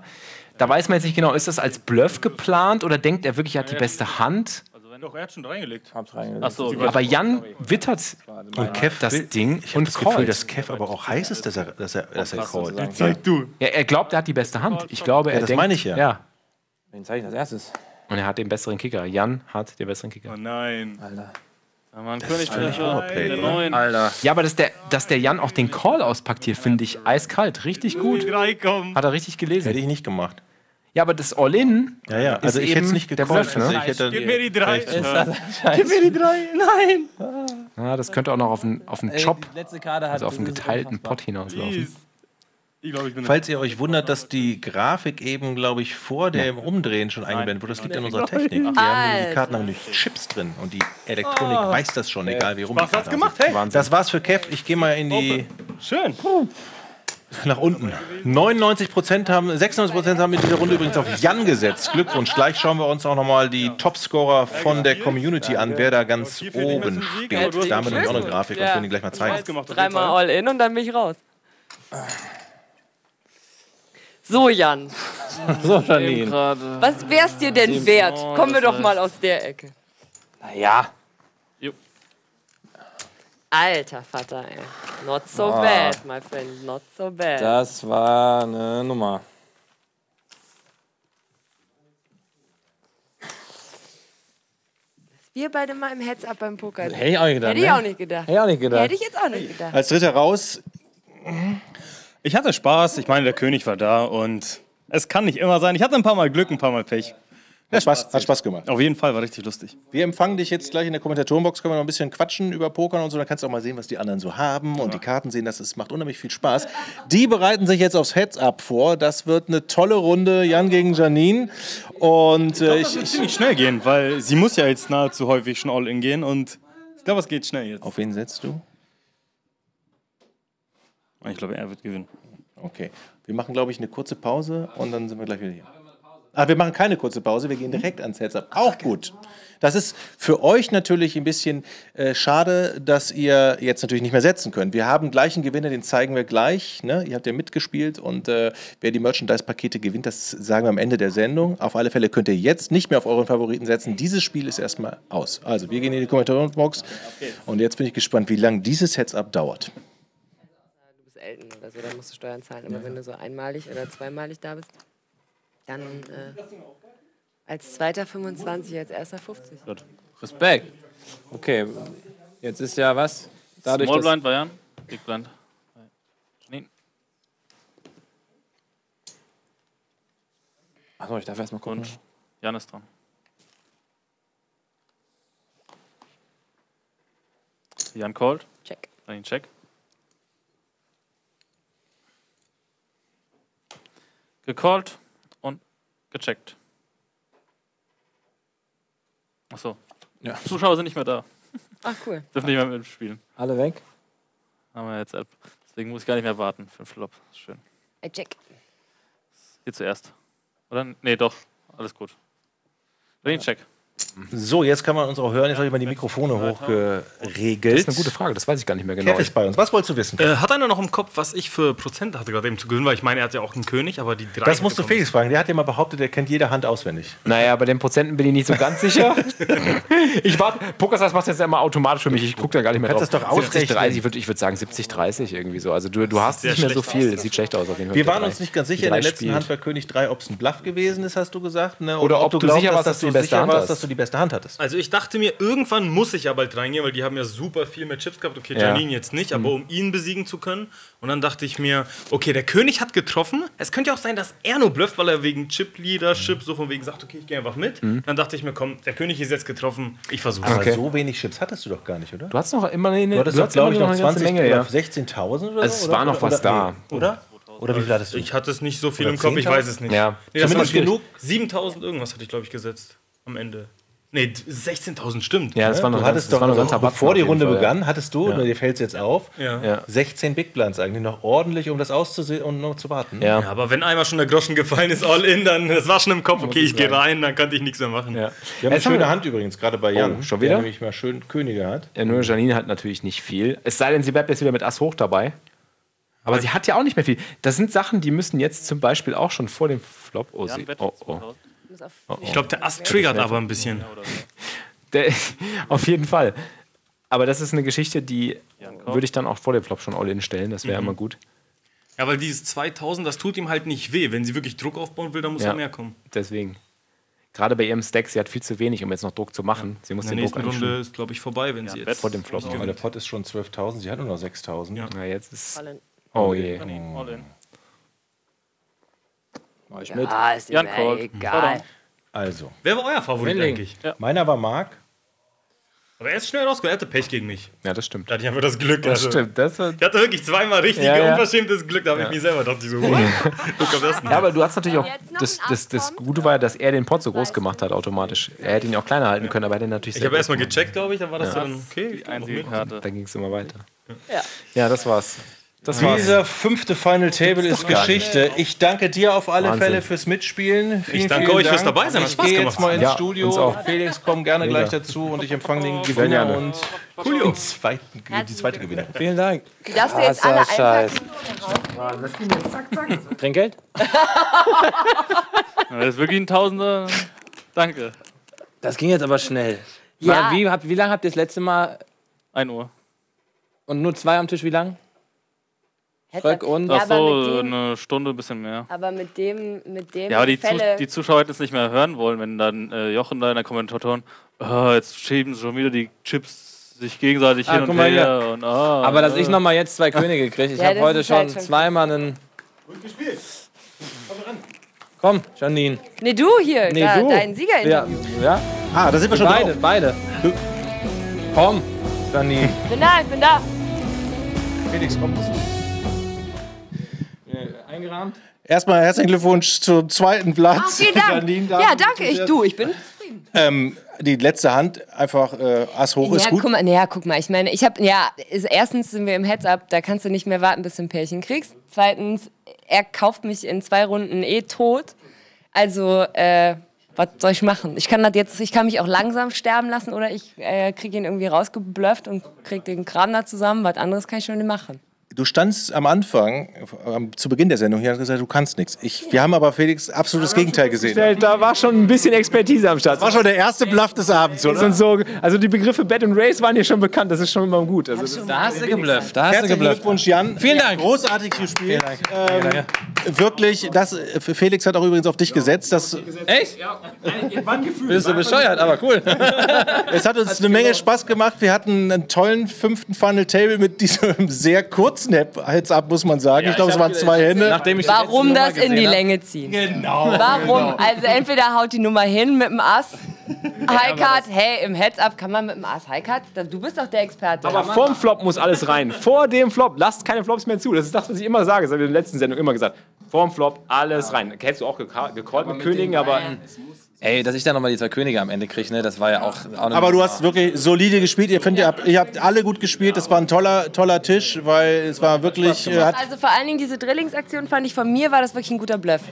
da weiß man jetzt nicht genau, ist das als Bluff geplant oder denkt er wirklich, er hat die beste Hand? Doch, er hat schon reingelegt. Hab's reingelegt. Ach so, Aber Jan wittert Und Kev das Ding Ich habe und das Gefühl, dass Kev aber auch heiß ist, dass er, dass er, dass er callt. Zeig du. Ja, er glaubt, er hat die beste Hand. Ich glaube, er Ja, das denkt, meine ich ja. ja. Wen zeige ich als erstes? Und er hat den besseren Kicker. Jan hat den besseren Kicker. Oh nein. Alter. Ja, Mann, Das König ist völlig 3, overplayed, der oder? 9. Alter. Ja, aber dass der, dass der Jan auch den Call auspackt hier, finde ich eiskalt. Richtig gut. Hat er richtig gelesen. Hätte ich nicht gemacht. Ja, aber das All-In Ja, ja, ist also ich hätte es eben nicht der gecallt. Bluff, ne? Also ich hätte Gib mir die drei. Gib mir die drei. Nein. Ja, das könnte auch noch auf einen, auf einen Ey, Job, also auf einen geteilten unfassbar. Pot hinauslaufen. Bin Falls ihr euch wundert, dass die Grafik eben, glaube ich, vor dem Umdrehen schon eingeblendet wurde, das liegt an unserer Technik. Die haben die Karten haben nämlich Chips drin und die Elektronik Ah. weiß das schon, egal wie rum Spaß die hat's Karten gemacht, hey. Das war's für Kev. Ich gehe mal in die Schön. Nach unten. 99 Prozent haben, 96 Prozent haben in dieser Runde übrigens auf Jan gesetzt. Glückwunsch. Gleich schauen wir uns auch nochmal die Topscorer von der Community an, wer da ganz oben spielt. Da haben wir nämlich auch eine Grafik und können die gleich mal zeigen. Dreimal All-In und dann bin ich raus. So, Jan. So, Janine. Was wär's dir denn wert? Kommen wir doch mal aus der Ecke. Naja. Alter Vater, ey. Not so Ah. bad, my friend. Not so bad. Das war eine Nummer. Wir beide mal im Heads-Up beim Poker. Hätte ich auch nicht gedacht, Hätte ich ne? auch nicht gedacht. Hätte ich auch nicht gedacht. Hätte ich jetzt auch nicht gedacht. Als dritter raus, Ich hatte Spaß. Ich meine, der König war da und es kann nicht immer sein. Ich hatte ein paar Mal Glück, ein paar Mal Pech. Hat Spaß, hat Spaß gemacht. Auf jeden Fall war richtig lustig. Wir empfangen dich jetzt gleich in der Kommentatorenbox, können wir noch ein bisschen quatschen über Pokern und so, dann kannst du auch mal sehen, was die anderen so haben und die Karten sehen, das ist, macht unheimlich viel Spaß. Die bereiten sich jetzt aufs Heads-Up vor, das wird eine tolle Runde, Jan gegen Janine und äh, Ich, ich, ziemlich schnell gehen, weil sie muss ja jetzt nahezu häufig schon All-In gehen und ich glaube, es geht schnell jetzt. Auf wen setzt du? Ich glaube, er wird gewinnen. Okay, wir machen, glaube ich, eine kurze Pause und dann sind wir gleich wieder hier. Ah, wir machen keine kurze Pause, wir gehen direkt ans Heads-Up. Auch gut. Das ist für euch natürlich ein bisschen äh, schade, dass ihr jetzt natürlich nicht mehr setzen könnt. Wir haben gleich einen Gewinner, den zeigen wir gleich. Ne? Ihr habt ja mitgespielt und äh, wer die Merchandise-Pakete gewinnt, das sagen wir am Ende der Sendung. Auf alle Fälle könnt ihr jetzt nicht mehr auf euren Favoriten setzen. Dieses Spiel ist erstmal aus. Also, wir gehen in die Kommentarbox und jetzt bin ich gespannt, wie lange dieses Heads-Up dauert. Du bist Elten oder so, dann musst du Steuern zahlen. Aber wenn du so einmalig oder zweimalig da bist, dann äh, als zweiter 25, als erster 50. Respekt. Okay, jetzt ist ja was? Dadurch, Small Blind, Bayern. Big Blind. Achso, ich darf erstmal gucken. Und Jan ist dran. Jan called. Check. Janine check. Gecallt gecheckt. Achso. Ja. Zuschauer sind nicht mehr da. Ach, cool. Dürfen nicht mehr mitspielen. Alle weg? Haben wir jetzt App. Deswegen muss ich gar nicht mehr warten für den Flop. Schön. Ey, check. Hier zuerst. Oder? Nee, doch. Alles gut. Janine check. So, jetzt kann man uns auch hören. Jetzt habe ich mal die Mikrofone hochgeregelt. Das ist eine gute Frage, das weiß ich gar nicht mehr genau. Kev ist bei uns. Was wolltest du wissen? Äh, hat einer noch im Kopf, was ich für Prozente hatte gerade eben zu gewinnen? Weil ich meine, er hat ja auch einen König, aber die drei. Das musst du Felix fragen. Der hat ja mal behauptet, er kennt jede Hand auswendig. Naja, bei den Prozenten bin ich nicht so ganz sicher. ich warte, Pokerstars macht das jetzt immer automatisch für mich. Ich gucke da gar nicht mehr Kannst drauf. das doch ausrechnen. 70, 30, ich würde ich würd sagen 70, 30 irgendwie so. Also du, du hast nicht mehr so viel. aus. Es sieht schlecht aus auf jeden Fall. Wir waren drei. uns nicht ganz sicher in der letzten spielt. Hand bei König 3, ob es ein Bluff gewesen ist, hast du gesagt. Ne? Oder ob du sicher warst, dass du die beste Hand warst, hast. Du die beste Hand hattest. Also ich dachte mir, irgendwann muss ich ja bald reingehen, weil die haben ja super viel mehr Chips gehabt. Okay, Ja. Janine jetzt nicht, aber Mhm. um ihn besiegen zu können. Und dann dachte ich mir, okay, der König hat getroffen. Es könnte ja auch sein, dass er nur blufft, weil er wegen Chip-Leadership so von wegen sagt, okay, ich gehe einfach mit. Mhm. Dann dachte ich mir, komm, der König ist jetzt getroffen, ich versuche Aber so wenig Chips hattest du doch gar nicht, oder? Du hast noch immer eine, Du hattest glaube ich, immer noch eine ganze 20 Menge, oder ja. 16.000 oder Also es so? war noch oder, was oder, da. Nee, oder? Oder wie viel hattest du? Ich hatte es nicht so viel im Kopf, ich 10.000? weiß es nicht. Ja. Nee, das war Zumindest genug. 7000 irgendwas hatte ich, glaube ich, gesetzt am Ende. Nee, 16.000 stimmt. Ja, das war noch du ganz- hattest das doch, war noch ganz also, bevor die Runde Fall, ja. begann, hattest du, Ja. dir fällt es jetzt auf, Ja. Ja. 16 Big Blinds eigentlich noch ordentlich, um das auszusehen und noch zu warten. Ja. Ja, aber wenn einmal schon der Groschen gefallen ist, all in, dann das war schon im Kopf, okay, ich gehe rein, dann konnte ich nichts mehr machen. Ja. Wir haben eine Jetzt haben schöne Hand übrigens, gerade bei Jan. Oh, schon Der wieder? nämlich mal schön Könige hat. Ja, nur Janine hat natürlich nicht viel. Es sei denn, sie bleibt jetzt wieder mit Ass hoch dabei. Aber sie hat ja auch nicht mehr viel. Das sind Sachen, die müssen jetzt zum Beispiel auch schon vor dem Flop. Oh, sie, oh, oh. Oh, oh. Ich glaube, der Ass triggert aber ein bisschen. Der, auf jeden Fall. Aber das ist eine Geschichte, die würde ich dann auch vor dem Flop schon all-in stellen. Das wäre Mhm. immer gut. Ja, weil dieses 2000, das tut ihm halt nicht weh. Wenn sie wirklich Druck aufbauen will, dann muss Ja. er mehr kommen. Deswegen. Gerade bei ihrem Stack, sie hat viel zu wenig, um jetzt noch Druck zu machen. Sie muss In der den nächsten Druck Runde ist, glaube ich, vorbei, wenn sie jetzt vor dem Flop. Aber der Pot ist schon 12.000, sie hat nur noch 6.000. Ja. Na, jetzt ist. All in. Oh je. All in. Mach ich mit. Ja, ist Jan Cole. egal. Also. Wer war euer Favorit Milling. eigentlich? Meiner war Marc. Aber er ist schnell rausgekommen, er hatte Pech gegen mich. Ja, das stimmt. Da hatte ich einfach das Glück. Das also. stimmt. Das war Ich hatte wirklich zweimal richtig Ja, ja. unverschämtes Glück, da habe Ja. ich mich selber ich so? Ja, aber du hast natürlich auch. Das, das, das Gute war ja, dass er den Pot so groß gemacht hat, automatisch. Er hätte ihn auch kleiner halten können, aber er hat ihn natürlich Ich habe erstmal gecheckt, glaube ich, dann war das Ja. dann okay. Die einzige Karte. Dann ging es immer weiter. Ja. Ja, das war's. Das war's. Dieser fünfte Final Table ist Geschichte. Ich danke dir auf alle Wahnsinn. Fälle fürs Mitspielen. Vielen, Ich danke euch fürs Dank. Dabeisein, hat Ich Spaß gehe jetzt mal ins Ja, Studio. Felix, komm gerne Mega. gleich dazu und ich empfange den Sehr Gewinner gerne. und Coolio. den zweiten, die zweite Gewinnerin. Vielen Dank. Die darfst du jetzt alle einpacken. Trinkgeld? Das ist wirklich ein Tausender. Danke. Das ging jetzt aber schnell. Ja. Wie, wie lange habt ihr das letzte Mal 1 Uhr. und nur zwei am Tisch? Wie lang? Schröck und. Ja, Ach so, dem- eine Stunde, ein bisschen mehr. Aber mit dem, mit dem Ja, aber die, Zu Fälle. die Zuschauer hätten es nicht mehr hören wollen, wenn dann äh, Jochen da in der Kommentatoren, oh, jetzt schieben sie schon wieder die Chips sich gegenseitig Ah, hin und mal her. hier. Und, ah, Aber dass ich äh. nochmal jetzt zwei Könige kriege. Ich Ja, habe heute ist schon halt schon zweimal einen. Komm, Janine. Nee, du hier, Nee, da, du. dein Ja. Siegerinterview. ja. Ah, da sind wir schon Beide, drauf. beide. Komm, Janine. Ich bin da, ich bin da. Felix, komm. Eingerahmt. Erstmal herzlichen Glückwunsch zum zweiten Platz. Ach, vielen Dank. Janine, da- Ja, danke. Ich, du, ich bin Ähm, die letzte Hand, einfach äh, Ass hoch ist ja, gut. guck mal, naja, guck mal, ich meine, ich habe, ja, ist, erstens sind wir im Heads-Up, da kannst du nicht mehr warten, bis du ein Pärchen kriegst. Zweitens, er kauft mich in zwei Runden eh tot. Also, äh, was soll ich machen? Ich kann das jetzt, ich kann mich auch langsam sterben lassen oder ich äh, kriege ihn irgendwie rausgeblufft und krieg den Kram da zusammen. Was anderes kann ich schon nicht machen. Du standst am Anfang, zu Beginn der Sendung hier, und hast gesagt, du kannst nichts. Ich, wir haben aber Felix absolutes Gegenteil gesehen. Da war schon ein bisschen Expertise am Start. War schon der erste Bluff des Abends, oder? Und so, also die Begriffe Bed und Race waren hier schon bekannt, das ist schon immer gut. Also das Da hast du geblufft. Da hast du Herzlichen geblufft. Glückwunsch, Jan. Vielen Dank. Großartig gespielt. Ähm, wirklich, das, äh, Felix hat auch übrigens auf dich gesetzt. Das, Echt? Bist du bescheuert, aber cool. es hat uns eine Menge Spaß gemacht. Wir hatten einen tollen fünften Final Table mit diesem sehr kurzen Heads-Up, muss man sagen. ich glaube, es waren zwei Hände. Nachdem ich Warum das in die. Länge ziehen? Genau. Warum? Also entweder haut die Nummer hin mit dem Ass, Highcard, hey, im Heads-Up kann man mit dem Ass Highcard, du bist doch der Experte. Aber vorm Flop muss alles rein. Vor dem Flop, lasst keine Flops mehr zu. Das ist das, was ich immer sage. Das habe ich in der letzten Sendung immer gesagt. Vorm Flop alles rein. Hättest du auch gecallt mit Königen, aber Ey, dass ich da nochmal die zwei Könige am Ende kriege, ne, das war ja auch. auch Aber du hast wirklich solide gespielt. Ihr, findet, ihr, habt, ihr habt alle gut gespielt. Es war ein toller, toller Tisch, weil es war wirklich. Äh, Also vor allen Dingen diese Drillingsaktion fand ich von mir war das wirklich ein guter Bluff.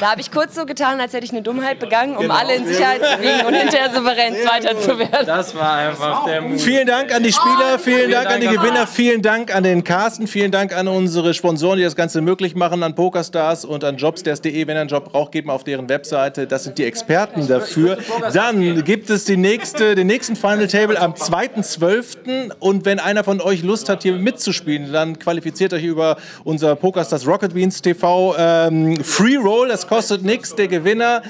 Da habe ich kurz so getan, als hätte ich eine Dummheit begangen, um alle in Sicherheit zu wiegen und hinterher souverän Zweiter zu werden. Das war einfach der Move. Vielen Dank an die Spieler, vielen Dank an die Gewinner, vielen Dank an den Carsten, vielen Dank an unsere Sponsoren, die das Ganze möglich machen, an PokerStars und an Jobstairs.de. Wenn ihr einen Job braucht, geht mal auf deren Webseite. Das sind die Experten dafür. Dann gibt es die nächste, den nächsten Final Table am 2.12. Und wenn einer von euch Lust hat, hier mitzuspielen, dann qualifiziert euch über unser PokerStars Rocket Beans TV ähm, Free Roll. Das kostet nichts. Der Gewinner,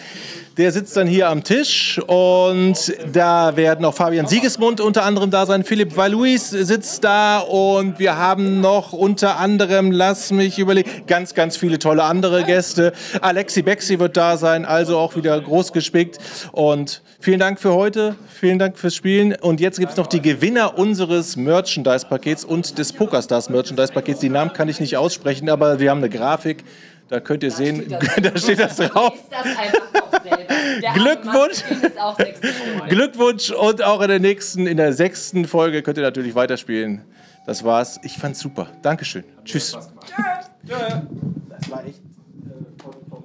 der sitzt dann hier am Tisch und da werden auch Fabian Siegesmund unter anderem da sein. Philipp Valuis sitzt da und wir haben noch unter anderem, lass mich überlegen, ganz, ganz viele tolle andere Gäste. Alexi Bexi wird da sein, also auch wieder groß gespickt. Und vielen Dank für heute, vielen Dank fürs Spielen. Und jetzt gibt es noch die Gewinner unseres Merchandise-Pakets und des PokerStars Merchandise-Pakets. Die Namen kann ich nicht aussprechen, aber wir haben eine Grafik. Da könnt ihr da sehen, steht da steht das drauf. Glückwunsch. Glückwunsch und auch in der nächsten, in der sechsten Folge könnt ihr natürlich weiterspielen. Das war's. Ich fand's super. Dankeschön. Hat Tschüss. Tschüss. Das war echt. Äh, voll, voll.